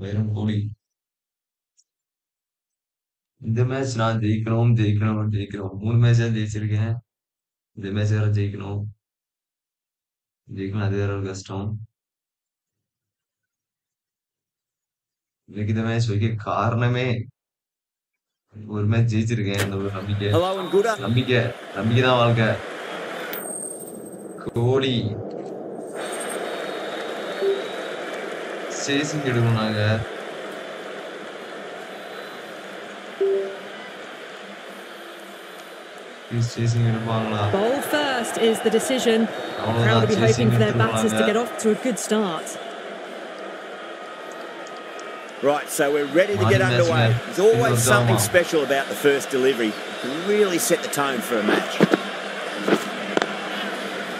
வெறும் கோலி இந்த மேட்ச் நான் ஜெயிக்கணும் ஜெயிக்கணும் ஜெயிக்கணும் மூணு மேட்ச் தான் ஜெயிச்சிருக்கேன் இந்த மேட்ச் வேற ஜெயிக்கணும் ஜெயிக்கணும் அது வேற ஒரு கஷ்டம் இன்னைக்கு இந்த மேட்ச் வைக்க காரணமே ஒரு மேட்ச் ஜெயிச்சிருக்கேன் அந்த ஒரு நம்பிக்கை Hello and good up. நம்பிக்கை நம்பிக்கை தான் வாழ்க்கை கோலி சேசிங் எடுக்கணும் நாங்க chasing எடுப்பாங்களா Bowl first is the decision. The crowd will be hoping for their batters to get off to a good start. Right, so we're ready to get Martin underway. Messenger. There's always Good something drama. special about the first delivery. Can really set the tone for a match.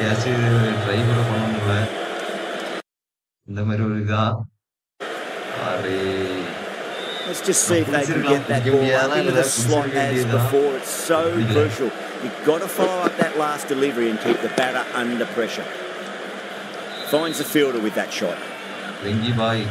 அடிச்சுங்க catch பிடிக்கல catch try கூட பண்ண முடியல இந்த மாதிரி ஒரு இதா array Let's just see if they can get that ball up into the slot as before. It's so crucial. You've got to follow up that last delivery and keep the batter under pressure. Finds the fielder with that shot. Venky bye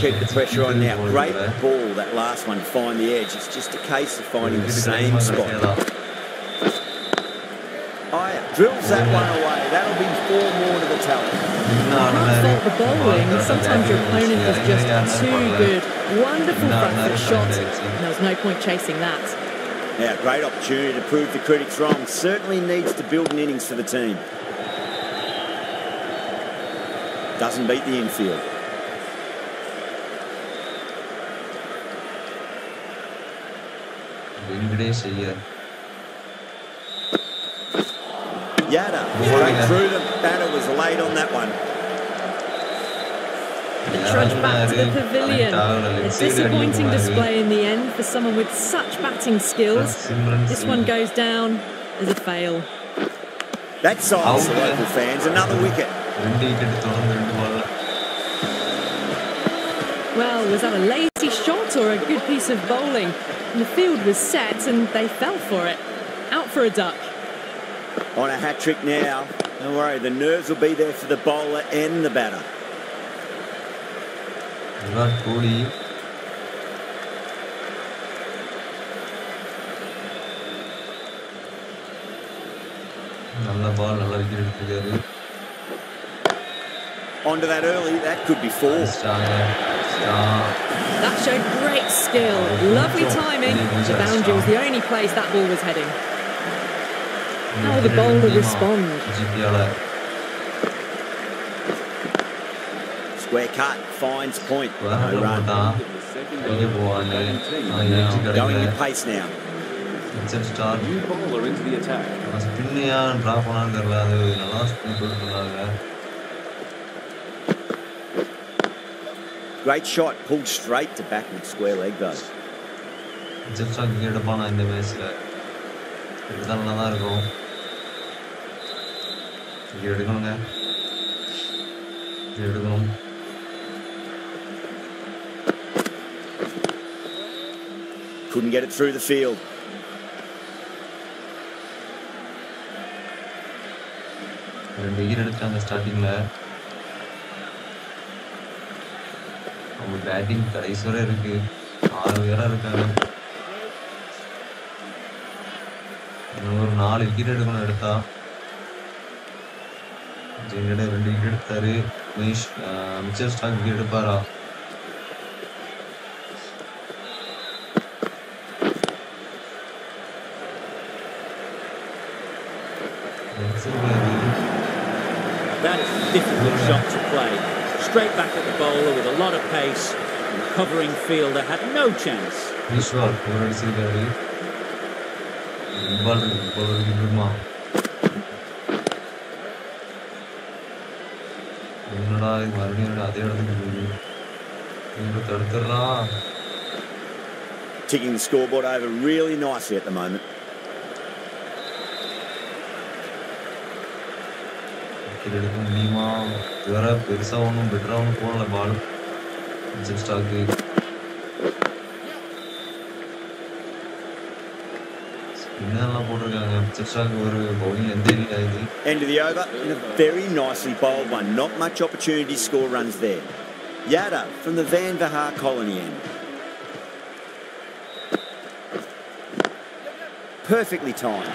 keep the pressure on now. Great ball, that last one, find the edge. It's just a case of finding the same spot. Aya drills that one away. That'll be four more to the tally. Can't fault the bowling. Sometimes your opponent is just too good. Wonderful front foot shot. And there was no point chasing that. Now, great opportunity to prove the critics wrong. Certainly needs to build an innings for the team. Doesn't beat the infield. enseguida. Yada straight through the batter was late on that one. The trudge back to the pavilion. A disappointing display in the end for someone with such batting skills. This one goes down as a fail. That silenced the local fans. Another wicket. Well, was that a lazy shot or a good piece of bowling? And the field was set and they fell for it. Out for a duck. On a hat trick now. Don't worry, the nerves will be there for the bowler and the batter. Virat Kohli நல்ல பால் நல்ல wicket எடுத்திருக்காரு Onto that early. That could be four. That showed great skill, lovely timing. The boundary was the only place that ball was heading. How will the bowler respond? Square cut, finds point, no run. Going with pace now. New bowler into the attack. Great shot. Pulled straight to backward square leg though. Mitchell Starc இங்கே எடுப்பானா இந்த மேட்ச்ல எடுத்தா நல்லா தான் இருக்கும் இங்கே எடுக்கணுங்க இங்கே எடுக்கணும் Couldn't get it through the field. ரெண்டு விக்கெட் எடுத்தாங்க ஸ்டார்டிங்ல அவங்க பேட்டிங் கடைசி வரை இருக்கு. ஆறு பேரா இருக்காங்க. ஒரு நாலு விக்கெட் எடுக்கணும் எடுத்தா. ஜெயினிட ரெண்டு விக்கெட் எடுத்தாரு. மனிஷ் மிச்சர் ஸ்டாக் விக்கெட் எடுப்பாரா? That is a difficult shot to play. Straight back at the bowler with a lot of pace. And the covering fielder had no chance. Ishwar ஒரு அடிச்சிருக்காரு பால் இருக்கு பால் இருக்கு விடுமா என்னடா இது மறுபடியும் அதே இடத்துக்கு போகுது இவங்க தடுத்துடுறான் Ticking the scoreboard over really nicely at the moment. Wicket எடுக்க முடியுமா இது வேற பெருசா ஒன்றும் பெட்டரா ஒன்றும் போடல பால் மிச்சர் ஸ்டாக்கு ஸ்பின்னர்லாம் போட்டிருக்காங்க மிச்சர் ஸ்டாக் ஒரு பவுலிங் எந்த இல்லை இது End of the over and a very nicely bowled one. Not much opportunity to score runs there. Yada from the Van Vahar colony end. Perfectly timed.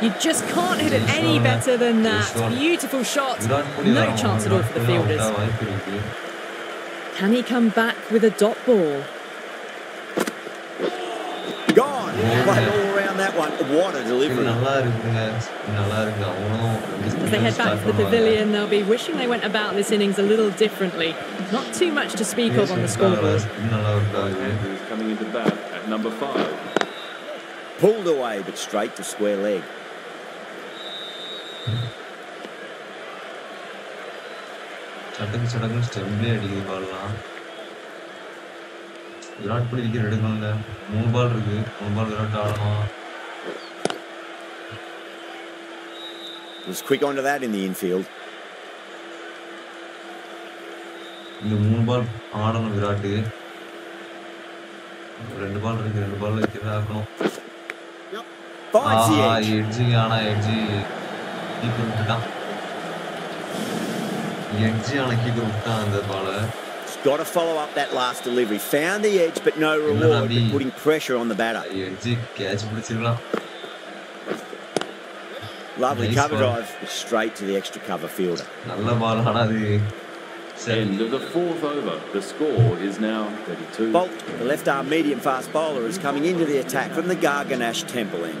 You just can't hit it any better than that. Beautiful shot. No chance at all for the fielders. Can he come back with a dot ball? Gone. Right all around that one. What a delivery. As they head back to the pavilion, they'll be wishing they went about this innings a little differently. Not too much to speak of on the scoreboard. Coming into bat at number five. Pulled away, but straight to square leg. சட்டுக்கு சடக்குன்னு ஸ்டெம்ப்லேயே அடிக்குது பால்லாம் Virat Kohli wicket எடுக்கணுங்க மூணு ball இருக்கு. மூணு பால் விராட் ஆடணும்? Was quick onto that in the infield. இந்த மூணு பால் ஆடணும் விராட்டு. ரெண்டு பால் இருக்கு. ரெண்டு பால் வைக்கிறதா இருக்கணும். Edge. எட்ஜு ஆனா edge He's got to follow up that last delivery. Found the edge, but no reward, but putting pressure on the batter. Lovely cover drive, straight to the extra cover fielder. End of the fourth over. The score is now 32. Bolt, the left-arm medium-fast bowler, is coming into the attack from the Garganash Temple end.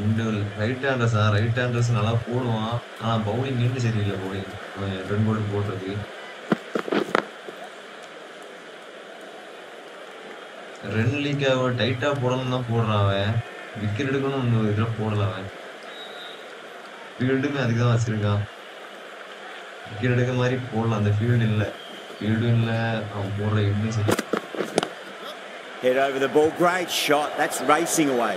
ரெண்டு right ஹேண்டர்ஸா right handers நல்லா போடுவான். ஆனா bowling இன்னும் சரியில்லை bowling ரெண்டு போட்டு போடுறது ரன் லீக் டைட்டா போடணும் தான் போடுறான் அவன். விக்கெட் எடுக்கணும் இன்னும் இதில் போடல அவன். ஃபீல்டுமே அதுக்கு தான் வச்சிருக்கான். விக்கெட் எடுக்க மாதிரி போடலாம் அந்த ஃபீல்டு இல்லை. ஃபீல்டும் இல்லை அவன் போடுற இன்னும் சரி Head over the ball, great shot. That's racing away.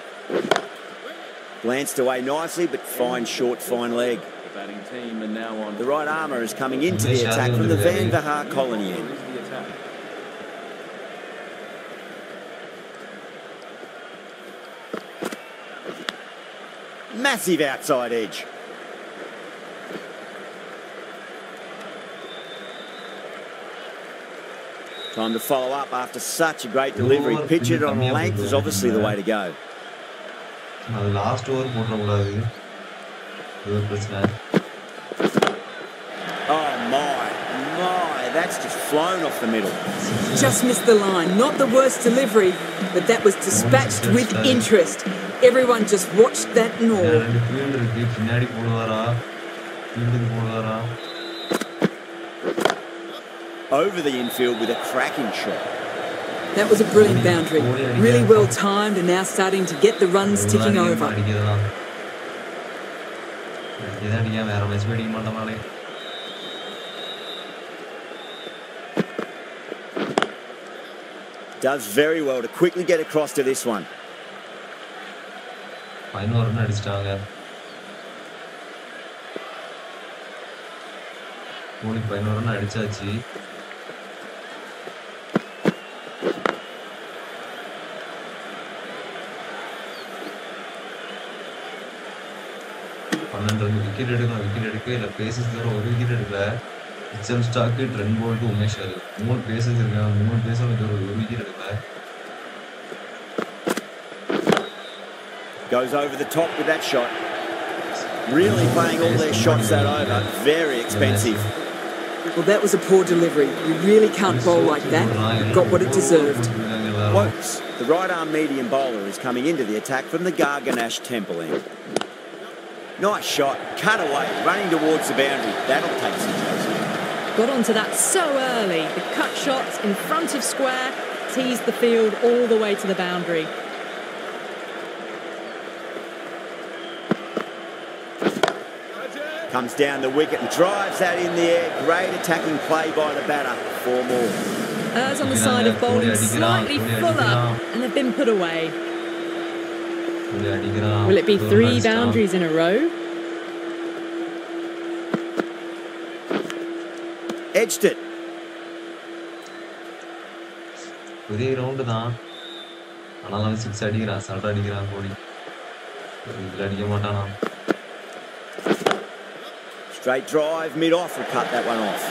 Glanced away nicely, but fine short, fine leg. The batting team and now on. The right armour is coming into the attack from the Van Vahar colony end. Massive outside edge. Time to follow up after such a great delivery. Pitch it on length is obviously the way to go. அது last over போட்டக்கூடாது இது ஒரு பிரச்சனை Oh my, my, that's just flown off the middle. Just missed the line. Not the worst delivery, but that was dispatched with interest. Everyone just watched that and all. ரெண்டு field இருக்கு பின்னாடி போடுவாரா ஃபீல்டுக்கு போடுவாரா Over the infield with a cracking shot. That was a brilliant boundary. Really well timed and now starting to get the runs ticking over. Does very well to quickly get across to this one. Wicket எடுக்கணும் wicket எடுக்க இல்லை bases தவிர ஒரு wicket எடுக்கல Mitchell Starc Trent Boult Umesh Yadav மூணு bases இருக்காங்க மூணு bases தவிர ஒரு விக்கெட் எடுக்கல Goes over the top with that shot. Really playing all their shots that over. Very expensive. Well, that was a poor delivery. You really can't bowl like that. Got what it deserved. Wokes, the right arm medium bowler, is coming into the attack from the Garganash Temple end. Nice shot, cut away, running towards the boundary. That'll take some chasing. Got onto that so early. The cut shots in front of square teased the field all the way to the boundary. Comes down the wicket and drives that in the air. Great attacking play by the batter. Four more. Errs on the side of bowling slightly fuller and have been put away. கோலி அடிக்கிறான் Will it be ஒரு run three அடிச்சிட்டான். boundaries in a row? Edged it. ஒரே round தான் ஆனாலும் அவன் six அடிக்கிறான் salt அடிக்கிறான் கோலி இதுல அடிக்க மாட்டானா Straight drive, mid off, will cut that one off.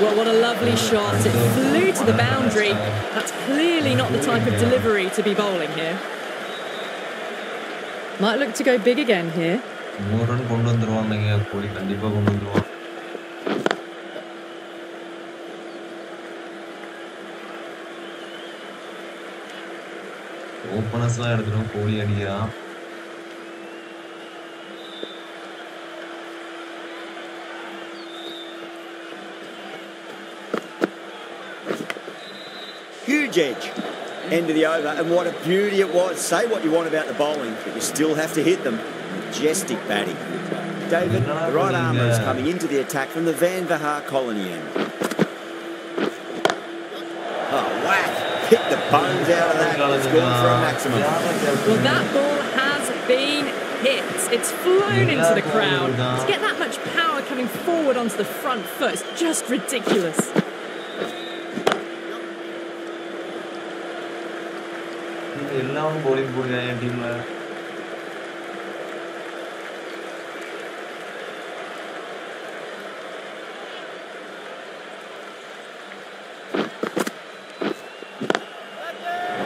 Well, what a lovely shot. It flew to the boundary. That's clearly not the type of delivery to be bowling here. Might look to go big again here. More run kondu vandruvaanga inga kodi kandipa kondu vandruvaanga. Openers la eduthrom kodi adiya. Huge edge. End of the over, and what a beauty it was. Say what you want about the bowling, but you still have to hit them. Majestic batting. David, the right armour is coming into the attack from the Van Vahar colony end. Oh, whack! Hit the bones out of that. It's for a maximum. Well, that ball has been hit. It's flown into the crowd. To get that much power coming forward onto the front foot, it's just ridiculous. எல்லாம் bowling போடுங்க என் டீம்ல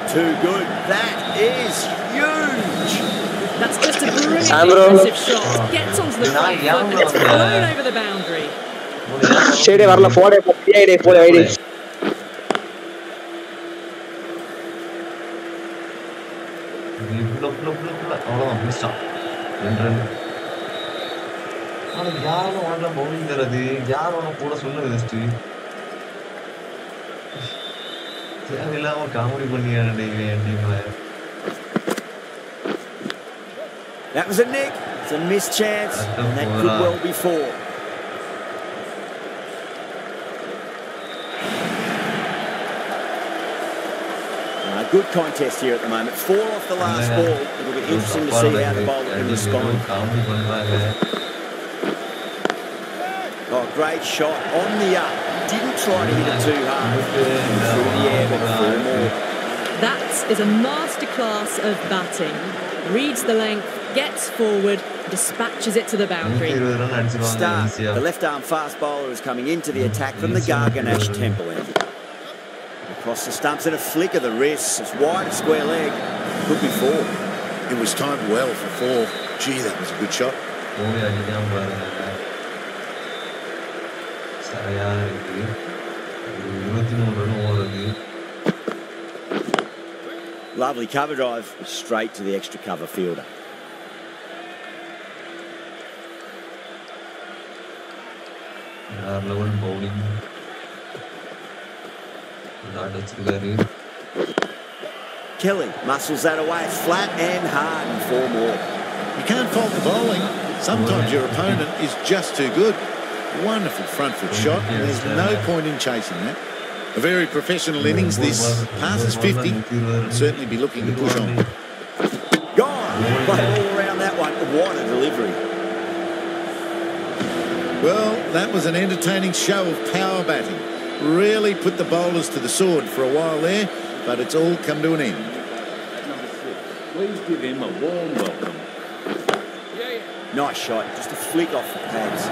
Too good. That is huge. That's just a brilliant Sandro. aggressive shot. Gets onto the front foot and it's flown over the boundary. சரி வரல போடே ID போட ID புள்ள புள்ள புள்ள புள்ள அவ்வளோதான் முடிச்சிட்டான் ரெண்டு ரன் ஆனா யாரும் உனக்கு பவுலிங் தரது யார் உனக்கு கூட சொல்லுது ஃபஸ்ட்டு தேவையில்லாம காமெடி பண்ணியானே என் டீம்ல That was a nick. It's a missed chance, and that could well be four. good contest here at the moment. Four off the last ball. It'll be interesting to see how the bowler can respond. Oh, great shot on the up. Didn't try to hit it too hard. Through the air, but four more. That is a masterclass of batting. Reads the length, gets forward, dispatches it to the boundary. Start. The left arm fast bowler is coming into the attack from the Garganash temple. Across the stumps and a flick of the wrist. It's wide, square leg. Could be four. It was timed well for four. Gee, that was a good shot. Lovely cover drive straight to the extra cover fielder. bowling. Kelly muscles that away flat and hard and four more. You can't fault the bowling. Sometimes your opponent is just too good. Wonderful front foot shot. There's no point in chasing that. A very professional innings this. Passes 50. Certainly be looking to push on. Gone. But all around that one. What a delivery. Well, that was an entertaining show of power batting really put the bowlers to the sword for a while there, but it's all come to an end. Please give him a warm welcome. Nice shot, just a flick off the pads.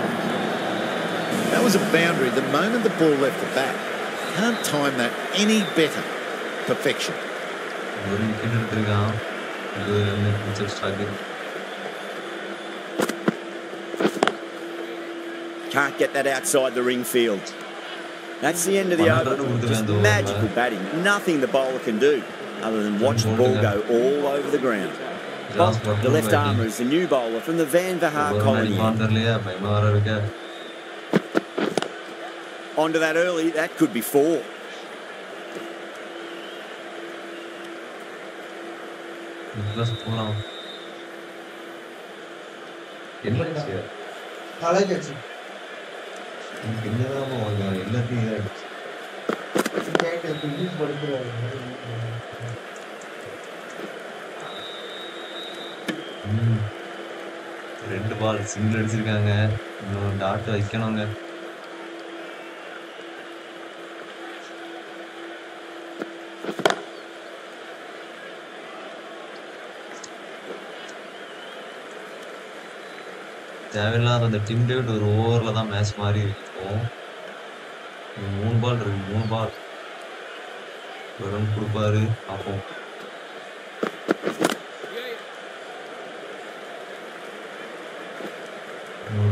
That was a boundary the moment the ball left the bat. Can't time that any better. Perfection. Can't get that outside the ring field. That's the end of the over. Just magical batting. Nothing the bowler can do other than watch the ball go all over the ground. But the left armour, is the new bowler from the Van Vahar colony. Onto that early. That could be four. It. I like it. எனக்கு என்னதான் வாங்க? எல்லாத்தையும் English படிக்கிறாரு. ம். ரெண்டு பால் single அடிச்சிருக்காங்க. இன்னும் dot வைக்கணுங்க. தேவையில்லாத அந்த டிம் டேவிட் ஒரு ஓவரில் தான் மேட்ச் மாறி இருக்கும் மூணு பால் இருக்கு மூணு பால் ஒரு ரன் கொடுப்பாரு பார்ப்போம்.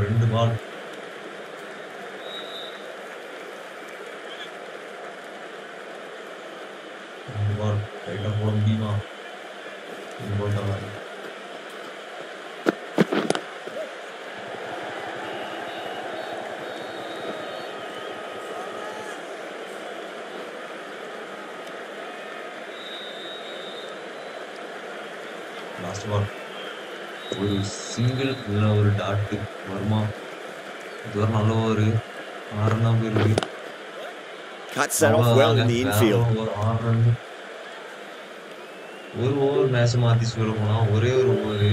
ரெண்டு பால் ரெண்டு பால் ரைட்டாக போட முடியுமா போட்ட லாஸ்ட் பால் ஒரு சிங்கிள் இல்லை ஒரு டாட்டு வருமா இது ஒரு நல்ல ஒரு ஆறுனா போயிருக்கு Cuts that off well in the infield. ஒரு ஆறு run. ஒரு ஓவர் மேட்ச் மாத்தி சொல்ல போனா ஒரே ஒரு ஓவர்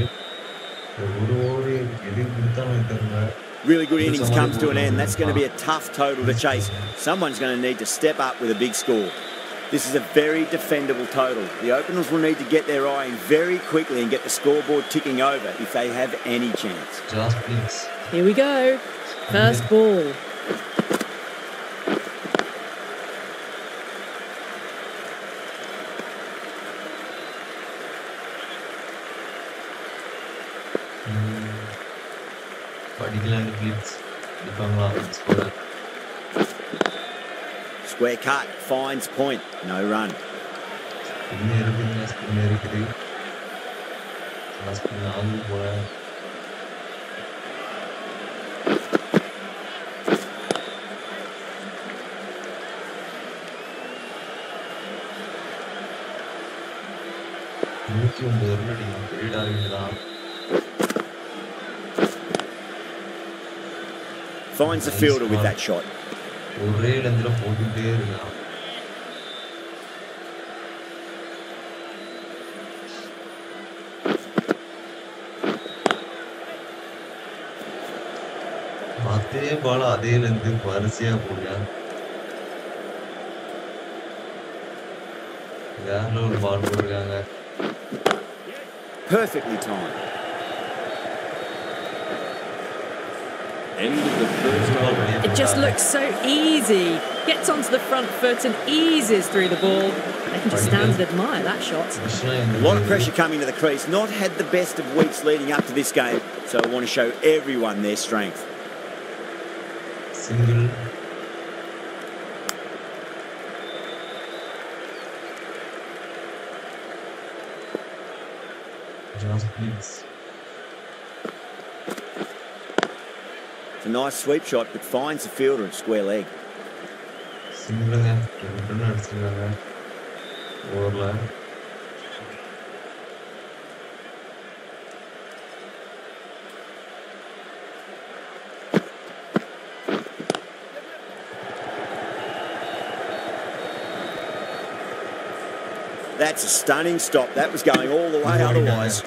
ஒரு ஓவர் எது கொடுத்தாலும் தெரியல Really good innings comes to an end. That's going to be a tough total to chase. Someone's going to need to step up with a big score. This is a very defendable total. The openers will need to get their eye in very quickly and get the scoreboard ticking over if they have any chance. Just. Here we go. First ball. Mm. particularly blitz the Bangla scorer. Square cut, finds point, no run. Spin இருக்குதுங்க spin இருக்குது spin ஆகும் போல நூற்றி ஒன்பது run அடிக்கணும் பெரிய target தான் Finds the fielder with that shot. ஒரே இடத்துல போட்டுக்கிட்டே இருக்கான் அதே பால அதே லெந்து வரிசையா போடுறான் யாரில் ஒரு பால் போட்டிருக்காங்க Perfectly timed. End of the first over. It just looks so easy. Gets onto the front foot and eases through the ball. I can just stand and admire that shot. A lot of pressure coming to the crease. Not had the best of weeks leading up to this game, so I want to show everyone their strength. Single. Just please. A nice sweep shot, but finds the fielder at square leg. That's a stunning stop. That was going all the way otherwise.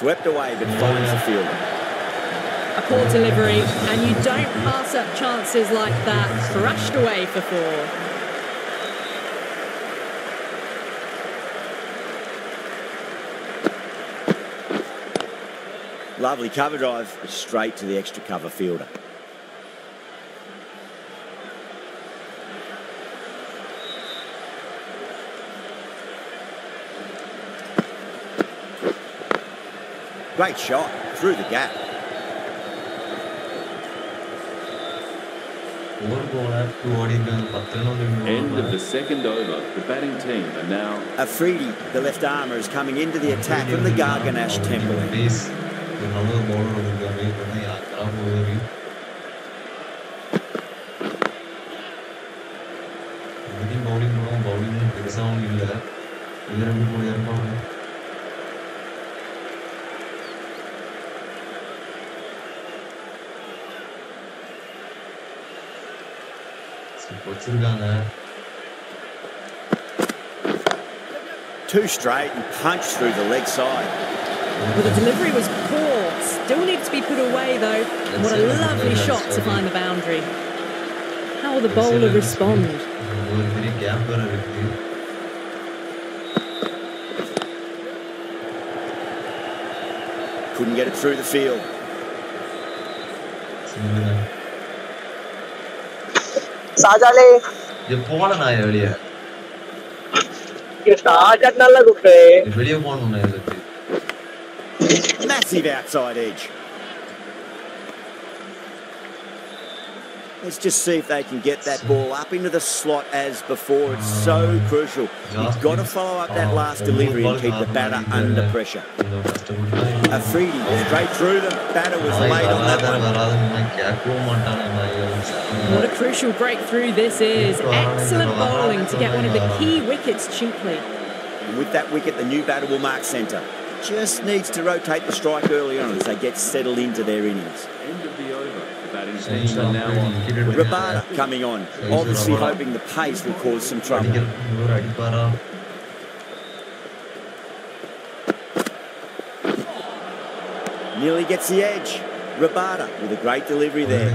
Swept away, but finds the fielder. A poor delivery, and you don't pass up chances like that. Thrashed away for four. Lovely cover drive, straight to the extra cover fielder. Great shot through the gap. End of the second over. The batting team are now. Afridi, the left armour, is coming into the attack from the Garganash temple. வச்சிருக்காங்க Two straight and punched through the leg side. Well, the delivery was poor. Still needs to be put away, though. And what a lovely shot to find the boundary. How will the bowler respond? ஒரு பெரிய gap வேற இருக்கு Couldn't get it through the field. சாஜாலே இது போன நான் வெளியே சாஜா நல்லா கூப்பிட்டு வெளியே போகணும் நான் இதுக்கு Massive outside edge. Let's just see if they can get that ball up into the slot as before. It's so crucial. You've got to follow up that last delivery and keep the batter under pressure. Afridi straight through them. Batter was late on that one. What a crucial breakthrough this is. Excellent bowling to get one of the key wickets cheaply. And with that wicket, the new batter will mark centre. Just needs to rotate the strike early on as they get settled into their innings his from now on. Rabada coming on, obviously hoping the pace will cause some trouble. Nearly gets the edge. Rabada with a great delivery there.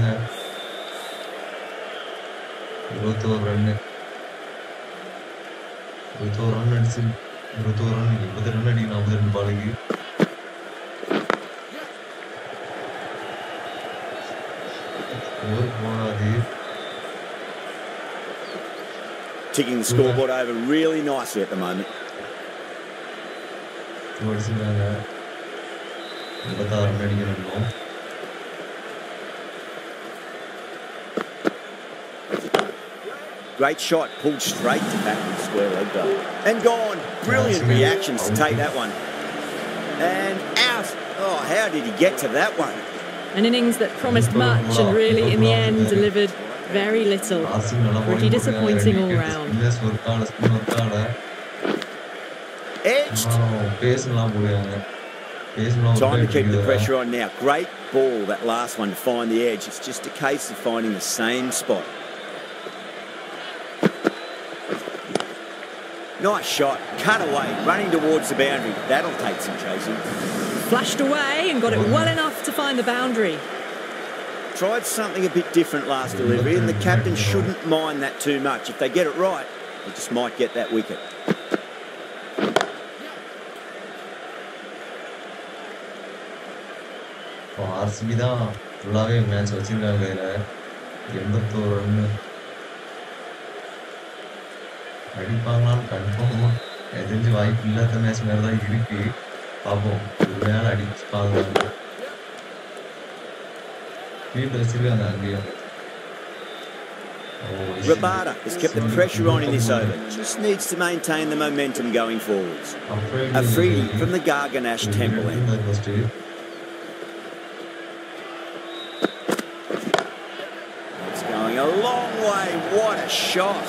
Ticking the scoreboard over really nicely at the moment. Great shot, pulled straight to back and square leg though. And gone. Brilliant reactions to take that one. And out. Oh, how did he get to that one? An innings that promised much and really, in the end, delivered very little. Pretty disappointing all round. Edged. Time to keep the pressure on now. Great ball, that last one, to find the edge. It's just a case of finding the same spot. Nice shot, cut away, running towards the boundary. That'll take some chasing Flashed away and got it well enough to find the boundary. Tried something a bit different last delivery, and the captain shouldn't mind that too much. If they get it right, they just might get that wicket. RCB தான் ஃபுல்லாகவே match வச்சிருக்காங்க கையில் எண்பத்தோரு run அடிப்பாங்களான்னு கன்ஃபார்மாக எனக்கு தெரிஞ்சு வாய்ப்பு இல்லாத மேட்ச் மாதிரி தான் இருக்கு பார்ப்போம் ஒரு வேளை அடிப்பாங்க ஃபீல்டு வச்சிருக்காங்க அங்கேயும் Rabada has kept the pressure on in this over. Just needs to maintain the momentum going forwards. Afridi from the Garganash Temple end. It's going a long way. What a shot.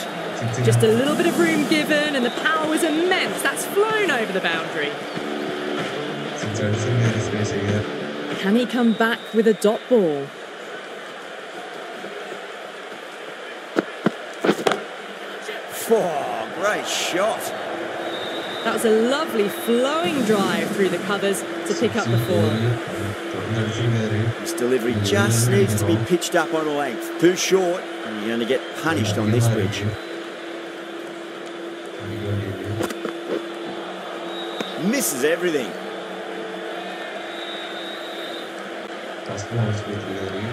Just a little bit of room given, and the power was immense. That's flown over the boundary. Can he come back with a dot ball? Oh, great shot. That was a lovely flowing drive through the covers to pick up the four. This delivery just needs to be pitched up on a length. Too short, and you're going to get punished on this bridge. Misses everything. taskul moc götürüyorum.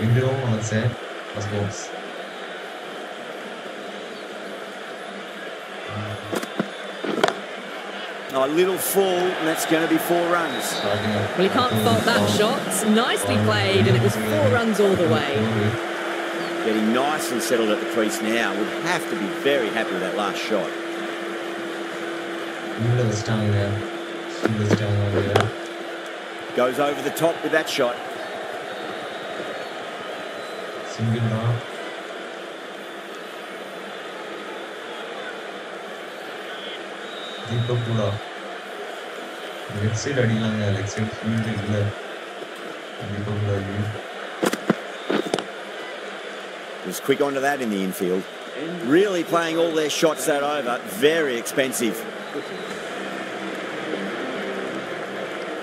Video on set was box. A little fall, and that's going to be four runs. Well, you can't fault that shot. Nicely played, and it was four runs all the way. Getting nice and settled at the crease now. Would have to be very happy with that last shot. Goes over the top with that shot. Single தான் தீபக் கூட left side அடிக்கலாங்க left side field இல்லை தீபக் கூட Was quick onto that in the infield. Really playing all their shots that over. Very expensive.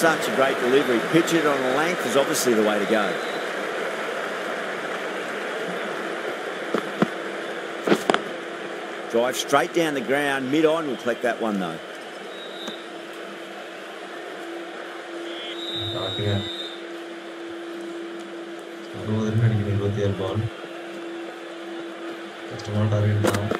such a great delivery. Pitch it on a length is obviously the way to go. Drive straight down the ground. Mid-on will collect that one, though. Start ball. Just one target now.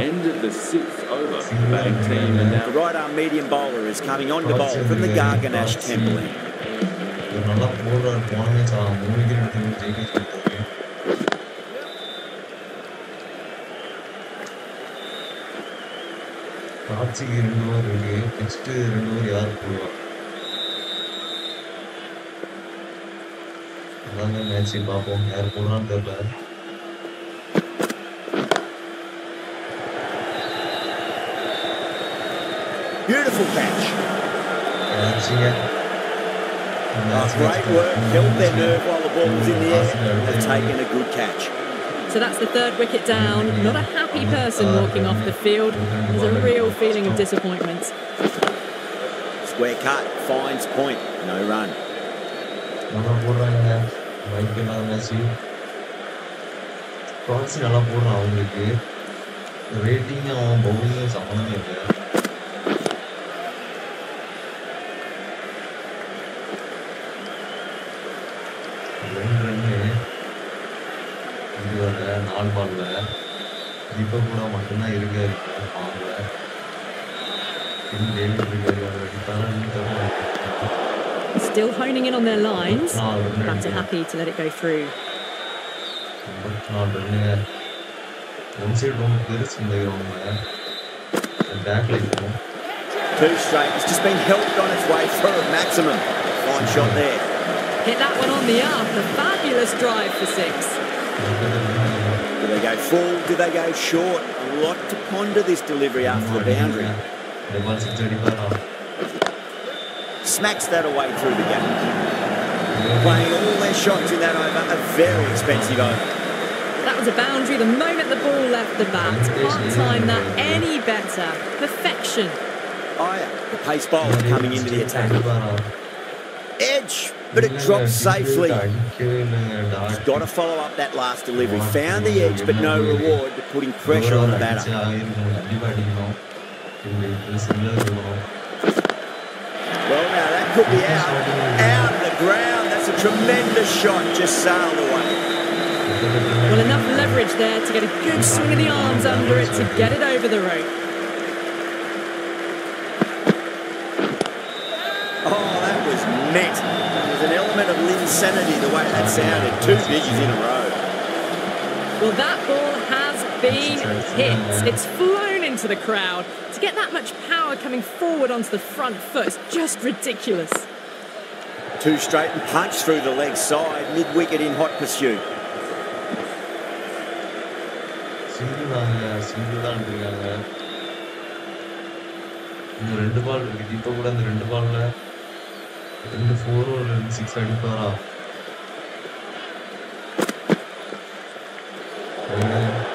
End of the sixth over. The batting team and now The right arm medium bowler is coming on to bowl from the Garganash Temple end. இவர் நல்லா போடுறாரு போன match மூணு wicket எடுத்து ஜெயிக்க கொடுத்தாரு காட்சிக்கு ரெண்டு ஓவர் இருக்கு நெக்ஸ்ட் ரெண்டு ஓவர் யார் போடுவா அதாங்க மேட்ச் பார்ப்போம் யார் போடுறான்னு தெரியல Beautiful catch. காட்சிங்க Oh, great work. Held their nerve while the ball was in the air. Have taken a good catch. So that's the third wicket down. Not a happy person walking off the field. There's a real feeling of disappointment. Square cut. Finds point. No run. நல்லா போடுறாங்க mic இல்லாத match காட்சி நல்லா போடுறான் அவங்களுக்கு rating அவன் பவுலிங்கும் சம்மந்தமே இல்லை வர நாலு பால்ல தீபக் கூட மட்டும்தான் இருக்காரு பால்ல டேவிட் இருக்காரு அவர் அடிப்பாரா Still honing in on their lines. Batter happy to let it go through. ஐம்பத்தி நாலு ரன்னுங்க ஒன் சைடு ரொம்ப பெருசு இந்த கிரவுண்டுங்க பேக்ல இருக்கும் Two straight. It's just been helped on its way through at maximum. Fine shot there. Hit that one on the up. A fabulous drive for six. they go full? Do they go short? A lot to ponder this delivery after the boundary. Smacks that away through the gap. Playing all their shots in that over, a very expensive over. That was a boundary the moment the ball left the bat. Can't time that any better. Perfection. Aya, the pace bowler coming into the attack but it drops safely. He's got to follow up that last delivery. Found the edge, but no reward, but putting pressure on the batter. Well, now that could be out. Out of the ground. That's a tremendous shot. Just sailed away. Well, enough leverage there to get a good swing of the arms under it to get it over the rope. Oh, that was net There's an element of insanity the way that sounded. Two biggies in a row. Well, that ball has been hit. It's flown into the crowd. To get that much power coming forward onto the front foot is just ridiculous. Two straight and punch through the leg side. Mid wicket in hot pursuit. Single தாங்க single தான் இருக்காங்க இந்த ரெண்டு ball இருக்கு இப்போ கூட இந்த ரெண்டு பால்ல ரெண்டு ஃபோர் ஒரு ரெண்டு சிக்ஸ் அடிப்பாரா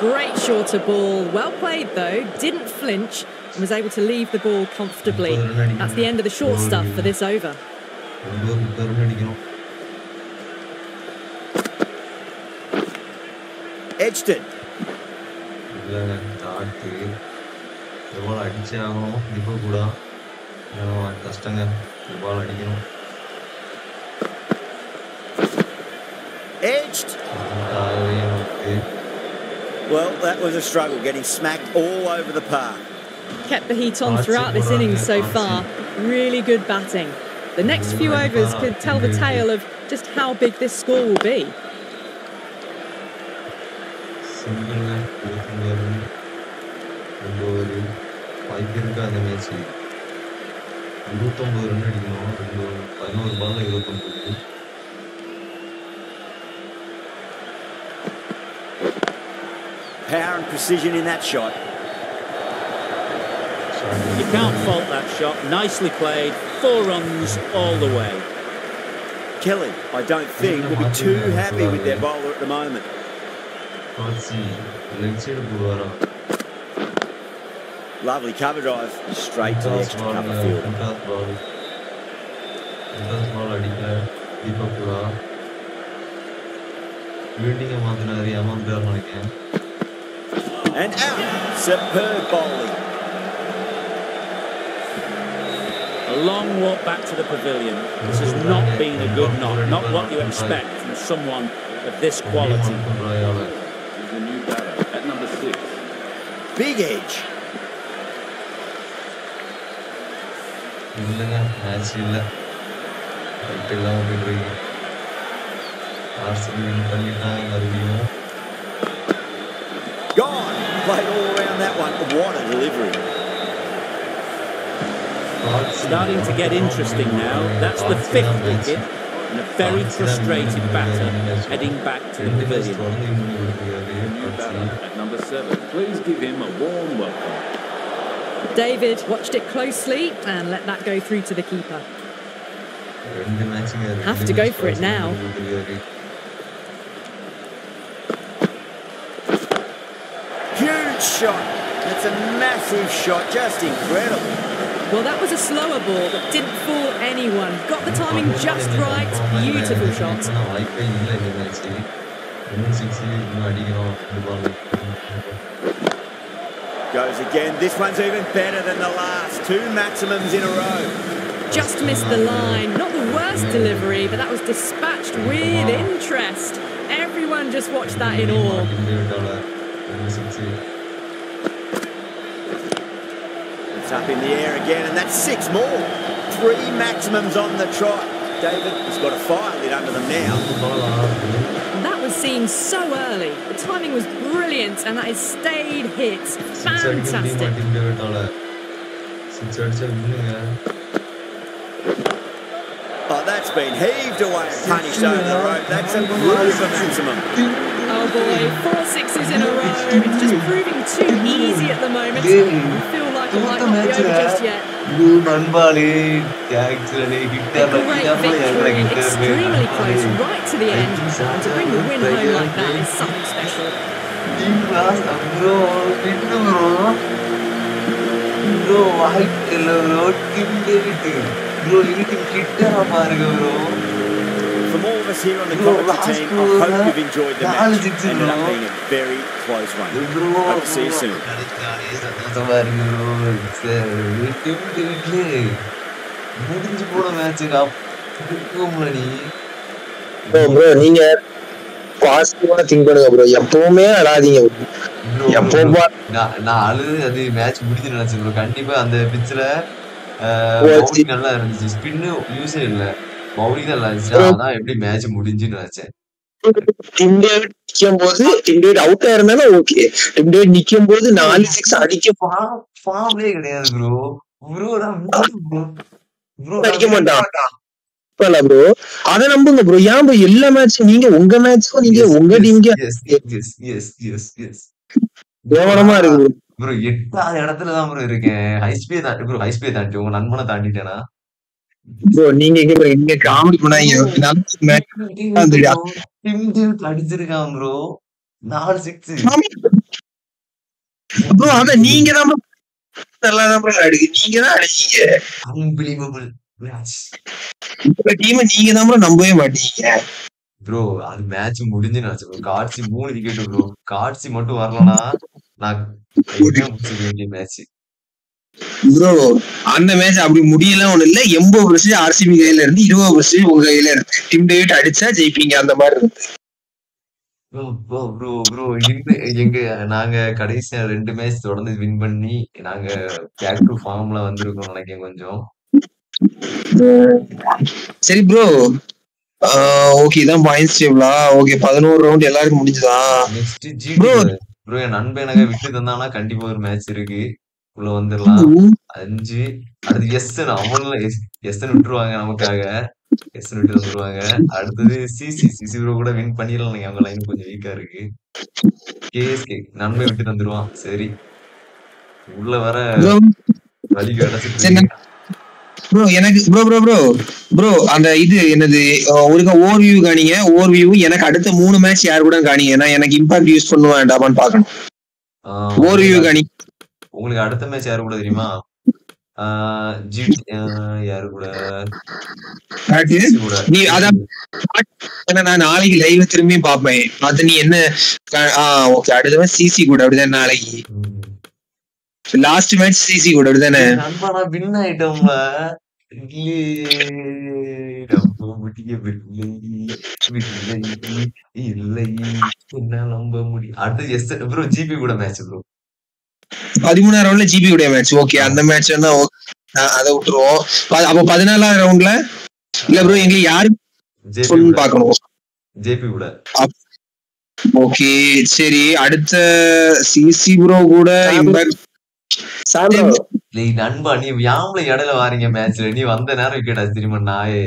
Great shorter ball. Well played, though. Didn't flinch and was able to leave the ball comfortably. That's the end of the short stuff for this over. ரெண்டு ஒரு முப்பது ரன் அடிக்கணும் Edged it. இல்லைங்க tattoo இந்த பால் அடிச்சே ஆகணும் இப்போ கூட இல்லைன்னா கஷ்டங்க இந்த பால் அடிக்கணும் Edged. ஆகவே நமக்கு Well, that was a struggle, getting smacked all over the park. kept the heat on throughout this innings so far. Really good batting. The next few overs could tell the tale of just how big this score will be. Single இருபத்தொம்பது ரெண்டு over வாய்ப்பு இருக்கு அந்த match இருபத்தொம்பது run அடிக்கணும் ரெண்டு பதினோரு பால்ல இருபத்தொம்பது power and precision in that shot. You can't fault that shot. Nicely played. Four runs all the way. Kelly, I don't think, will be too happy with their bowler at the moment. Lovely cover drive straight to the extra cover field And out. Superb bowling. A long walk back to the pavilion. This has not been a good knock. Not what you expect from someone of this quality. He's the new batter at number six. Big edge. இல்லைங்க match இல்லை right இல்லாமல் போயிட்டு இருக்கு RCB win பண்ணிட்டாங்க மறுபடியும் Gone. played all around that one. What a delivery. Oh, it's starting to get interesting now. That's the fifth oh, wicket and a very oh, frustrated batter heading back to the pavilion. At number seven, please give him a warm welcome. David watched it closely and let that go through to the keeper. Have to go for it now. Shot, that's a massive shot, just incredible. Well, that was a slower ball, that didn't fool anyone. Got the timing just right. Beautiful shot. Goes again. This one's even better than the last. Two maximums in a row. Just missed the line. Not the worst delivery, but that was dispatched with interest. Everyone just watched that in awe. It's up in the air again, and that's six more. Three maximums on the trot. David has got a fire lit under them now. That was seen so early. The timing was brilliant, and that is stayed hit. Fantastic. மாட்டேங்குது வேட்டால six அடிச்சா வின்னுங்க Oh, that's been heaved away and punished over the rope. That's a close maximum. Oh boy, four sixes in a row. It's just proving too easy at the moment. I feel like it might not be over just yet. இது நண்பாளே actually கிட்ட Great victory, extremely close, right to the end. And to bring the win home like that is something special. Bro விட்டு bro bro வாய்ப்பு இல்லை bro team David bro இதுக்கு கிட்ட பாருங்க bro From all of us here on the Bro, commentary last team, I ball, hope you've enjoyed the நாலு match. six, Ended up bro. being a very close one. Bro, Hope to see you soon. சந்தோஷமா இருக்கு bro team டேவிட்ல முடிஞ்சு போன மேட்சுக்கு அப்போ நீ bro bro நீங்க பாசிட்டிவா think பண்ணுங்க ப்ரோ எப்பவுமே அழாதீங்க எப்போ பா- நான் நான் அழுது அது மேட்ச் முடிஞ்சு நினைச்சேன் ப்ரோ கண்டிப்பா அந்த பிச்சில் பவுலிங் நல்லா இருந்துச்சு. ஸ்பின்னு யூஸே இல்ல. பவுலிங் நல்லா இருந்துச்சு அதான் எப்படி மேட்ச் முடிஞ்சுன்னு நினைச்சேன். டிம் டேவிட் நிக்கும் போது டிம் டேவிட் அவுட் ஆயிருந்தாலும் ஓகே டிம் டேவிட் நிக்கும் போது நாலு சிக்ஸ் அடிக்க ஃபார்ம்லே கிடையாது ப்ரோ ப்ரோ அடிக்க மாட்டான். ப்ரோ அத நம்புங்க ப்ரோ ஏன் ப்ரோ எல்லா மேட்ச் நீங்க உங்க மேட்ச்சும் நீங்க உங்க டீம்க்கு yes yes yes yes yes கேவலமா இருக்கு. ப்ரோ எட்டாவது இடத்துல தான் ப்ரோ இருக்கேன். ஹைஸ்பே தாண்டி ப்ரோ ஹைஸ்பே தாண்டி உங்க நண்பனை தாண்டிட்டேனா? ப்ரோ நீங்க எங்க bro நீங்க காமெடி பண்ணாங்க டிம் டேவிட் அடிச்சிருக்கான் ப்ரோ. நாலு சிக்ஸ் ப்ரோ. அத நீங்க தான் நல்லா தான் ப்ரோ அடிக்கு நீங்க தான் அடிச்சீங்க அன்பிலீவபிள் மேட்ச் டீம் நீங்க தான் ப்ரோ நம்பவே மாட்டீங்க. ப்ரோ அது மேட்ச் முடிஞ்சு ப்ரோ. காட்சி மூணு விக்கெட் ப்ரோ. காட்சி மட்டும் வரலனா நான் மேட்ச் ப்ரோ அந்த மேட்ச் அப்படி முடியல ஒண்ணு இல்ல. எண்பது பர்சன்ட் ஆர்சிபி கையில இருந்து இருபது பர்சன்ட் உங்க கையில இருக்கு டிம் டேவிட் அடிச்சா ஜெயிப்பீங்க அந்த மாதிரி இருக்கு. ப்ரோ ப்ரோ ப்ரோ எங்க நாங்க கடைசியா ரெண்டு மேட்ச் தொடர்ந்து வின் பண்ணி நாங்க பேக் டு ஃபார்ம்ல வந்திருக்கோம் நினைக்கிறேன் கொஞ்சம். சரி ப்ரோ ஓகே இதான் பாயிண்ட்ஸ் டேபிளா ஓகே பதினோரு ரவுண்ட் எல்லாருக்கும் முடிஞ்சுதா? நெக்ஸ்ட் ஜிடி ப்ரோ என் நண்பன் எனக்கு விட்டு தந்தானா கண்டிப்பா ஒரு மேட்ச் இருக்கு. உள்ள வந்துடலாம். அஞ்சு. அடுத்து எஸ் அவங்கள எஸ் எஸ் விட்டுருவாங்க நமக்காக. எஸ் விட்டு வந்துருவாங்க அடுத்தது சிசி சிசி ப்ரோ கூட வின் பண்ணிடலாம் நீங்க. அவங்க லைன் கொஞ்சம் வீக்கா இருக்கு. கேஎஸ்கே நண்பன் விட்டு தந்துருவான். சரி. உள்ள வர வழி கிடைச்சிட்டு ப்ரோ எனக்கு ப்ரோ ப்ரோ ப்ரோ ப்ரோ அந்த இது என்னது ஒருக்க ஓவர் வியூ காணிங்க. ஓவர் வியூ எனக்கு அடுத்த மூணு மேட்ச் யார் கூட காணிங்க. நான் எனக்கு இம்பாக்ட் யூஸ் பண்ணுவேன் வேண்டாமான்னு பார்க்கணும். ஓவர் வியூ காணி. உங்களுக்கு அடுத்த மேட்ச் யாரு கூட தெரியுமா? யாரு கூட? நீ அதான் நான் நாளைக்கு லைவ் திரும்பி பாப்பேன் அது நீ என்ன ஓகே அடுத்த சிசி கூட அப்படிதான் நாளைக்கு. லாஸ்ட் மேட்ச் சிசி கூட அப்படிதானே நண்பா நான் வின் ஆயிட்டோம்ல இல்லை. என்ன நம்ப முடியும் அடுத்து எஸ் ப்ரோ ஜிபி கூட மேட்ச் ப்ரோ பதிமூணாம் ரவுண்ட்ல ஜிபி உடைய மேட்ச் ஓகே அந்த மேட்ச் வேணா அதை விட்டுருவோம். அப்ப பதினாலாம் ரவுண்ட்ல இல்ல ப்ரோ எங்க யாரு பாக்கணும் ஜேபி கூட. ஓகே சரி அடுத்த சிசி ப்ரோ கூட இம்பாக்ட் நண்பா நீ யாம்ல இடையில வாரீங்க மேட்ச்ல நீ வந்த நேரம் கேட்டா திரும்ப நாயே.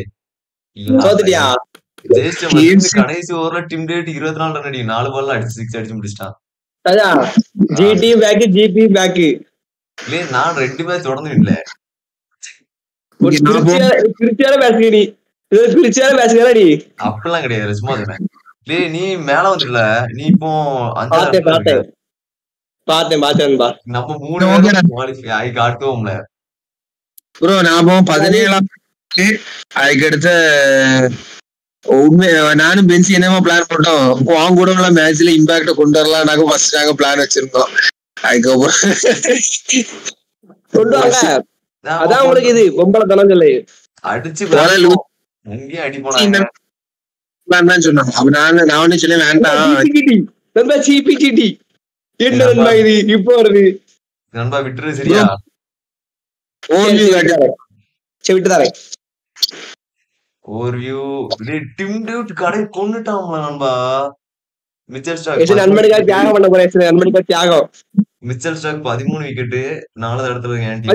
கடைசி ஓவர்ல டிம் டேட் இருபத்தி நாலு ரன் அடி நாலு பால்ல அடிச்சு சிக்ஸ் அடிச்சு முடிச்சிட்டான் அதான். ஜிடி பேக் ஜிபி பேக் இல்ல நான் ரெண்டு மேட்ச் தொடர்ந்து இல்ல மேட்ச் தானடி அப்படிலாம் கிடையாது சும்மா இல்ல நீ மேல வந்துடல நீ இப்போ பார்த்தேன் பார்த்தேன் பார்த்தேன் நம்ம மூணு காட்டுவோம்ல ப்ரோ நாம பதினேழாம் அதுக்கு அடுத்த உண்மை நானும் பென்சி என்னமா பிளான் போட்டோம். வாங்க கூட உள்ள மேட்ச்ல இம்பாக்ட கொண்டு வரலாம் நாங்க ஃபர்ஸ்ட் நாங்க பிளான் வச்சிருந்தோம். அதுக்கப்புறம் அதான் உங்களுக்கு இது பொம்பளை தனம் சொல்லு. அடிச்சு சொன்னாங்க அப்ப நான் நான் ஒண்ணு சொல்ல வேண்டாம். என்ன நண்பா இது? இப்போ வருது. நண்பா விட்டுரு சரியா? ஓவியூ சரி விட்டு தரேன் ஓவியூ டிம் டியூட் கடை கொண்டுட்டாங்களா நண்பா. மிச்சல் ஸ்டாக் நண்பனுக்காக தியாகம் பண்ண போறேன் நண்பனுக்காக தியாகம். மிச்சல் ஸ்டாக் பதிமூணு விக்கெட்டு நாலாவது இடத்துல என்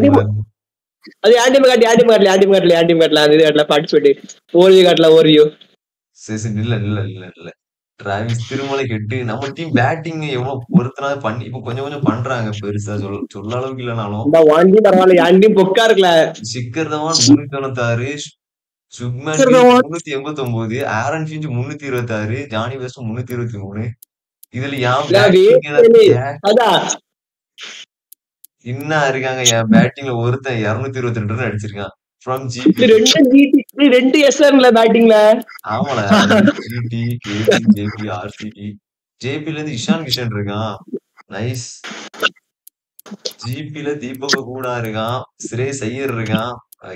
அது ஆண்டிம் காட்டி ஆண்டிம் காட்டல? ஆண்டிம் காட்டல? ஆண்டிம் காட்டல? இது காட்டல பார்ட்டிசிபேட் ஓவியூ காட்டல ஓவியூ சரி சரி இல்ல இல்ல இல்ல இல்ல. டிராவிஸ் திருமலை கெட்டு நம்ம டீம் பேட்டிங் எவ்வளவு பொறுத்தனா பண்ணி இப்ப கொஞ்சம் கொஞ்சம் பண்றாங்க பெருசா சொல்ல சொல்ல அளவுக்கு இல்லனாலும். பரவாயில்ல யாண்டியும் பொக்கா இருக்குல்ல சிக்கர் தவான் முன்னூத்தி தொண்ணூத்தாறு சுக்மன் முன்னூத்தி எண்பத்தி ஒன்பது ஆரன் ஃபிஞ்ச் முன்னூத்தி இருபத்தி ஆறு ஜானி வெஸ்ட் முன்னூத்தி இருபத்தி மூணு இதுல அதான். இன்னும் இருக்காங்க என் பேட்டிங்ல ஒருத்தன் இருநூத்தி இருபத்தி ரெண்டு ரன் அடிச்சிருக்கான். ஃப்ரம் ஜிபி ரெண்டு ஜிடி ரெண்டு எஸ்ஆர்ல பேட்டிங்ல ஜிடி ஜேபி ஜேபில இருந்து இஷான் கிஷன் இருக்கான். நைஸ் ஜிபில தீபக கூட இருக்கான். சிரேஸ் ஐயர் இருக்கான்.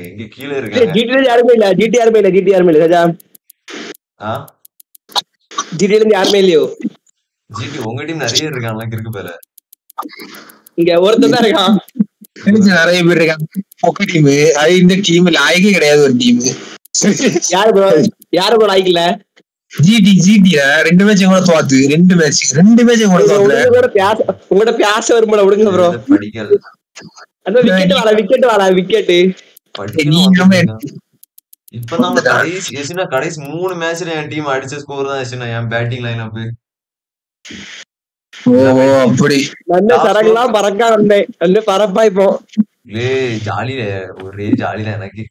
எங்க கீழ இருக்காங்க. ஜிடில யாருமே இல்ல ஜிடி யாருமே இல்ல ஜிடி யாருமே இல்ல சஜா ஆ? ஜிடில இருந்து யாருமே இல்லையோ? ஜிடி உங்க டீம் நிறைய இருக்கான்ல இருக்கு பேர. இங்க ஒருத்தன் தான் இருக்கான். நிறைய பேர் இருக்காங்க. பொக்க டீம் அது இந்த டீம் லாயகே கிடையாது ஒரு டீம் யாரு ப்ரோ யாரு ப்ரோ லாய்க்கல ஜிடி ஜிடியா ரெண்டு மேட்ச் கூட தோத்து ரெண்டு மேட்ச் ரெண்டு மேட்ச் கூட தோத்துல உங்களோட பேச வரும்போது விடுங்க ப்ரோ அந்த விக்கெட் வாடா விக்கெட் வாடா விக்கெட் இப்ப நம்ம கடைசி எசினா கடைசி மூணு மேட்ச்ல என் டீம் அடிச்ச ஸ்கோர் தான் எசினா என் பேட்டிங் லைன் அப் அப்படி நல்ல சரங்கெல்லாம் பறக்கா வந்தேன் நல்ல பரப்பா இப்போ ஜாலியில ஒரே ஜாலியில எனக்கு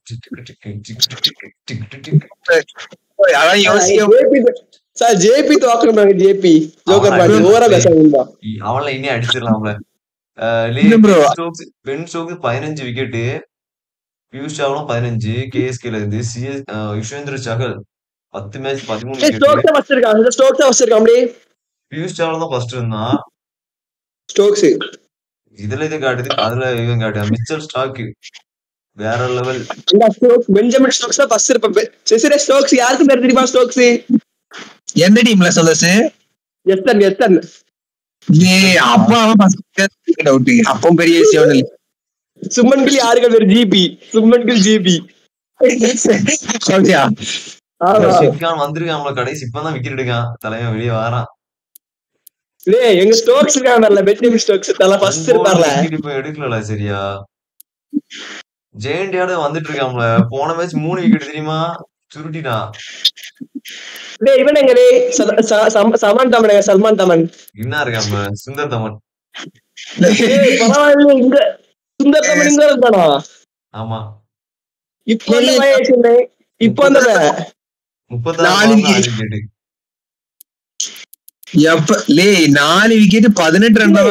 சார் ஜேபி தோக்கணும் ஜேபி ஜோக்கர் பாட்டி ஓவரா பேசாங்க அவள இனி அடிச்சிடலாம்ல பென் ஸ்டோக்ஸ் பதினஞ்சு விக்கெட்டு பியூஷ் சாவலும் பதினஞ்சு கேஎஸ்கேல இருந்து சிஎஸ் யுஷ்வேந்திர சகல் பத்து மேட்ச் பதிமூணு ஸ்டோக்ஸ் இருக்கான் ஸ்டோக்ஸ் இருக்கான் அப்படியே பியூஷ் சாவல் ஃபர்ஸ்ட் இருந்தான் ஸ்டோக்ஸ் இதுல இது காட்டுது அதுல இவன் காட்டு மிச்சல் ஸ்டாக் வேற லெவல் பெஞ்சமின் ஸ்டோக்ஸ் தான் ஃபர்ஸ்ட் இருப்ப செசிரே ஸ்டோக்ஸ் யாருக்கு பேர் தெரியுமா ஸ்டோக்ஸ் எந்த டீம்ல சொல்லஸ் எஸ்டன் எஸ்டன் ஏய் அப்பா டவுட் அப்போ பெரிய விஷயம் இல்ல. சுமன் கில் யாருக்கு பேர்? ஜிபி சுமன் கில் ஜிபி வந்திருக்கான் கடைசி. இப்பதான் விக்கெட் எடுக்கான். தலைவன் வெளியே வாரான். டேய் எங்க ஸ்டோக்ஸ் இருக்காங்கல்ல பெட்னிம் ஸ்டோக்ஸ் தல ஃபர்ஸ்ட் இருப்பார்ல. விக்கெட் இப்ப எடுக்கல சரியா? ஜெயண்டியோட வந்துட்டு இருக்கான்ல போன மேட்ச் மூணு விக்கெட் தெரியுமா? சுருட்டிட்டான் டேய் இவன் எங்க டேய்? ச- ச- சம- சமான் தமன் எங்க சல்மான் தமன்? என்ன இருக்கான்ல சுந்தர் தமன். பரவாயில்ல இங்க சுந்தர் தமன் இங்க இருந்தானா? ஆமா. இப்போ அந்த இப்போ அந்த முப்பத்தாறு நாலு wicket. எப்ப? லே நாலு விக்கெட் பதினெட்டு ரன் தான்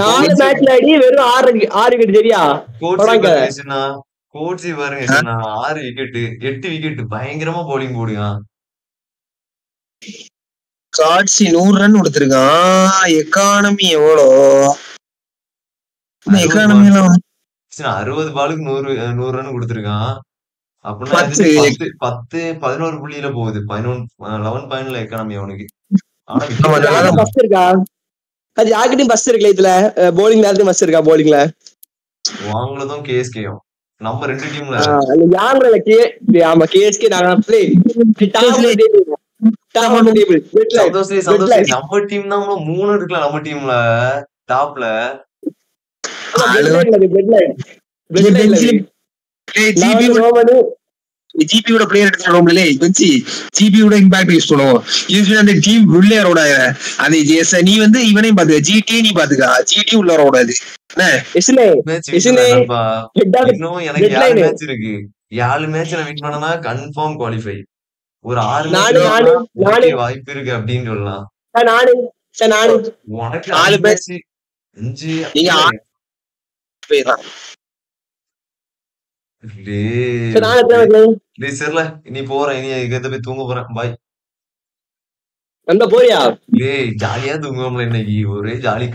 நாலு மேட்ச்ல அடி வெறும் ஆறு ஆறு விக்கெட் சரியா? பரவாயில்ல. பாருங்க ஆறு விக்கெட் எட்டு விக்கெட் பயங்கரமா bowling போடுவான். காட்சி நூறு ரன் கொடுத்திருக்கான். எக்கானமி எவ்வளோ? எக்கானமி எல்லாம். அறுபது பாலுக்கு நூறு நூறு ரன் கொடுத்திருக்கான். அப்படின்னா பத்து. பதினோரு புள்ளியில போகுது. பதினொன்று லெவன் பாயிண்ட்ல எக்கானமி அவனுக்கு. பஸ் இருக்கா? அது யார்கிட்டயும் பஸ் இருக்குல்ல இதுல? போலிங் நேரத்துக்கு பஸ் இருக்கா போலிங்ல வாங்குனதும் கேஎஸ்கேயும் நம்ம ரெண்டு டீம்ல யாருல கே ஆமா கேஎஸ்கே நாங்க line. நம்ம டீம் தான் மூணு இருக்கலாம் நம்ம டீம்ல டாப்ல ஆமா, good line அது, good line. Good இல்ல, line பெஞ்சில- அது. ஏய், நான் GB வந்து ரோமனு, ஜிபி விட பிளேயர் எடுத்துக்கணும்ல பெஞ்சி ஜிபி விட இம்பாக்ட் யூஸ் பண்ணுவோம் யூஸ் பண்ணி அந்த டீம் உள்ளே வரோட அது yes, நீ வந்து இவனையும் பாத்துக்க ஜிடி நீ பாத்துக்க ஜிடி உள்ள வரக்கூடாது என்ன இஸ்னே, மேட்ச் இஸ்னே, நண்பா head of the- இன்னும் எனக்கு ஏழு. மேட்ச் இருக்கு ஏழு மேட்ச் நான் வின் பண்ணனா கன்ஃபார்ம் குவாலிஃபை ஒரு ஆறு மேட்ச். வாய்ப்பு இருக்கு அப்படின்னு சொல்லலாம் உனக்கு நாலு. மேட்ச் அஞ்சு நீங்க ஆ- போயிடலாம் டேய் சார்? டேய் சரில. நீ போறேன் இனி இதுக்கு போய் தூங்க போறேன். பாய் அந்த போறியா? டேய் ஜாலியா தூங்குவோம்ல இன்னைக்கு. ஒரே ஜாலி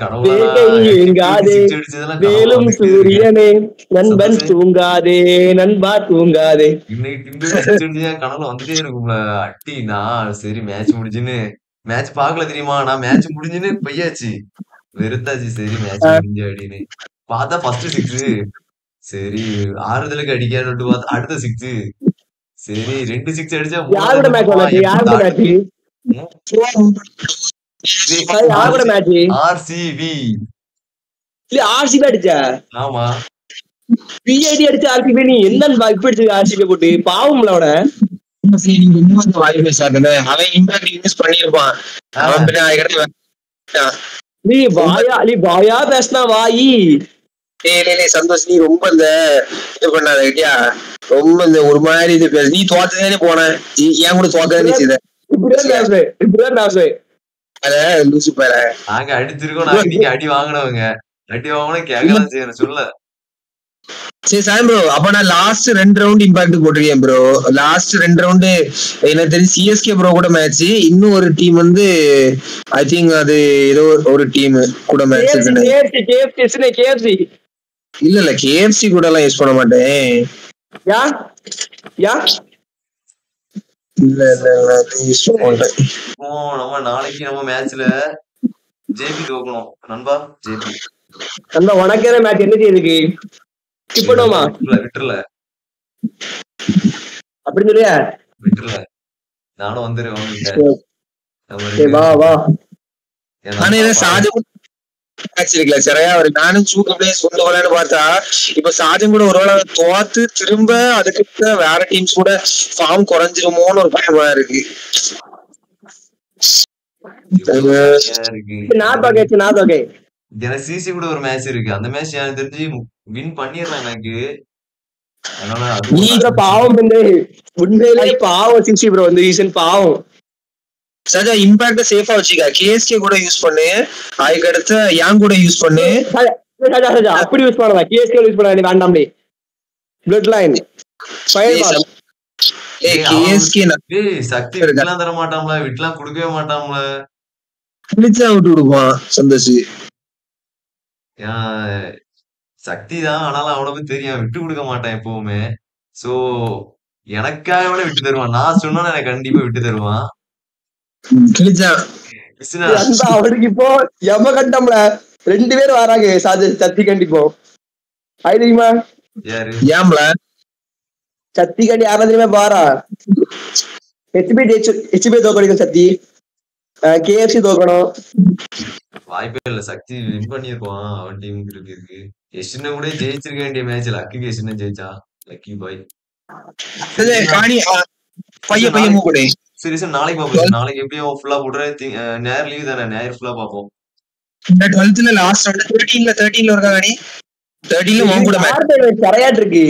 சூரியனே நண்பன் தூங்காதே நண்பா தூங்காதே. இன்னைக்கு கனவுல வந்துட்டே இருக்கும்ல. அட்டி நான் சரி மேட்ச் முடிஞ்சுன்னு. மேட்ச் பார்க்கல தெரியுமா? நான் மேட்ச் முடிஞ்சுன்னு பையாச்சு வெறுத்தாச்சு சரி மேட்ச் முடிஞ்சு அப்படின்னு. பார்த்தா ஃபர்ஸ்ட் சிக்ஸ் சரி ஆறுதலுக்கு அடிக்கான்னு பார்த்தா அடுத்த சிக்ஸ் சரி ரெண்டு சிக்ஸ் அடிச்சா யாரோட மேட்ச் விளையாட்டு யாரோட மேட்ச் யாரோட மேட்ச் ஆர்சிபி இல்ல ஆர்சிபி அடிச்சா? ஆமா. பிஐடி அடிச்ச ஆர்சிபி நீ என்ன இப்ப அடிச்சு ஆர்சிபி போட்டு? பாவம்ல பேசாதே அவன். இம்பாக்ட் யூஸ் பண்ணிருப்பான் அவன் நீ வாயா நீ வாயா பேசினா வாயி. இல்ல, சந்தோஷ் நீ ரொம்ப இந்த இது பண்ணாத ஐடியா ரொம்ப இந்த ஒரு மாதிரி இது பேச. நீ தோத்ததானே போன. நீ ஏன் கூட தோக்கதானே செய்த? இப்படிதான் பேசுறேன் இப்படிதான் பேசுறேன் அத லூசு பேர. நாங்க அடிச்சிருக்கோம். நாங்க நீங்க அடி வாங்கினவங்க. அடி வாங்கினா கேட்கலாம் செய்யணும் சொல்ல சரி சாயம் ப்ரோ அப்ப நான் லாஸ்ட் ரெண்டு ரவுண்ட் இம்பாக்ட் போட்டிருக்கேன் ப்ரோ லாஸ்ட் ரெண்டு ரவுண்டு எனக்கு தெரிஞ்சு சிஎஸ்கே ப்ரோ கூட மேட்ச் இன்னும் ஒரு டீம் வந்து ஐ திங்க் அது ஏதோ ஒரு டீம் கூட மேட்ச் கேஎஃப்சி கேஎஃப்சி இல்ல இல்ல கேஎஃப்சி கூட எல்லாம் யூஸ் பண்ண மாட்டேன். யா? யா? இல்ல இல்ல இல்ல யூஸ் பண்ண மாட்டேன். இப்போ நம்ம நாளைக்கு நம்ம மேட்ச்ல ஜேபி தோக்கணும். நண்பா ஜேபி அந்த உனக்கே மேட்ச் என்ன செய்யுதுக்கு ஸ்கிப் விட்டுல விட்டுல அப்படின்னு சொல்லியா விட்டுல நானும் வந்துருவேன் வா வா. ஆனா நண்பா இருக்குல்ல சரியா ஒரு நானும் சூக்கு அப்படியே சொல்லுவாங்கன்னு பார்த்தா இப்ப சாஜம் கூட ஒருவேளை தோத்து திரும்ப அதுக்கு வேற டீம்ஸ் கூட ஃபார்ம் குறைஞ்சிருமோன்னு ஒரு பயமா இருக்கு. எனக்கு சிசி கூட ஒரு மேட்ச் இருக்கு. அந்த மேட்ச் எனக்கு தெரிஞ்சு வின் பண்ணிடுறேன் எனக்கு. பாவம் உண்மையிலேயே பாவம் சிசி ப்ரோ இந்த ரீசன் பாவம். சஜா இம்பாக்ட சேஃபா வச்சுக்க. கேஎஸ்கே கூட யூஸ் பண்ணு. அதுக்கு அடுத்து யாங் கூட யூஸ் பண்ணு. அப்படி யூஸ் பண்ணலாம் கேஎஸ்கே யூஸ் பண்ண வேண்டாம் பிளட் லைன் சக்தி விட்டுலாம் தர மாட்டான்ல. விட்டுலாம் கொடுக்கவே பிடிச்சா விட்டு விடுவான் சந்தோஷ். சக்தி தான். ஆனாலும் அவனுக்கு தெரியும். விட்டு கொடுக்க மாட்டான் எப்பவுமே. சோ எனக்காக விட விட்டு தருவான். நான் சொன்னா எனக்கு கண்டிப்பா விட்டு தருவான். அவனுக்கு இப்போ எம கண்டம்ல ரெண்டு பேர் வராங்க. சாது சத்தி கண்டிப்போ அது தெரியுமா யாரு? ஏம்ல? சத்தி கண்டி யாரா தெரியுமா பாரா ஹெச்பி ஹெச்பி தோக்கடிக்கும் சத்தி. கேஎஃப்சி தோக்கணும். வாய்ப்பே இல்ல. சக்தி வின் பண்ணிருப்பான் அவன் டீம் இருக்கு எஷ்ன கூட ஜெயிச்சிருக்க வேண்டிய மேட்ச் லக்குக்கு எஷ்ன ஜெயிச்சா. லக்கி பாய் காணி பைய பைய மூவ் பண்ணு சரி நாளைக்கு பாப்போம். நாளைக்கு எப்படியும் ஃபுல்லா போடுறேன் ஞாயிறு லீவ் தானே? ஞாயிறு ஃபுல்லா பாப்போம். இந்த டுவெல்த்ல லாஸ்ட் ரவுண்ட் தேர்ட்டீன்ல தேர்ட்டீன்ல இருக்கா காணி தேர்ட்டீன்ல உன் கூட மேட்ச் கரையாட்டு இருக்கு?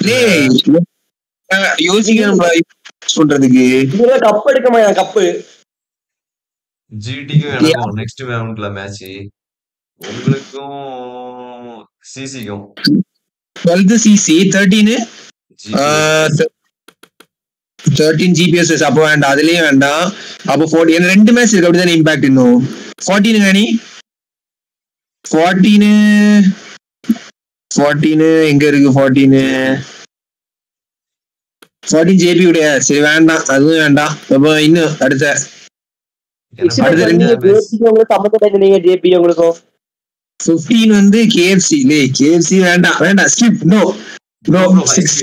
டேய் யோசிக்கணும் சொல்றதுக்கு. இதுல கப் எடுக்கமா கப்பு ஜிடிக்கும் எனக்கும் நெக்ஸ்ட் ரவுண்ட்ல மேட்ச் உங்களுக்கும் சிசிக்கும் டுவெல்த் சிசி தேர்ட்டீனு தேர்ட்டீன் ஜிபிஎஸ் அப்போ வேண்டாம் அதுலயும் வேண்டாம். அப்போ ஃபோர்ட்டி எனக்கு ரெண்டு மேட்ச் இருக்கு அப்படிதானே இம்பாக்ட் இன்னும்? ஃபார்ட்டீனு காணி ஃபார்ட்டீனு ஃபார்ட்டீனு எங்க இருக்கு ஃபார்ட்டீனு ஃபார்ட்டீன் ஜேபி உடைய சரி வேண்டாம். அதுவும் வேண்டாம். அப்போ இன்னும் அடுத்த. அடுத்த ரெண்டு உங்களுக்கு சம்மந்தம் நீங்க ஜேபி உங்களுக்கும்? பிப்டீன் வந்து கேஎஃப்சி லே கேஎஃப்சி வேண்டாம். வேண்டாம் skip no no six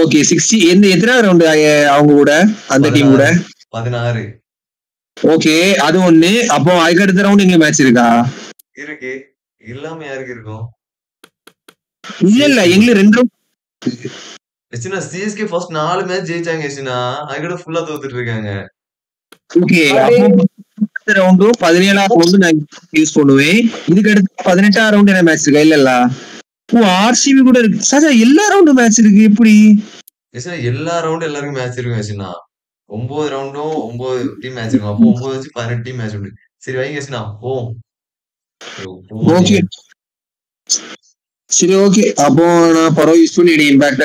okay sixty எந்த எத்தனை ரவுண்டு அவங்க கூட? அந்த டீம் கூட? பதினாறு. ஓகே அது ஒண்ணு. அப்போ அதுக்கு அடுத்த ரவுண்ட் எங்க மேட்ச் இருக்கா? இருக்கு. இல்லாம யாருக்கு இருக்கும்? இல்ல இல்ல. எங்களுக்கு ரெண்டு ரவுண்ட் சிஎஸ்கே ஃபர்ஸ்ட் நாலு மேட்ச் ஜெயிச்சாங்க எஸ்டினா அதுக்கிட்ட ஃபுல்லா தோத்துட்டு இருக்காங்க. ஓகே ரவுண்டும் பதினேழாம் ரவுண்டு நான் யூஸ் பண்ணுவேன். இதுக்கு அடுத்து பதினெட்டாம் ரவுண்ட் என்ன மேட்ச் இருக்கா? இல்லல்ல ஓ ஆர்சிபி கூட இருக்கு. சார் எல்லா ரவுண்டும் மேட்ச் இருக்கு. எப்படி? எஸ்டினா எல்லா ரவுண்டும் எல்லாருக்கும் மேட்ச் இருக்கும் எஸ்டினா ஒன்பது ரவுண்டும் ஒன்பது டீம் மேட்ச் இருக்கும்? அப்போ ஒன்பது வச்சு பதினெட்டு டீம் மேட்ச் உண்டு. சரி வைங்க எஸ்டினா போவோம் ஓகே. சரி ஓகே. அப்போ நான் பரவ யூஸ் பண்ணி இம்பாக்ட்